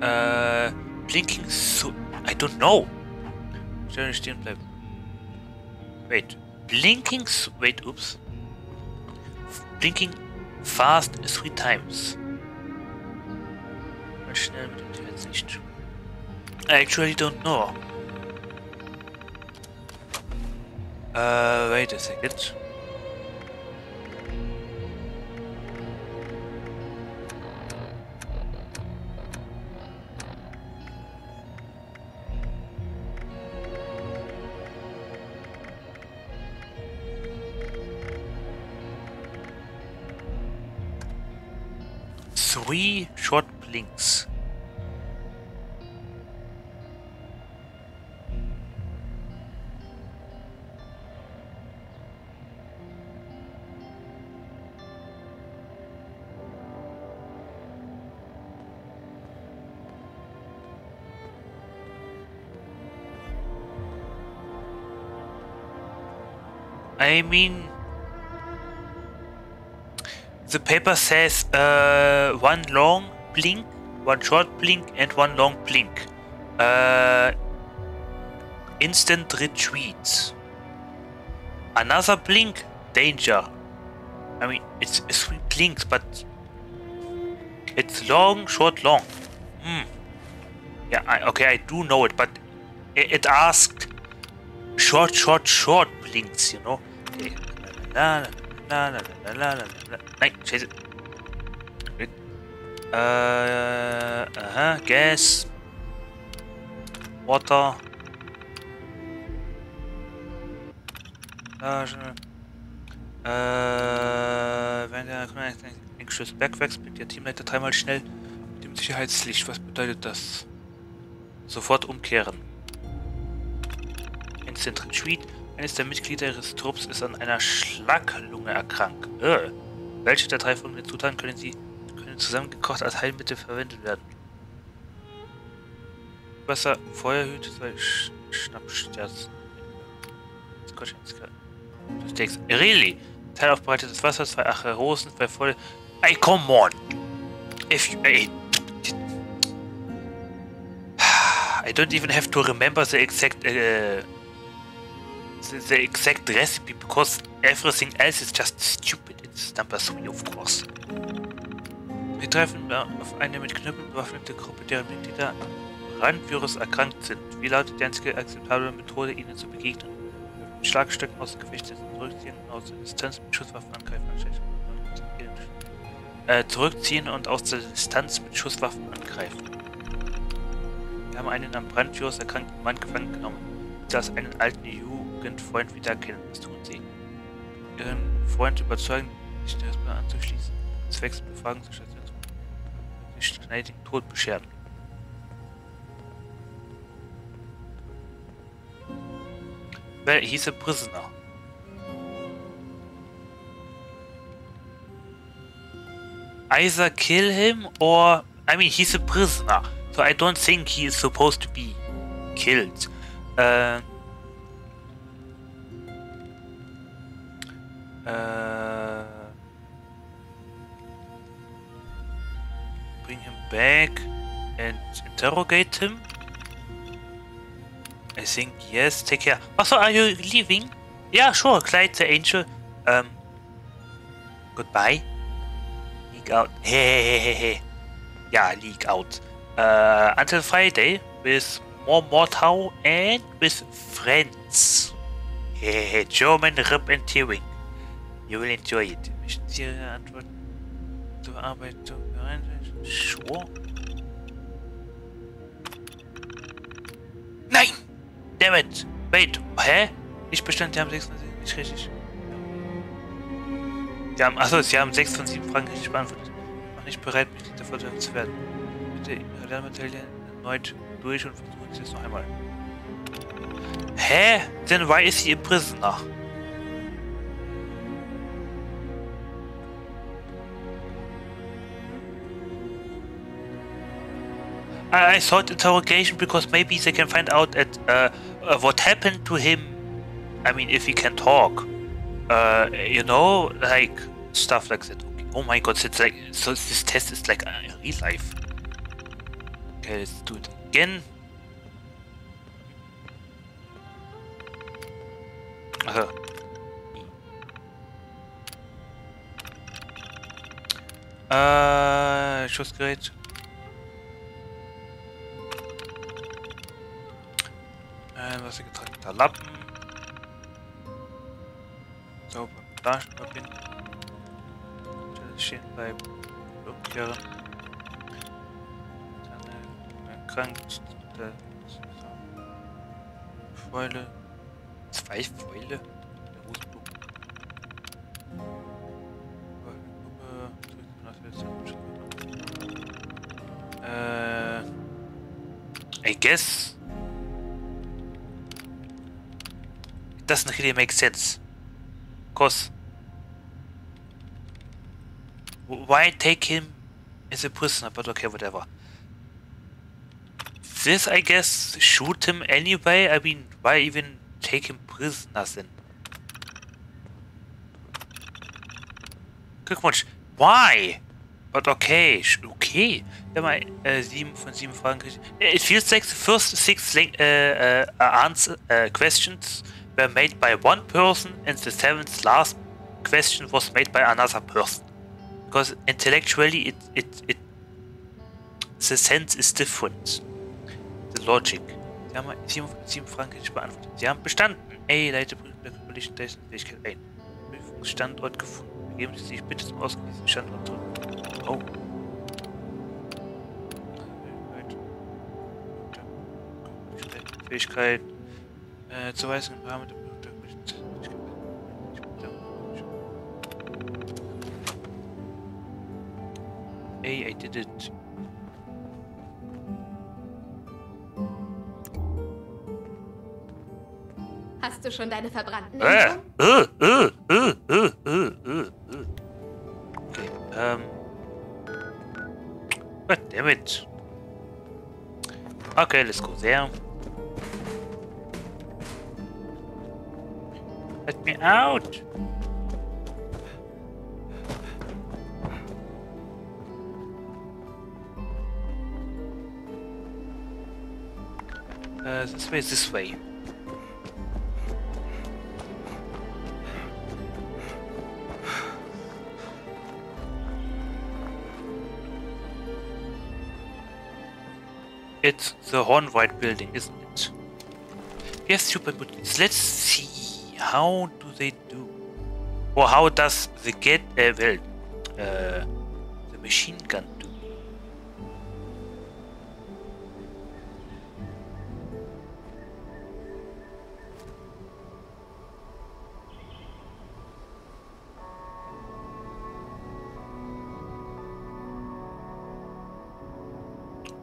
Äh, blinking so... I don't know. Schnell stehen bleiben. Wait. Blinking... Wait, oops. Blinking fast three times. I actually don't know. Uh, wait a second. Blinks. I mean, the paper says uh, one long blink, one short blink, and one long blink. Uh, instant retreat. Another blink, danger. I mean, it's, it's three blinks, but it's long, short, long. Hmm. Yeah, I, okay, I do know it, but it, it asked short, short, short blinks, you know. Okay. La, la, la, la, la, la, la. Nein, scheiße. Uh, uh-huh, gas. Water. Äh, wenn der Schuss Bergwerks blickt der Teamleiter dreimal schnell mit dem Sicherheitslicht. Was bedeutet das? Sofort umkehren. Instant Retreat. Eines der Mitglieder ihres Trupps ist an einer Schlaglunge erkrankt. Äh. Welche der drei folgenden Zutaten können sie zusammengekocht als Heilmittel verwendet werden? Wasser, Feuerhüte, zwei Sch Schnappsterzen. Steaks. Really? Teilaufbereitetes Wasser, zwei Acherosen, zwei volle. Ey, come on! If you, ey. I don't even have to remember the exact uh, the, the exact recipe because everything else is just stupid. It's number three, of course. Wir treffen auf eine mit Knüppeln bewaffnete Gruppe, deren Mitglieder Randvirus erkrankt sind. Wie lautet die einzige akzeptable Methode, ihnen zu begegnen? Mit Schlagstöcken aus Gefecht zurückziehen, aus Distanz mit Schusswaffen angreifen, äh, zurückziehen und aus der Distanz mit Schusswaffen angreifen. Wir haben einen am Brandvirus erkrankten Mann gefangen genommen. Als einen alten Jugendfreund wiedererkennen. Was tun Sie? Ihren Freund überzeugen, sich erstmal anzuschließen. Zwecks Befragung zur Station Tod. Well, he's a prisoner. Either kill him or... I mean, he's a prisoner. So I don't think he is supposed to be killed. Uh, uh, bring him back and interrogate him. I think yes. Take care. Also, are you leaving? Yeah, sure. Clyde the Angel. Um. Goodbye. Leak out. Hey, hey, hey, hey. Yeah, leak out. Uh, until Friday with more Mordhau and with friends. Hey, hey, German Rip and Tearing. You will enjoy it. Bearbeitung bereinigt? Sure. Nein! Damn it! Wait, hä? Ich bestand, die haben 6 nicht richtig. Sie haben, achso, Sie haben sechs von sieben Fragen richtig beantwortet. Noch nicht bereit, Mitglied der Flotte zu werden. Bitte Lernmaterialien erneut durch und versuchen Sie es noch einmal. Hä? Then why is he a prisoner? I, I thought interrogation because maybe they can find out at uh, uh, what happened to him. I mean, if he can talk, uh, you know, like stuff like that. Okay. Oh my god, it's like so. This test is like uh, real life. Okay, let's do it again. Uh, äh, Schussgerät. Äh, was ist getragener Lappen. Sauber Flaschen verbinden. Stehen bleiben. Umkehren. Dann äh, krank. Fäule. Zwei Fäule. Der Husbub. Äh, I guess doesn't really make sense. Cause why take him as a prisoner? But okay, whatever. This, I guess, shoot him anyway. I mean, why even take him prisoners then? Glückwunsch. Why? But okay, okay. Wir haben äh, Fragen. It feels like the first six uh, uh, answer, uh, questions were made by one person and the seventh last question was made by another person. Because intellectually it, it, it the sense is different. The logic. Sie haben sieben, sieben Fragen richtig beantwortet. Sie haben bestanden. Ey, leite der körperlichen Fähigkeit ein. Prüfungsstandort gefunden. Begeben Sie sich bitte zum ausgewiesenen Standort zurück. Oh. Fähigkeit. Äh, zur Weisung im Rahmen der Hey, I did it. Hast du schon deine verbrannten Äh, äh, äh, äh, äh, äh, äh. Okay, ähm. God damn it. Okay, let's go there. Let me out. Uh, this way is this way. It's the Hornwright building, isn't it? Yes, super good. Let's see. How do they do? Or how does the get uh, well, uh, the machine gun do?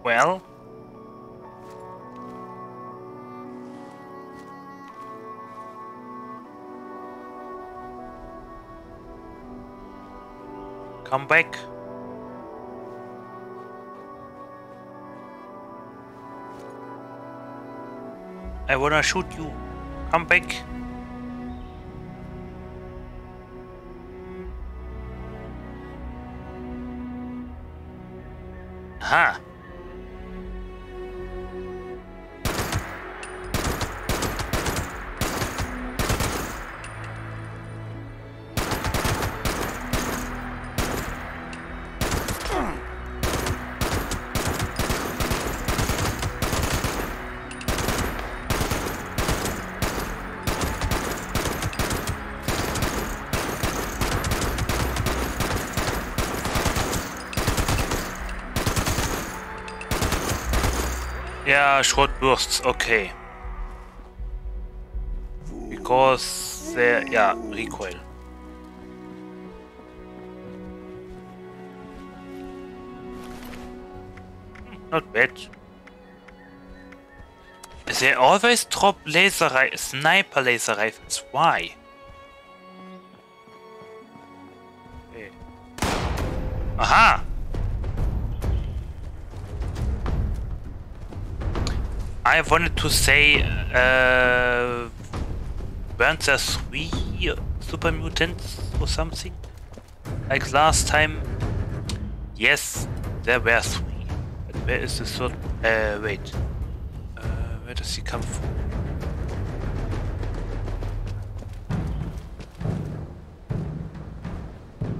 Well, come back. I wanna shoot you. Come back. Ah, Schrottwurst, okay. Because there... Ja, Recoil. Not bad. They always drop laser sniper laser rifles. Why? Aha! I wanted to say, uh, weren't there three super mutants or something? Like last time? Yes, there were three. But where is the third? Uh, wait. Uh, where does he come from?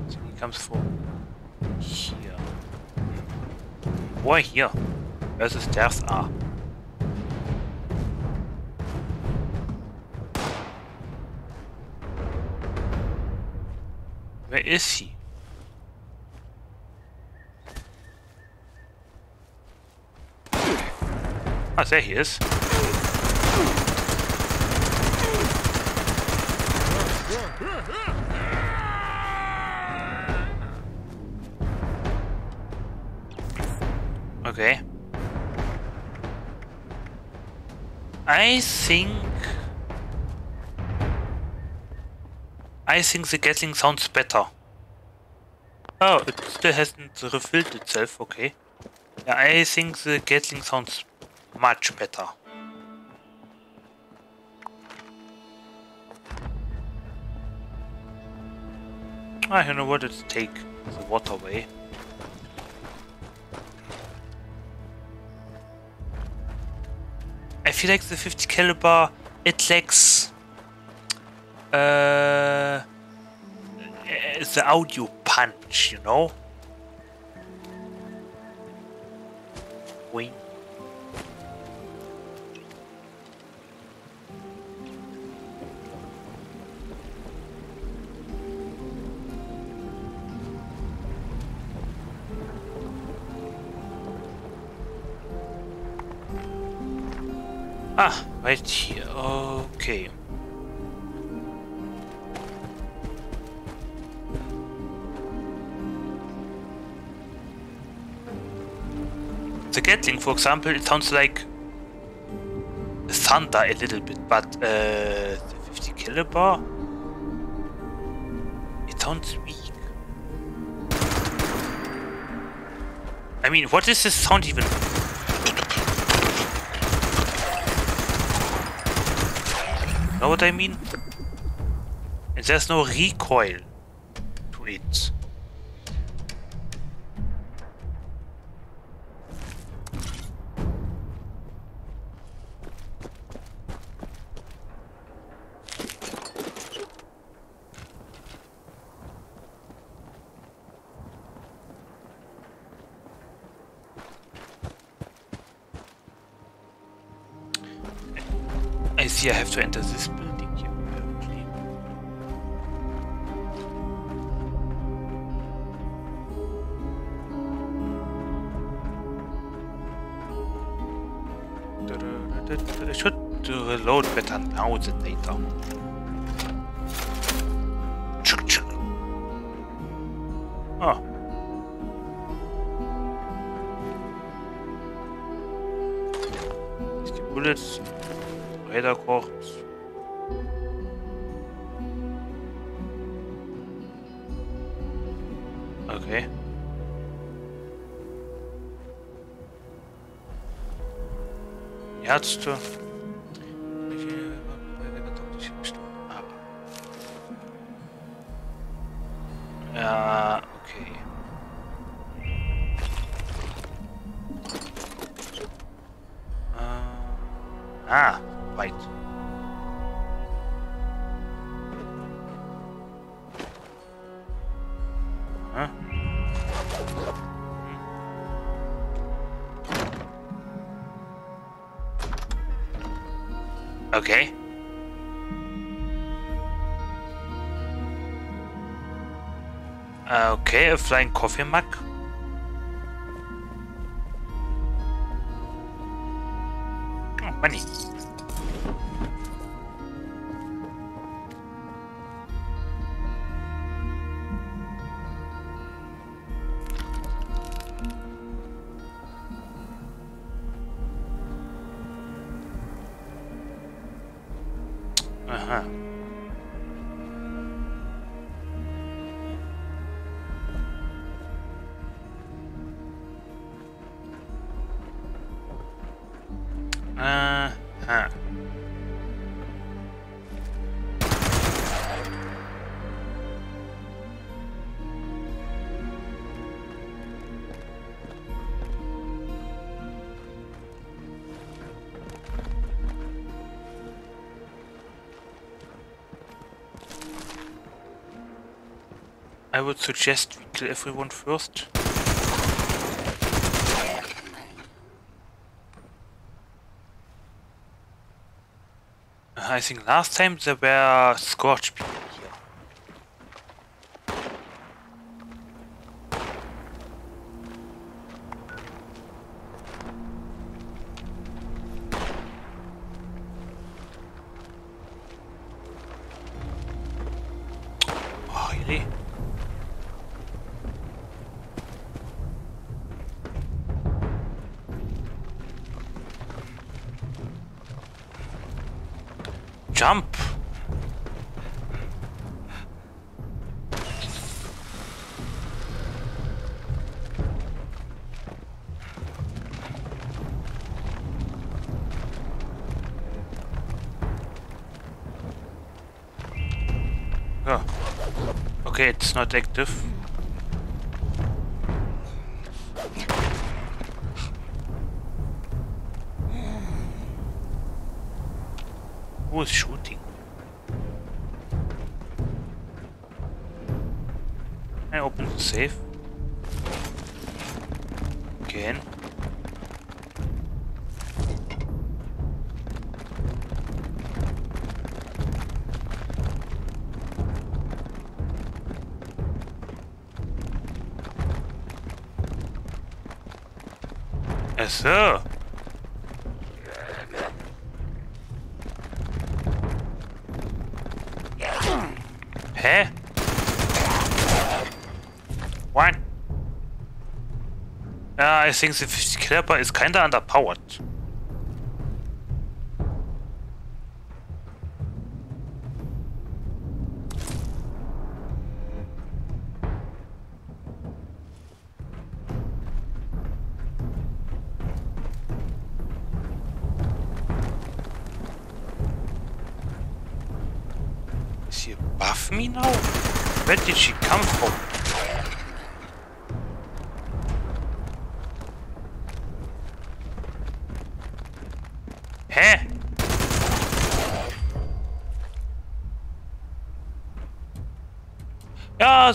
So he comes from here. Why here? Where the stairs are. Where is he? Ah, there he is. Okay. I think... I think the Gatling sounds better. Oh, it still hasn't refilled itself, okay. Yeah, I think the Gatling sounds much better. I don't know what, let's take the water away. I feel like the 50 caliber, it lacks uh, the audio punch, you know? Wait. Ah, right here. Okay. The Gatling, for example, it sounds like thunder a little bit, but uh, the 50 caliber, it sounds weak. I mean, what is this sound even? Know what I mean? And there's no recoil to it. See I have to enter this building here. apparently. I should reload better now than later. Chuk, chuk. Oh. Bullets Später kocht. Okay. Ärzte. Flying coffee mug. I would suggest we kill everyone first. I think last time there were Scorch people Jump! Oh. Okay, it's not active. So. Hä? What? Yeah, I think the Clipper is kinda underpowered.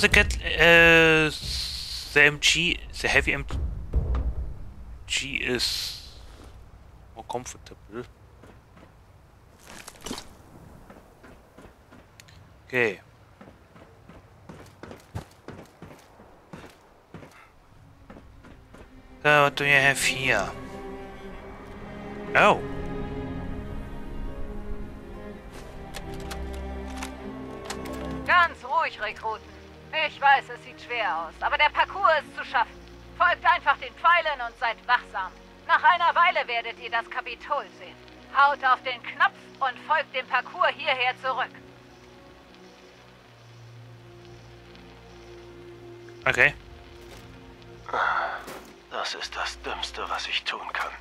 Get uh, the MG, the heavy MG is more comfortable. Okay. So what do you have here? Oh. Sieht schwer aus, aber der Parcours ist zu schaffen. Folgt einfach den Pfeilen und seid wachsam. Nach einer Weile werdet ihr das Kapitol sehen. Haut auf den Knopf und folgt dem Parcours hierher zurück. Okay. Das ist das Dümmste, was ich tun kann.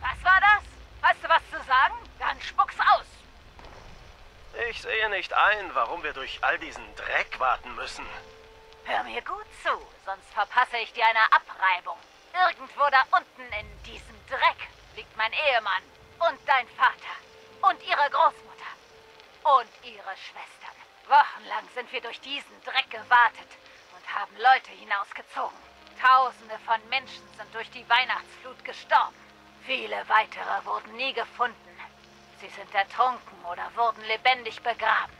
Was war das? Hast du was zu sagen? Dann spuck's aus. Ich sehe nicht ein, warum wir durch all diesen Dreck warten müssen. Hör mir gut zu, sonst verpasse ich dir eine Abreibung. Irgendwo da unten in diesem Dreck liegt mein Ehemann und dein Vater und ihre Großmutter und ihre Schwestern. Wochenlang sind wir durch diesen Dreck gewartet und haben Leute hinausgezogen. Tausende von Menschen sind durch die Weihnachtsflut gestorben. Viele weitere wurden nie gefunden. Sie sind ertrunken oder wurden lebendig begraben.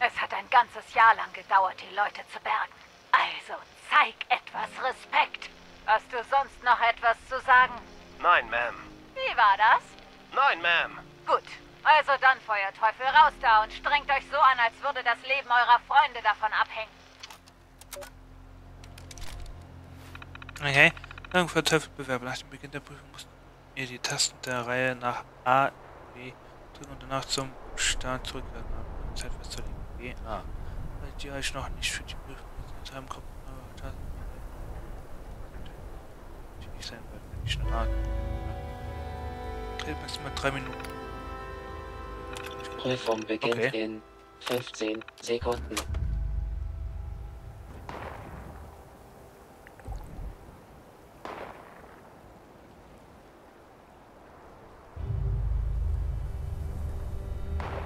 Es hat ein ganzes Jahr lang gedauert, die Leute zu bergen. Also zeig etwas Respekt. Hast du sonst noch etwas zu sagen? Nein, Ma'am. Wie war das? Nein, Ma'am. Gut. Also dann, Feuerteufel, raus da und strengt euch so an, als würde das Leben eurer Freunde davon abhängen. Okay. Dank für Teufelbewerber. Nach dem Beginn der Prüfung mussten ihr die Tasten der Reihe nach A, B drücken und danach zum Start zurück. Zeit was BA. Ah. Weil die euch noch nicht für die Prüfung bezahlt haben, kommt aber das nicht sein wird, wenn ich eine Art. Okay, bis mal drei Minuten. Prüfung beginnt okay. in 15 Sekunden.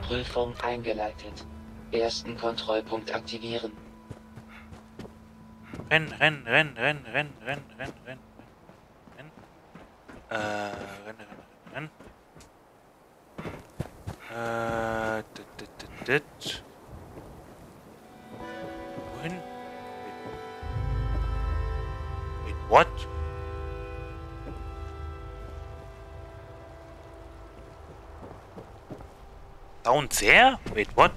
Prüfung eingeleitet. Ersten Kontrollpunkt aktivieren. Renn, renn, renn, renn, renn, renn, renn, renn, renn. Äh, renn, renn, renn, renn. Äh, dit, dit, dit, dit. Wohin? Wait. Wait, what? Down there? Wait, what?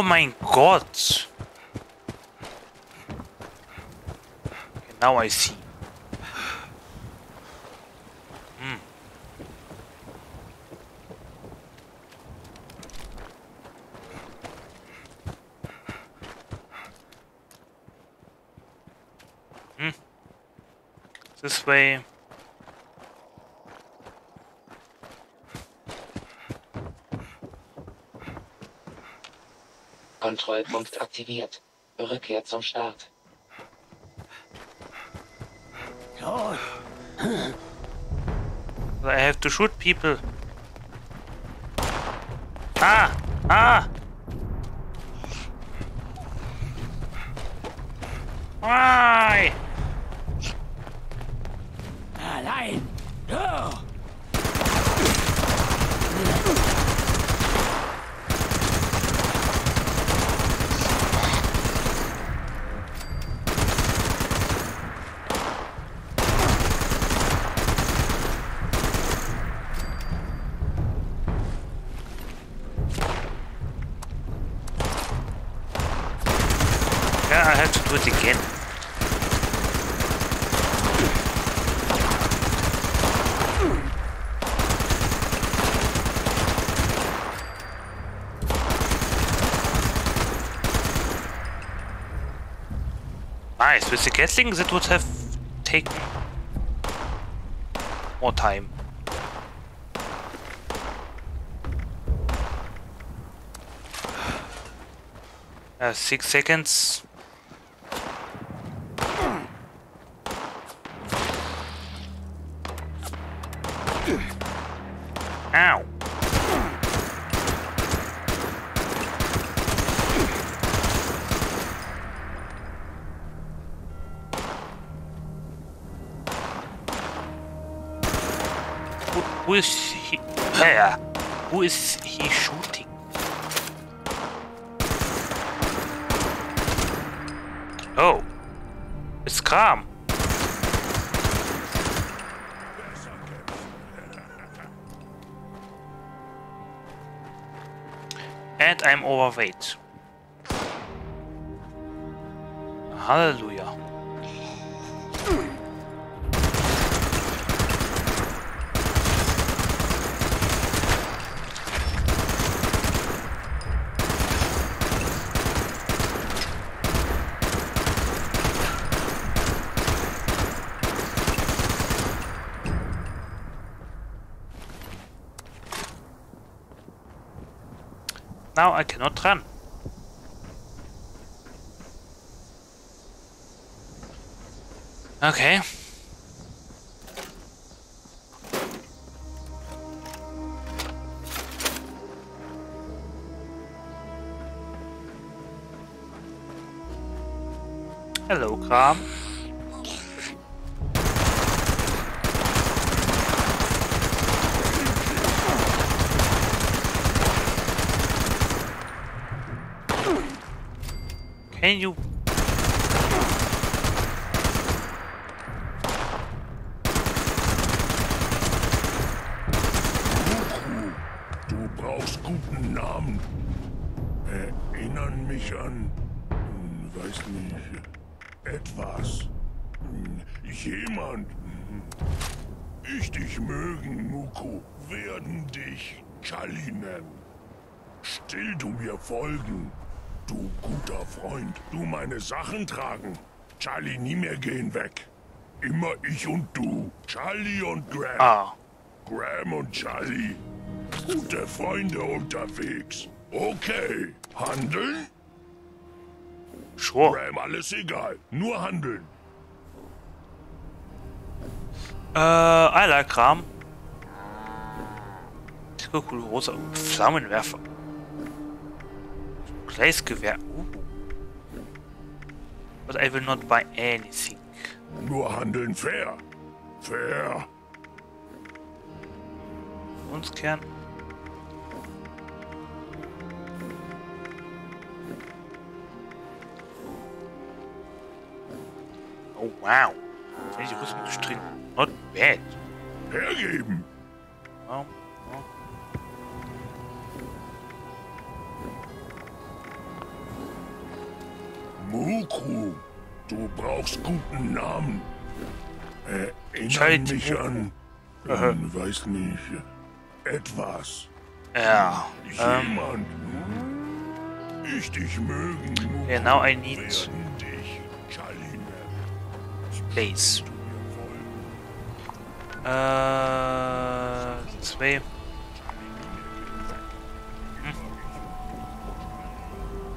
Oh my god! Okay, now I see. Hm. Hm. This way. Kontrollpunkt aktiviert. Rückkehr zum Start. I have to shoot people. Ah! Ah! Why? With the Gatling, that would have taken more time. Uh, six seconds. Meine Sachen tragen. Charlie nie mehr gehen weg. Immer ich und du. Charlie und Graham. Ah. Graham und Charlie. Gute Freunde unterwegs. Okay. Handeln? Sure. Graham, alles egal. Nur handeln. Äh, Eilerkram. Super cool, rosa Flammenwerfer. Gleisgewehr. Uh. But I will not buy anything. Nur handeln fair. Fair. Uns Kern. Oh wow. Wenn die Rüstungsstring. Not bad. Hergeben. Oh, Muku, du brauchst guten Namen. Äh, erinnere Scheit. mich an, an weiß nicht, etwas. Ja. Jemand. Ähm, ich dich mögen. Muku, genau, I need Space. Äh, zwei. Hm.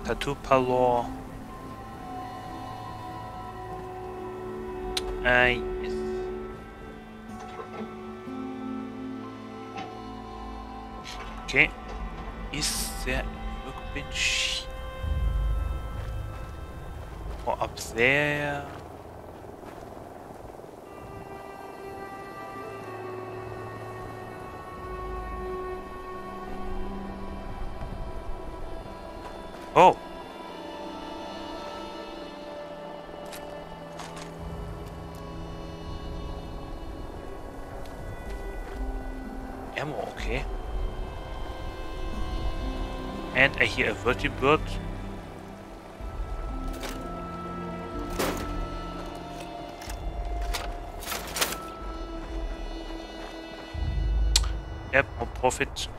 Tattoo Palor. Äh, yes. Okay. Ist der Workbench? Oh, up there. Oh. Ammo, okay. And I hear a vertibird. Yep, more profit.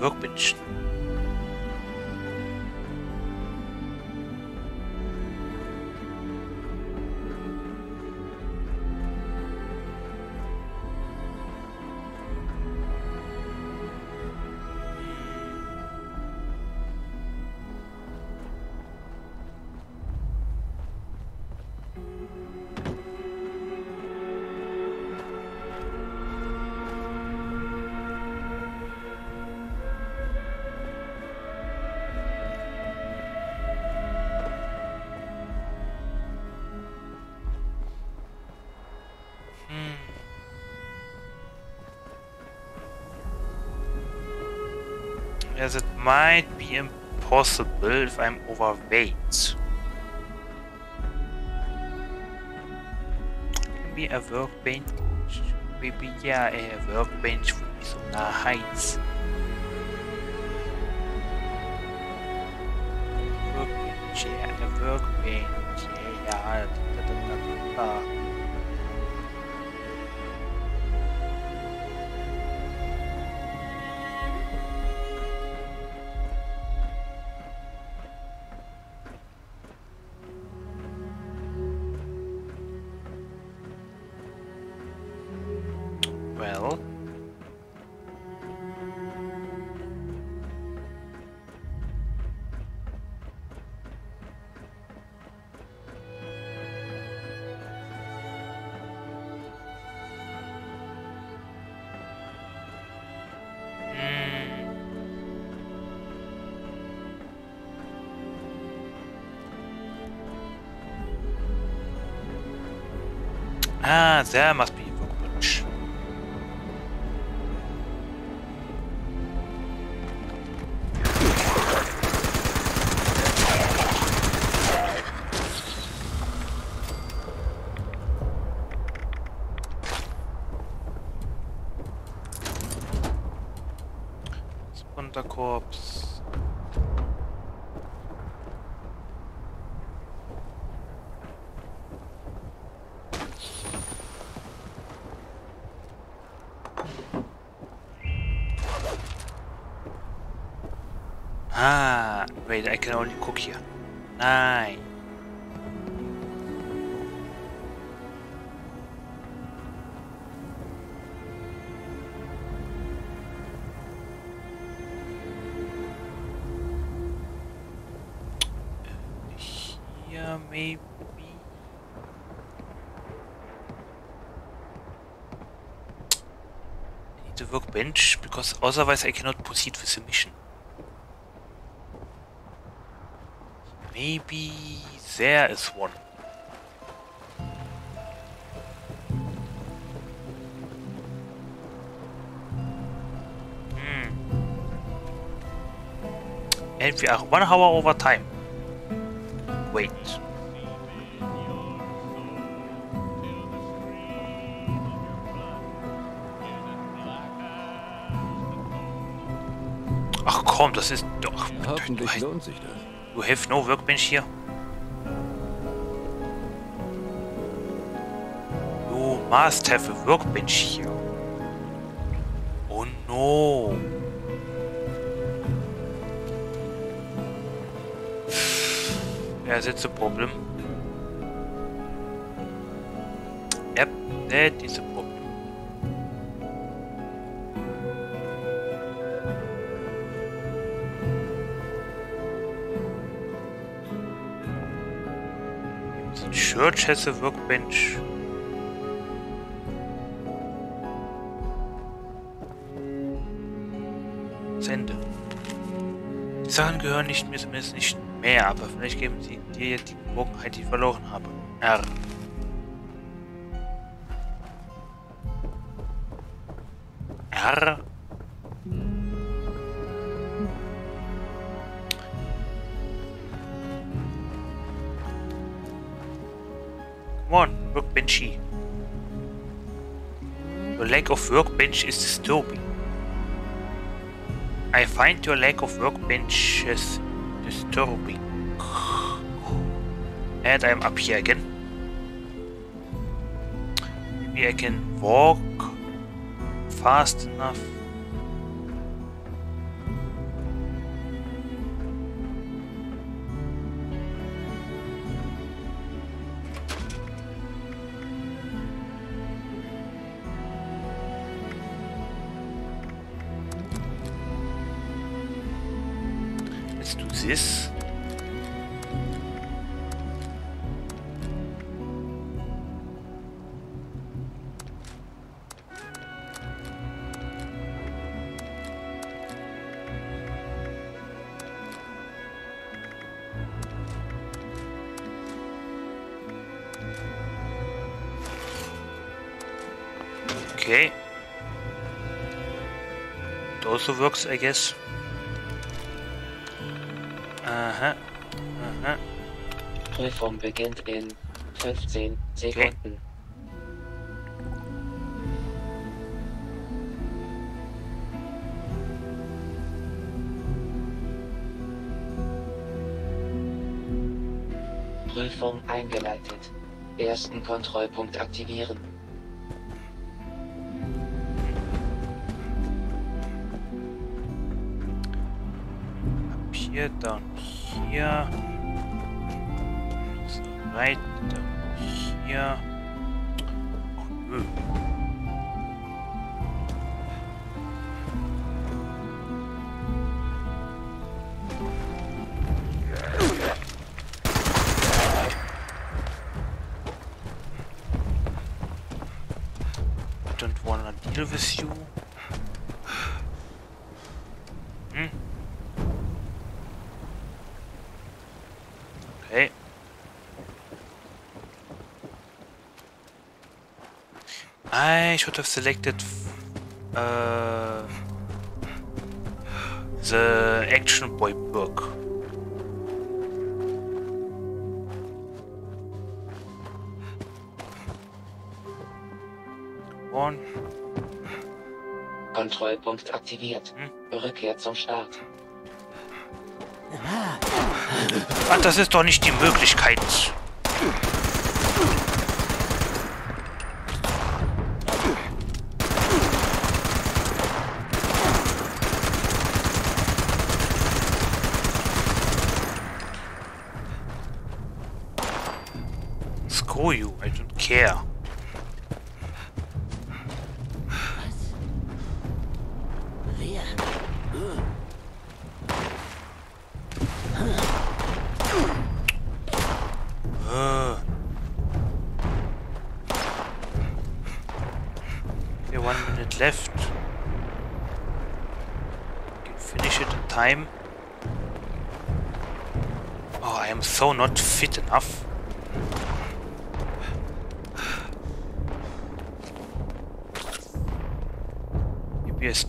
Workbench. Might be impossible if I'm overweight. Maybe a workbench. Maybe yeah, a workbench would be so nice. Workbench, yeah, a workbench. Yeah, yeah. Da, da. Ah, because otherwise I cannot proceed with the mission. Maybe there is one. Hmm. And we are one hour over time. Wait. Komm, das ist doch. Hoffentlich lohnt sich das. You have no workbench here? You must have a workbench here. Oh no. Yeah, that's a problem. Yep, that is a problem. A workbench. Das Ende. Die Sachen gehören nicht mir zumindest nicht mehr, aber vielleicht geben sie dir die Geborgenheit, die ich verloren habe. R. R. workbenchy. Your lack of workbench is disturbing. I find your lack of workbenches disturbing. And I'm up here again. Maybe I can walk fast enough. Also works, I guess. Aha. Aha. Prüfung beginnt in 15 Sekunden. Prüfung eingeleitet. Ersten Kontrollpunkt aktivieren. Hier, dann hier. So weit, dann hier. Oh, nö. Should have selected uh, the Action Boy book. One. Kontrollpunkt aktiviert. Rückkehr zum Start. Ach, das ist doch nicht die Möglichkeit.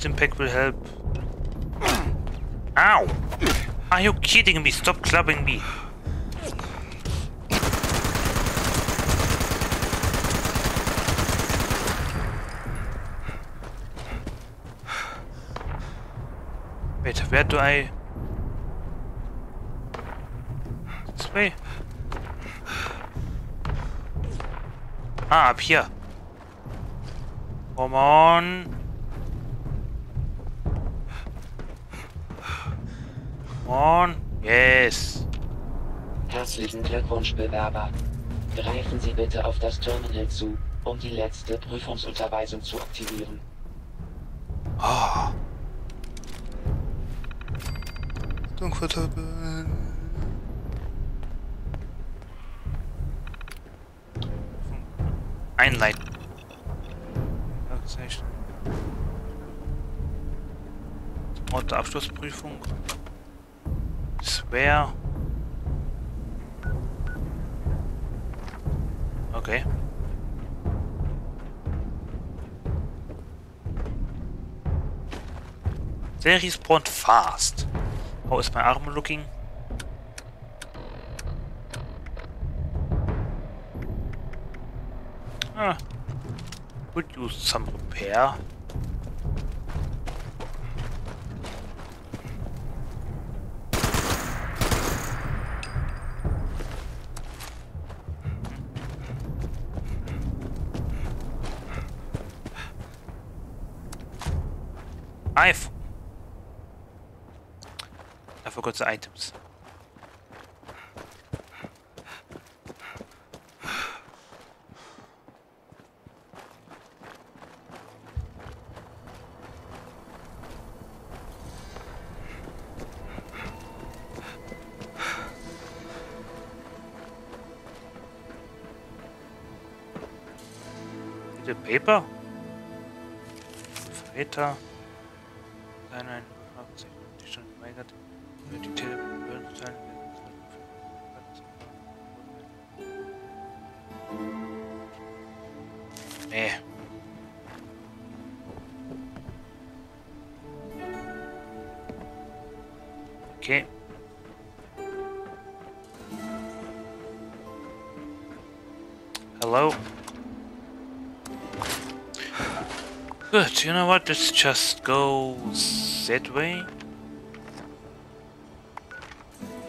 Stim pack will help. Ow! Are you kidding me? Stop clubbing me. Wait, where do I... This way? Ah, up here. Come on. Herzlichen Glückwunsch, Bewerber. Greifen Sie bitte auf das Terminal zu, um die letzte Prüfungsunterweisung zu aktivieren. Ah. Komfortabel. They respawn fast. How is my armor looking? Ah. Could use some repair. I've I forgot the items. Need a paper? Verräter. Good, you know what? Let's just go that way.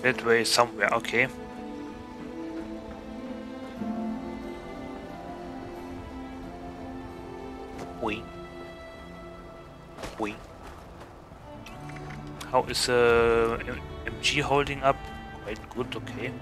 That way somewhere, okay. Wing. Wing. How is uh, MG holding up? Quite good, okay.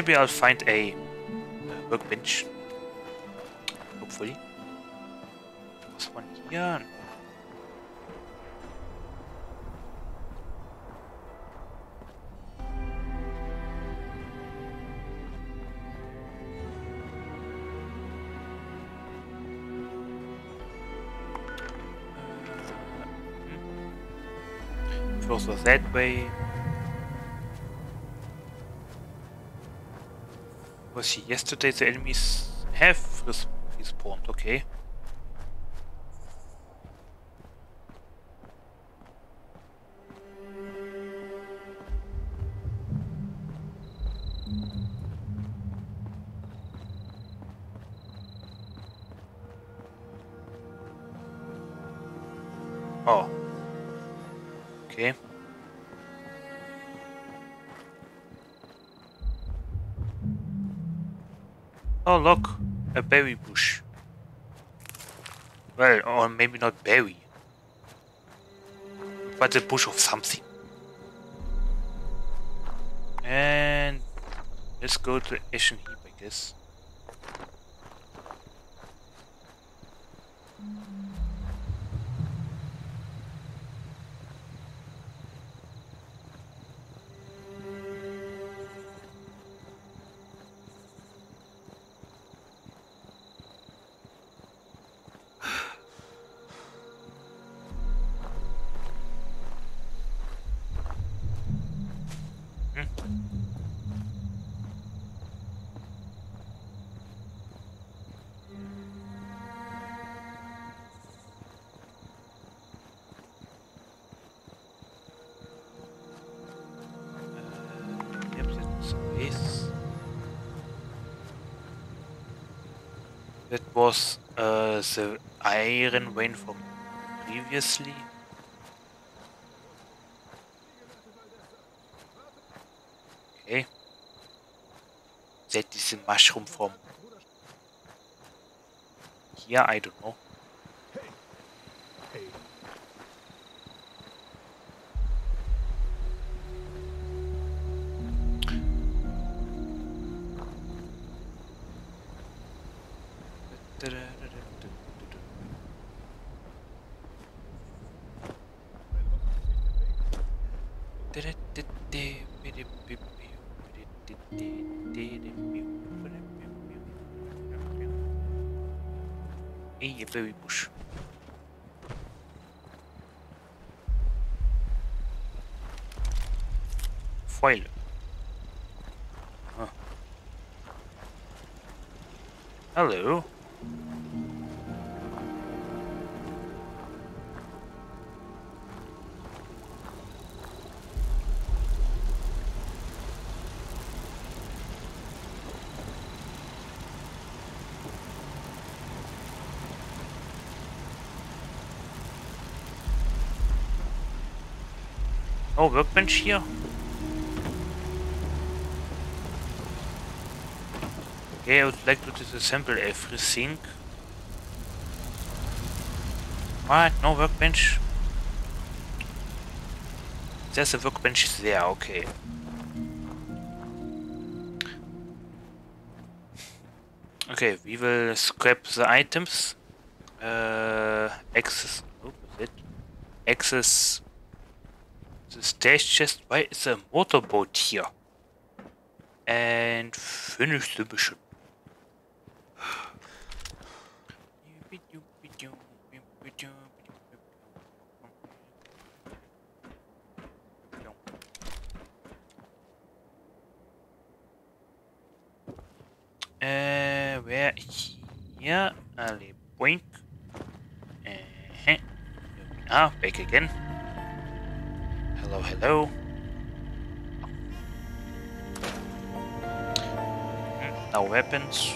Maybe I'll find a workbench. Hopefully. There's one here. Uh, hmm. It was that way. Was yesterday the enemies have res respawned, okay. Look, a berry bush. Well, or maybe not berry. But a bush of something. And let's go to Ashen Heap, I guess. Uh, the iron vein from previously. Okay. That is mushroom from here, I don't know. Oh, workbench here. Okay, I would like to disassemble everything. What? No workbench? There's a workbench there, okay. Okay, we will scrap the items. Uh, access. Oh, is it? Access the stage chest. Why is a motorboat here? And finish the mission. No weapons.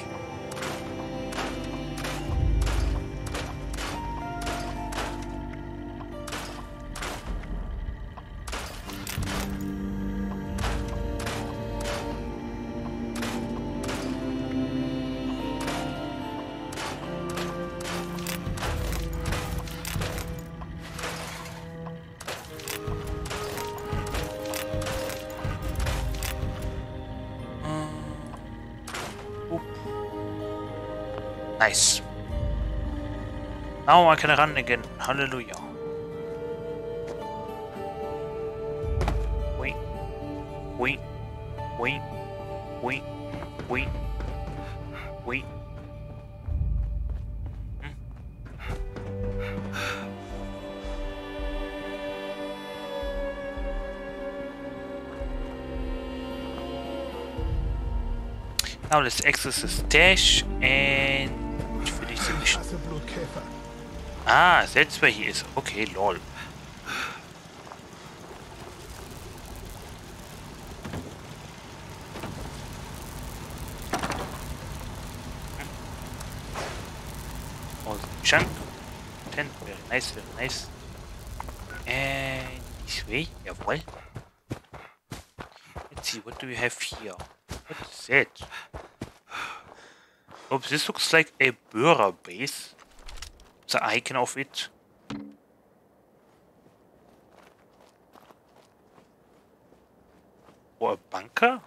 I can run again. Hallelujah. Wait. Wait. Wait. Wait. Wait. Wait. Hm? Now let's access the stash and Ah, that's where he is. Okay, lol. Oh, chunk. Ten. Very nice, very nice. And this way. yeah, Jawohl. Let's see, what do we have here? What is that? Oh, this looks like a Bura base the icon of it. Or a bunker?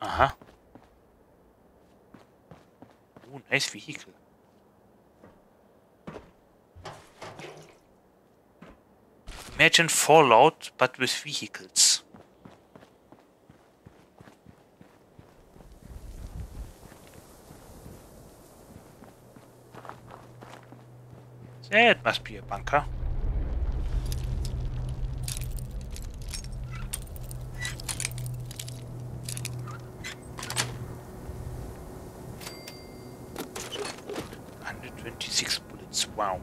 Aha. Oh, nice vehicle. Imagine Fallout, but with vehicles. That must be a bunker. Hundred twenty-six bullets. Wow.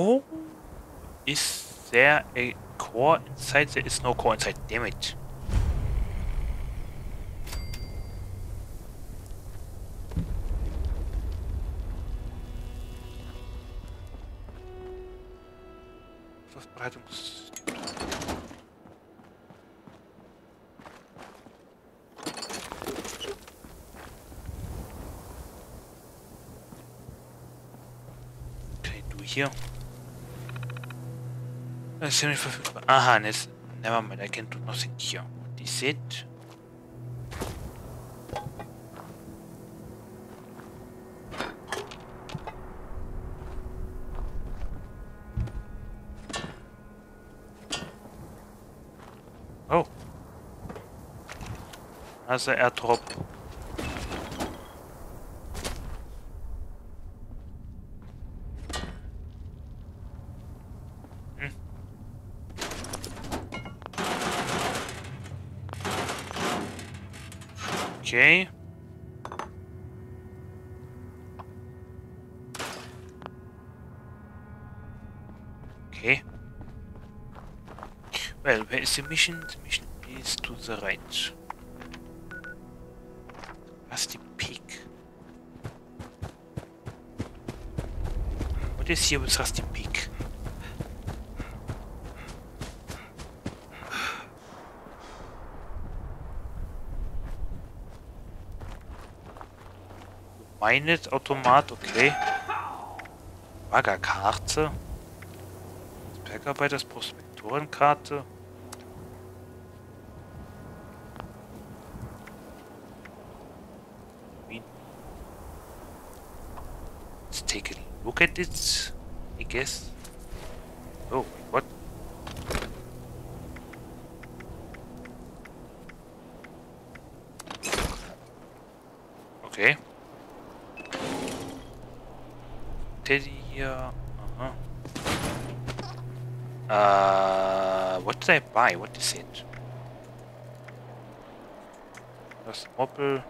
Oh, is there a core inside? There is no core inside. Damn it. Okay, du hier. Das ist ja verfügbar. Aha, jetzt. Never mind, I can do nothing here. What is it? Oh. Also Airdrop. Okay. Okay. Well, where is the mission? The mission is to the right. Rusty Pick. What is here with Rusty Pick? Minet Automat, okay. Baggerkarte. Bergarbeiters Prospektorenkarte. Let's take a look at it, I guess. Oh, did I buy? What is it? Das Moppel.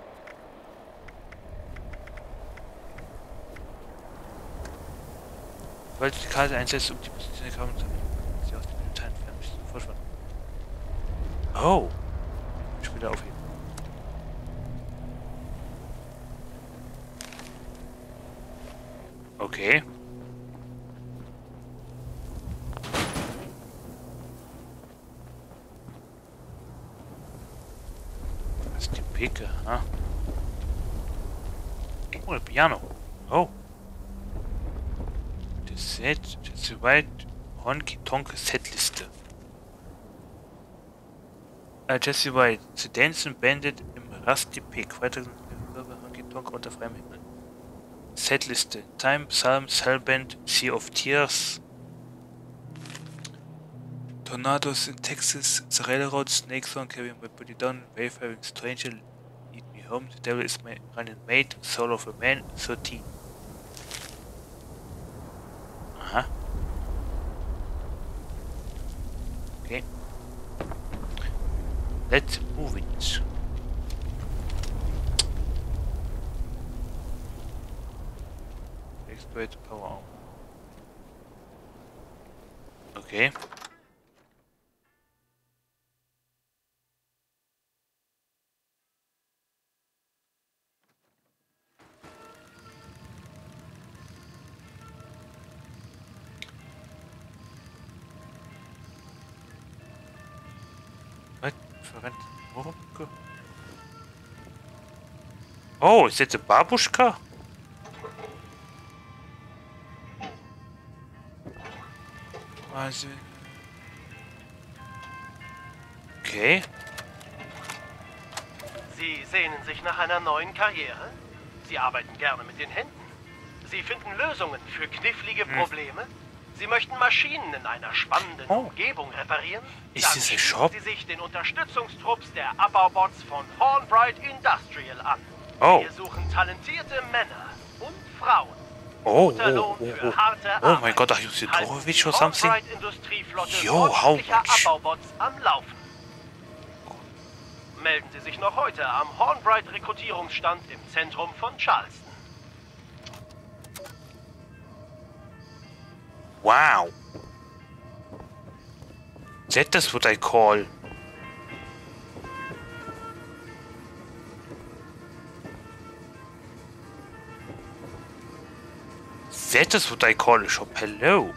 Weil die Karte einsetzt, um die Position zu sie aus dem Inventar entfernen, verschwinden. Oh. Weit Honky Tonk Setliste. Äh, Jesse White, The Dancing Bandit im Rusty Pig. Weitere Honky Tonk unter freiem Himmel. Setliste. Time, Psalm, Hellband, Sea of Tears. Tornadoes in Texas, the railroad, snakes on carrying my body down, wayfaring stranger, lead me home, the devil is my running mate, soul of a man, 13. Let's move it. Exploit power. Okay. Oh, is that a babushka? Also. Okay. Sie sehnen sich nach einer neuen Karriere? Sie arbeiten gerne mit den Händen. Sie finden Lösungen für knifflige Hm. Probleme? Sie möchten Maschinen in einer spannenden Umgebung reparieren? Ist schließen Shop? Sie sich den Unterstützungstrupps der Abbaubots von Hornbright Industrial an. Oh. Wir suchen talentierte Männer und Frauen. Oh, oh, oh, oh. Oh my god, are you Sidorowicz or Halten die something? Yo, how much? Abbaubots am Laufen. Melden Sie sich noch heute am Hornbright Rekrutierungsstand im Zentrum von Charleston. Wow. That is what I call. That is what I call a shop. Hello.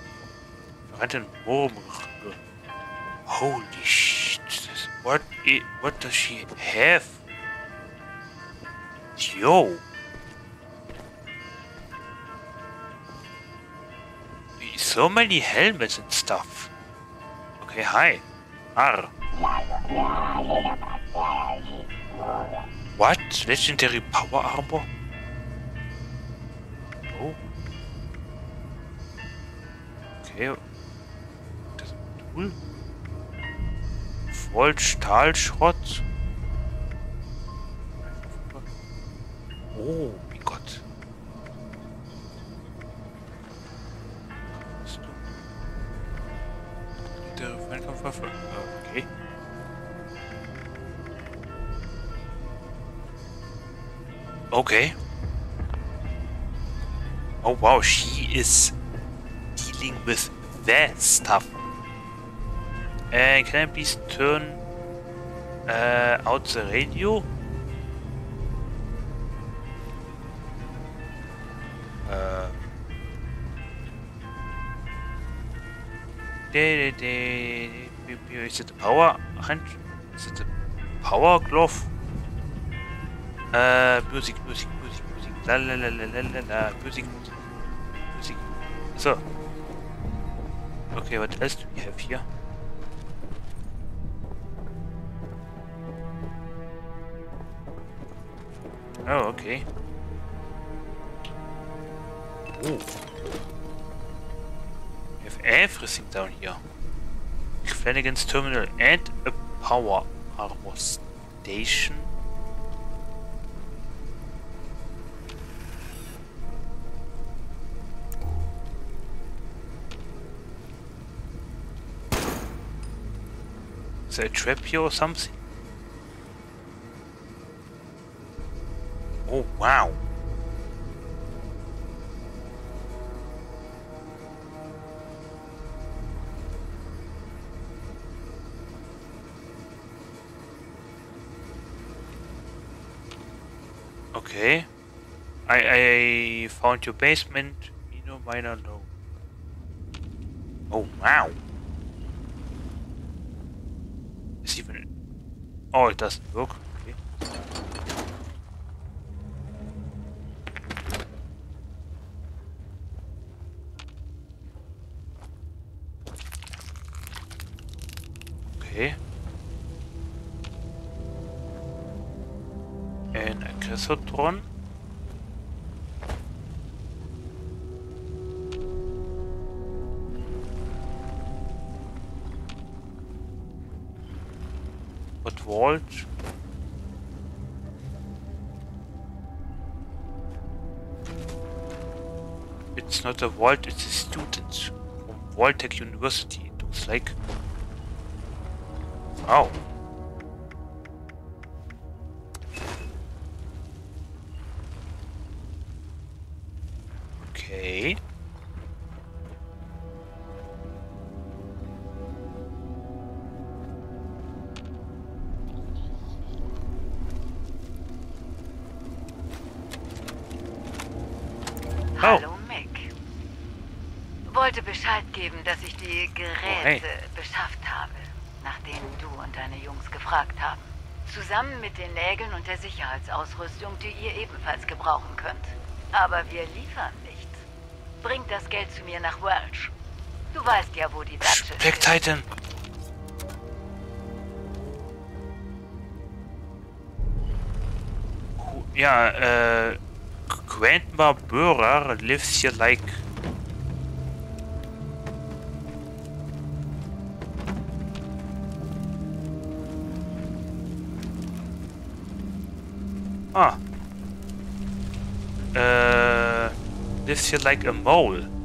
Random Wurm. Holy shit. What, what does she have? Yo. So many helmets and stuff. Okay, hi. Arr. What? Legendary power armor? Cool. Voll Stahlschrott. Oh, mein Gott. Der Fernkampfwaffe. Okay. Okay. Oh wow, she is dealing with that stuff. Uh, can I please turn uh, out the radio? Uh, de- de- de- is it the power hand? Is it the power glove? Uh, music, music, music, music. La la la la la la la. Music, music. So. Okay, what else do we have here? Oh, okay. Oh. We have everything down here. Flanagan's terminal and a power armor station. Is there a trap here or something? Oh wow. Okay. I I found your basement. You know, Mino miner no. Oh wow. It's even Oh it doesn't work. Aggressotron. What vault? It's not a vault, it's a student from Vault-Tec University, it looks like. Oh. Geräte Oh, beschafft habe, nach denen du und deine Jungs gefragt haben. Zusammen mit den Nägeln und der Sicherheitsausrüstung, die ihr ebenfalls gebrauchen könnt. Aber wir liefern nichts. Bringt das Geld zu mir nach Welch. Du weißt ja, wo die Black Titan. Who- Yeah, uh, Quentin Barbera lives here like here like a mole.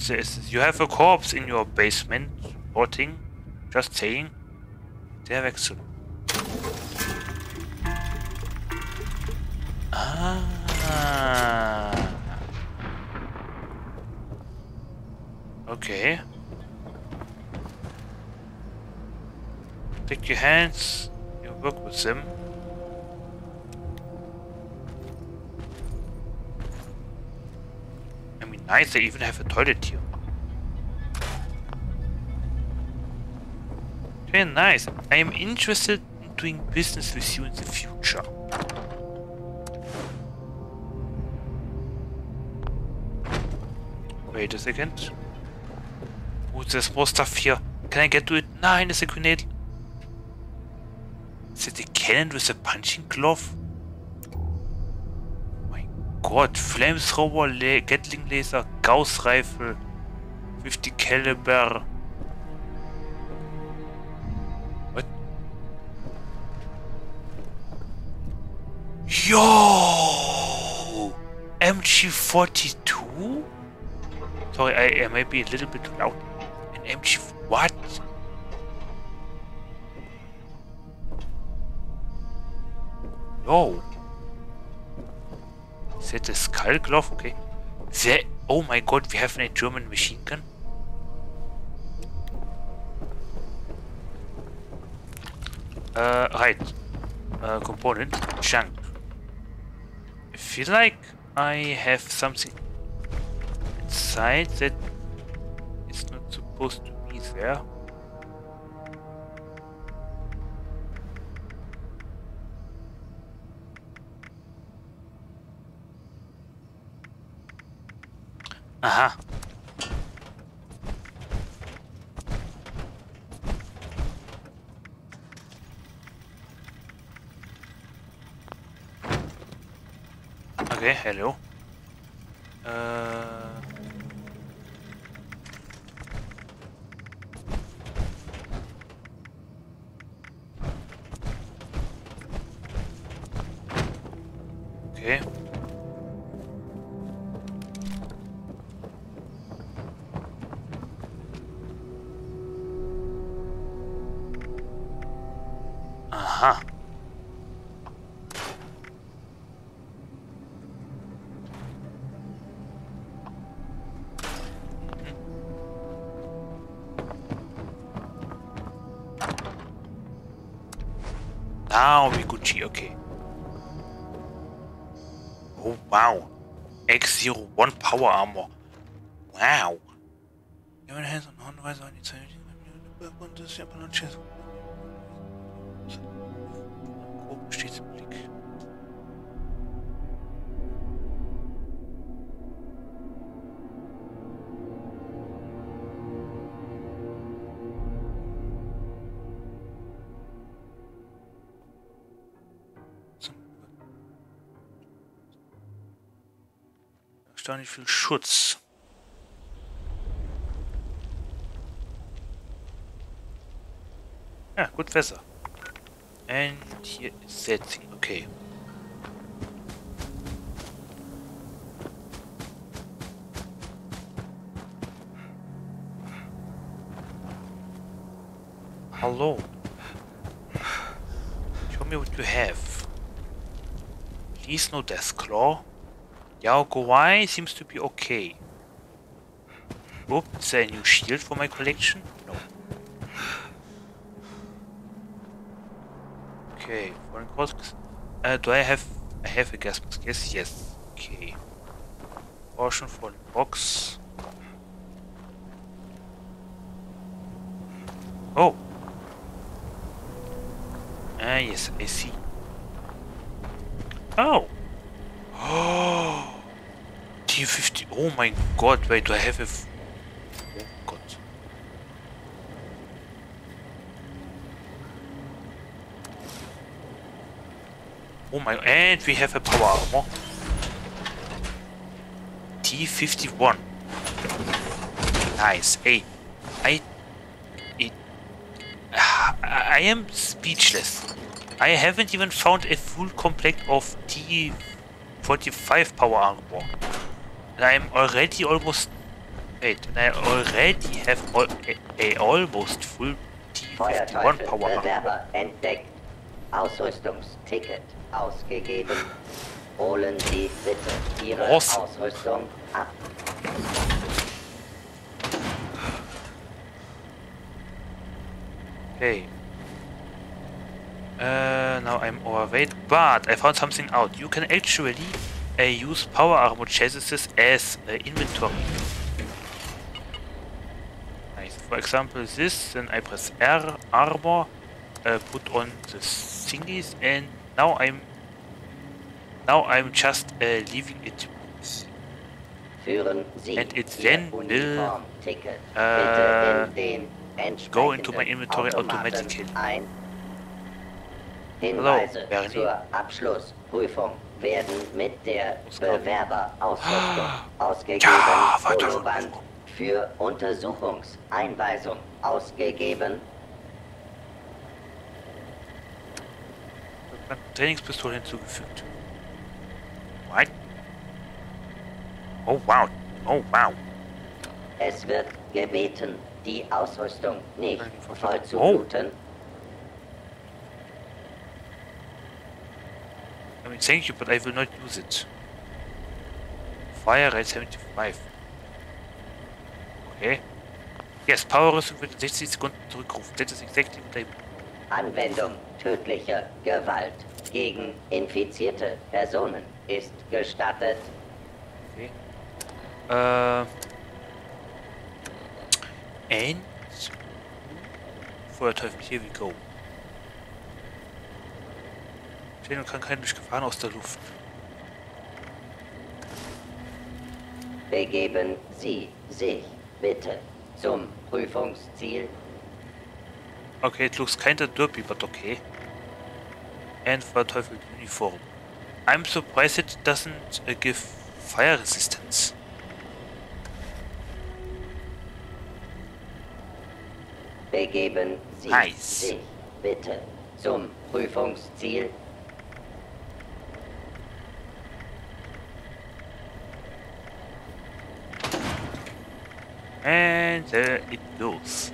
You have a corpse in your basement, rotting. Just saying. Der Wechsel. Ah. Okay. Take your hands. You work with them. Nice. They even have a toilet here. Very nice. I am interested in doing business with you in the future. Wait a second. Oh, there's more stuff here. Can I get to it? Nein, it's a grenade. Is it a cannon with a punching glove? Oh my god, flamethrower, la Gatling laser, Gauss rifle, 50 caliber. What? Yo! MG42? Sorry, I, I might be a little bit loud. An MG... What? Yo. Is that a skull glove? Okay. There... Oh my god, we have a German machine gun? Uh, right. Uh, component. Junk. I feel like I have something inside that is not supposed to be there. Wow. X01 power armor. Viel Schutz. Ja, gut Fässer. And hier ist Setting, okay. Hello. Show me what you have. Please no death claw. Yao Guai seems to be okay. Oh, is there a new shield for my collection? No. Okay, foreign costs. Uh, do I have... I have a gas mask. Yes, yes. Okay. Portion for the box. Oh! Ah, yes, I see. Oh! Oh! T50. Oh my god, wait, do I have a... Oh god. Oh my... And we have a power armor. T51. Nice. Hey, I... It, [SIGHS] I am speechless. I haven't even found a full complete of T45 power armor. And I am already almost... Wait, and I already have al a, a almost full T51 power. Bewerber entdeckt. Ausrüstungsticket ausgegeben. Holen Sie bitte Ihre Awesome. Ausrüstung ab. Okay. Uh, now I'm overweight, but I found something out. You can actually uh, use power armor chassis as uh, inventory. Nice. For example, this, then I press R, armor, uh, put on the thingies, and now I'm now I'm just uh, leaving it. And it then will go into my inventory automatically. Hello, Bernie. Abschlussprüfung werden mit der Bewerberausrüstung [GASPS] ausgegeben. Ja. Holoband für Untersuchungseinweisung ausgegeben. Trainingspistole hinzugefügt. What? Oh wow. Oh wow. Es wird gebeten, die Ausrüstung nicht voll Oh. zu bluten. I mean, thank you, but I will not use it. Fire rate 75. Okay. Yes, Power Rüstung wird in 60 Sekunden zurückgerufen. That is exactly what I... Anwendung tödlicher Gewalt gegen infizierte Personen ist gestattet. Okay. Äh... And... Feuerteufel, here we go. Stehen und kann keinen durch Gefahren aus der Luft. Begeben Sie sich bitte zum Prüfungsziel. Okay, it looks kinda derpy, but okay. And Feuerteufel uniform. I'm surprised it doesn't uh, give fire resistance. Begeben Sie Nice. sich bitte zum Prüfungsziel. And there it goes.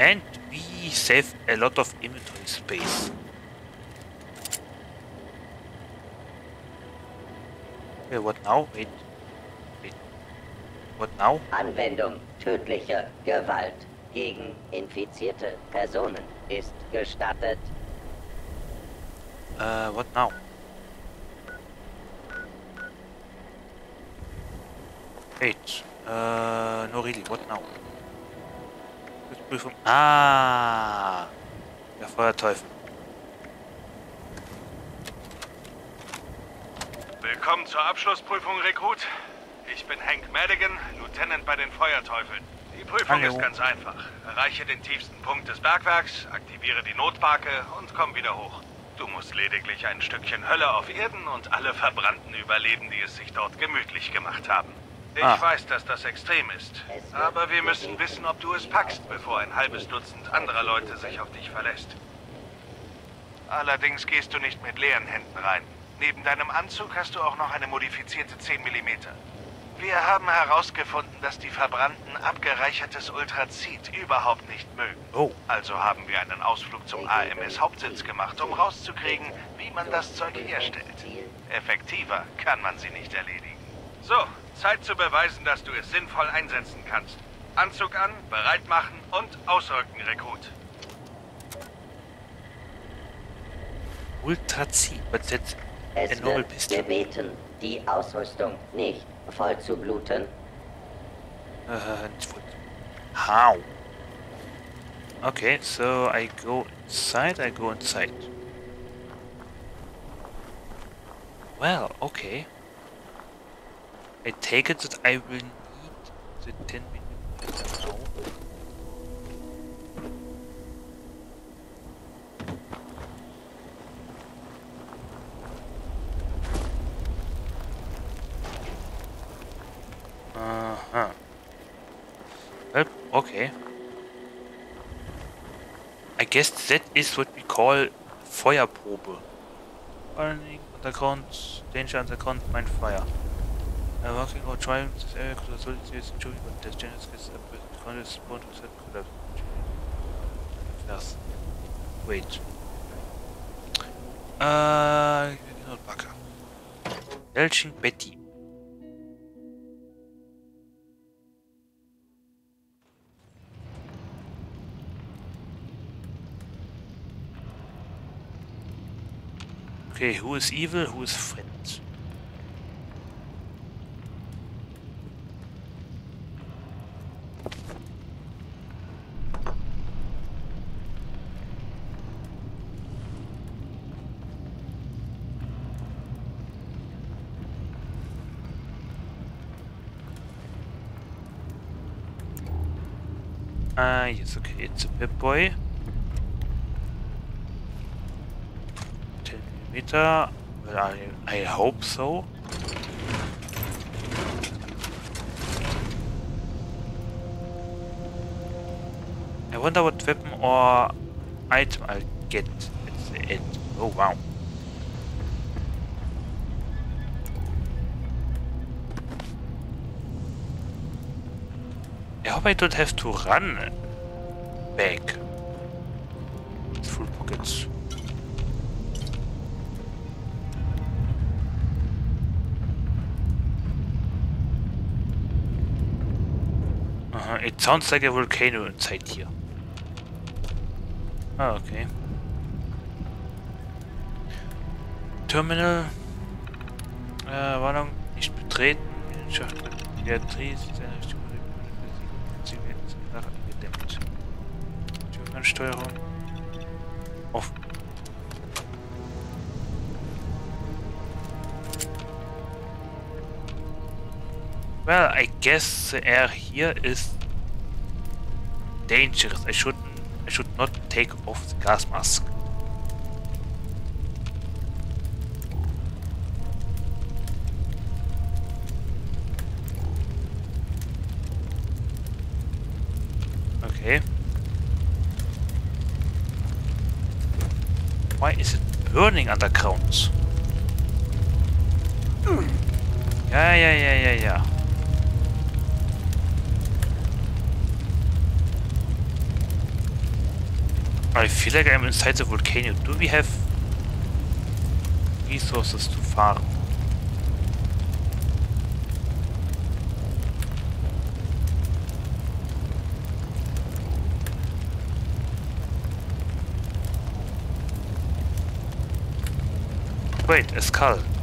And we save a lot of inventory space. Okay, what now? Wait. Wait. What now? Anwendung tödlicher Gewalt gegen infizierte Personen ist gestattet. Uh, what now? Wait. Uh, no really, what now? Prüfung. Ah! Der Feuerteufel. Willkommen zur Abschlussprüfung, Rekrut. Ich bin Hank Madigan, Lieutenant bei den Feuerteufeln. Die Prüfung Hallo. ist ganz einfach. Erreiche den tiefsten Punkt des Bergwerks, aktiviere die Notbarke und komm wieder hoch. Du musst lediglich ein Stückchen Hölle auf Erden und alle Verbrannten überleben, die es sich dort gemütlich gemacht haben. Ich Ah. weiß, dass das extrem ist, aber wir müssen wissen, ob du es packst, bevor ein halbes Dutzend anderer Leute sich auf dich verlässt. Allerdings gehst du nicht mit leeren Händen rein. Neben deinem Anzug hast du auch noch eine modifizierte 10 mm. Wir haben herausgefunden, dass die Verbrannten abgereichertes Ultrazid überhaupt nicht mögen. Oh. Also haben wir einen Ausflug zum AMS-Hauptsitz gemacht, um rauszukriegen, wie man das Zeug herstellt. Effektiver kann man sie nicht erledigen. So, Zeit zu beweisen, dass du es sinnvoll einsetzen kannst. Anzug an, bereit machen und ausrücken, Rekrut. Ultrazid. What's that? Es wird pistol. gebeten, die Ausrüstung nicht voll zu bluten. Uh. How? Okay, so I go inside, I go inside. Well, okay. I take it that I will need the 10 minutes. No. Uh-huh. Well, okay. I guess that is what we call Feuerprobe. Warning, underground, danger underground, mine fire. Uh, working or trying this area could result in serious injury, but the gets up with contact spawn to set collapse. Yes. Wait. Uh, not Backer. Belching Betty. Okay, who is evil, who is friend? Ah, yes, okay, it's a Pip-Boy. 10 millimeter. Well, I, I hope so. I wonder what weapon or item I'll get at the end. Oh wow. I don't have to run back. Full pockets. Uh-huh. It sounds like a volcano inside here. Ah, okay. Terminal. Äh, Warnung, nicht betreten. Schacht Beatrice ist eine Richtung Türfernsteuerung. Offen. Well, I guess the air here is dangerous. I shouldn't I should not take off the gas mask. Why is it burning underground? Yeah, yeah, yeah, yeah, yeah. I feel like I'm inside the volcano. Do we have resources to farm? Wait, a skull.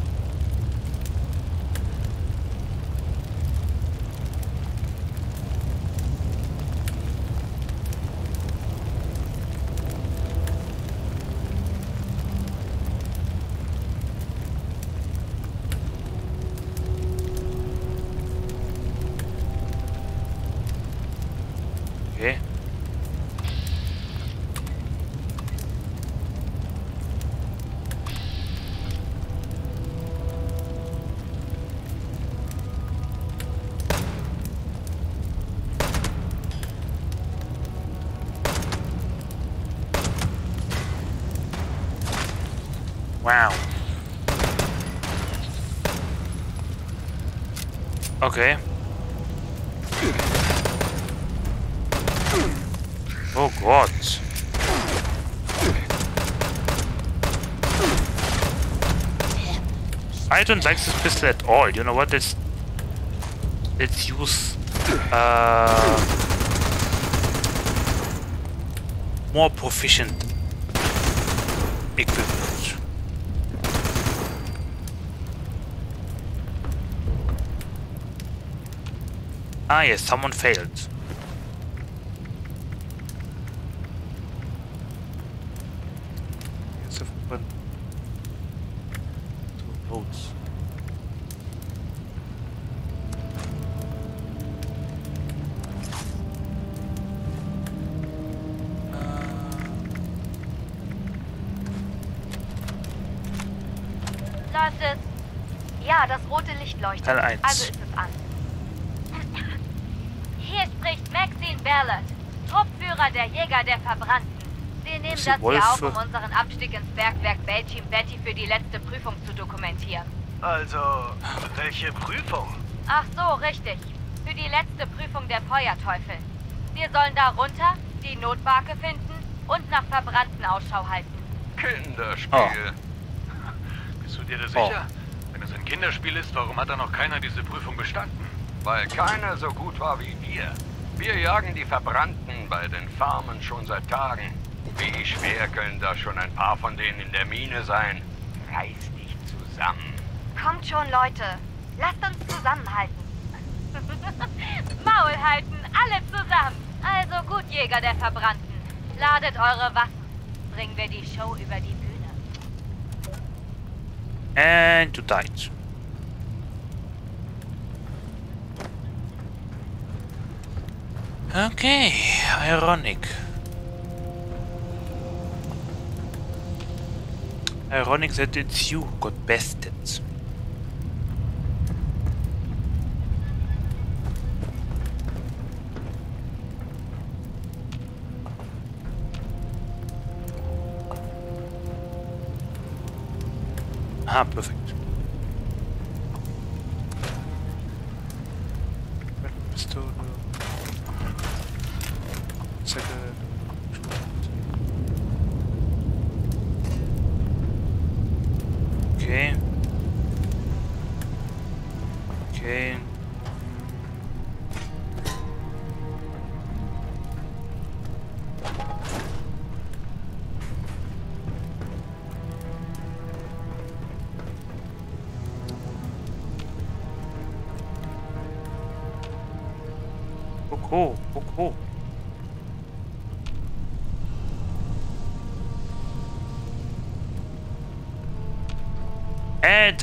Don't like this pistol at all. You know what? Let's let's use uh, more proficient equipment. Ah yes, someone failed. Diese das hier auf, um unseren Abstieg ins Bergwerk Belchim Betty für die letzte Prüfung zu dokumentieren. Also, welche Prüfung? Ach so, richtig. Für die letzte Prüfung der Feuerteufel. Wir sollen da runter, die Notbarke finden und nach Verbrannten Ausschau halten. Kinderspiel. [LAUGHS] Bist du dir da sicher? Wenn es ein Kinderspiel ist, warum hat da noch keiner diese Prüfung bestanden? Weil keiner so gut war wie wir. Wir jagen die Verbrannten bei den Farmen schon seit Tagen. Wie schwer können da schon ein paar von denen in der Mine sein? Reiß dich zusammen. Kommt schon, Leute. Lasst uns zusammenhalten. [LAUGHS] Maul halten, alle zusammen. Also gut, Jäger der Verbrannten. Ladet eure Waffen. Bringen wir die Show über die Bühne. And you died. Okay, ironic. Ironic that it's you got bested.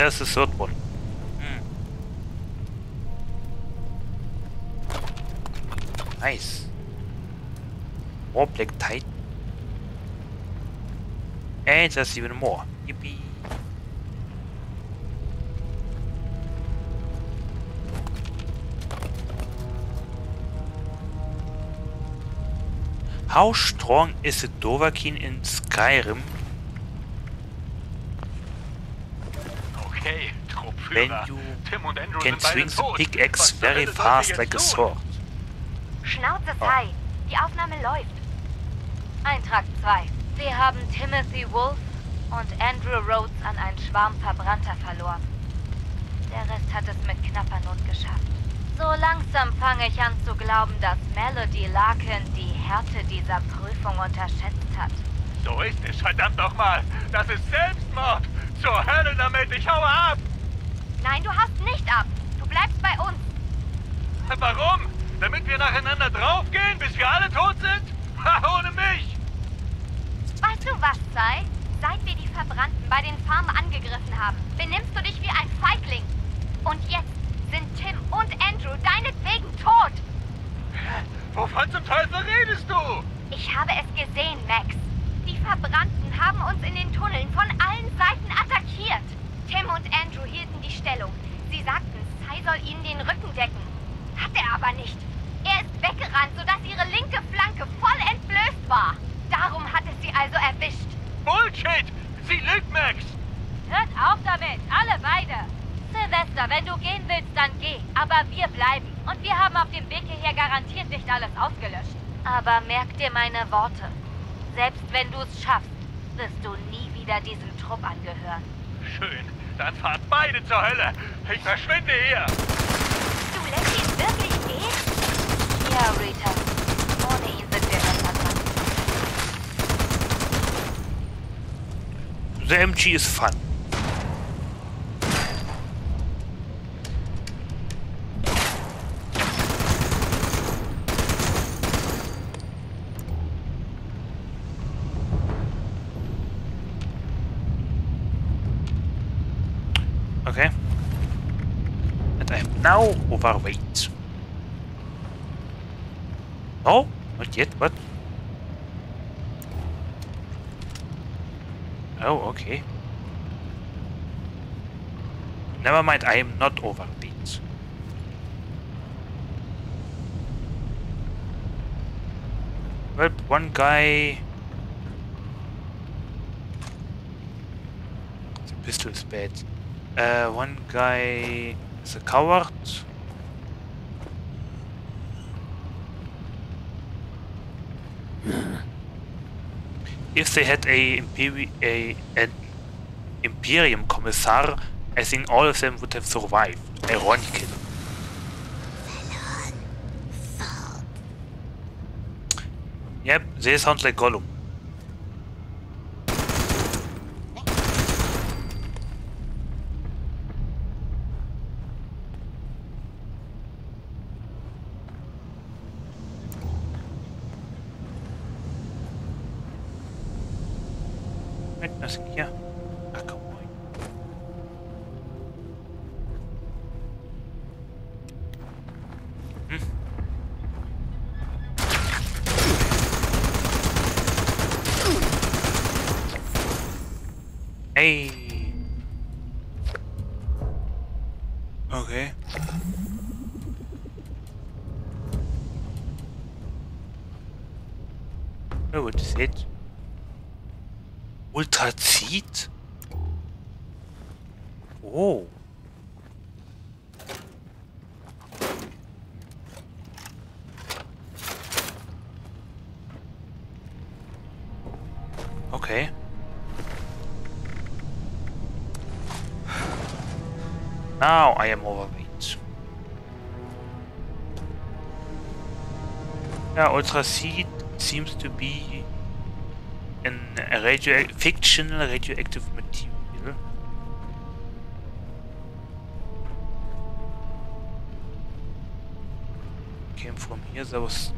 That's the third one. Hmm. Nice. More black titan. And there's even more. Yippee. How strong is the Dovahkiin in Skyrim when you Tim und Andrew can swing pickaxe very fast like a sword? Schnauze Oh. frei. Die Aufnahme läuft. Eintrag 2. Sie haben Timothy Wolf und Andrew Rhodes an einen Schwarm Verbrannter verloren. Der Rest hat es mit knapper Not geschafft. So langsam fange ich an zu glauben, dass Melody Larkin die Härte dieser Prüfung unterschätzt hat. So ist es, verdammt nochmal. Das ist Selbstmord. Zur Hölle damit, ich haue ab. Nein, du hast nicht ab. Du bleibst bei uns. Warum? Damit wir nacheinander draufgehen, bis wir alle tot sind? Now overweight. No, not yet, what? Oh, okay. Never mind, I am not overweight. Well, one guy... The pistol is bad. Uh, one guy is a coward. If they had a, Imperi a an Imperium Commissar, I think all of them would have survived. Ironically. Yep, they sound like Gollum. Yeah, Ultraseed seems to be an a radio fictional radioactive material. Came from here, there was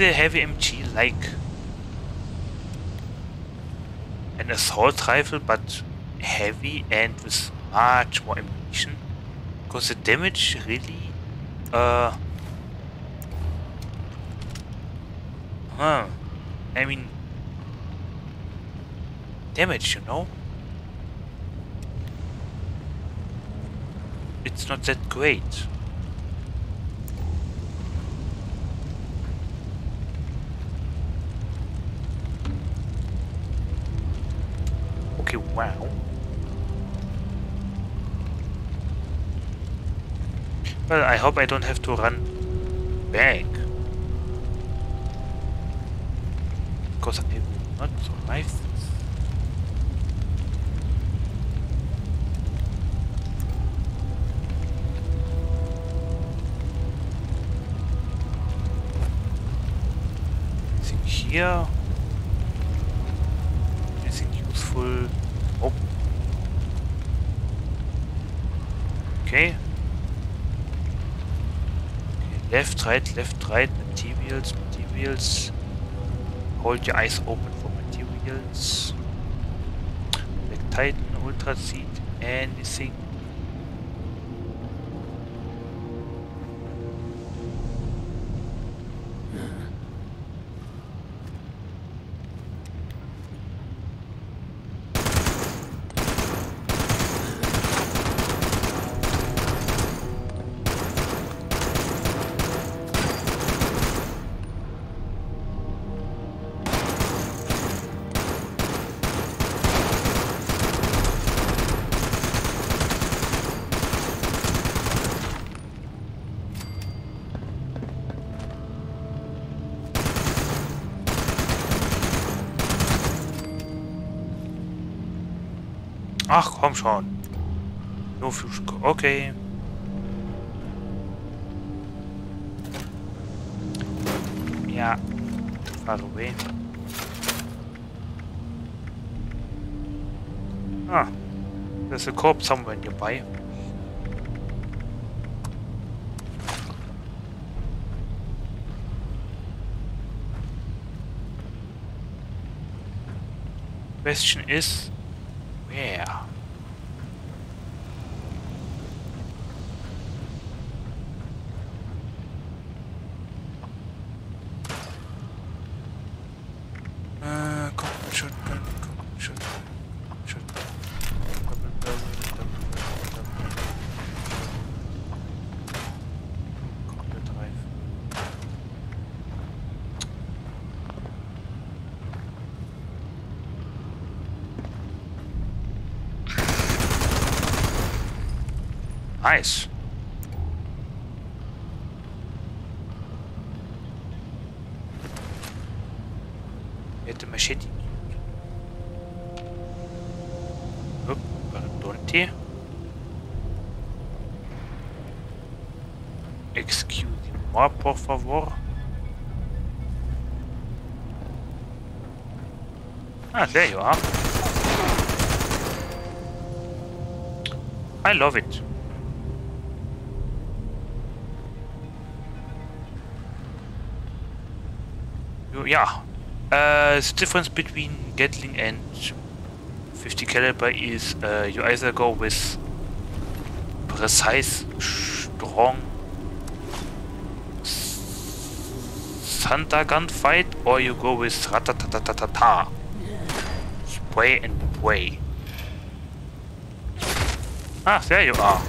a. Is the heavy MG like an assault rifle but heavy and with much more ammunition? Because the damage really uh Huh. I mean damage, you know? It's not that great. Okay, wow. Well, I hope I don't have to run back. because I will not survive this. Anything here? Anything useful? Okay. okay. Left, right, left, right. Materials, materials. Hold your eyes open for materials. Black Titan, Ultra Seed, anything. Ach, komm schon. Nur für... Okay. Ja. Far away. Ah. There's a corpse somewhere nearby. Question is, Nice. Hit the machete. Oop, got a here. Excuse me, por favor. Ah, there you are. I love it. The difference between Gatling and 50 caliber is uh, you either go with precise, strong Santa gunfight or you go with ratatatatata spray and pray. Ah, there you are.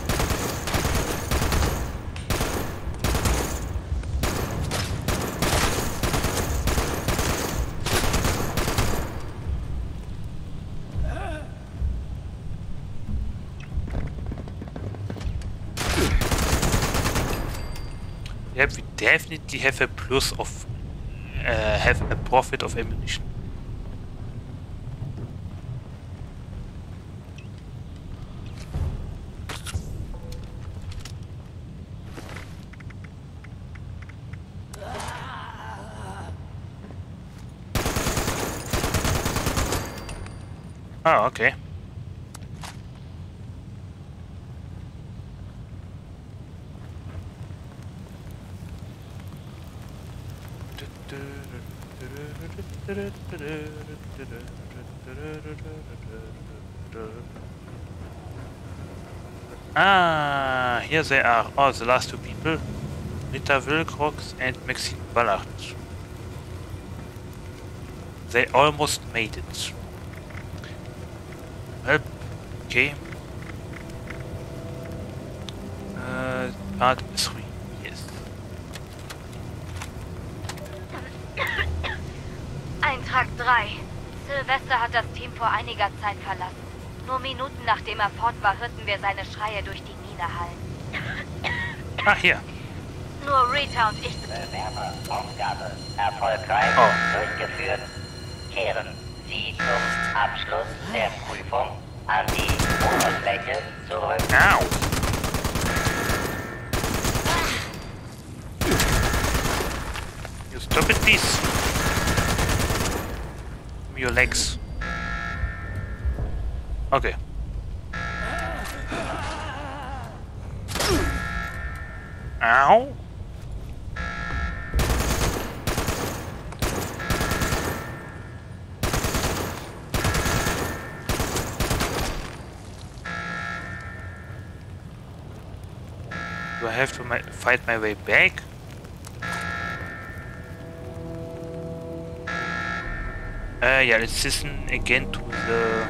Yeah, we definitely have a plus of uh, have a profit of ammunition. Here they are. Oh, the last two people. Rita Wilcox and Maxine Ballard. They almost made it. Well, okay. Uh, part 3, yes. Eintrag 3. Sylvester hat das Team vor einiger Zeit verlassen. Nur Minuten nachdem er fort war, hörten wir seine Schreie durch die Mine hallen. Ah, hier. Nur Rita und ich. Bewerberaufgabe erfolgreich Oh. durchgeführt. kehren Sie zum Abschluss der Prüfung an die Oberfläche zurück. Au. You stop it, please. Give me Your legs. Okay. Fight my way back? Uh, yeah, let's listen again to the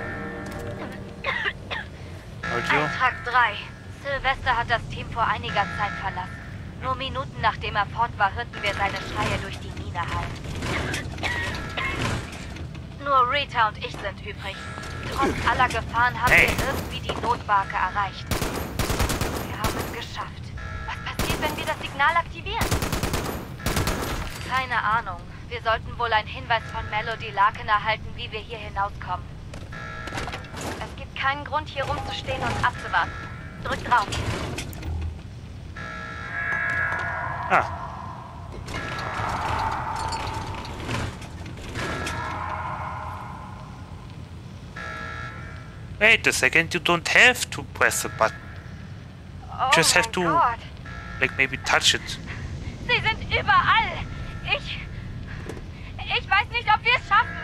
audio. Eintrag 3. Sylvester hat das Team vor einiger Zeit verlassen. Nur Minuten nachdem er fort war, hörten wir seine Schreie durch die Mine hallen. Nur Rita und ich sind übrig. Trotz aller Gefahren haben Hey. wir irgendwie die Notbarke erreicht. Signal aktivieren? Keine Ahnung. Wir sollten wohl einen Hinweis von Melody Larkin erhalten, wie wir hier hinauskommen. Es gibt keinen Grund, hier rumzustehen und abzuwarten. Drück drauf. Ah. Wait a second, you don't have to press the button. Oh Just have to, Gott. Like, maybe touch it. Sie sind überall. Ich... Ich weiß nicht, ob wir es schaffen.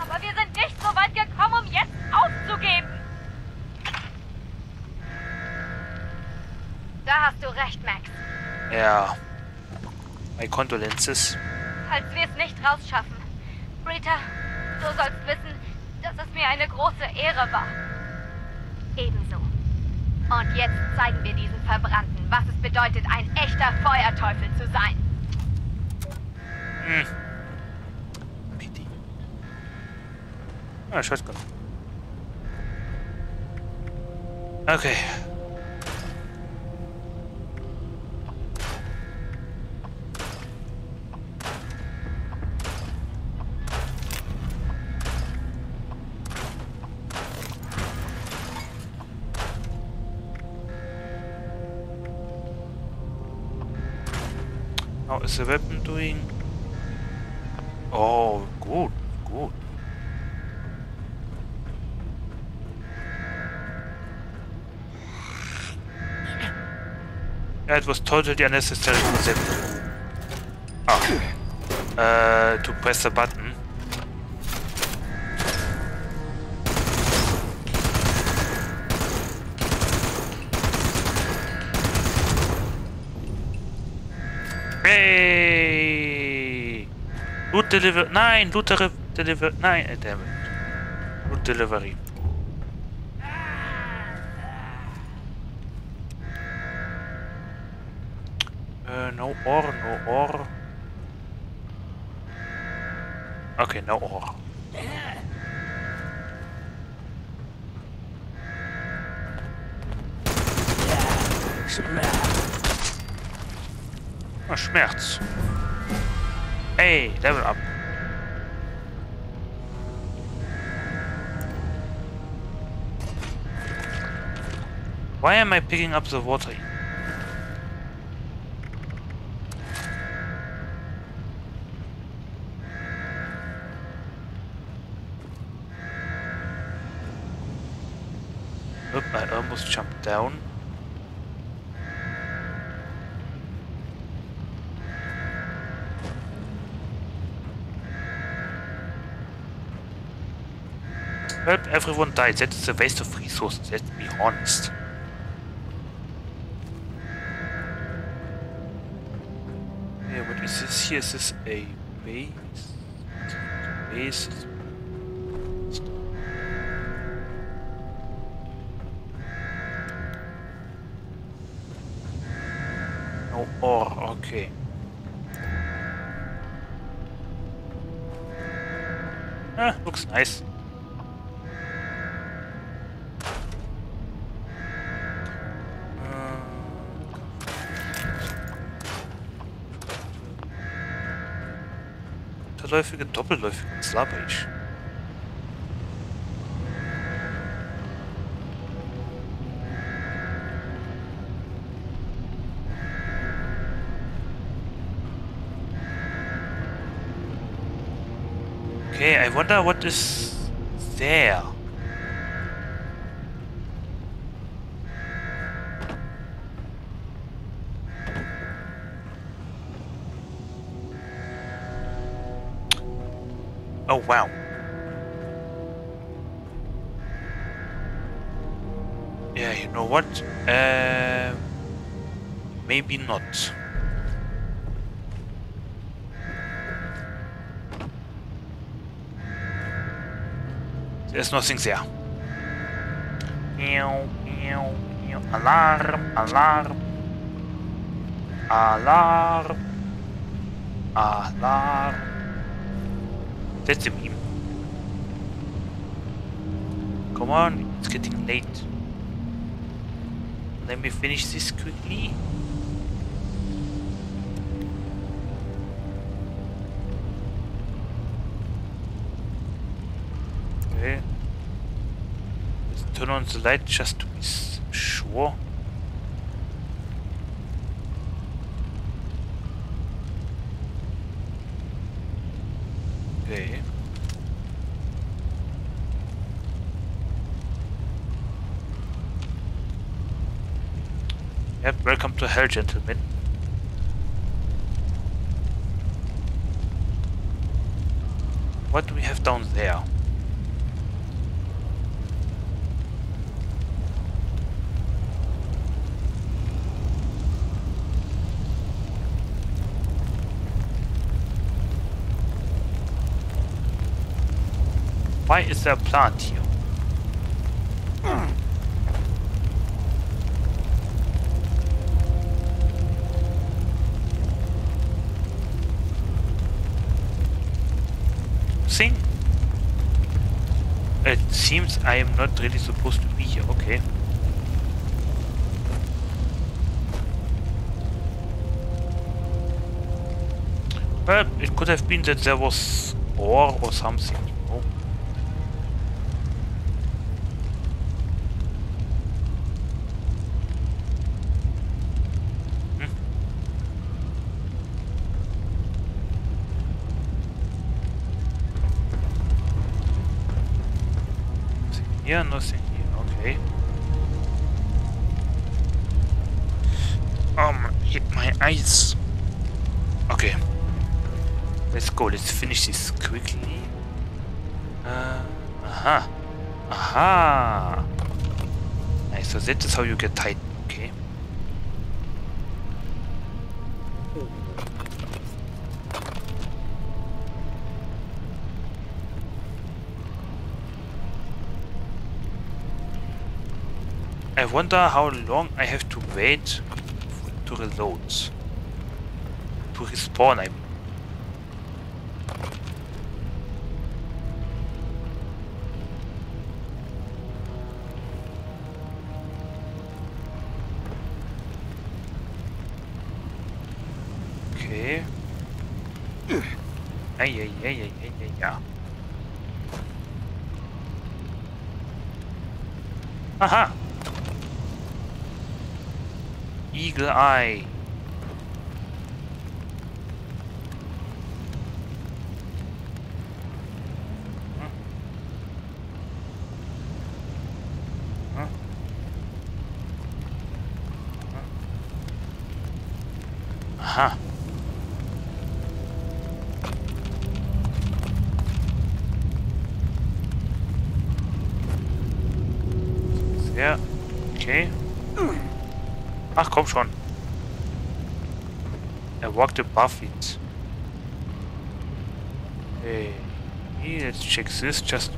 Aber wir sind nicht so weit gekommen, um jetzt aufzugeben. Da hast du recht, Max. Ja. My condolences. Falls wir es nicht rausschaffen. Rita, du sollst wissen, dass es mir eine große Ehre war. Ebenso. Und jetzt zeigen wir diesen Verbrannten, bedeutet, ein echter Feuerteufel zu sein. Hm. Ah, Shotgun. Okay. It was totally unnecessary for them. Ah. Uh, to press the button. Hey! Loot deliver. Nein, loot deliver. nein, äh. Loot delivery. Uh, no ore. Okay, no ore. Oh, Schmerz. Hey, level up. Why am I picking up the water? Down. Well, everyone died. That is a waste of resources, let's be honest. Yeah, what is this here? Is this a base? Base okay. Ah, looks nice. Unterläufige, doppelläufige, was laber ich? Wonder what is there. Oh wow. Yeah, you know what? Uh, maybe not. There's nothing there. Meow, meow, meow. Alarm, alarm. Alarm. Alarm. That's a meme. Come on, it's getting late. Let me finish this quickly. Turn on the light just to be sure. Okay. Yep, welcome to hell, gentlemen. What do we have down there? Why is there a plant here? Thing? It seems I am not really supposed to be here. Okay. Well, it could have been that there was ore or something. Here, nothing here. Okay. Um, hit my eyes. Okay. Let's go. Let's finish this quickly. Uh, aha. Aha. Nice. So that is how you get Titan. Wonder how long I have to wait to reload. To respawn, I Eagle Eye. Aha. Sehr. Okay. Ach, komm schon. Walked above it. Hey, let's check this just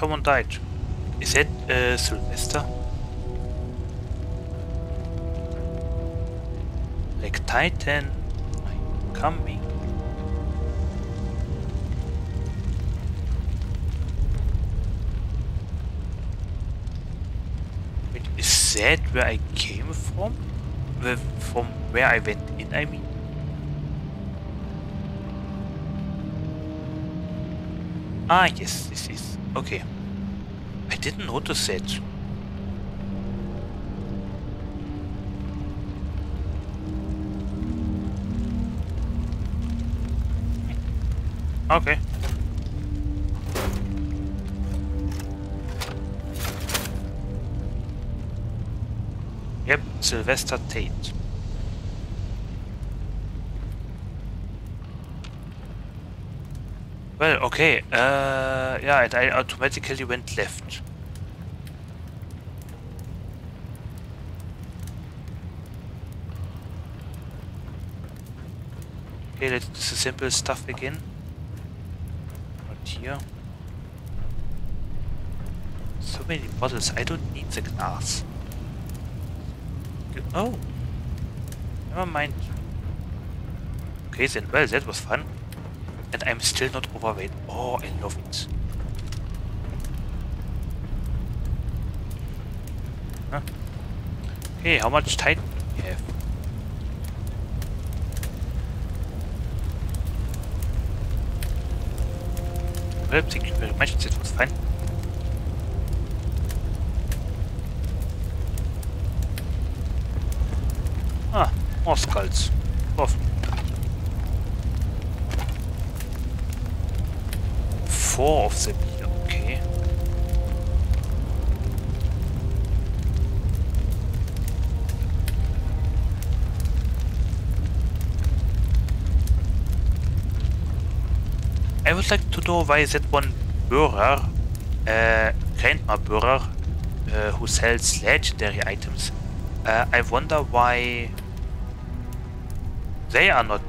someone died. Is that uh, Sylvester? Like Titan, I'm coming. Wait, is that where I came from? Where, from where I went in, I mean? Ah, yes, this is. Okay. Didn't notice it. Okay. Yep, Sylvester Tate. Well, okay. Uh, yeah, and I automatically went left. Okay, let's do the simple stuff again. Not here. So many bottles. I don't need the glass. Oh. Never mind. Okay, then, well, that was fun. And I'm still not overweight. Oh, I love it. Huh? Okay, how much time Leipzig, Mensch, jetzt was fein. Ah, Moskals. Offen. Four of the I would like to know why that one Böhrer, uh, Grandma Böhrer, uh, who sells legendary items, uh, I wonder why they are not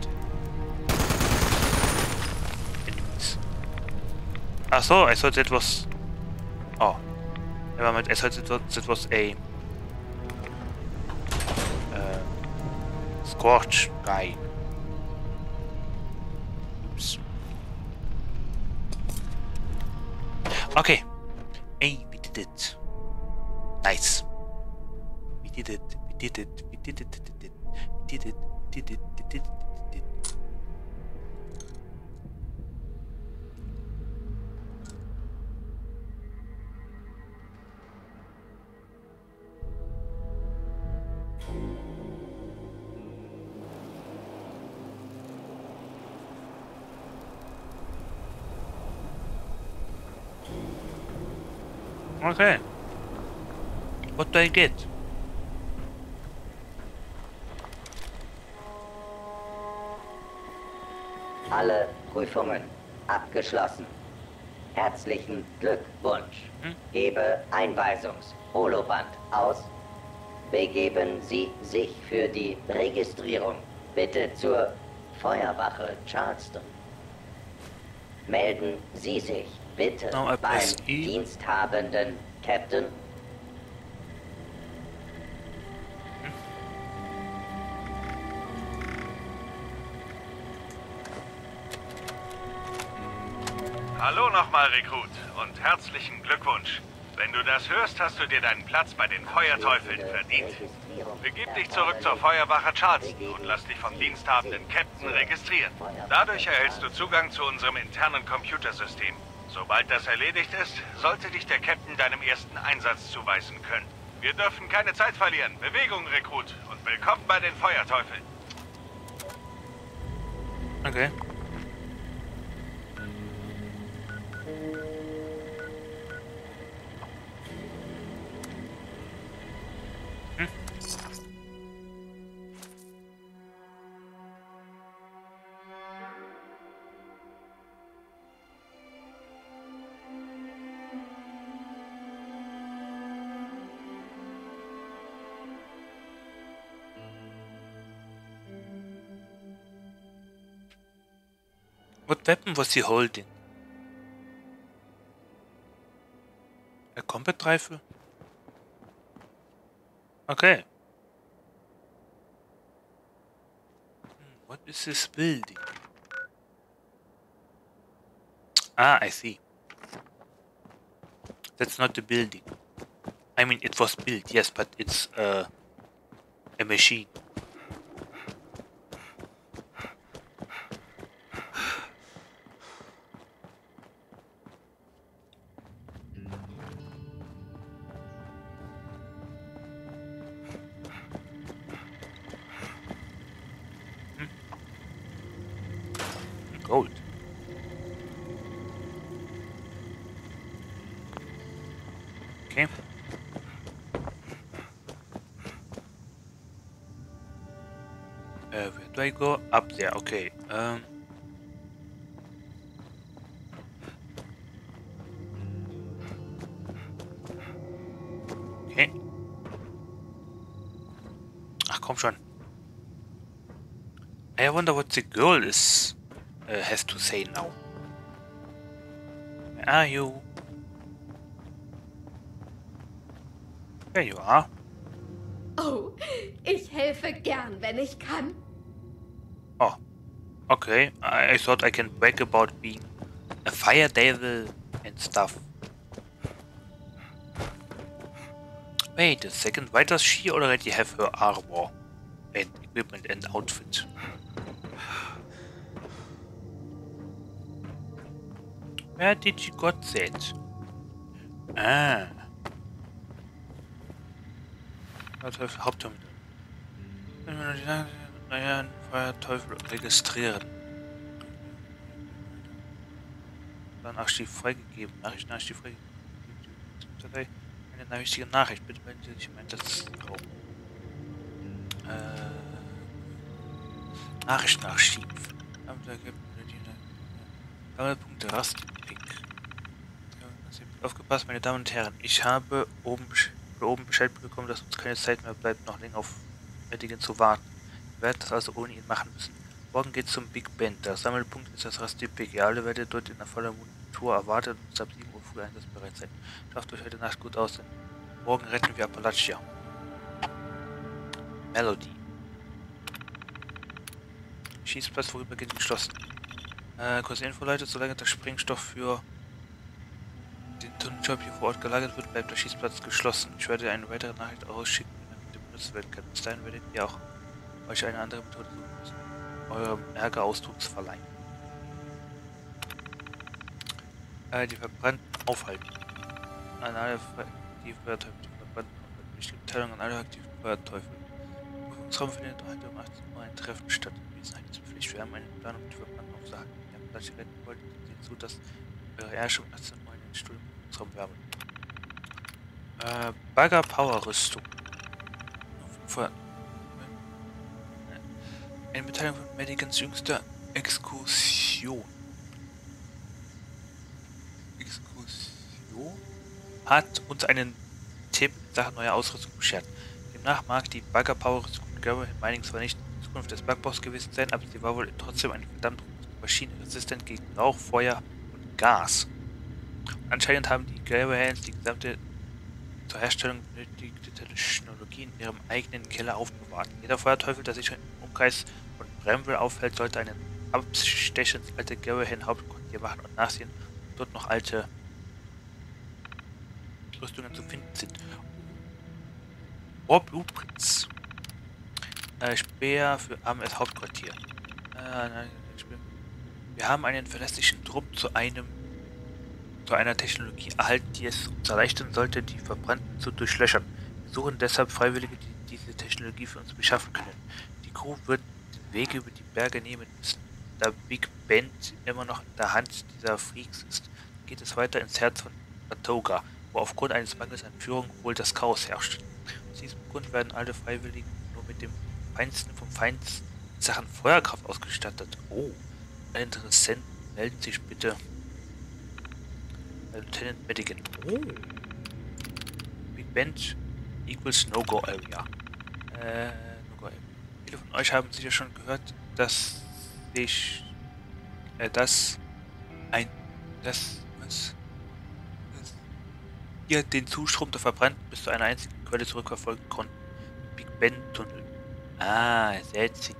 enemies. Ah, so I thought that was. Oh, never mind. I thought that was, that was a uh, Scorch guy. Okay. Hey, we did it. Nice. We did it. We did it. We did it. We did it. We did it. We did it. We did it. I get? Alle Prüfungen abgeschlossen. Herzlichen Glückwunsch. Gebe Einweisungs-Holoband aus. Begeben Sie sich für die Registrierung bitte zur Feuerwache Charleston. Melden Sie sich bitte beim E. diensthabenden Captain. Nochmal, Rekrut, und herzlichen Glückwunsch. Wenn du das hörst, hast du dir deinen Platz bei den Feuerteufeln verdient. Begib dich zurück zur Feuerwache Charleston und lass dich vom diensthabenden Captain registrieren. Dadurch erhältst du Zugang zu unserem internen Computersystem. Sobald das erledigt ist, sollte dich der Captain deinem ersten Einsatz zuweisen können. Wir dürfen keine Zeit verlieren. Bewegung, Rekrut, und willkommen bei den Feuerteufeln. Okay. Weapon was he holding? A Combat Rifle? Okay. Hmm, What is this building? Ah, I see. That's not the building. I mean, it was built, yes, but it's uh, a machine. There, okay. Um. Okay. Ach komm schon. I wonder what the girl is uh, has to say now. Where are you? There you are. Oh, ich helfe gern, wenn ich kann. Okay. I, I thought I can brag about being a fire devil and stuff. Wait a second, why does she already have her armor and equipment and outfit? Where did she got that? Ah. Feuerteufel Hauptterminal. Feuerteufel registrieren. Dann Archiv freigegeben. Nachricht, Archiv freigegeben. Eine wichtige Nachricht. Bitte melden Sie sich im Einsatzraum. Äh, Nachrichtenarchiv. Sammelpunkte Rastpick. Aufgepasst, meine Damen und Herren. Ich habe oben, oben Bescheid bekommen, dass uns keine Zeit mehr bleibt, noch länger auf Ettigen zu warten. Werden das also ohne ihn machen müssen. Morgen geht's zum Big Bend. Der Sammelpunkt ist das Rusty Peak. Ihr alle werdet dort in der vollen Tour erwartet und ab 7 Uhr früh einsatzbereit sein. Schafft euch heute Nacht gut aus, denn morgen retten wir Appalachia. Melody. Schießplatz vorübergehend geschlossen. Äh, kurze Info, Leute, solange der Sprengstoff für den Tunneljob hier vor Ort gelagert wird, bleibt der Schießplatz geschlossen. Ich werde eine weitere Nachricht ausschicken, damit ihr benutzt werden kann. Bis dahin werdet ihr auch euch eine andere Methode suchen müssen. Eurem Ärger Ausdrucks verleihen. Äh, die Verbrannten aufhalten. An alle die Feuerteufel, die Verbrannten aufhalten. Wichtige Mitteilung an alle aktiven Feuerteufel. Im Prüfungsraum findet heute um 18 Uhr ein Treffen statt. Wesenheitspflicht. Wir haben eine Planung, die Verbrannten aufzuhalten. Wir haben gleich retten wollen, sehen zu, dass eure Herrscher um 18 Uhr in den Stuhlprüfungsraum werben. Äh, Bagger Power Rüstung. Feuer eine Mitteilung von Medigans jüngster Exkursion. Exkursion hat uns einen Tipp in Sachen neuer Ausrüstung beschert. Demnach mag die Bagger Power Rüstung Garrow Mining zwar nicht die Zukunft des Bugboss gewesen sein, aber sie war wohl trotzdem eine verdammt robuste Maschine, resistent gegen Rauch, Feuer und Gas. Und anscheinend haben die Garrow Hands die gesamte zur Herstellung benötigte Technologie in ihrem eigenen Keller aufbewahrt. Jeder Feuerteufel, der sich Umkreis von Bramwell aufhält, sollte einen Abstech ins alte Garrahan Hauptquartier machen und nachsehen, ob dort noch alte Rüstungen zu finden sind. War Blueprints. Äh, Speer für AMS Hauptquartier. Äh, wir haben einen verlässlichen Trupp zu einem zu einer Technologie erhalten, die es uns erleichtern sollte, die Verbrannten zu durchlöchern. Wir suchen deshalb Freiwillige, die diese Technologie für uns beschaffen können. Die Crew wird den Weg über die Berge nehmen müssen. Da Big Bend immer noch in der Hand dieser Freaks ist, geht es weiter ins Herz von Atoga, wo aufgrund eines Mangels an Führung wohl das Chaos herrscht. Aus diesem Grund werden alle Freiwilligen nur mit dem Feinsten vom Feinsten in Sachen Feuerkraft ausgestattet. Oh, alle Interessenten melden sich bitte Lieutenant Madigan. Oh. Big Bend equals No-Go Area. Äh. Viele von euch haben sicher schon gehört, dass sich, äh, dass ein, das, was, das, ihr den Zustrom der Verbrannten bis zu einer einzigen Quelle zurückverfolgen konnten. Big Ben Tunnel. Ah, seltsam.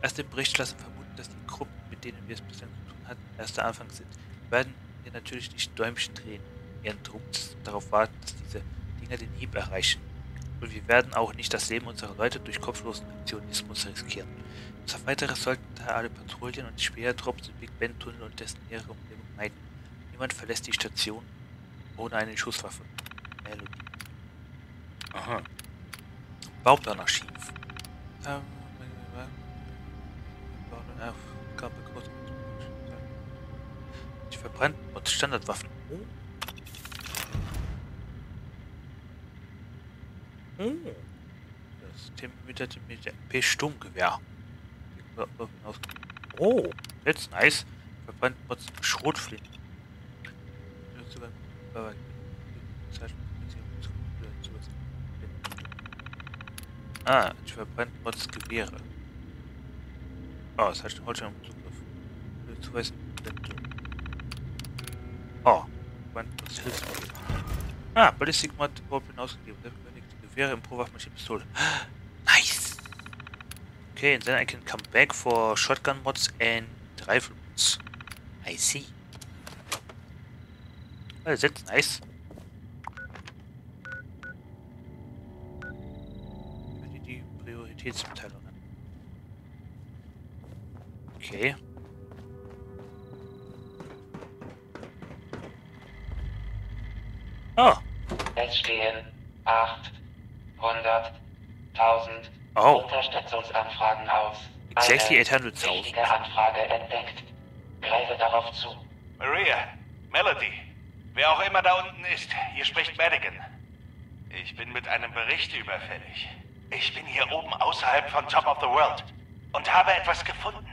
Erste Berichte lassen vermuten, dass die Gruppen, mit denen wir es bislang zu tun hatten, erst der Anfang sind. Wir werden hier natürlich nicht Däumchen drehen, Trunks darauf warten, dass diese Dinger den Hieb erreichen. Und wir werden auch nicht das Leben unserer Leute durch kopflosen Aktionismus riskieren. Bis auf weiteres sollten daher alle Patrouillen und Speertrupps den Big Ben Tunnel und dessen nähere Umgebung meiden. Niemand verlässt die Station ohne eine Schusswaffe. Melodie. Aha. Baumplaner schief. Ähm, die verbrannten und Standardwaffen. Oh. Das terminierte mit der MP-Sturmgewehr. Oh, jetzt nice. Verbrannt Mods Schrotflinten. Ah, ich verbrennt Mods Gewehre. Oh, das heißt heute im Zugriff. Zuweisen. Oh, verbrennt Hilfsmittel. Ah, Ballistic Mod Open ausgegeben. Gewehre im Pro-Waffenmaschine Pistole. [GASPS] Nice! Okay, and then I can come back for shotgun mods and rifle mods. I see. Well, that's nice. Die Prioritätsmitteilungen. Okay. Oh. Es stehen 800, 1000 Oh. Unterstützungsanfragen aus. Exactly Eine 800,000. wichtige Anfrage entdeckt. Greife darauf zu. Maria, Melody, wer auch immer da unten ist, hier spricht Madigan. Ich bin mit einem Bericht überfällig. Ich bin hier oben außerhalb von Top of the World und habe etwas gefunden.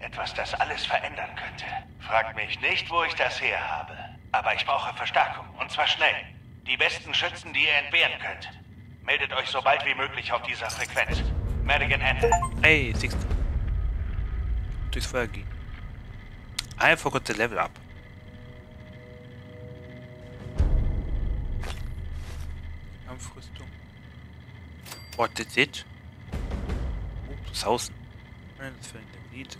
Etwas, das alles verändern könnte. Fragt mich nicht, wo ich das her habe. Aber ich brauche Verstärkung. Und zwar schnell. Die besten Schützen, die ihr entbehren könnt. Meldet euch so bald wie möglich auf dieser Frequenz. Madigan Ende. Hey, Six. Durchs Feuer gehen. I forgot the level up. Kampfrüstung. What did it? Oh, das Hausen. Nein, das fällt der Lied.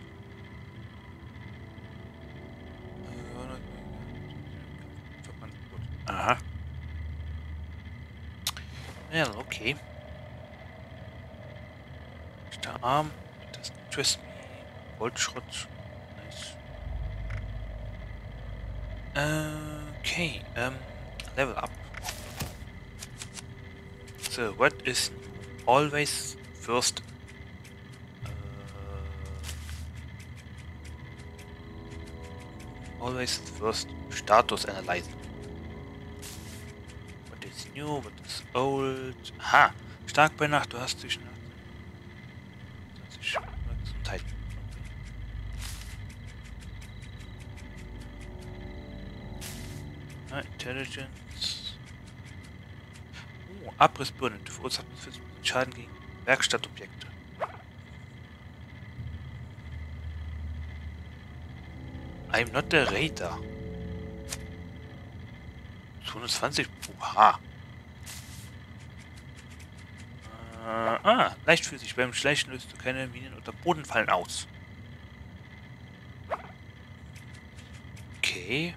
Aha. Ja, okay. Der Arm, das Twist Me, Goldschrott. Nice. Okay, um, level up. So, what is always first? Uh, always first status analyzing. New, what is old? Aha, stark bei Nacht, du hast dich nach Gesundheit. Intelligence. Oh, Abrissbirne. Du verursachst 40% Schaden gegen Werkstattobjekte. I'm not the Raider. 220. Oha. Äh, ah, leichtfüßig. Beim Schleichen löst du keine Minen oder Bodenfallen aus. Okay.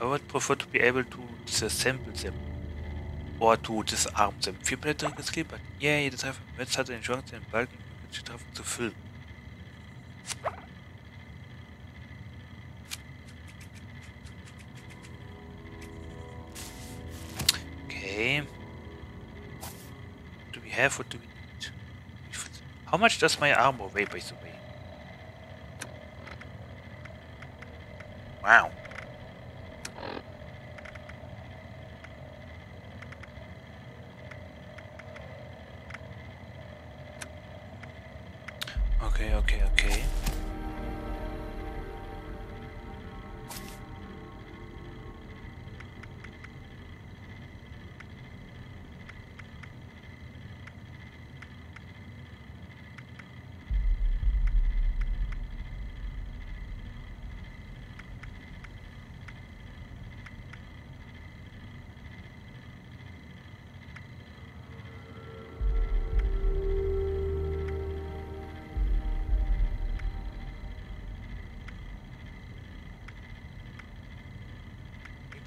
I would prefer to be able to disassemble them. Or to disarm them. Viel blätteriges Skill, but yeah, jeder Treffer hat eine Chance, den Balken mit Treffen zu füllen. Okay. Have what do we need? How much does my armor weigh, by the way? Wow.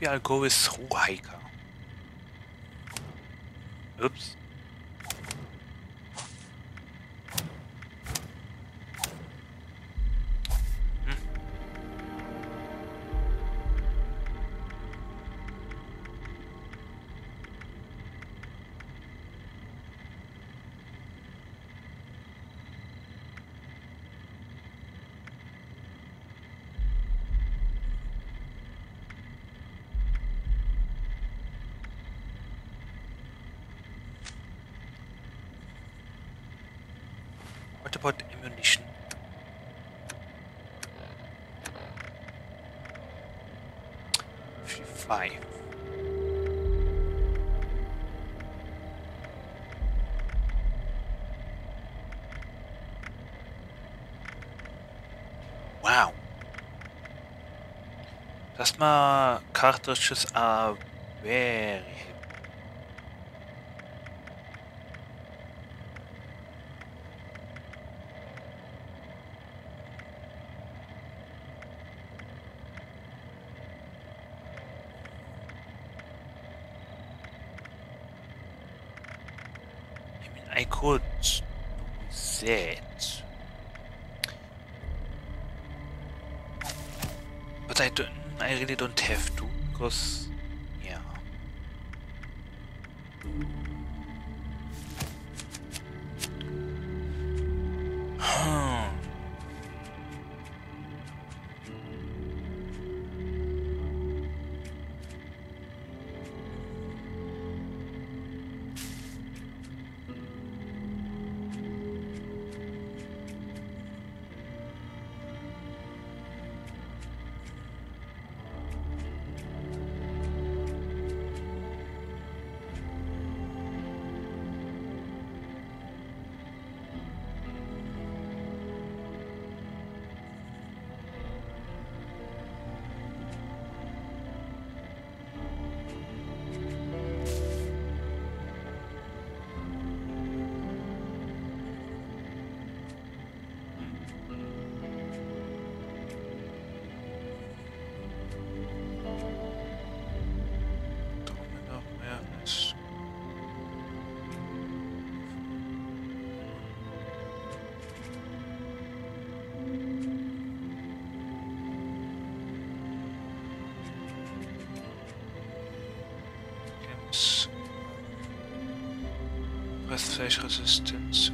I'll go with through. Oops. misma cartuchos haber. Breathflash resistance.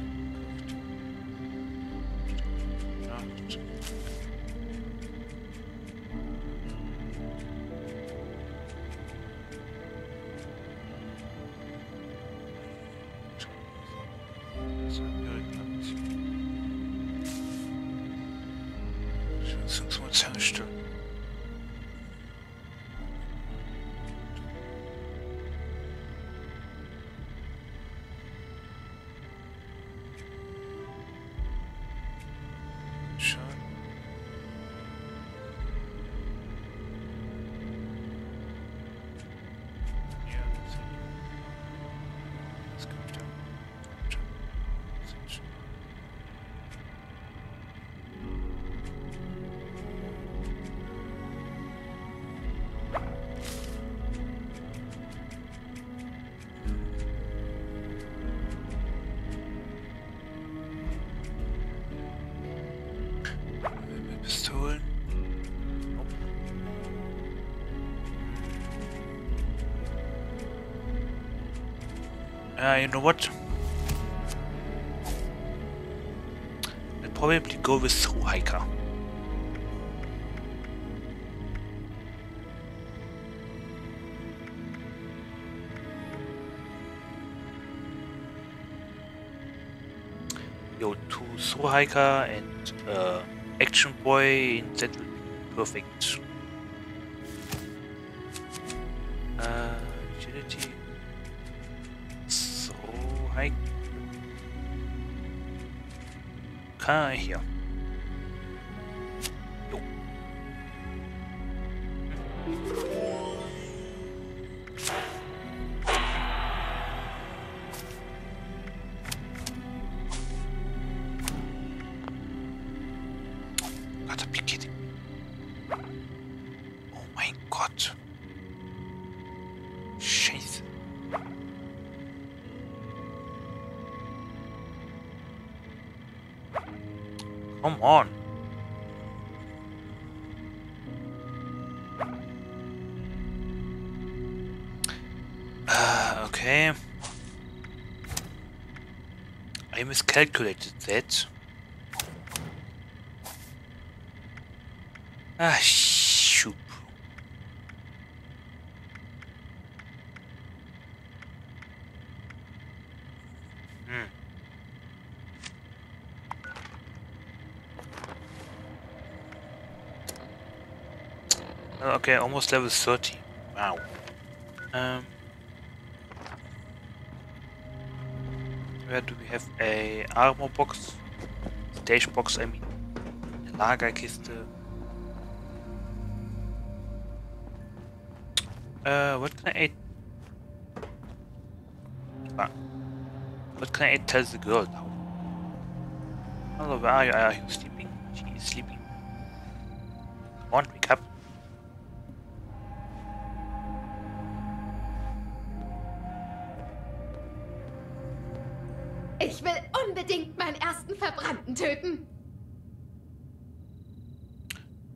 Know what? I'll probably go with through Go to hiker and uh, action boy, that will be perfect. I miscalculated that. Ah, shoot. Hmm. Oh, Okay, almost level 30. Armor box? Stage box, I mean. Eine Lagerkiste. Uh, what can I Ah. What can I tell the girl now? Hello, where are you? Are you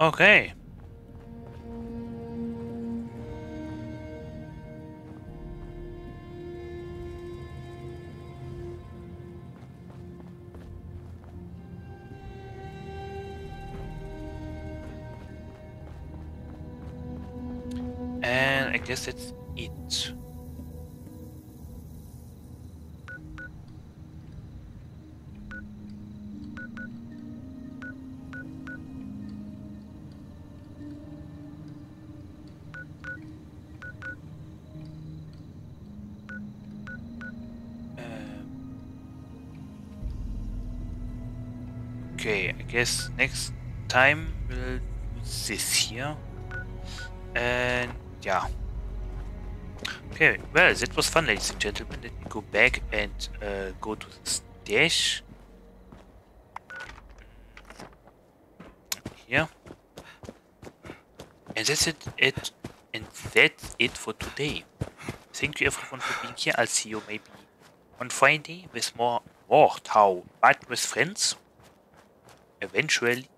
Okay. And I guess that's next time we'll do this here. And yeah. Okay, well, that was fun, ladies and gentlemen. Let me go back and uh, go to the stash. Here. And that's it, it. And that's it for today. Thank you everyone for being here. I'll see you maybe on Friday with more Mordhau, but with friends. Eventually.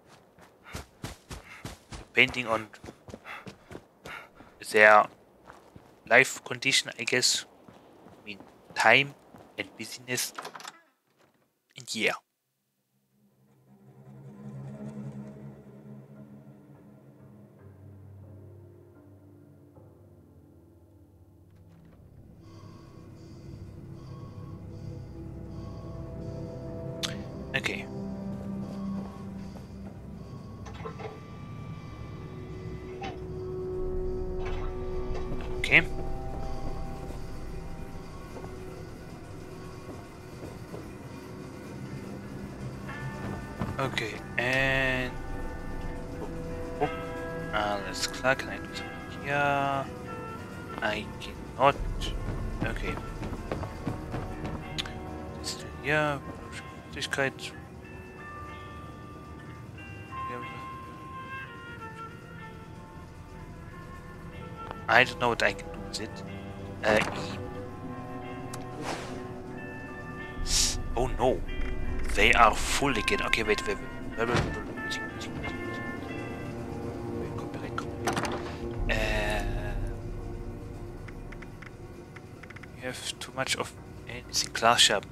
Depending on their life condition, I guess. I mean, time and busyness. And yeah. I don't know what I can do with it. Uh. Oh no. They are full again. Okay, wait, wait, wait. wait, wait, wait, have too much of anything class sharp.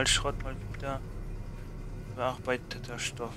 Stahlschrott mal wieder. Bearbeiteter Stoff.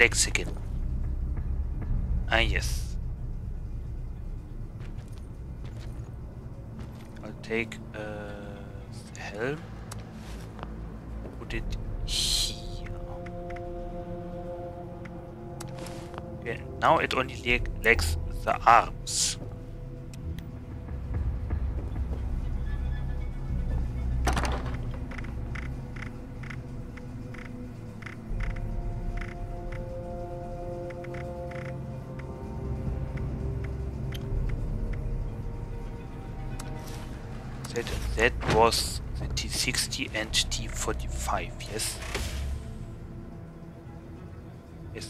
Legs again. Ah, yes. I'll take uh, the helm. Put it here. Okay, now it only leg lacks the arms.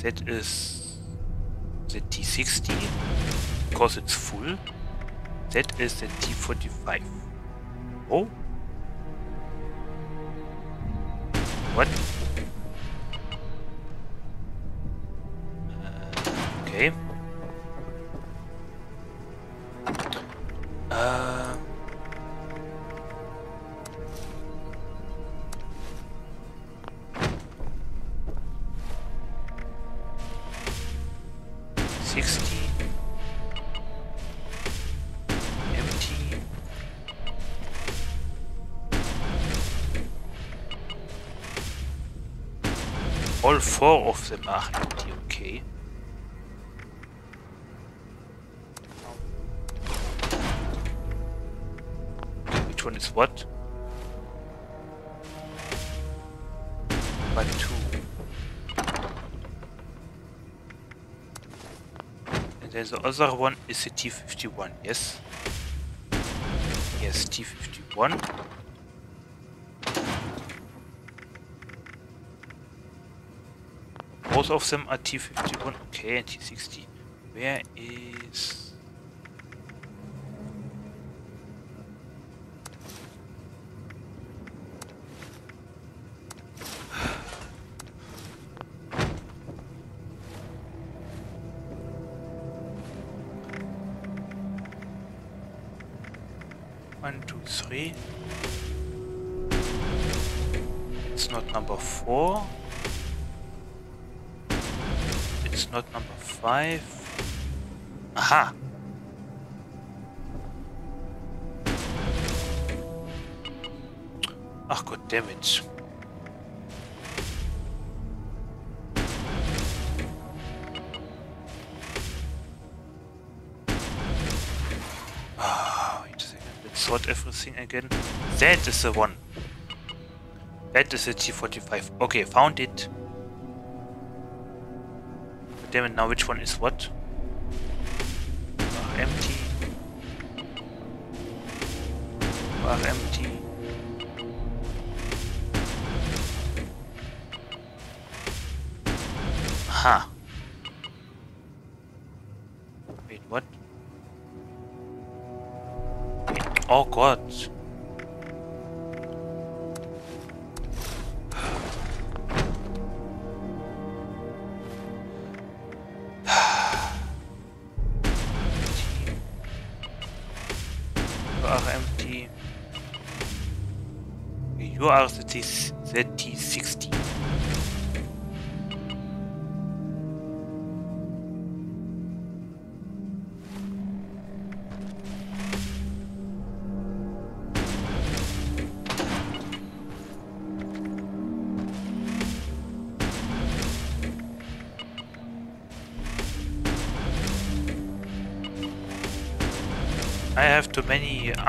That is the T60, because it's full. That is the T45. Oh? What? Four of them okay. Which one is what? But two. And then the other one is the T51, yes? Yes, T51. Both of them are T51, okay, and T60. Where is... Ah, a second. Let's sort everything again. That is the one. That is the T45. Okay, found it. Damn it, now which one is what?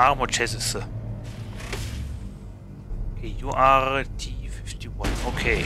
Armor chassis. Okay, you are T51. Okay.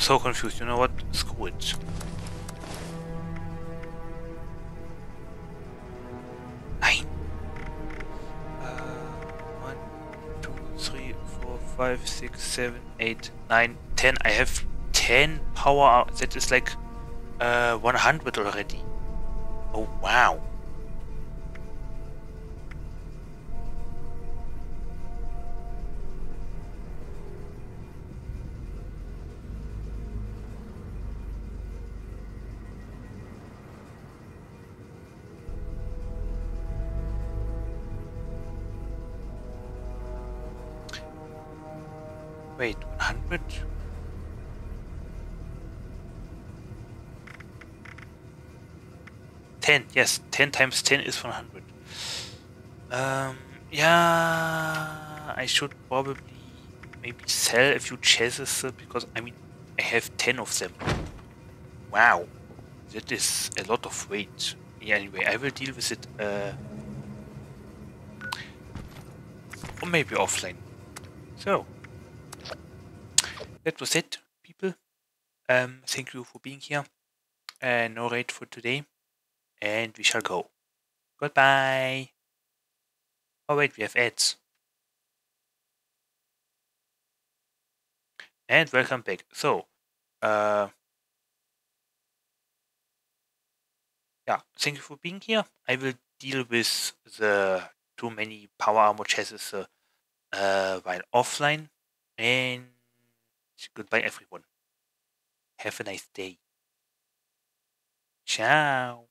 I'm so confused. You know what? Screw it. Uh, one, two, three, four, five, six, seven, eight, nine, ten. I have ten power. That is like uh, 100 already. Oh wow. 10 times 10 is 100. Um, yeah, I should probably maybe sell a few chassis because I mean, I have 10 of them. Wow, that is a lot of weight. Yeah, anyway, I will deal with it. Uh, or maybe offline. So, that was it, people. Um, thank you for being here. Uh, no raid for today and we shall go. Goodbye. Oh wait, we have ads. And welcome back. So, uh, yeah, thank you for being here. I will deal with the too many power armor chassis uh, uh, while offline. And goodbye, everyone. Have a nice day. Ciao.